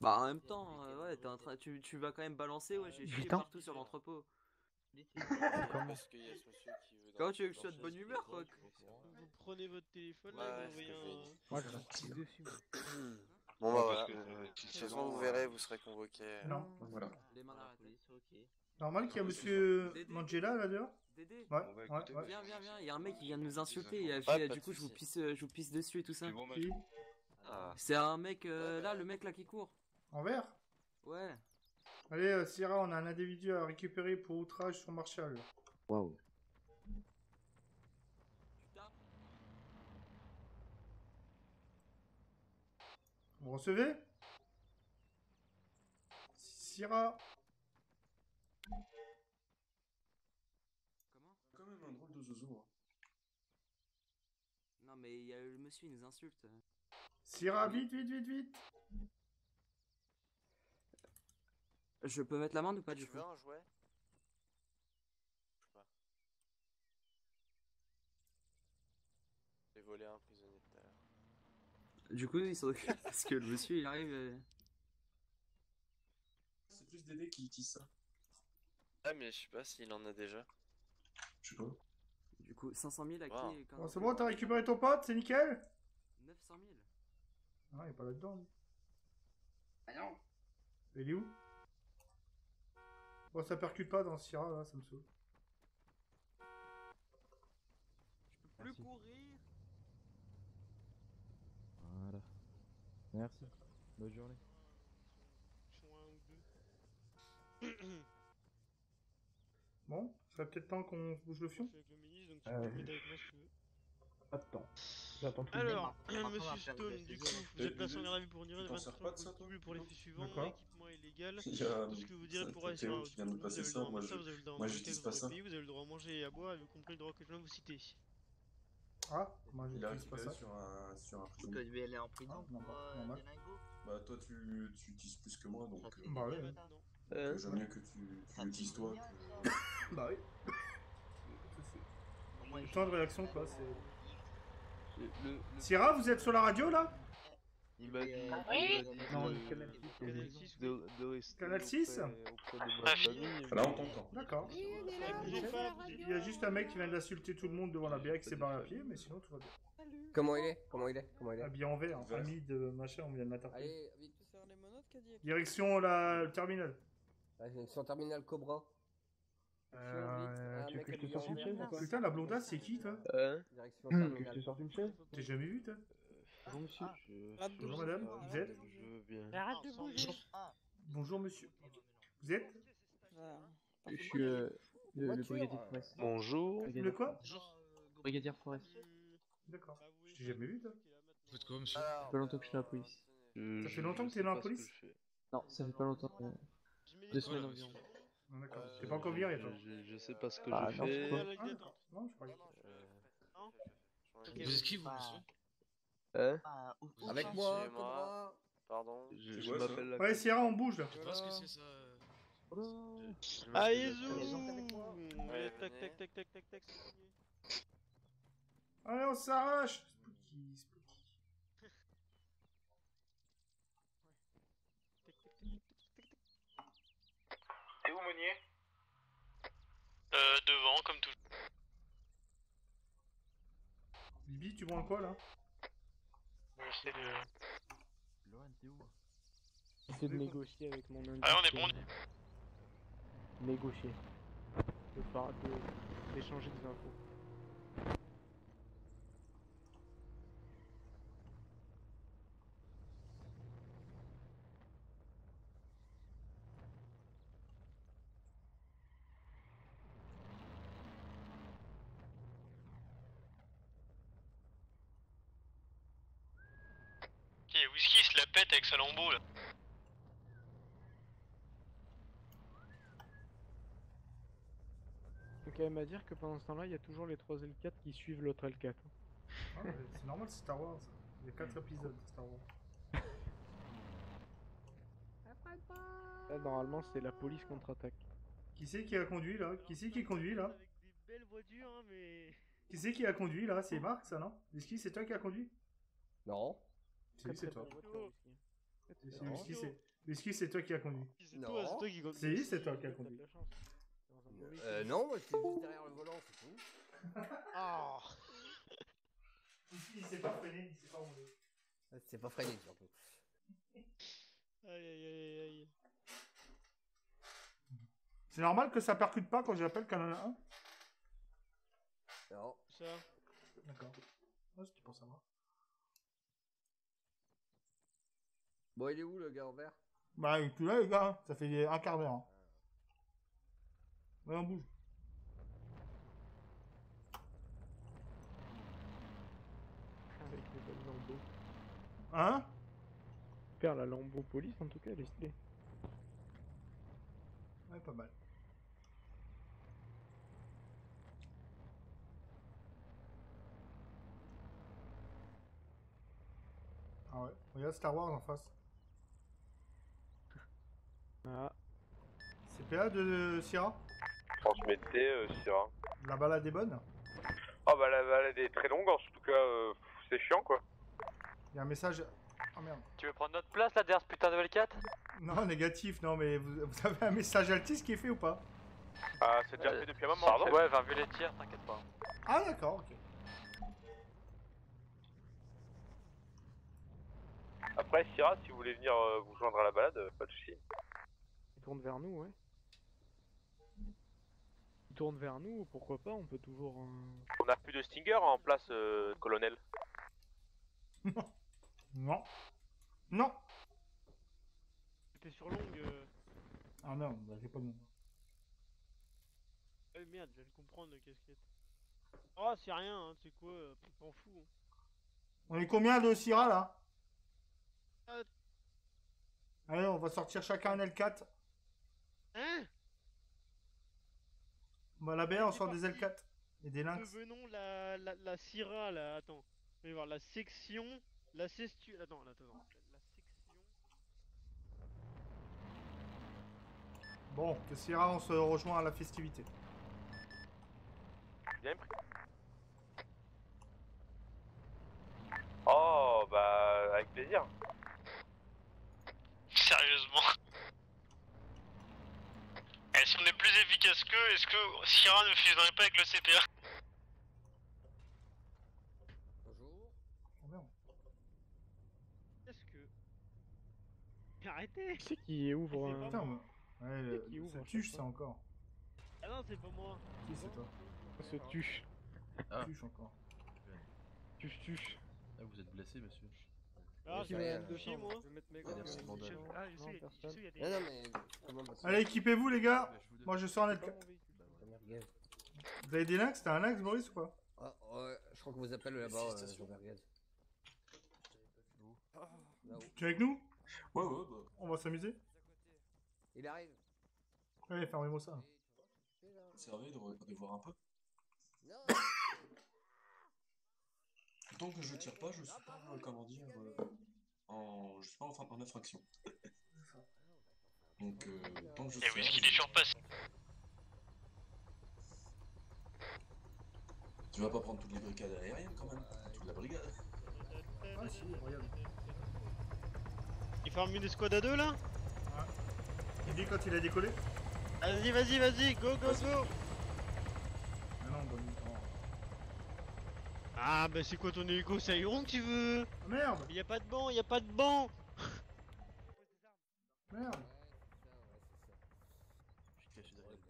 Bah en même temps, euh, ouais, t'es en train, tu, tu vas quand même balancer, ouais, j'ai chié partout sur l'entrepôt. Parce qu'il y a ce monsieur qui veut. Comment tu veux que je sois de bonne humeur, quoi. Vous prenez votre téléphone Ouais, là, vous envoyez un. Moi, je dessus. Bon bah voilà. parce que, euh, bon, vous euh, verrez, vous serez convoqué. Non. Voilà. Les mains. Normal qu'il y a monsieur Dédé. Mangela là dehors Dédé Ouais, On va ouais, ouais. Viens, viens, viens, il y a un mec qui vient de nous insulter et Ouais, puis, euh, du coup je vous pisse, euh, je vous pisse dessus et tout ça. C'est bon, mec. Qui Ah. C'est un mec euh, là, le mec là qui court. En vert? Ouais. Allez, euh, Sierra, on a un individu à récupérer pour outrage sur Marshall. Waouh. Vous recevez? Sierra Comment Quand même un drôle de zozo. Hein. Non mais il y a le monsieur, il nous insulte. Sierra, vite, vite, vite, vite Je peux mettre la main ou pas du Tu coup veux un jouet? Je sais pas. J'ai volé un prisonnier tout à l'heure. Du coup, il s'en occupe parce que le monsieur il arrive. euh, C'est plus Dédé qui utilise ça. Ah, mais je sais pas s'il en a déjà. Je sais pas. Du coup, 500 000 à qui Wow. quand- Bon, c'est bon, t'as récupéré ton pote, c'est nickel 900 000 Ah, il est pas là-dedans. lui. Ah non. Il est où? Bon, ça percute pas dans Sierra, là, ça me saoule. Plus courir Voilà. Merci. Bonne journée. Bon, serait peut-être temps qu'on bouge le fion avec le ministre, donc tu Ah peux ouais. te mettre avec moi si tu veux. Pas de temps. J'attends tout Alors, va monsieur Stone, du coup, vous êtes Euh, placé en euh, garde à vue pour une durée de tu t'en 24 sers pas heures de ça, toi possible pour les faits suivants, équipement illégal. Il y a, Tout ce que vous direz ça, pour t'as aller sur Théo la qui vient de route, me passer vous avez le ça, droit à je- vous avez le droit à moi, manger vous avez le droit à manger et à boire, et vous comprenez le droit que je viens de vous citer. Ah, moi Il a j'utilise pas ça. sur un, sur un Tu peux lui aller en prison Ah, pour euh, Bah, toi, tu, tu utilises plus que moi, donc euh, fait Bah ouais. Euh, j'aime mieux que tu, tu l'utilises toi. que- Bah oui. Le temps de réaction, quoi, c'est... Le, le, le- Sierra, vous êtes sur la radio, là? Il m'a dit, Oui. m'a dit Non, de- Canal 6, c'est Canal bon. 6, de, de rester Canal 6? auprès, auprès de ma famille. Là, on t'entend. D'accord. Il y a juste un mec qui vient d'insulter tout le monde devant la BA qui s'est barré à pied, mais sinon tout va bien. Comment il est? Comment il est? Comment il est? Habillé en vert, Vert. ami de machin, on vient de m'interpeller. Allez, vite faire les monotes, Cadillac. Direction la le Sur Terminal Cobra. Euh, tu veux mec que je te sorte une chaise Putain, la blondasse, c'est qui, toi Hein Direction Hmm. Terminal. Que je te sorte une chaise T'es jamais vu, toi Bonjour monsieur. Bonjour madame, vous êtes Je veux bien. Arrête de bouger. Bonjour monsieur. Vous êtes Je suis euh, le, le brigadier Forest. Bonjour. Le quoi Brigadier Forest. D'accord. Je t'ai jamais vu, toi. Vous faites quoi, monsieur Ça fait longtemps que je suis à la police. Ça fait longtemps que t'es dans la police Non, ça fait pas longtemps. Euh, deux semaines environ. Ah, D'accord. T'es pas encore viré, toi Je, je sais pas ce que Ah, je non, fais. pourquoi Ah, d'accord. Non, je croyais. Vous êtes qui, vous, monsieur Hein Avec moi. Pardon. Je, je m'appelle la. Ouais, Sierra, on bouge, là. Je sais pas ce que c'est, ça. euh. Ah, Ouais, Tac, venez. tac, tac, tac, tac, tac. Allez, on s'arrache Spooky, spooky. T'es où, Meunier Euh, devant, comme toujours. Bibi, tu branles quoi, là J'essaie de... Loan, t'es où? J'essaie de négocier avec mon indice. Allez, on est bon. Négocier. De par... de- d'échanger des infos. Ok, Whisky il se la pète avec sa lambeau là. Faut quand même à dire que pendant ce temps-là, il y a toujours les 3 L4 qui suivent l'autre L4. Ah, C'est normal, c'est Star Wars. Il y a 4 épisodes de Star Wars. Là, normalement, c'est la police contre-attaque. Qui c'est qui a conduit, là? Qui c'est qui conduit, là? Avec des belles voitures, hein, mais. Qui c'est qui a conduit, là? C'est Marc, ça, non? Whisky, c'est toi qui a conduit? Non. Si, c'est toi. Oh, Whisky, c'est... Toi qui a conduit. C'est toi, c'est toi qui conduis. Si, c'est toi qui a conduit. Euh, non, moi, j'étais juste derrière le volant, c'est tout. Ah Whisky, il s'est pas freiné, il s'est pas roulé. C'est pas freiné, surtout. Aïe aïe aïe aïe. C'est normal que ça percute pas quand j'appelle y en a un? Non. Ça. D'accord. Ouais, c'était pour savoir. Bon, il est où, le gars en vert? Bah, tu là, les gars, ça fait un quart d'heure. hein. Ouais, on bouge. Avec les belles lambeaux. Hein? Faire la lambeau police, en tout cas, elle est stylée. Ouais, pas mal. Ah ouais, regarde Star Wars en face. Ah. CPA de Sierra Transmettez, euh, Syrah. La balade est bonne Ah bah la balade est très longue, en tout cas, euh, c'est chiant quoi. Il y a un message. Oh merde. Tu veux prendre notre place là derrière ce putain de L4 Non, négatif, non, mais vous, vous avez un message Altis qui est fait ou pas? Ah, c'est déjà fait depuis un moment. Pardon Ouais, enfin, vu les tirs, t'inquiète pas. Ah, d'accord, ok. Après, Syrah, si vous voulez venir euh, vous joindre à la balade, euh, pas de soucis. Tourne vers nous, ouais. Il tourne vers nous, pourquoi pas, on peut toujours... euh, On a plus de Stinger en place, euh, colonel. Non. Non C'était sur longue. euh. Ah non, bah, j'ai pas de nom. Eh merde, je viens de comprendre la casquette. Oh, c'est rien, hein, c'est quoi, euh, t'en fous. Hein. On est combien de Sierra là? Euh. Allez, on va sortir chacun un L4. Hein Bah, la BR, on sort des L4 et des lynx. Devenons la, la, la Syrah là, attends. On va voir la section, la sestu... Attends, attends, attends. La section... Bon, que Sierra, on se rejoint à la festivité. Bien pris. Oh, bah, avec plaisir. Sérieusement. Et si on est plus efficace qu'eux, est-ce que Sierra ne fusionnerait pas avec le CPA Est-ce que... Arrêtez Qui c'est qui ouvre C'est un... pas Putain, Ouais, le- qui ouvre ça tuche ça encore. Ah non, c'est pas moi. Qui c'est toi? Se tuche. Ah. Tuche encore. Tuche, tuche. Ah, vous êtes blessé, monsieur. Ah, c'est moi. Je vais mettre mes euh, non, Ah, je non, sais, personne. je sais, il y a des. Non, non, mais comment Allez, équipez-vous les gars. Moi je sors C'est pas véhicule. Merguez. Vous avez des lynx? T'as un lynx, Boris ou quoi? Ah, ouais, je crois qu'on vous appelle là-bas, euh, Jean Merguez. Tu es avec nous? Ouais, ouais, bah. On va s'amuser? Il arrive. Allez, fermez-moi ça. Servez de, de voir un peu. Tant que je tire pas, je suis pas, euh, comment dire, euh, en, je suis pas en, en infraction. Donc, euh, tant que je est-ce tire, qu'il est surpassé Tu vas pas prendre toutes les brigades aériennes quand même. Toute la brigade. Ah si, regarde. Il forme une escouade à deux là? Il dit quand il a décollé. Vas-y, vas-y, vas-y, go, go, go Ah non, bon, non. Ah bah c'est quoi ton hélico C'est Iron que tu veux Merde Y a pas de banc, y a pas de banc Merde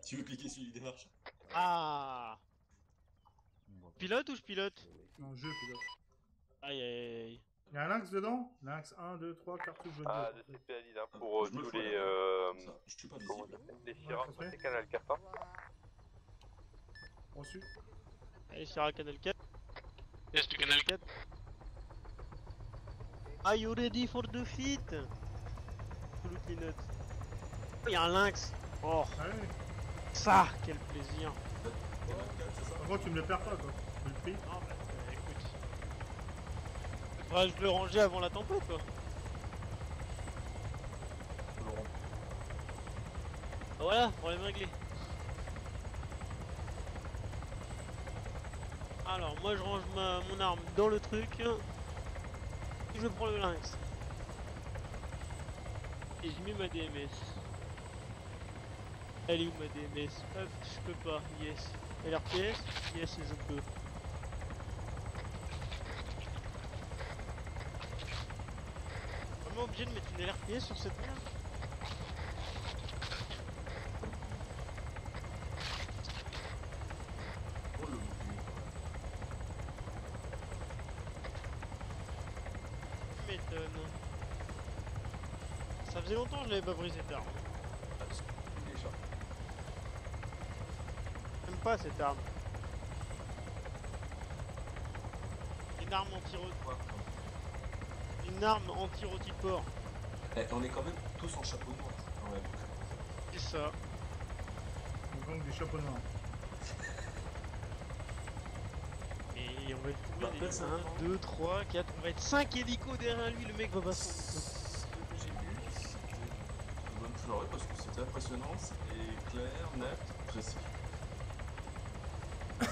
Tu veux cliquer sur l'idée marche Ah Pilote ou je pilote Non, je pilote. Aïe aïe aïe. Y'a un lynx dedans Lynx 1, 2, 3, cartouche jaune. Ah, bleue. de CP à Lille, hein, pour euh, tous fous, les. Euh, je tue pas des Les parfait. c'est Canal 4. hein. Reçu. Allez, Sierra Canal 4. Est-ce que Canal 4 Are you ready for the feat? Absolutely not. Oh, y'a un lynx Oh Ah ouais. Ça Quel plaisir Par contre, tu me le perds pas, quoi. Tu le pries. Non, bah, euh, écoute. Faudra je le ranger avant la tempête, quoi. Voilà, problème réglé. Alors, moi je range ma, mon arme dans le truc. Et je prends le lynx. Et je mets ma DMS. Elle est où ma DMS Hop, je peux pas. Yes. LRPS Yes, je peux. Vraiment obligé de mettre une LRPS sur cette merde Oh, le bouclier. Tu m'étonnes. Ça pris cette arme. J'aime pas cette arme. Une arme anti Quoi Une arme anti-rotiport. Eh, on est quand même tous en chapeau noir, quand même. C'est ça. Il manque des chapeaux noirs. Et on va être Bah, combien des- personne. 1, 2, 3, 4, on va être 5 hélicos derrière lui, le mec va pas s'en... Ce que j'ai vu, c'était une bonne soirée parce que c'était impressionnant, c'était clair, net, précis.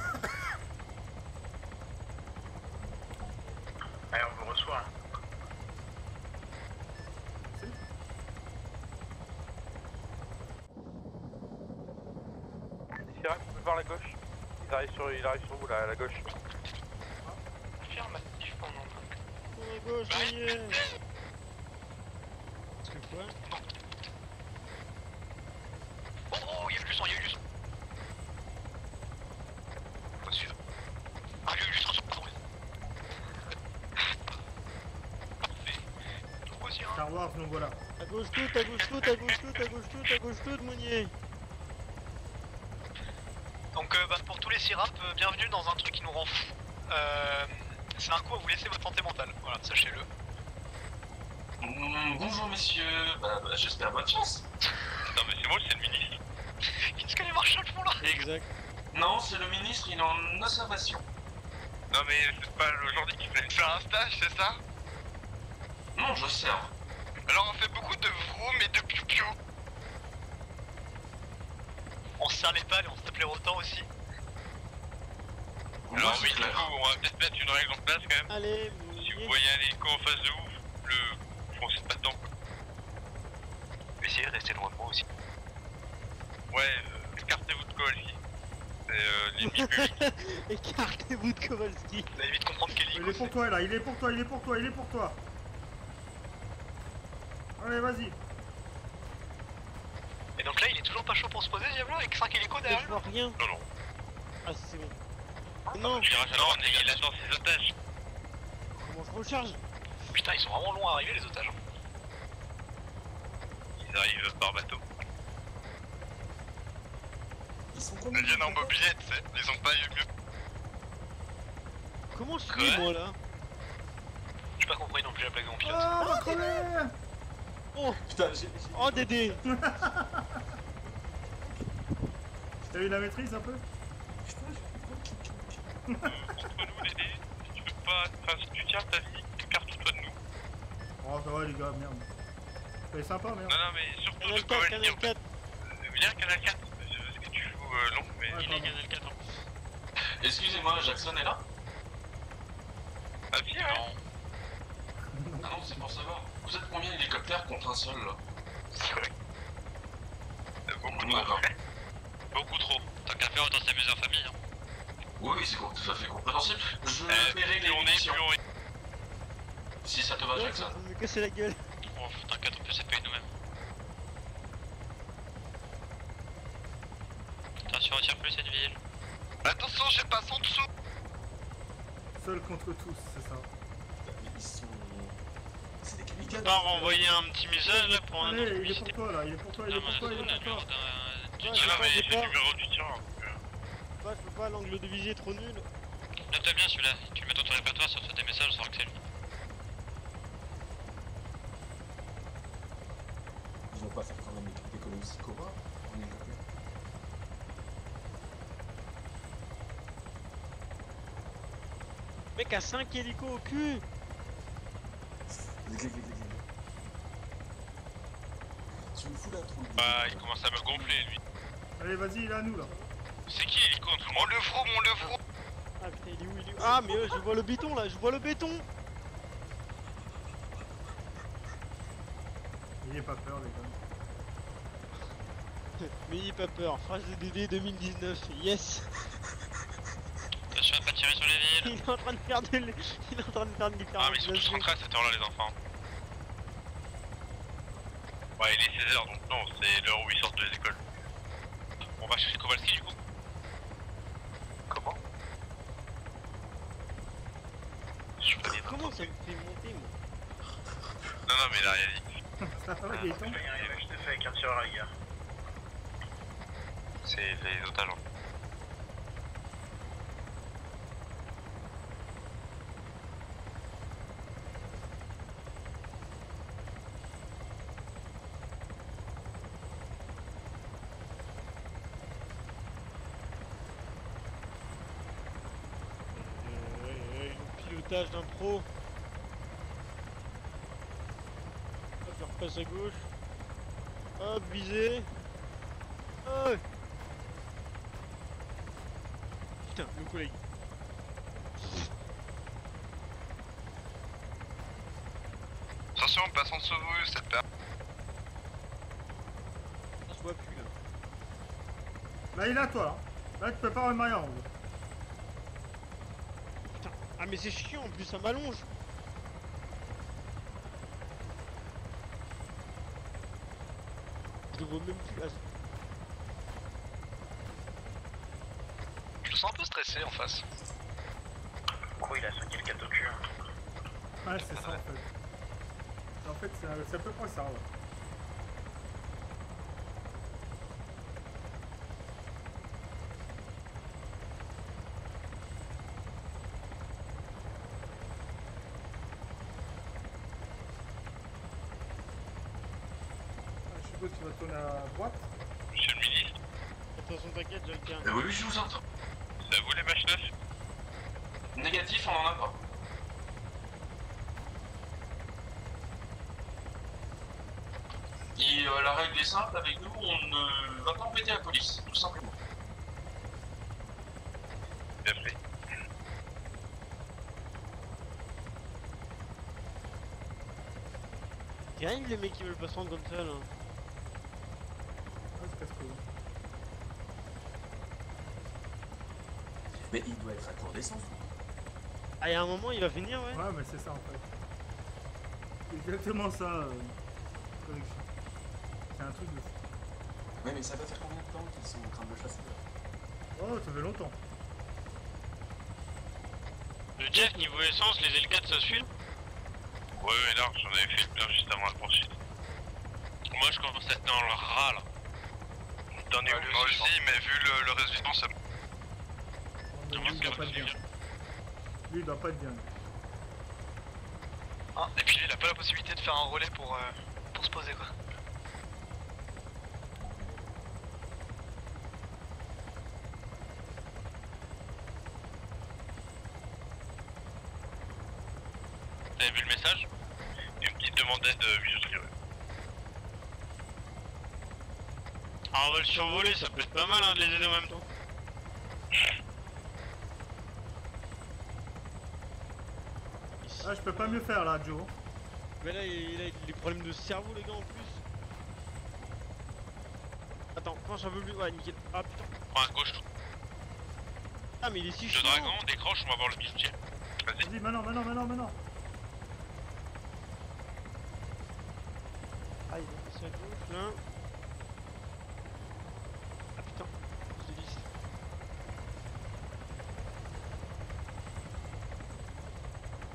Allez, on vous reçoit. Sirène, tu peux voir la gauche il arrive, sur, il arrive sur vous là, à la gauche. Affirmatif pendant. Sur la gauche, Daniel Parce que quoi Oh, oh, il y a eu du sang, il y a eu du sang. Faut suivre. Ah, il y a eu du sang sur pardon. Parfait. Troisième. Star Wars, nous voilà. À gauche toute, à gauche toute, à gauche toute, à gauche toute, à gauche toute, Mounier Donc euh, bah, pour tous les sirap, euh, bienvenue dans un truc qui nous rend fou. Euh, c'est un coup à vous laisser votre santé mentale, voilà, sachez-le. Mm, bonjour messieurs, bah, bah, j'espère bonne chance. Non mais c'est moi, c'est le ministre. Qu'est-ce que les marchands font là? Exact. Non, c'est le ministre, il est en observation. Non mais c'est pas aujourd'hui qu'il fallait faire un stage, c'est ça? Non, je sers. Alors on fait de vroom et de piou-piou. On se serre les balles et on se tape les rotants aussi. Alors oui, du coup, on va peut-être mettre une règle en place quand même. Allez, Si vous voyez un hélico en face de vous, le foncez pas dedans. quoi. Essayez de rester loin de moi aussi. Ouais, euh, écartez-vous de Kowalski. C'est euh, l'ennemi public. Écartez-vous de Kowalski Vous allez vite comprendre quel Il hélico est pour toi là, il est pour toi, il est pour toi, il est pour toi. Allez, vas-y. Et donc là, il est toujours pas chaud pour se poser, Diablo, avec 5 hélicos derrière je vois rien. Non, non. Ah, c'est bon. Oh non, Il reste alors, il ses otages. comment je recharge Putain, ils sont vraiment loin à arriver, les otages. Ils arrivent par bateau. Ils sont Ils viennent en mobilette, tu sais. Ils ont pas eu mieux. Comment je fais moi là J'ai pas compris non plus la blague en pilote. Ah, crever Oh Putain, j'ai. Oh Dédé T'as eu la maîtrise un peu Entre nous, Dédé, si tu peux pas. Enfin, si tu tiens ta vie, écarte-toi de nous. Oh, ça va les gars, merde. C'est sympa, merde. Non, non, mais surtout, Canal ne pas 4, mal Canal dire. 4 Euh, Viens, Canal 4. Je sais que tu joues euh, long, mais. Ouais, il est. Canal 4. hein. Excusez-moi, Jackson est là Ah, viens, ouais. Ah non, c'est pour savoir. Vous êtes combien d'hélicoptères contre un seul là C'est vrai. Euh, Beaucoup trop. D'accord. Beaucoup trop. Tant qu'à faire, autant s'amuser en famille. Hein. Oui, oui, c'est tout à fait compréhensible. Je Euh, on les. Si ça te va, Ouais, Jackson. ça me casser la gueule. Oh, t'inquiète, on peut se payer nous-mêmes. Attention, on tire plus cette ville. Attention, je passe en dessous. Seul contre tous, c'est ça. Ils sont. C'est des kamikazes. On va renvoyer un petit message là pour un Allez, autre il est pour toi là, il est pour toi, il est pour toi, il est pour toi. Du Ouais, tir, j'ai mais le numéro du tir. Bah, je peux pas, l'angle de visée est trop nul. Note bien celui-là. Tu le mets dans ton répertoire sur des messages, on saura que c'est lui. Ils vont pas faire quand même des économies Cobra en hélicoptère. Mec a 5 hélicos au cul Clic, clic, clic, clic, clic. Tu me fous la trouille. Bah, il commence à me gonfler lui. Allez, vas-y, il est à nous là. C'est qui en dessous On le fromme, on le Ah putain, il est où, il est où? Ah, mais euh, je vois le béton là, je vois le béton N'ayez pas peur, les gars. N'ayez pas peur, phrase de DD 2019, yes Attention à pas tirer sur les villes. Il est en train de faire de l- Il est en train de faire de Ah, mais ils sont tous rentrés à cette heure-là, les enfants. Ouais, il est 16h, donc non, c'est l'heure où ils sortent de l'école. On va chercher Kowalski du coup Comment? Je peux. Comment ça me fait monter moi? Non, non, mais là, il a dit. Ça va, Gaëtan Je te fais avec un tireur à la guerre. C'est les otages. hein. Euh, ouais, ouais, le pilotage d'un pro. Hop, je repasse à gauche. Hop, visé. Oh Putain, le collègue. Attention, passe en dessous de vous, cette paire. On se voit plus là. Là, il est à toi. Là, là tu peux pas remarrer en haut. Ah mais c'est chiant en plus, ça m'allonge. Je le vois même plus. Ah, Je le sens un peu stressé en face. Pourquoi il a 5 4 au cul Ouais, c'est ça en fait. En fait, c'est à peu près ça. Ouais. Ah, Tourner à droite. Monsieur le ministre, Attention, t'inquiète, je le tiens. Euh, oui, oui, je vous entends. c'est à vous les matchs neufs Négatif, on en a pas. Et euh, la règle est simple, avec nous, on ne va pas embêter la police, tout simplement. Bien fait. Gagne les mecs qui veulent pas se rendre comme ça là. Ah, c'est casse-couille. Mais il doit être à court d'essence. Ah, y'a un moment, il va finir, ouais. Ouais, mais c'est ça en fait. C'est exactement ça. euh. C'est un truc de fou. Ouais, mais ça va faire combien de temps qu'ils sont en train de le chasser là Oh, ça fait longtemps. Le Jeff, niveau essence, les L4 ça suit Ouais, ouais, non, j'en avais fait le plein juste avant la poursuite. Moi je commence à être dans le rat là. T'en es où Moi aussi, mais vu le, le résultat, ça Lui, il doit pas être bien. Lui, il doit pas être bien. Ah, et puis lui, il a pas la possibilité de faire un relais pour, euh, pour se poser quoi. T'avais vu le message? Une petite demande d'aide de. Ah, on va le survoler, ça peut être pas mal hein, de les aider en même temps. Ah, je peux pas mieux faire là, Joe. Mais là, il a des problèmes de cerveau, les gars, en plus. Attends, penche un peu plus. Ouais, nickel. Ah putain. Prends à gauche. Ah, mais il est si Le chiant. dragon, on décroche, on va voir le bijoutier. Vas-y. Vas-y, maintenant, maintenant, maintenant, maintenant. Ah, il est passé à gauche, là. Ah putain. Je glisse.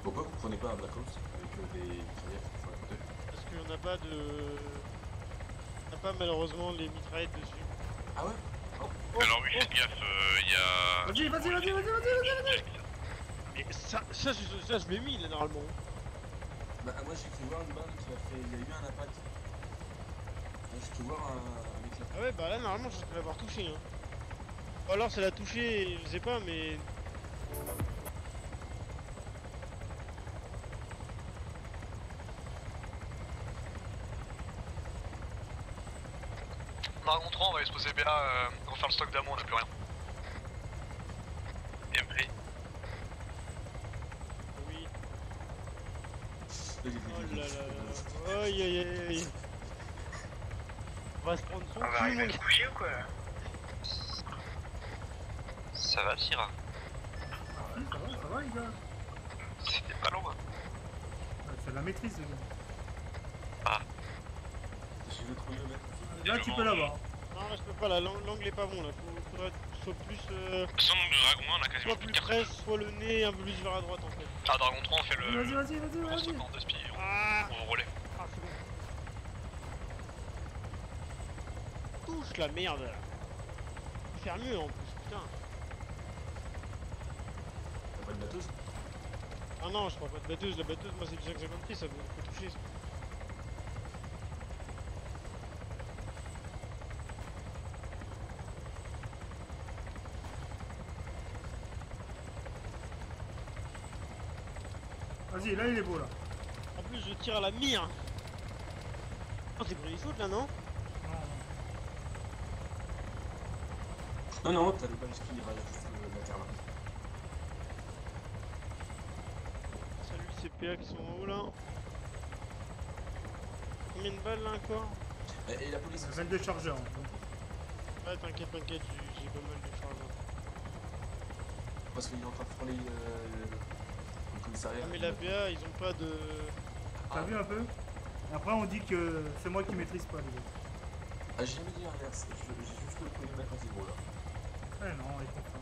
Pourquoi vous prenez pas un Black Ops avec euh, des mitraillettes sur la côté Parce qu'on n'a pas de. On n'a pas malheureusement les mitraillettes dessus. Ah ouais? Alors oui, faites gaffe, il y a... Vas-y, vas-y, vas-y, vas-y, vas-y, vas-y, vas-y. Mais ça, ça, je- ça, je l'ai mis là normalement. Bah moi j'ai cru voir une balle qui a fait... Il y a eu un impact. J'ai cru voir un. Ah ouais, bah là normalement je devrais l'avoir touché. Hein. Ou alors ça l'a touché, je sais pas, mais. Dragon 3, on va aller se poser BA, euh, refaire le stock d'amour, on n'a plus rien. Bien pris. Oui. Oh là là. Aïe aïe aïe aïe. On va se prendre son On va cul, arriver à mon te coucher ou quoi? Ça va, Syrah? Ça va, ça va, les gars. C'était pas long, hein. Ouais, C'est de la maîtrise, les gars. Ah. J'ai le. Là, tu peux l'avoir. Non, là je peux pas, là, l'ang- l'angle est pas bon là. Faut, faudrait que tu sois plus. Euh, Sans le dragon, on a quasiment soit plus près, soit le nez un peu plus vers la droite en fait. Ah, Dragon 3, on fait le. Vas-y, vas-y, vas-y, vas-y. en deux spies, on, Ah. on relais. Ah, c'est bon. Touche la merde Faire mieux en plus, putain. T'as pas de batteuse? Ah non, je prends pas de batteuse, la batteuse, moi c'est déjà que j'ai compris, ça faut, faut toucher. ça. Vas-y, là, il est beau, là. En plus, je tire à la mire. Oh, c'est pour les sautes là, non Non, non, t'as le badge qui rajoute le latéral. Salut les CPA qui sont en haut là. Combien de balles là encore Et, et la police aussi. 22 chargeurs. Ouais, t'inquiète, t'inquiète, j'ai pas mal de charges. hein. Parce qu'il est en train de frôler euh, le Ah, mais la BA, ils ont pas de. T'as vu un peu? Après, on dit que c'est moi qui maîtrise pas, les gars. Ah, j'ai jamais dit l'inverse. Je- J'ai juste le chronomètre à zéro là. Ouais, non, il comprend.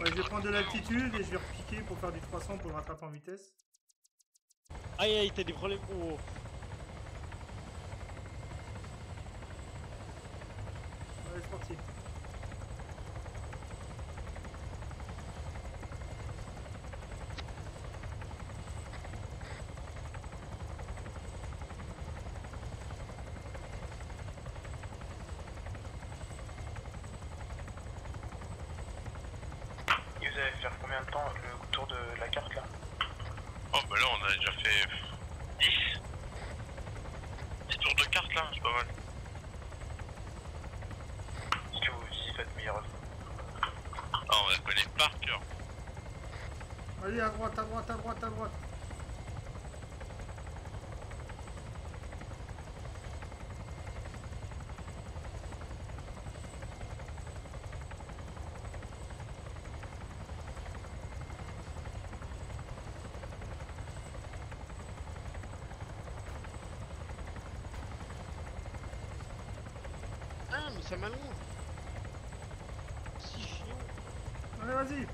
Ouais, je vais prendre de l'altitude et je vais repiquer pour faire du 300 pour le rattraper en vitesse. Aïe aïe, t'as des problèmes. Oh. Allez, à droite, à droite, à droite, à droite. Ah, mais ça m'allonge. Si chiant. Allez, vas-y.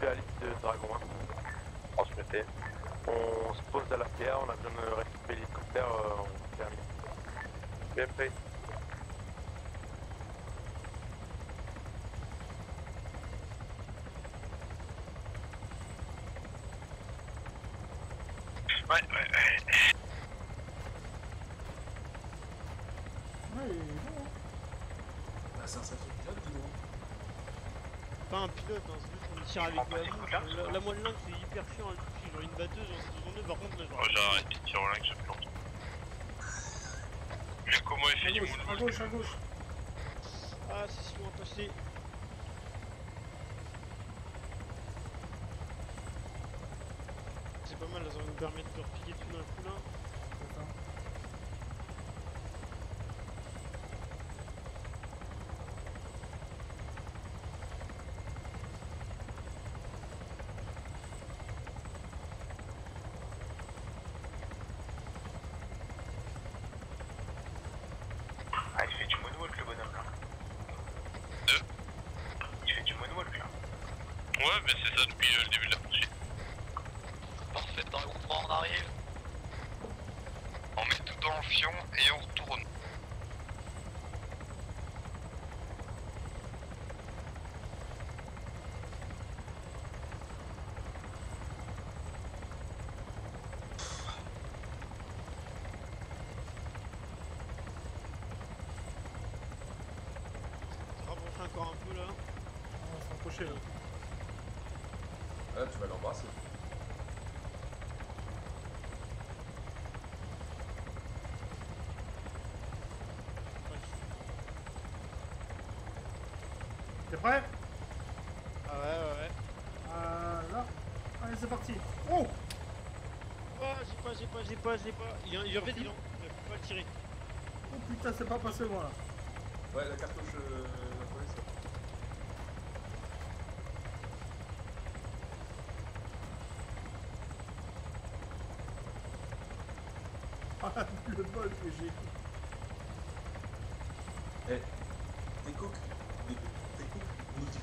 CP à l'île de Dragon 1. Transmettez. On se pose à la pierre, on a besoin de récupérer l'hélicoptère, euh, on termine. Bien pris. Ouais, ouais, ouais. Ouais, il est bon. hein. Bah, c'est un sacré pilote, dis donc. Pas un pilote, hein, avec la. La, la moelle langue c'est hyper chiant à toucher. Genre une batteuse, genre c'est journée, par contre là genre. Oh, j'arrête de tirer au lingue, je plante. Mais comment il fait du gauche, à gauche, à gauche. Ah, c'est si loin passé. C'est pas mal, là, ça va nous permettre de repiquer tout d'un coup là. Ah, il fait du moonwalk le bonhomme là. Deux Il fait du moonwalk là. Ouais, mais c'est ça depuis euh, le début de la poursuite. Parfait, dans le groupe, on arrive. On met tout dans le fion et on retourne. Se rapprocher encore un peu là. On va se rapprocher là. Ah, tu vas l'embrasser. T'es prêt Ah ouais, ouais, ouais. Ah, là. Allez, c'est parti. Oh Ah, j'ai pas, j'ai pas, j'ai pas, j'ai pas. Il, en- il, en fait, il en. Il faut pas le tirer. Oh putain, c'est pas passé moi là. Ouais, la cartouche, euh, la police. Ah, le bol que j'ai. Eh, des coques, des, des coques, nous dit.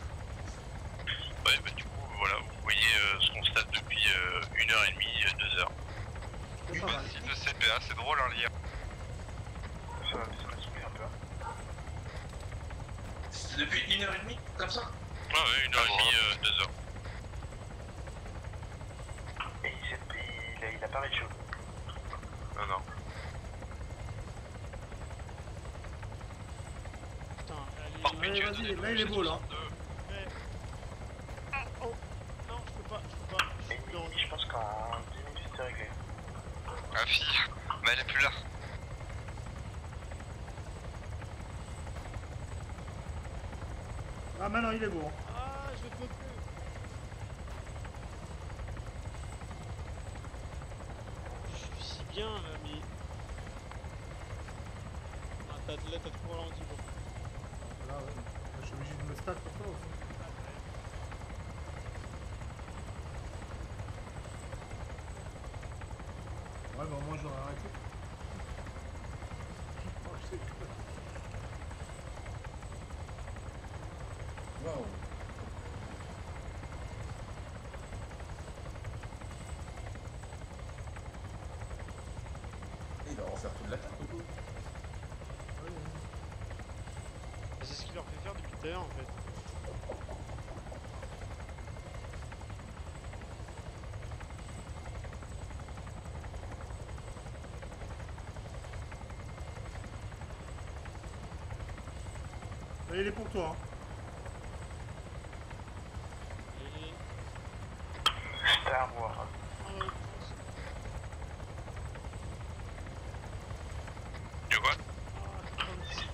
Ouais, bah du coup, voilà, vous voyez euh, ce qu'on constate depuis euh, une heure et demie, euh, deux heures. C'est pas mal. de CPA, c'est drôle à lire. Ça, ça m'a saoulé un peu. C'est depuis une heure et demie, comme ça Ouais, ouais, une heure et demie, euh, deux heures. Et il, s'est- il, a, il a pas réussi. Non, non. Putain, allez. Allez, vas-y, là il est beau là. Ah, oh Non, je peux pas, je peux pas. Je suis dans- Je pense qu'en 10 minutes c'est réglé. Ma fille, mais elle est plus là. Ah, maintenant il est beau. Ah, je peux plus. Je suis si bien là, mais. Ah, t'as, là, t'as trop ralenti, bon. Là, ouais. Là, je suis obligé de me stack pour toi aussi. Ouais, bah moi j'aurais arrêté. Oh, je sais pas. Waouh. Il va refaire toute la carte coup. C'est ce qu'il leur fait faire depuis tout à l'heure en fait. Là, il est pour toi. hein. C'était à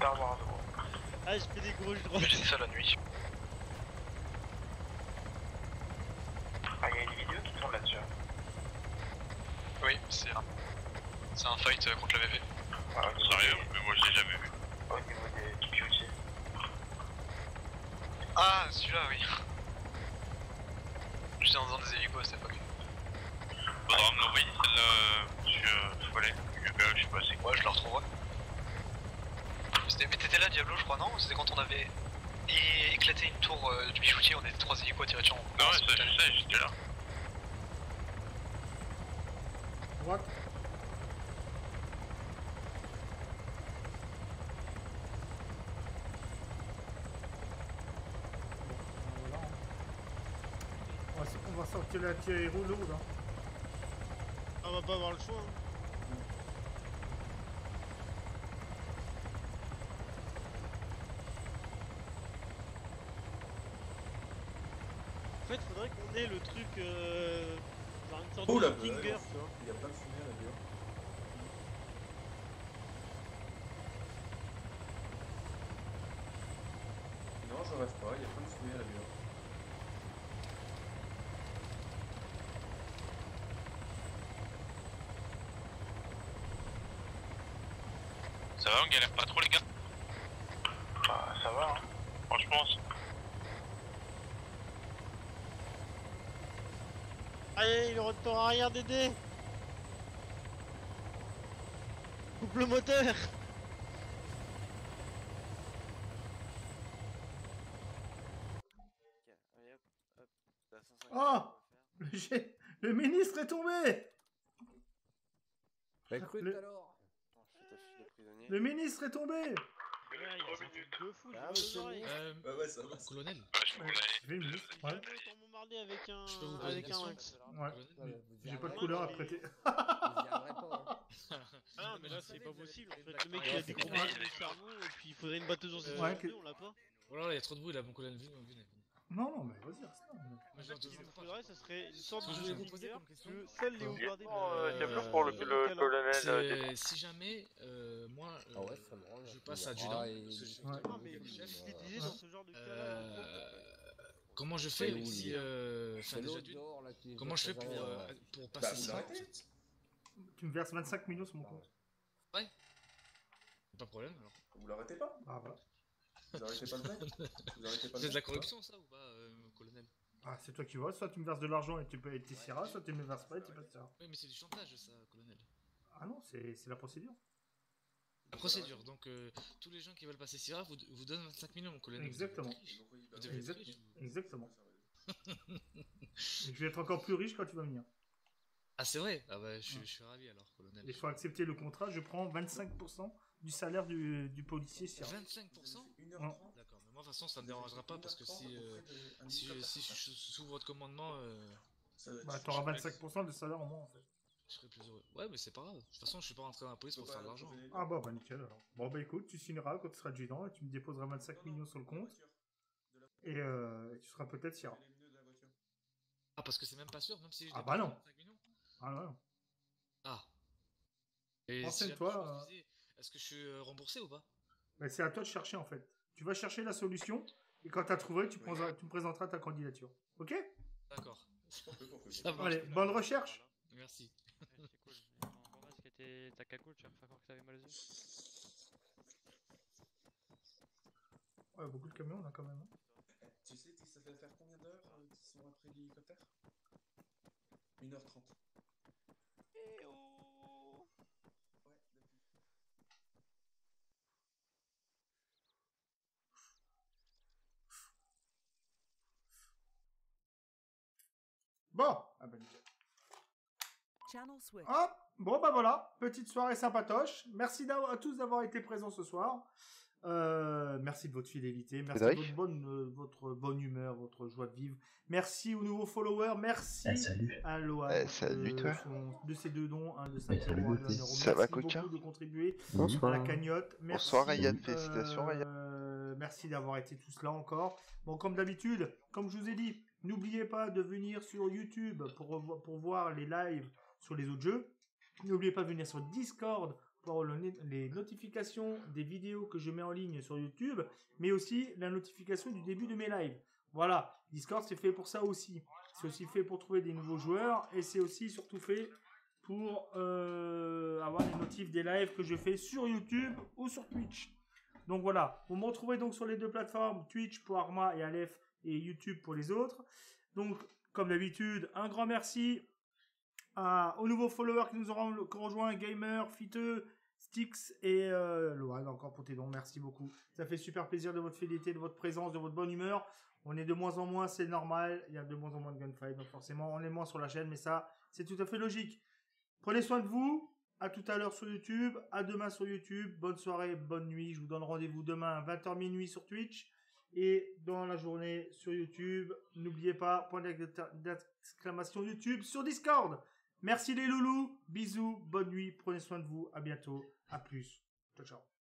tard, genre un. Ah, je fais des gros drones. J'ai ça la nuit. Ah, il y a une vidéo qui tourne là-dessus. Hein. Oui, c'est un... C'est un fight euh, contre la VV. La tirée rouleau là. On va pas avoir le choix. hein. En fait, faudrait qu'on ait le truc. Euh, genre une sorte Oh de blague. tu vois. Il y a plein de fumée à la dehors. Non, je rêve pas, il y a plein de fumée à Ça va, on galère pas trop, les gars Ah, ça va, hein. Franchement, Allez, le retour arrière d'aider Coupe le moteur. Oh le, le ministre est tombé. Bah écoute Le- alors Tombé Ah. Euh, Ouais, ouais, ça va. Colonel Je vais ouais. bombarder avec un, avec max. Ouais. J'ai pas de couleur à prêter. Ah non, mais là c'est pas possible en fait. Le mec il a des gros cerveau et puis il faudrait une batteuse en Euh, Ouais, 62, que- on l'a pas. Oh là là, il y a trop de bruit là, mon colonel, venez, venez. Non, non, mais vas-y, reste là. Moi, je Ce qu'il pas. faudrait, ce serait une sorte de je voulais vous poser Stinger comme question. que seuls les. Euh, Diablo pour le- le colonel, euh, Si jamais, euh, moi, Ah ouais, euh, ça me rend je passe. Ah, je- Ouais. Non, mais l'utiliser dans ce genre de. Euh, Comment je fais où, si. lui euh, C'est enfin, déjà l'autre d'une, dehors, là, qui est Comment je fais pour, euh, Bah, passer vous ça Tu me verses 25 millions sur mon compte. Ouais. Pas de problème alors. Vous l'arrêtez pas? Ah, voilà. Vous arrêtez pas le mec Vous arrêtez pas le C'est de la corruption ça ou pas, euh, colonel Ah, c'est toi qui vois. Soit tu me verses de l'argent et tu peux être Sierra, soit tu me verses pas et tu passes Sierra. Oui, mais c'est du chantage ça, colonel. Ah non, c'est c'est la procédure. La procédure, donc euh, tous les gens qui veulent passer Syrah vous, vous donnent 25 millions, mon colonel. Exactement. Vous devez être Exact- riche. Exactement. Et je vais être encore plus riche quand tu vas venir. Ah, c'est vrai? Ah, bah, je, suis- je suis ravi alors, colonel. Et il faut accepter le contrat, je prends 25% du salaire du, du policier Sierra. 25% Ouais. D'accord, mais moi de toute façon ça me dérangera pas parce que si, euh, si, je- si je suis sous votre commandement, euh, Bah, t'auras 25% de salaire en moins en fait. je serai plus heureux. Ouais, mais c'est pas grave. De toute façon, je suis pas rentré dans la police pour faire de l'argent. Ah bah, bah nickel alors. Bon bah écoute, tu signeras quand tu seras adjudant et tu me déposeras 25 millions sur le compte. Et euh, tu seras peut-être Sierra. Ah, parce que c'est même pas sûr, même si je Ah bah non. 25 millions Ah non. Ah. Et si Renseigne-toi, Est-ce que je suis euh, remboursé ou pas? C'est à toi de chercher en fait. Tu vas chercher la solution et quand t'as trouvé, tu, tu me présenteras ta candidature. Ok? D'accord. Allez, bonne recherche. Merci. C'est cool. Ton ton masque était ta cagoule, tu vas me faire croire que t'avais mal aux yeux. Ouais, beaucoup de camions là quand même. hein. Tu sais, ça fait faire combien d'heures euh, qu'ils sont après l'hélicoptère? 1h30. Eh oh Bon, ah bah nickel. Channel switch. Hop, bon bah voilà, petite soirée sympatoche. Merci à tous d'avoir été présents ce soir. Euh, merci de votre fidélité, merci de Cédric. votre bonne, euh, votre bonne humeur, votre joie de vivre. Merci aux nouveaux followers, merci Eh, salut. à Loan Eh, salut, de, toi. son- de ses deux dons, un de 5 Eh, salut, euros, un de Gauthier. 1 euro. Ça va, beaucoup de contribuer Bonsoir. à la cagnotte. Merci, Bonsoir, Ryan. Félicitations, Ryan. euh, merci d'avoir été tous là encore. Bon, comme d'habitude, comme je vous ai dit, n'oubliez pas de venir sur YouTube pour, voir les lives sur les autres jeux. N'oubliez pas de venir sur Discord pour les notifications des vidéos que je mets en ligne sur YouTube, mais aussi la notification du début de mes lives. Voilà, Discord c'est fait pour ça aussi. C'est aussi fait pour trouver des nouveaux joueurs et c'est aussi surtout fait pour euh, avoir les notifs des lives que je fais sur YouTube ou sur Twitch. Donc voilà, vous me retrouvez donc sur les deux plateformes, Twitch pour Arma et Aleph et YouTube pour les autres. Donc comme d'habitude, un grand merci aux nouveaux followers qui nous ont ren- qui ont rejoint, Gamer, Fiteux, Styx et euh, encore pour tes dons. Merci beaucoup. Ça fait super plaisir de votre fidélité, de votre présence, de votre bonne humeur. On est de moins en moins, c'est normal. Il y a de moins en moins de gunfight, donc forcément on est moins sur la chaîne, mais ça c'est tout à fait logique. Prenez soin de vous. À tout à l'heure sur YouTube. À demain sur YouTube. Bonne soirée, bonne nuit. Je vous donne rendez-vous demain à 20h minuit sur Twitch. Et dans la journée sur YouTube. N'oubliez pas, point d'exclamation YouTube sur Discord. Merci les loulous. Bisous. Bonne nuit. Prenez soin de vous. À bientôt. À plus. Ciao, ciao.